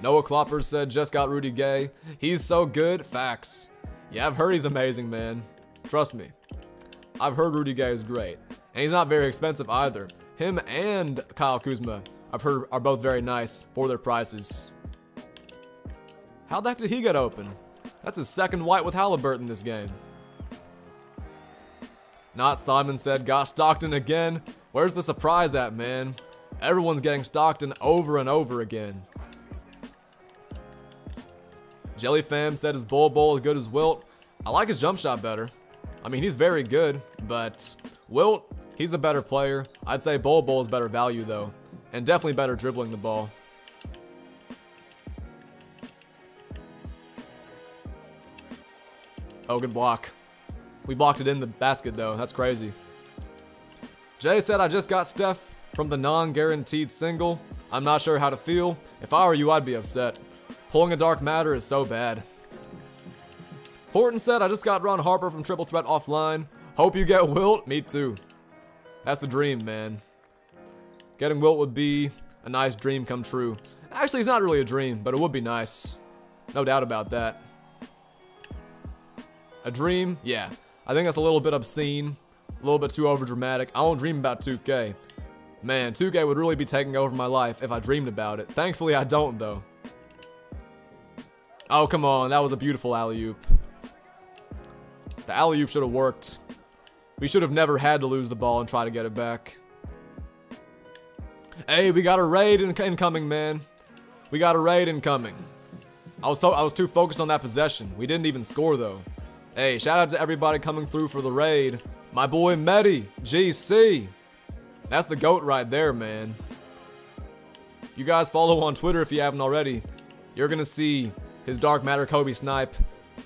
Noah Klopper said, just got Rudy Gay. He's so good. Facts. Yeah, I've heard he's amazing, man. Trust me. I've heard Rudy Gay is great. And he's not very expensive either. Him and Kyle Kuzma, I've heard, are both very nice for their prices. How the heck did he get open? That's his second white with Halliburton this game. Not Simon said, got Stockton again. Where's the surprise at, man? Everyone's getting Stockton over and over again. Jelly Jellyfam said his Bol Bol as good as Wilt. I like his jump shot better. I mean, he's very good, but Wilt, he's the better player. I'd say Bol Bol is better value, though, and definitely better dribbling the ball. Oh, good block. We blocked it in the basket, though. That's crazy. Jay said, I just got Steph from the non-guaranteed single. I'm not sure how to feel. If I were you, I'd be upset. Pulling a dark matter is so bad. Horton said, I just got Ron Harper from Triple Threat offline. Hope you get Wilt. Me too. That's the dream, man. Getting Wilt would be a nice dream come true. Actually, it's not really a dream, but it would be nice. No doubt about that. A dream? Yeah. I think that's a little bit obscene, a little bit too overdramatic. I don't dream about 2K. Man, 2K would really be taking over my life if I dreamed about it. Thankfully, I don't, though. Oh, come on. That was a beautiful alley-oop. The alley-oop should have worked. We should have never had to lose the ball and try to get it back. Hey, we got a raid in incoming, man. We got a raid incoming. I was, I was too focused on that possession. We didn't even score, though. Hey, shout out to everybody coming through for the raid. My boy Medi, GC. That's the GOAT right there, man. You guys follow on Twitter if you haven't already. You're going to see his Dark Matter Kobe snipe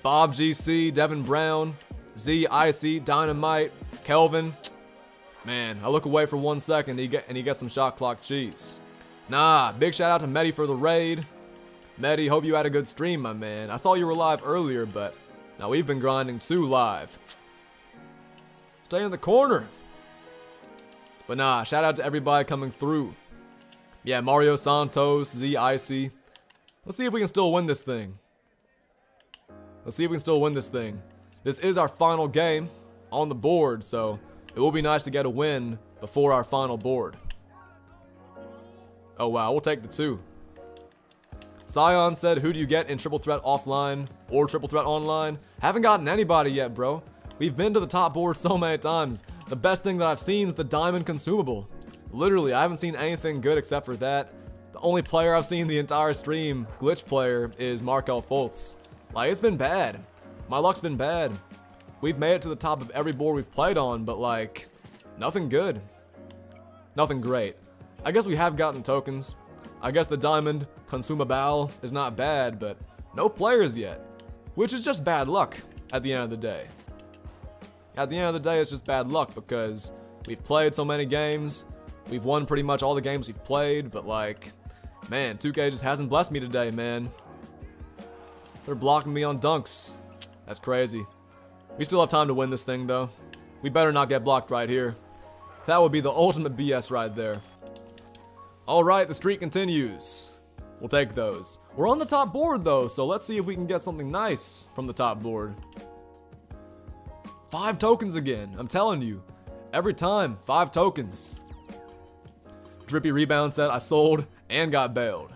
Bob GC, Devin Brown, Z, Icy, Dynamite, Kelvin. Man, I look away for one second and he, get, and he gets some shot clock cheese. Nah, big shout out to Medi for the raid. Medi, hope you had a good stream, my man. I saw you were live earlier, but now we've been grinding too live. Stay in the corner. But nah, shout out to everybody coming through. Yeah, Mario Santos, Z Icy. Let's see if we can still win this thing. Let's see if we can still win this thing. This is our final game on the board, so it will be nice to get a win before our final board. Oh wow, we'll take the two. Scion said, who do you get in Triple Threat offline or Triple Threat online? Haven't gotten anybody yet, bro. We've been to the top board so many times. The best thing that I've seen is the Diamond Consumable. Literally, I haven't seen anything good except for that. The only player I've seen the entire stream, glitch player, is Markelle Fultz. Like, it's been bad. My luck's been bad. We've made it to the top of every board we've played on, but like, nothing good. Nothing great. I guess we have gotten tokens. I guess the Diamond Consumable is not bad, but no players yet. Which is just bad luck at the end of the day. At the end of the day, it's just bad luck because we've played so many games, We've won pretty much all the games we've played, but like, man, 2K just hasn't blessed me today, man. They're blocking me on dunks. That's crazy. We still have time to win this thing, though. We better not get blocked right here. That would be the ultimate BS right there. Alright, the streak continues. We'll take those. We're on the top board, though, so let's see if we can get something nice from the top board. Five tokens again. I'm telling you. Every time, five tokens. Drippy Rebound said, I sold and got bailed.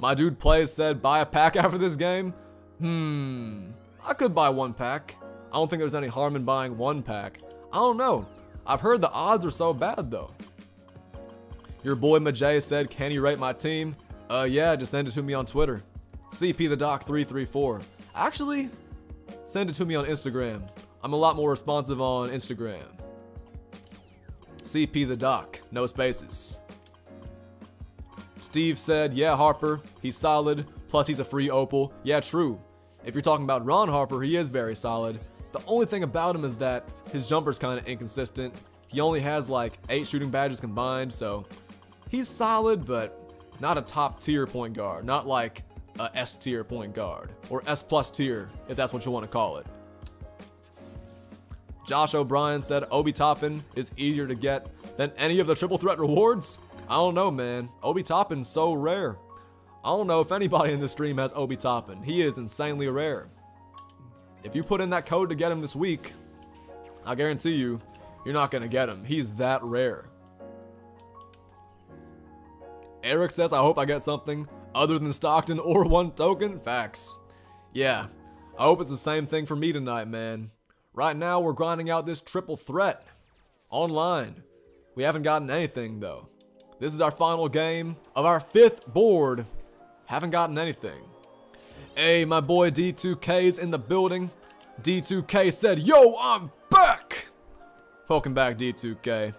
My dude plays said, buy a pack after this game? Hmm, I could buy one pack. I don't think there's any harm in buying one pack. I don't know. I've heard the odds are so bad though. Your boy Majay said, can you rate my team? Uh, yeah, just send it to me on Twitter. CP the Doc 334. Actually, send it to me on Instagram. I'm a lot more responsive on Instagram. CP the Doc, no spaces. Steve said, yeah, Harper, he's solid, plus he's a free opal. Yeah, true. If you're talking about Ron Harper, he is very solid. The only thing about him is that his jumper's kind of inconsistent. He only has like 8 shooting badges combined, so he's solid, but not a top tier point guard. Not like a S tier point guard, or S plus tier, if that's what you want to call it. Josh O'Brien said Obi Toppin is easier to get than any of the triple threat rewards. I don't know, man. Obi Toppin's so rare. I don't know if anybody in this stream has Obi Toppin. He is insanely rare. If you put in that code to get him this week, I guarantee you, you're not going to get him. He's that rare. Eric says, I hope I get something other than Stockton or one token. Facts. Yeah, I hope it's the same thing for me tonight, man. Right now, we're grinding out this triple threat. Online. We haven't gotten anything, though. This is our final game of our fifth board. Haven't gotten anything. Hey, my boy D2K's in the building. D2K said, Yo, I'm back! Welcome back, D2K.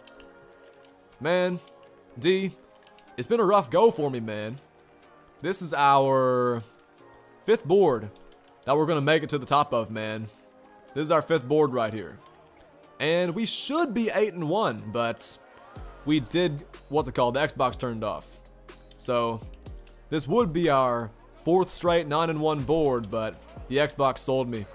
Man, D, it's been a rough go for me, man. This is our fifth board that we're going to make it to the top of, man. This is our fifth board right here. And we should be 8 and 1, but we did, what's it called, the Xbox turned off. So, this would be our fourth straight 9 and 1 board, but the Xbox sold me.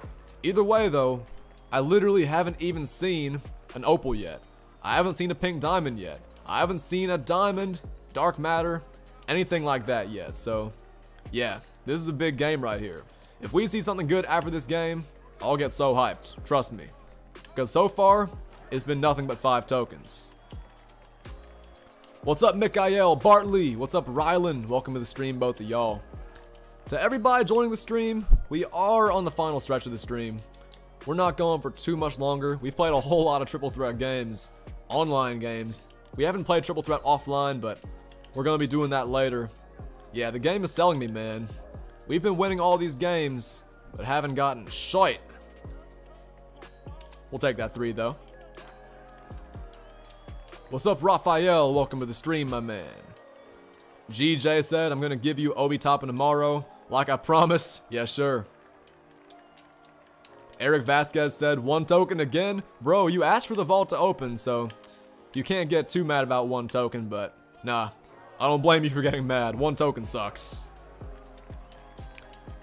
Either way though, I literally haven't even seen an opal yet. I haven't seen a pink diamond yet. I haven't seen a diamond, dark matter, anything like that yet. So, yeah, this is a big game right here. If we see something good after this game, I'll get so hyped. Trust me. Because so far, it's been nothing but five tokens. What's up, Mikael, Bartley? What's up, Rylan? Welcome to the stream, both of y'all. To everybody joining the stream, we are on the final stretch of the stream. We're not going for too much longer. We've played a whole lot of triple threat games, online games. We haven't played triple threat offline, but we're going to be doing that later. Yeah, the game is selling me, man. We've been winning all these games, but haven't gotten shite. We'll take that three, though. What's up, Raphael? Welcome to the stream, my man. GJ said, I'm going to give you Obi Toppin tomorrow, like I promised. Yeah, sure. Eric Vasquez said, one token again? Bro, you asked for the vault to open, so you can't get too mad about one token, but nah, I don't blame you for getting mad. One token sucks.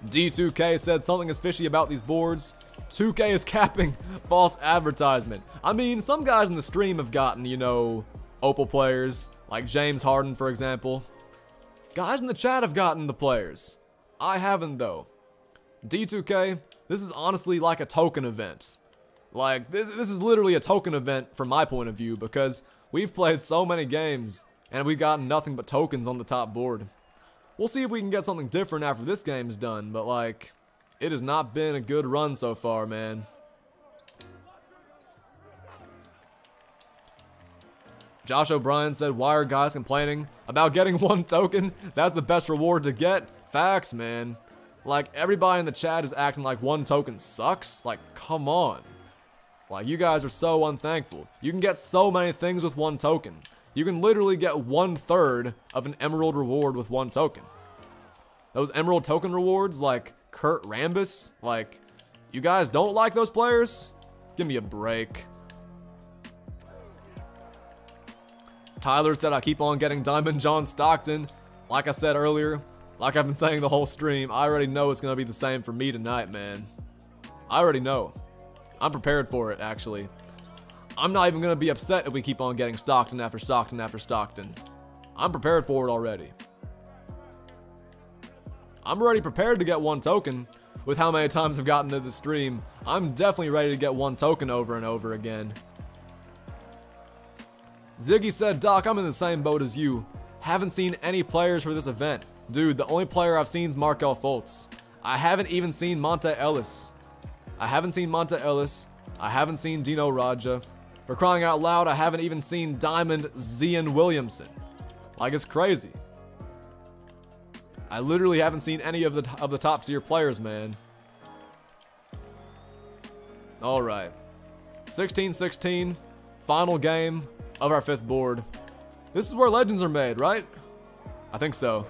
D2K said something is fishy about these boards. 2K is capping false advertisement. I mean, some guys in the stream have gotten, you know, Opal players, like James Harden, for example. Guys in the chat have gotten the players. I haven't, though. D2K, this is honestly like a token event. Like, this, this is literally a token event from my point of view because we've played so many games and we've gotten nothing but tokens on the top board. We'll see if we can get something different after this game's done, but like, it has not been a good run so far, man. Josh O'Brien said, why are guys complaining about getting one token? That's the best reward to get. Facts, man. Like, everybody in the chat is acting like one token sucks. Like, come on. Like, you guys are so unthankful. You can get so many things with one token. You can literally get one third of an emerald reward with one token. Those emerald token rewards, like Kurt Rambis, like, you guys don't like those players? Give me a break. Tyler said I keep on getting Diamond John Stockton. Like I said earlier, like I've been saying the whole stream, I already know it's going to be the same for me tonight, man. I already know. I'm prepared for it, actually. I'm not even going to be upset if we keep on getting Stockton after Stockton after Stockton. I'm prepared for it already. I'm already prepared to get one token. With how many times I've gotten to the stream, I'm definitely ready to get one token over and over again. Ziggy said, Doc, I'm in the same boat as you. Haven't seen any players for this event. Dude, the only player I've seen is Markelle Fultz. I haven't even seen Monta Ellis. I haven't seen Monta Ellis. I haven't seen Dino Radja. For crying out loud, I haven't even seen Diamond Zion Williamson. Like, it's crazy. I literally haven't seen any of the of the top tier players, man. All right. 16-16, final game of our fifth board. This is where legends are made, right? I think so.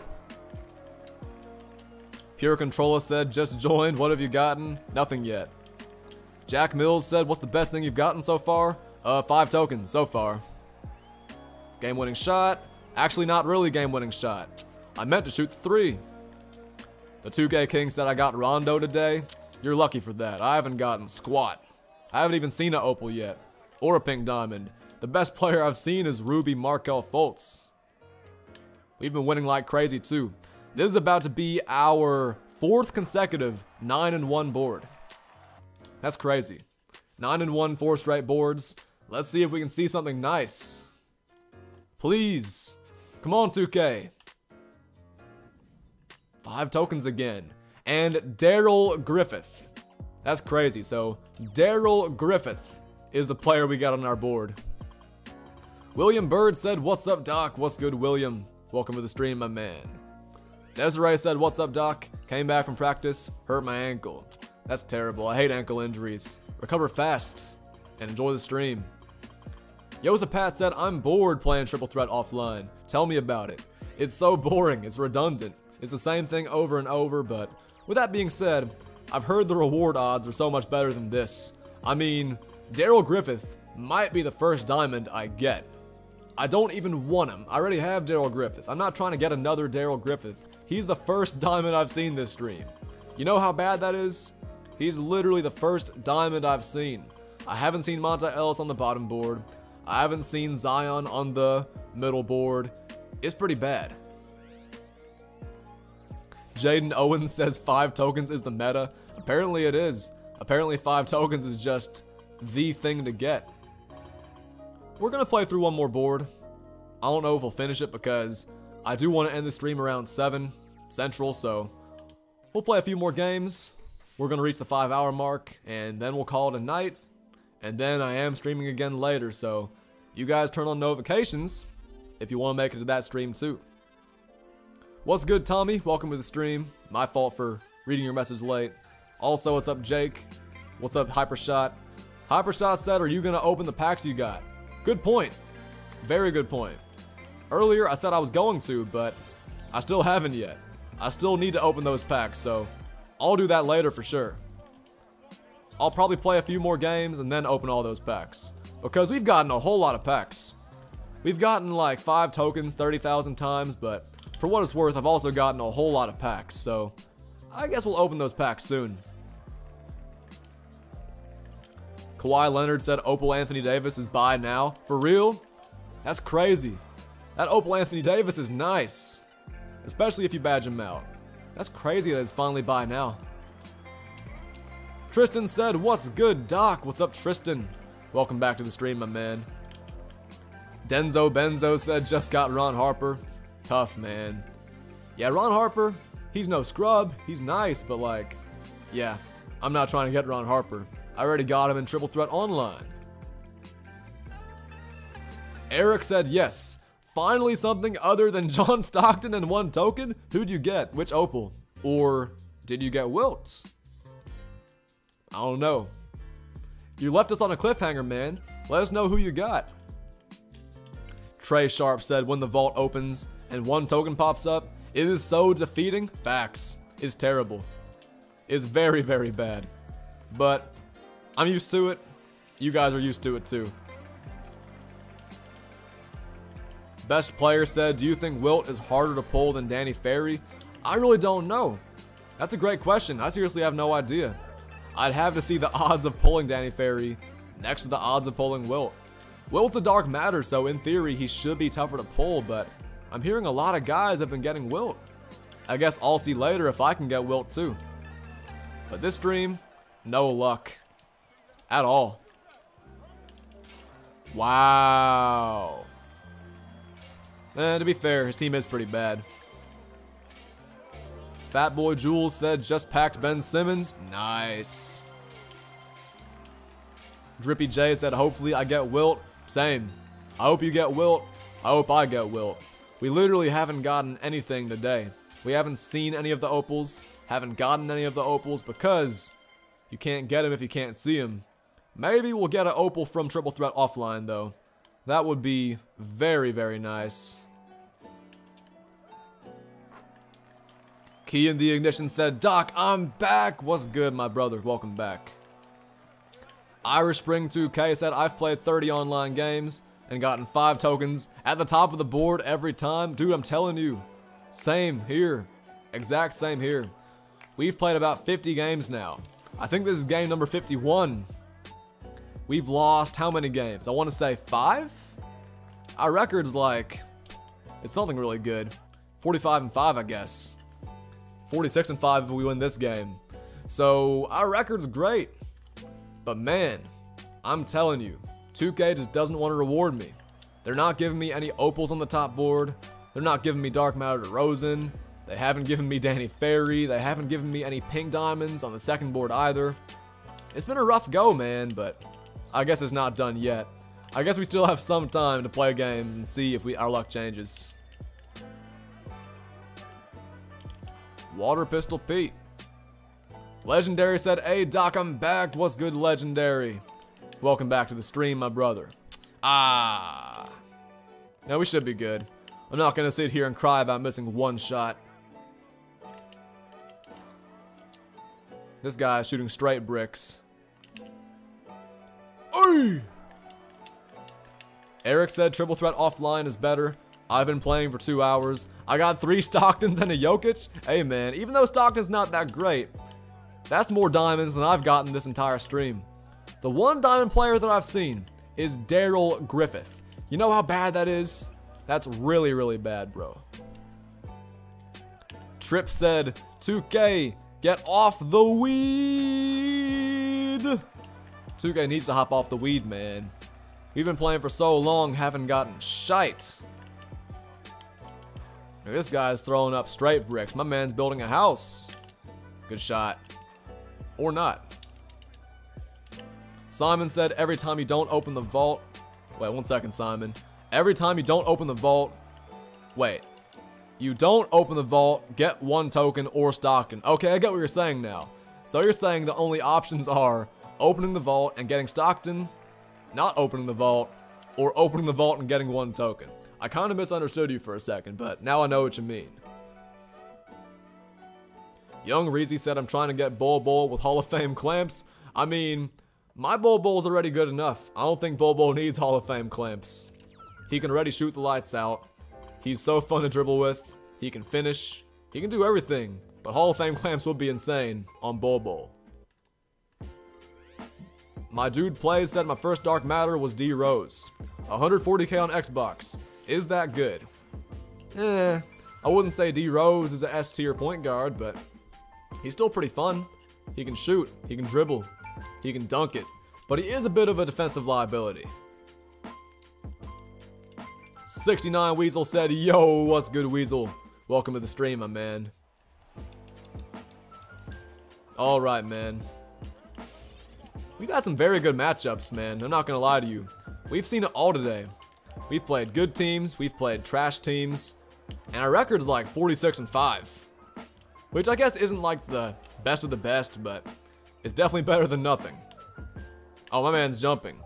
Pure Controller said, just joined, what have you gotten? Nothing yet. Jack Mills said, what's the best thing you've gotten so far? Uh, five tokens so far. Game-winning shot. Actually, not really game-winning shot. I meant to shoot three. The 2K King said I got Rondo today. You're lucky for that. I haven't gotten squat. I haven't even seen an Opal yet. Or a Pink Diamond. The best player I've seen is Ruby Markelle Fultz. We've been winning like crazy too. This is about to be our fourth consecutive 9 and 1 board. That's crazy. 9 and 1 four straight boards. Let's see if we can see something nice. Please. Come on, 2K. Five tokens again. And Darrell Griffith. That's crazy. So, Darrell Griffith is the player we got on our board. William Bird said, What's up, Doc? What's good, William? Welcome to the stream, my man. Desiree said, What's up, Doc? Came back from practice, hurt my ankle. That's terrible. I hate ankle injuries. Recover fast and enjoy the stream. Yosapat said, I'm bored playing Triple Threat offline. Tell me about it. It's so boring, it's redundant. It's the same thing over and over, but with that being said, I've heard the reward odds are so much better than this. I mean, Darrell Griffith might be the first diamond I get. I don't even want him. I already have Darrell Griffith. I'm not trying to get another Darrell Griffith. He's the first diamond I've seen this stream. You know how bad that is? He's literally the first diamond I've seen. I haven't seen Monta Ellis on the bottom board. I haven't seen Zion on the middle board. It's pretty bad. Jaden Owens says five tokens is the meta. Apparently it is. Apparently five tokens is just the thing to get. We're going to play through one more board. I don't know if we'll finish it because I do want to end the stream around 7 Central, so we'll play a few more games. We're going to reach the 5 hour mark, and then we'll call it a night. And then I am streaming again later, so you guys turn on notifications if you want to make it to that stream too. What's good, Tommy? Welcome to the stream. My fault for reading your message late. Also, what's up, Jake? What's up, Hypershot? Hypershot said, are you going to open the packs you got? Good point. Very good point. Earlier, I said I was going to, but I still haven't yet. I still need to open those packs, so I'll do that later for sure. I'll probably play a few more games and then open all those packs. Because we've gotten a whole lot of packs. We've gotten like 5 tokens 30,000 times, but for what it's worth, I've also gotten a whole lot of packs, so I guess we'll open those packs soon. Kawhi Leonard said Opal Anthony Davis is buy now. For real? That's crazy. That Opal Anthony Davis is nice. Especially if you badge him out. That's crazy that it's finally buy now. Tristan said, what's good, Doc? What's up, Tristan? Welcome back to the stream, my man. Denzo Benzo said, just got Ron Harper. Tough, man. Yeah, Ron Harper, he's no scrub. He's nice, but like, yeah, I'm not trying to get Ron Harper. I already got him in Triple Threat Online. Eric said yes. Finally something other than John Stockton and one token? Who'd you get? Which Opal? Or did you get Wilt? I don't know. You left us on a cliffhanger, man. Let us know who you got. Trey Sharp said when the vault opens and one token pops up, it is so defeating. Facts. It's terrible. It's very, very bad. But I'm used to it. You guys are used to it too. Best player said, Do you think Wilt is harder to pull than Danny Ferry? I really don't know. That's a great question. I seriously have no idea. I'd have to see the odds of pulling Danny Ferry next to the odds of pulling Wilt. Wilt's a dark matter, so in theory he should be tougher to pull, but I'm hearing a lot of guys have been getting Wilt. I guess I'll see later if I can get Wilt too. But this stream, no luck. At all. Wow. Eh, to be fair, his team is pretty bad. Fat Boy Jules said just packed Ben Simmons. Nice. Drippy J said hopefully I get Wilt. Same. I hope you get Wilt. I hope I get Wilt. We literally haven't gotten anything today. We haven't seen any of the opals, haven't gotten any of the opals because you can't get them if you can't see them. Maybe we'll get an opal from Triple Threat offline though. That would be very, very nice. Key in the ignition said, Doc, I'm back. What's good, my brother? Welcome back. Irish Spring 2K said, I've played 30 online games and gotten 5 tokens at the top of the board every time. Dude, I'm telling you. Same here. Exact same here. We've played about 50 games now. I think this is game number 51. We've lost how many games? I want to say 5? Our record's like... It's something really good. 45 and 5, I guess. 46 and 5 if we win this game. So our record's great. But man, I'm telling you, 2K just doesn't want to reward me. They're not giving me any opals on the top board. They're not giving me Dark Matter DeRozan. They haven't given me Danny Ferry. They haven't given me any pink diamonds on the second board either. It's been a rough go, man, but I guess it's not done yet. I guess we still have some time to play games and see if we our luck changes. Water Pistol Pete. Legendary said, Hey Doc, I'm back. What's good, Legendary? Welcome back to the stream, my brother. Ah. Now we should be good. I'm not going to sit here and cry about missing one shot. This guy is shooting straight bricks. Oy! Eric said triple threat offline is better. I've been playing for two hours. I got three Stocktons and a Jokic. Hey man, even though Stockton's not that great, that's more diamonds than I've gotten this entire stream. The one diamond player that I've seen is Darrell Griffith. You know how bad that is? That's really, really bad, bro. Trip said, 2K, get off the weed. 2K needs to hop off the weed, man. We've been playing for so long, haven't gotten shite. This guy's throwing up straight bricks. My man's building a house. Good shot. Or not. Simon said every time you don't open the vault... Wait, one second, Simon. Every time you don't open the vault... Wait. You don't open the vault, get one token or Stockton. Okay, I get what you're saying now. So you're saying the only options are opening the vault and getting Stockton, not opening the vault, or opening the vault and getting one token. I kind of misunderstood you for a second, but now I know what you mean. Young Reezy said I'm trying to get Bol Bol with Hall of Fame clamps. I mean, my Bol Bol's already good enough. I don't think Bol Bol needs Hall of Fame clamps. He can already shoot the lights out. He's so fun to dribble with. He can finish. He can do everything. But Hall of Fame clamps would be insane on Bol Bol. My dude plays said my first Dark Matter was D Rose. 140k on Xbox. Is that good? Eh, I wouldn't say D Rose is a S tier point guard, but he's still pretty fun. He can shoot, he can dribble, he can dunk it, but he is a bit of a defensive liability. 69 Weasel said, Yo, what's good, Weasel? Welcome to the stream, my man. Alright, man. We've had some very good matchups, man. I'm not gonna lie to you. We've seen it all today. We've played good teams, we've played trash teams, and our record's like 46 and 5. Which I guess isn't like the best of the best, but it's definitely better than nothing. Oh, my man's jumping.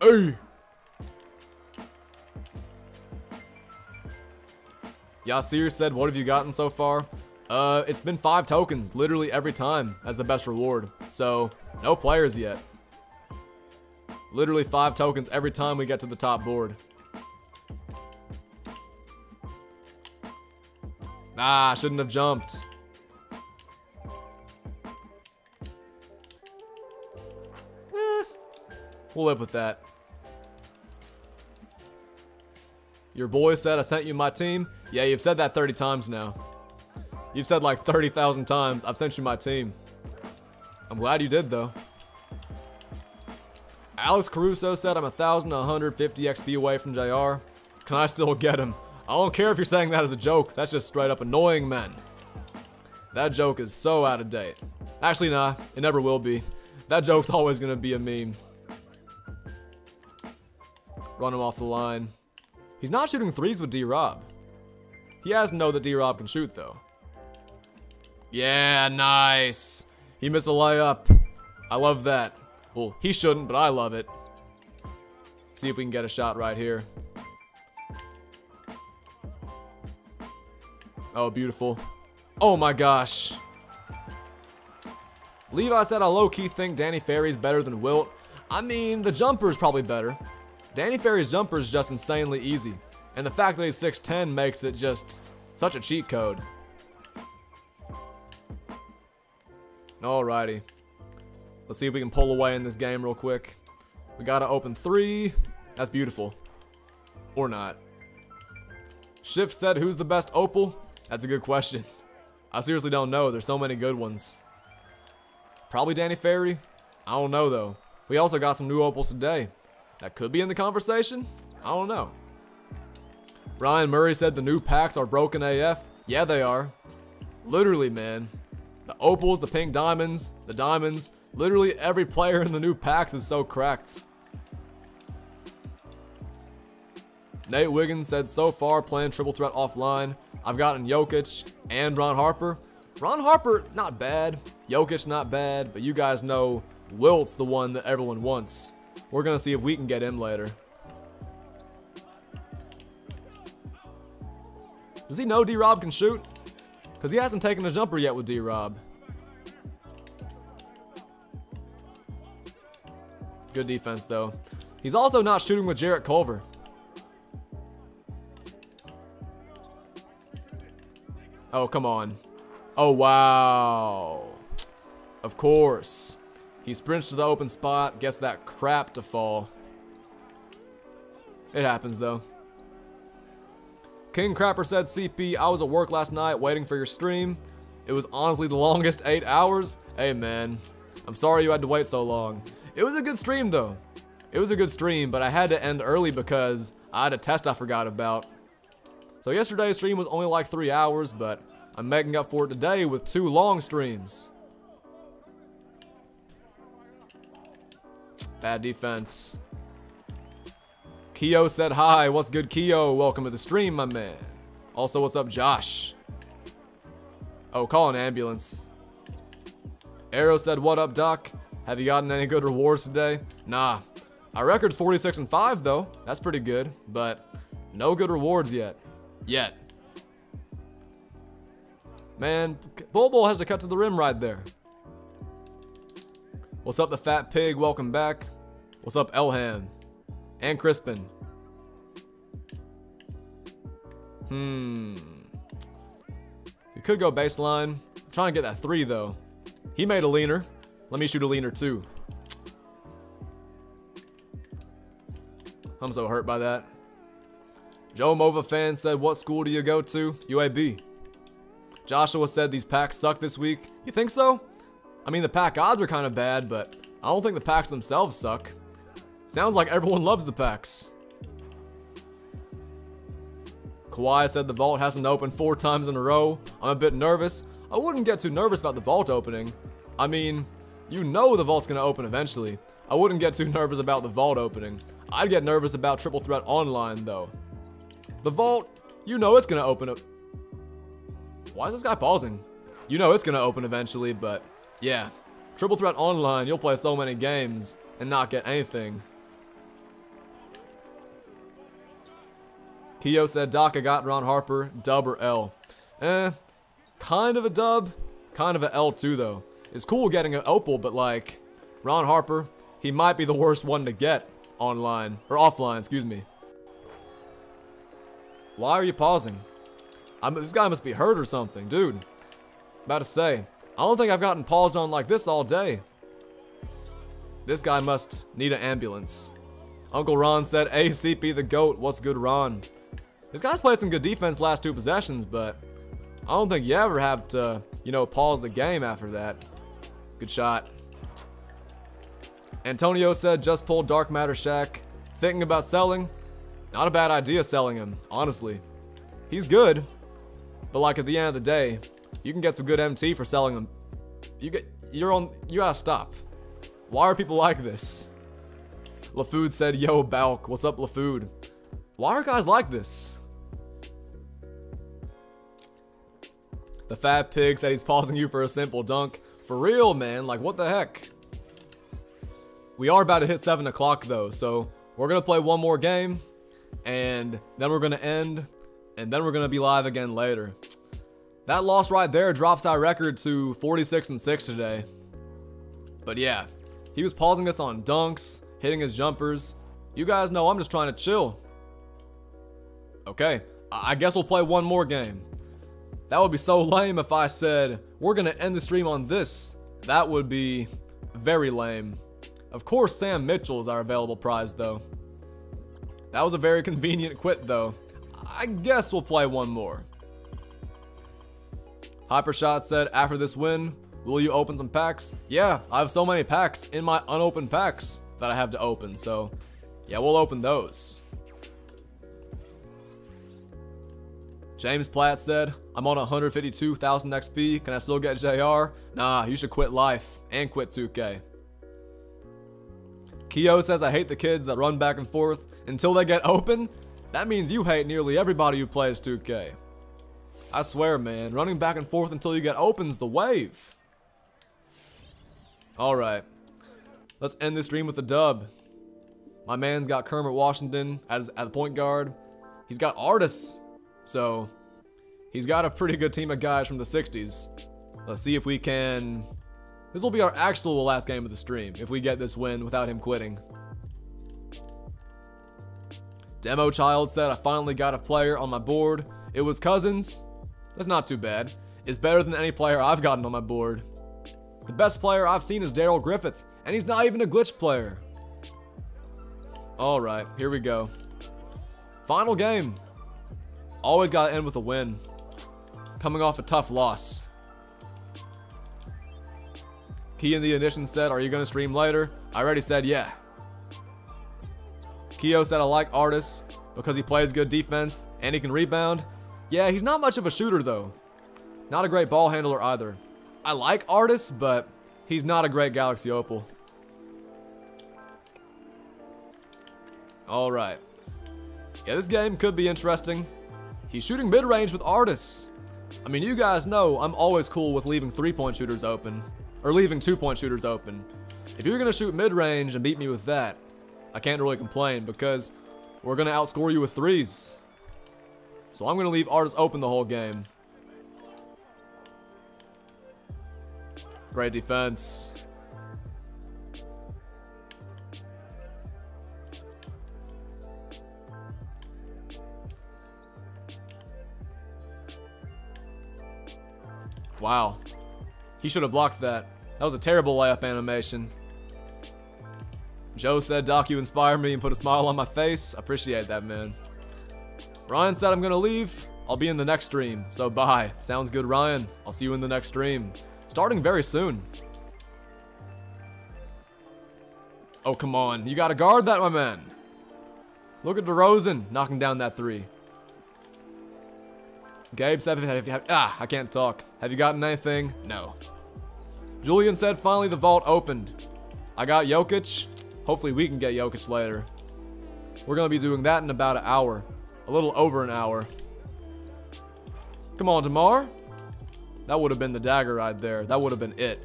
Hey! Yasir said, what have you gotten so far? Uh, it's been five tokens, literally every time, as the best reward. So, no players yet. Literally five tokens every time we get to the top board. Ah, I shouldn't have jumped. Eh, we'll live with that. Your boy said I sent you my team. Yeah, you've said that 30 times now. You've said like 30,000 times I've sent you my team. I'm glad you did though. Alex Caruso said I'm 1,150 XP away from JR. Can I still get him? I don't care if you're saying that as a joke. That's just straight up annoying men. That joke is so out of date. Actually, nah. It never will be. That joke's always to be a meme. Run him off the line. He's not shooting threes with D-Rob. He has to know that D-Rob can shoot, though. Yeah, nice. He missed a layup. I love that. Well, he shouldn't, but I love it. See if we can get a shot right here. Oh, beautiful. Oh my gosh. Levi said I low-key think Danny Ferry's better than Wilt. I mean, the jumper is probably better. Danny Ferry's jumper is just insanely easy. And the fact that he's 6'10 makes it just such a cheat code. Alrighty. Let's see if we can pull away in this game real quick. We gotta open three. That's beautiful. Or not. Shift said, who's the best Opal? That's a good question. I seriously don't know. There's so many good ones. Probably Danny Ferry. I don't know, though. We also got some new Opals today. That could be in the conversation. I don't know. Ryan Murray said the new packs are broken AF. Yeah, they are. Literally, man. The opals, the pink diamonds, the diamonds. Literally every player in the new packs is so cracked. Nate Wiggins said, so far playing triple threat offline, I've gotten Jokic and Ron Harper. Ron Harper, not bad. Jokic, not bad. But you guys know Wilt's the one that everyone wants. We're going to see if we can get him later. Does he know D-Rob can shoot? Because he hasn't taken a jumper yet with D-Rob. Good defense, though. He's also not shooting with Jarrett Culver. Oh, come on. Oh, wow. Of course. He sprints to the open spot, gets that crap to fall. It happens, though. King Crapper said, CP, I was at work last night waiting for your stream. It was honestly the longest eight hours. Hey, man. I'm sorry you had to wait so long. It was a good stream, though. It was a good stream, but I had to end early because I had a test I forgot about. So yesterday's stream was only like three hours, but I'm making up for it today with two long streams. Bad defense. Keo said hi. What's good, Keo? Welcome to the stream, my man. Also, what's up, Josh? Oh, call an ambulance. Arrow said, what up, Doc? Have you gotten any good rewards today? Nah. Our record's 46 and 5, though. That's pretty good, but no good rewards yet. Yet. Man, Bol has to cut to the rim right there. What's up, the Fat Pig? Welcome back. What's up, Elhan? And Crispin. Hmm. You could go baseline. I'm trying to get that three, though. He made a leaner. Let me shoot a leaner, too. I'm so hurt by that. Joe Mova fan said, what school do you go to? UAB. Joshua said these packs suck this week. You think so? I mean, the pack odds are kind of bad, but I don't think the packs themselves suck. Sounds like everyone loves the packs. Kawhi said the vault hasn't opened four times in a row. I'm a bit nervous. I wouldn't get too nervous about the vault opening. I mean, you know the vault's gonna open eventually. I wouldn't get too nervous about the vault opening. I'd get nervous about Triple Threat Online though. The vault, you know it's gonna open up. Why is this guy pausing? You know it's gonna open eventually, but yeah. Triple Threat Online, you'll play so many games and not get anything. Keo said, I got Ron Harper, dub or L. Eh, kind of a dub, kind of a L too though. It's cool getting an Opal, but like, Ron Harper, he might be the worst one to get online, or offline, excuse me. Why are you pausing? I mean, this guy must be hurt or something, dude. About to say, I don't think I've gotten paused on like this all day. This guy must need an ambulance. Uncle Ron said, ACP the GOAT, what's good Ron? This guy's played some good defense last two possessions, but I don't think you ever have to, you know, pause the game after that. Good shot. Antonio said, just pulled Dark Matter Shaq. Thinking about selling? Not a bad idea selling him, honestly. He's good, but like at the end of the day, you can get some good MT for selling him. You get, you're on, you gotta stop. Why are people like this? LaFood said, yo, Balk, what's up, LaFood? Why are guys like this? The fat pig said he's pausing you for a simple dunk. For real, man, like what the heck? We are about to hit 7 o'clock though, so we're to play one more game, and then we're to end, and then we're to be live again later. That loss right there drops our record to 46 and 6 today. But yeah, he was pausing us on dunks, hitting his jumpers. You guys know I'm just trying to chill. Okay, I guess we'll play one more game. That would be so lame if I said, we're gonna end the stream on this. That would be very lame. Of course, Sam Mitchell is our available prize, though. That was a very convenient quit, though. I guess we'll play one more. Hypershot said, after this win, will you open some packs? Yeah, I have so many packs in my unopened packs that I have to open, so yeah, we'll open those. James Platt said, I'm on 152,000 XP. Can I still get JR? Nah, you should quit life and quit 2K. Keo says, I hate the kids that run back and forth until they get open. That means you hate nearly everybody who plays 2K. I swear, man, running back and forth until you get open's the wave. Alright. Let's end this stream with a dub. My man's got Kermit Washington as at the point guard. He's got Artis so he's got a pretty good team of guys from the 60s. Let's see if we can... This will be our actual last game of the stream, if we get this win without him quitting. Demo Child said, I finally got a player on my board. It was Cousins. That's not too bad. It's better than any player I've gotten on my board. The best player I've seen is Darrell Griffith, and he's not even a glitch player. Alright, here we go. Final game. Always got to end with a win. Coming off a tough loss. Key in the addition said, are you to stream later? I already said yeah. Keo said, I like Artis because he plays good defense and he can rebound. Yeah, he's not much of a shooter though. Not a great ball handler either. I like Artis, but he's not a great Galaxy Opal. Alright. Yeah, this game could be interesting. He's shooting mid-range with Artis. I mean, you guys know I'm always cool with leaving three-point shooters open. Or leaving two-point shooters open. If you're going to shoot mid-range and beat me with that, I can't really complain because we're going to outscore you with threes. So I'm going to leave Artis open the whole game. Great defense. Wow. He should have blocked that. That was a terrible layup animation. Joe said, Doc, you inspire me and put a smile on my face. I appreciate that, man. Ryan said I'm gonna leave. I'll be in the next stream, so bye. Sounds good, Ryan. I'll see you in the next stream. Starting very soon. Oh, come on. You gotta guard that, my man. Look at DeRozan knocking down that three. Gabe said, have you, ah, I can't talk. Have you gotten anything? No. Julian said, finally the vault opened. I got Jokic. Hopefully we can get Jokic later. We're going to be doing that in about an hour. A little over an hour. Come on, DeMar. That would have been the dagger right there. That would have been it.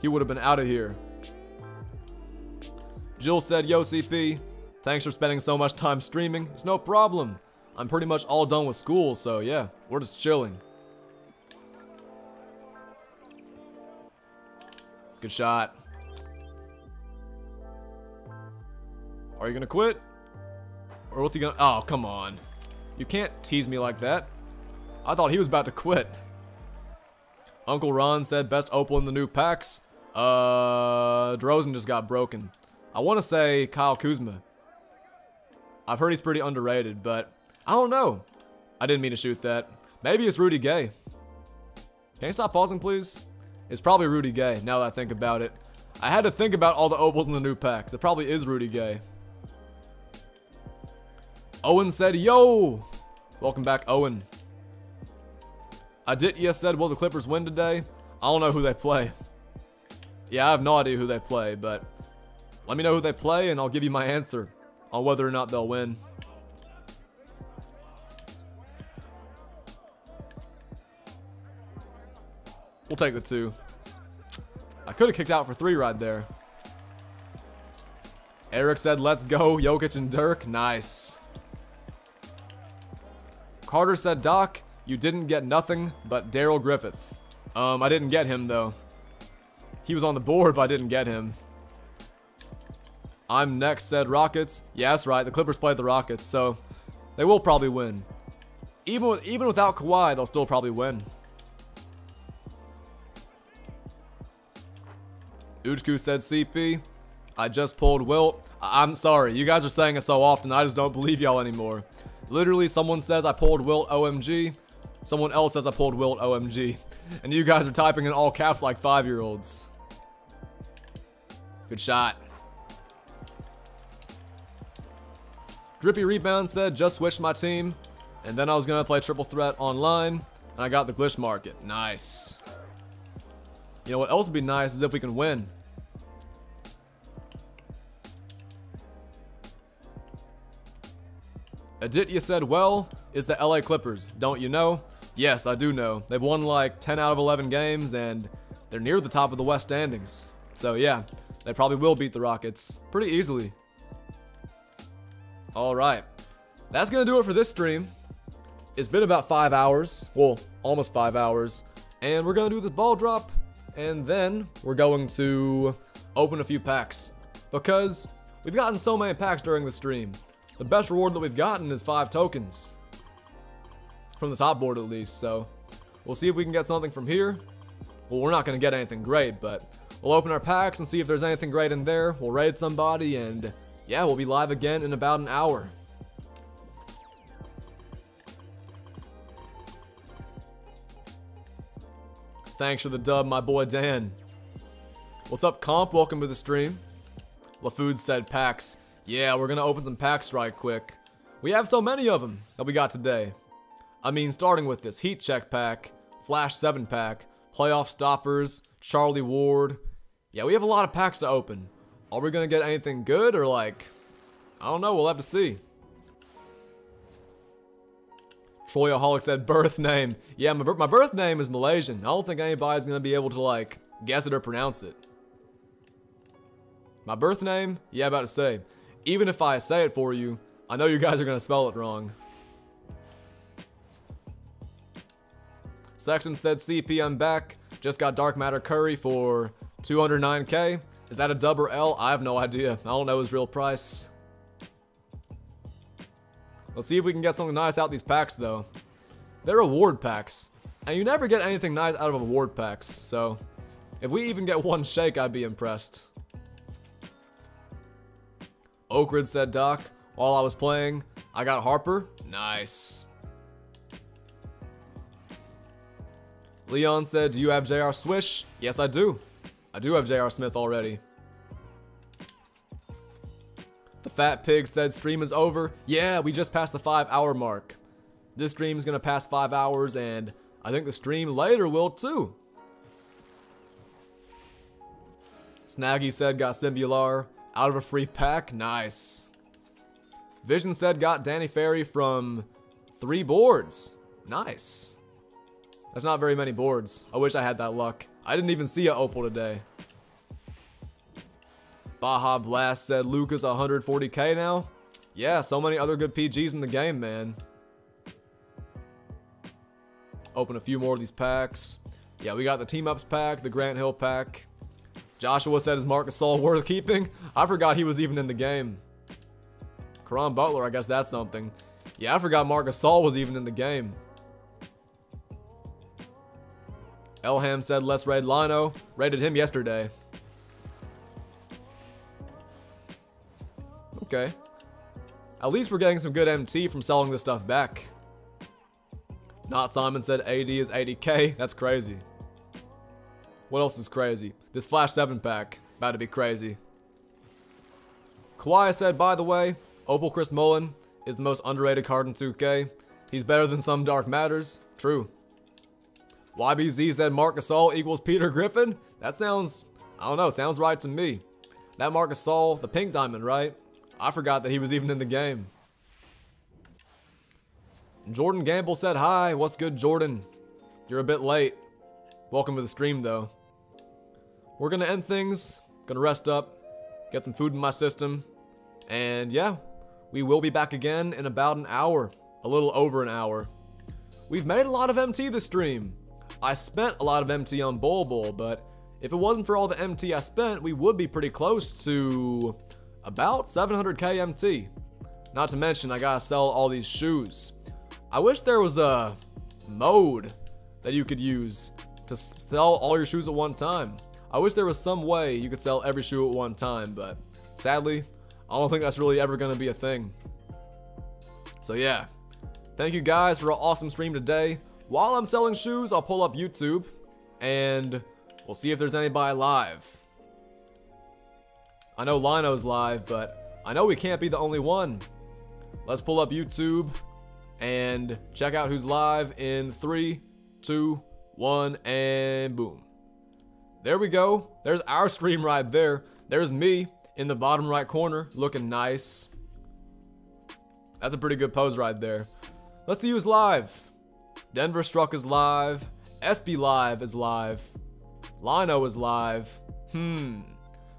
He would have been out of here. Jill said, Yo, CP, thanks for spending so much time streaming. It's no problem. I'm pretty much all done with school, so yeah, we're just chilling. Good shot. Are you gonna quit? Or what's he gonna- Oh, come on. You can't tease me like that. I thought he was about to quit. Uncle Ron said best opal in the new packs. Uh, DeRozan just got broken. I want to say Kyle Kuzma. I've heard he's pretty underrated, but I don't know. I didn't mean to shoot that. Maybe it's Rudy Gay. Can you stop pausing, please? It's probably Rudy Gay, now that I think about it. I had to think about all the opals in the new packs. It probably is Rudy Gay. Owen said, yo! Welcome back, Owen. Aditya said, will the Clippers win today? I don't know who they play. Yeah, I have no idea who they play, but let me know who they play and I'll give you my answer on whether or not they'll win. We'll take the two. I could have kicked out for three right there. Eric said, let's go, Jokic and Dirk. Nice. Carter said, Doc, you didn't get nothing but Darrell Griffith. Um, I didn't get him, though. He was on the board, but I didn't get him. I'm next, said Rockets. Yeah, that's right. The Clippers played the Rockets, so they will probably win. Even, with, even without Kawhi, they'll still probably win. Uchku said CP. I just pulled Wilt. I'm sorry. You guys are saying it so often, I just don't believe y'all anymore. Literally, someone says I pulled Wilt OMG. Someone else says I pulled Wilt OMG. And you guys are typing in all caps like five-year-olds. Good shot. Drippy Rebound said, just switched my team. And then I was going to play Triple Threat online. And I got the Glitch Market. Nice. You know what else would be nice is if we can win. Aditya said, well, is the LA Clippers. Don't you know? Yes, I do know. They've won like 10 out of 11 games and they're near the top of the West standings. So yeah, they probably will beat the Rockets pretty easily. All right. That's to do it for this stream. It's been about five hours. Well, almost five hours. And we're to do this ball drop. And then we're going to open a few packs. Because we've gotten so many packs during the stream. The best reward that we've gotten is five tokens. From the top board at least, so we'll see if we can get something from here. Well, we're not going to get anything great, but we'll open our packs and see if there's anything great in there. We'll raid somebody, and yeah, we'll be live again in about an hour. Thanks for the dub, my boy Dan. What's up, comp? Welcome to the stream. LaFood said packs. Yeah, we're gonna open some packs right quick. We have so many of them that we got today. I mean, starting with this Heat Check pack, Flash 7 pack, Playoff Stoppers, Charlie Ward. Yeah, we have a lot of packs to open. Are we gonna get anything good or like... I don't know, we'll have to see. Troyaholic said birth name. Yeah, my, my birth name is Malaysian. I don't think anybody's gonna be able to like guess it or pronounce it. My birth name? Yeah, about to say. Even if I say it for you, I know you guys are gonna spell it wrong. Section said CP, I'm back. Just got Dark Matter Curry for 209k. Is that a dub or L? I have no idea. I don't know his real price. Let's see if we can get something nice out these packs, though. They're award packs. And you never get anything nice out of award packs, so if we even get one shake, I'd be impressed. Oakrid said, Doc, while I was playing, I got Harper. Nice. Leon said, do you have J.R. Swish? Yes, I do. I do have J.R. Smith already. The Fat Pig said, stream is over. Yeah, we just passed the five hour mark. This stream is going to pass five hours, and I think the stream later will too. Snaggy said, got Simbular out of a free pack. Nice. Vision said, got Danny Ferry from three boards. Nice. That's not very many boards. I wish I had that luck. I didn't even see a Opal today. Baja Blast said Luka's 140k now. Yeah, so many other good PGs in the game, man. Open a few more of these packs. Yeah, we got the Team Ups pack, the Grant Hill pack. Joshua said, is Marc Gasol worth keeping? I forgot he was even in the game. Caron Butler, I guess that's something. Yeah, I forgot Marc Gasol was even in the game. Elham said, let's raid Lino. Raided him yesterday. Okay. At least we're getting some good MT from selling this stuff back. Not Simon said AD is 80k. That's crazy. What else is crazy? This Flash 7 pack. About to be crazy. Kawhi said, by the way, Opal Chris Mullin is the most underrated card in 2K. He's better than some Dark Matters. True. YBZ said Marc Gasol equals Peter Griffin? That sounds, I don't know, sounds right to me. That Marc Gasol, the pink diamond, right? I forgot that he was even in the game. Jordan Gamble said, Hi, what's good, Jordan? You're a bit late. Welcome to the stream, though. We're gonna end things, gonna rest up, get some food in my system, and yeah, we will be back again in about an hour. A little over an hour. We've made a lot of MT this stream. I spent a lot of MT on Bol Bol, but if it wasn't for all the MT I spent, we would be pretty close to about 700k MT. Not to mention, I gotta sell all these shoes. I wish there was a mode that you could use to sell all your shoes at one time. I wish there was some way you could sell every shoe at one time, but sadly, I don't think that's really ever gonna be a thing. So yeah, thank you guys for an awesome stream today. While I'm selling shoes, I'll pull up YouTube and we'll see if there's anybody live. I know Lino's live, but I know we can't be the only one. Let's pull up YouTube and check out who's live in three, two, one, and boom. There we go. There's our stream right there. There's me in the bottom right corner looking nice. That's a pretty good pose right there. Let's see who's live. Denver Struck is live. SB Live is live. Lino is live. Hmm.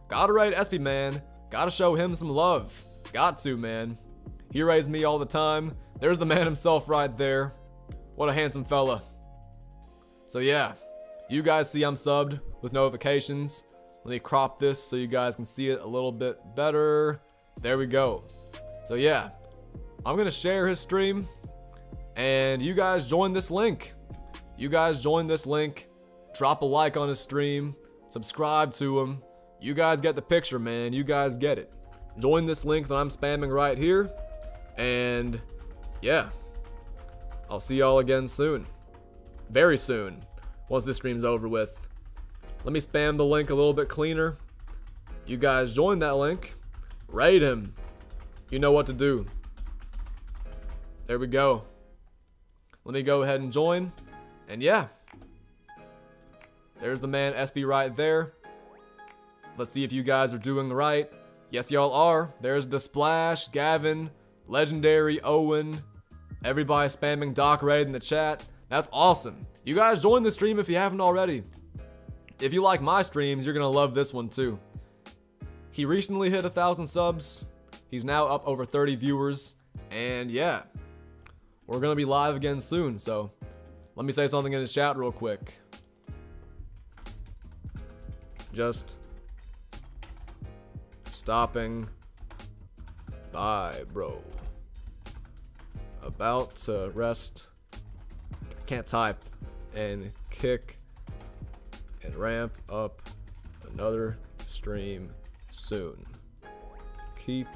Gotta rate SB, man. Gotta show him some love. Got to, man. He raids me all the time. There's the man himself right there. What a handsome fella. So yeah, you guys see I'm subbed with notifications. Let me crop this so you guys can see it a little bit better. There we go. So yeah, I'm gonna share his stream and you guys join this link. You guys join this link, drop a like on his stream, subscribe to him, you guys get the picture, man. You guys get it. Join this link that I'm spamming right here. And yeah, I'll see y'all again soon. Very soon, once this stream's over with. Let me spam the link a little bit cleaner. You guys join that link. Raid him. You know what to do. There we go. Let me go ahead and join. And yeah. There's the man SB right there. Let's see if you guys are doing right. Yes, y'all are. There's the Splash, Gavin, Legendary, Owen. Everybody spamming Doc Raid in the chat. That's awesome. You guys join the stream if you haven't already. If you like my streams, you're to love this one too. He recently hit a thousand subs. He's now up over 30 viewers. And yeah, we're to be live again soon. So let me say something in his chat real quick. Just stopping by, bro. About to rest. Can't type. and kick and ramp up another stream soon. Keep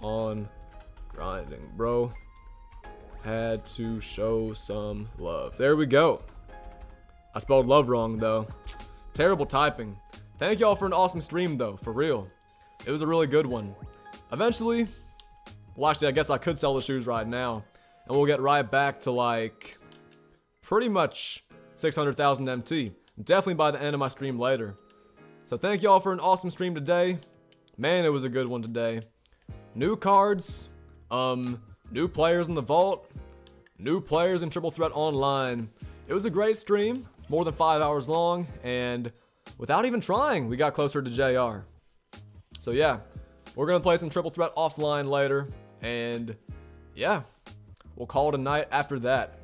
on grinding, bro. Had to show some love. There we go. I spelled love wrong, though. Terrible typing. Thank y'all for an awesome stream, though, for real. It was a really good one. Eventually, well, actually, I guess I could sell the shoes right now. And we'll get right back to, like, pretty much 600,000 MT. Definitely by the end of my stream later. So thank y'all for an awesome stream today. Man, it was a good one today. New cards, um, new players in the vault, new players in Triple Threat Online. It was a great stream, more than five hours long, and without even trying, we got closer to JR. So yeah, we're gonna play some Triple Threat offline later, and yeah, we'll call it a night after that.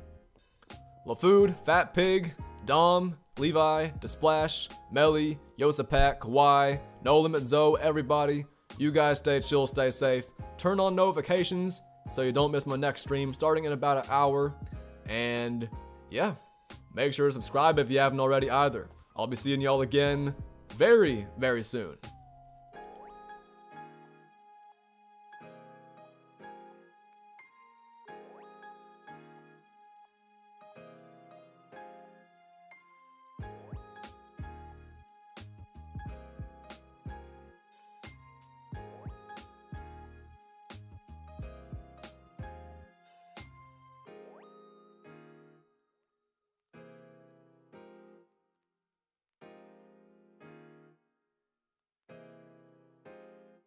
LaFood, Fat Pig, Dom, Levi, Desplash, Melly, Yosapak, Kawhi, No Limit Zoe, everybody. You guys stay chill, stay safe. Turn on notifications so you don't miss my next stream starting in about an hour. And yeah, make sure to subscribe if you haven't already either. I'll be seeing y'all again very, very soon.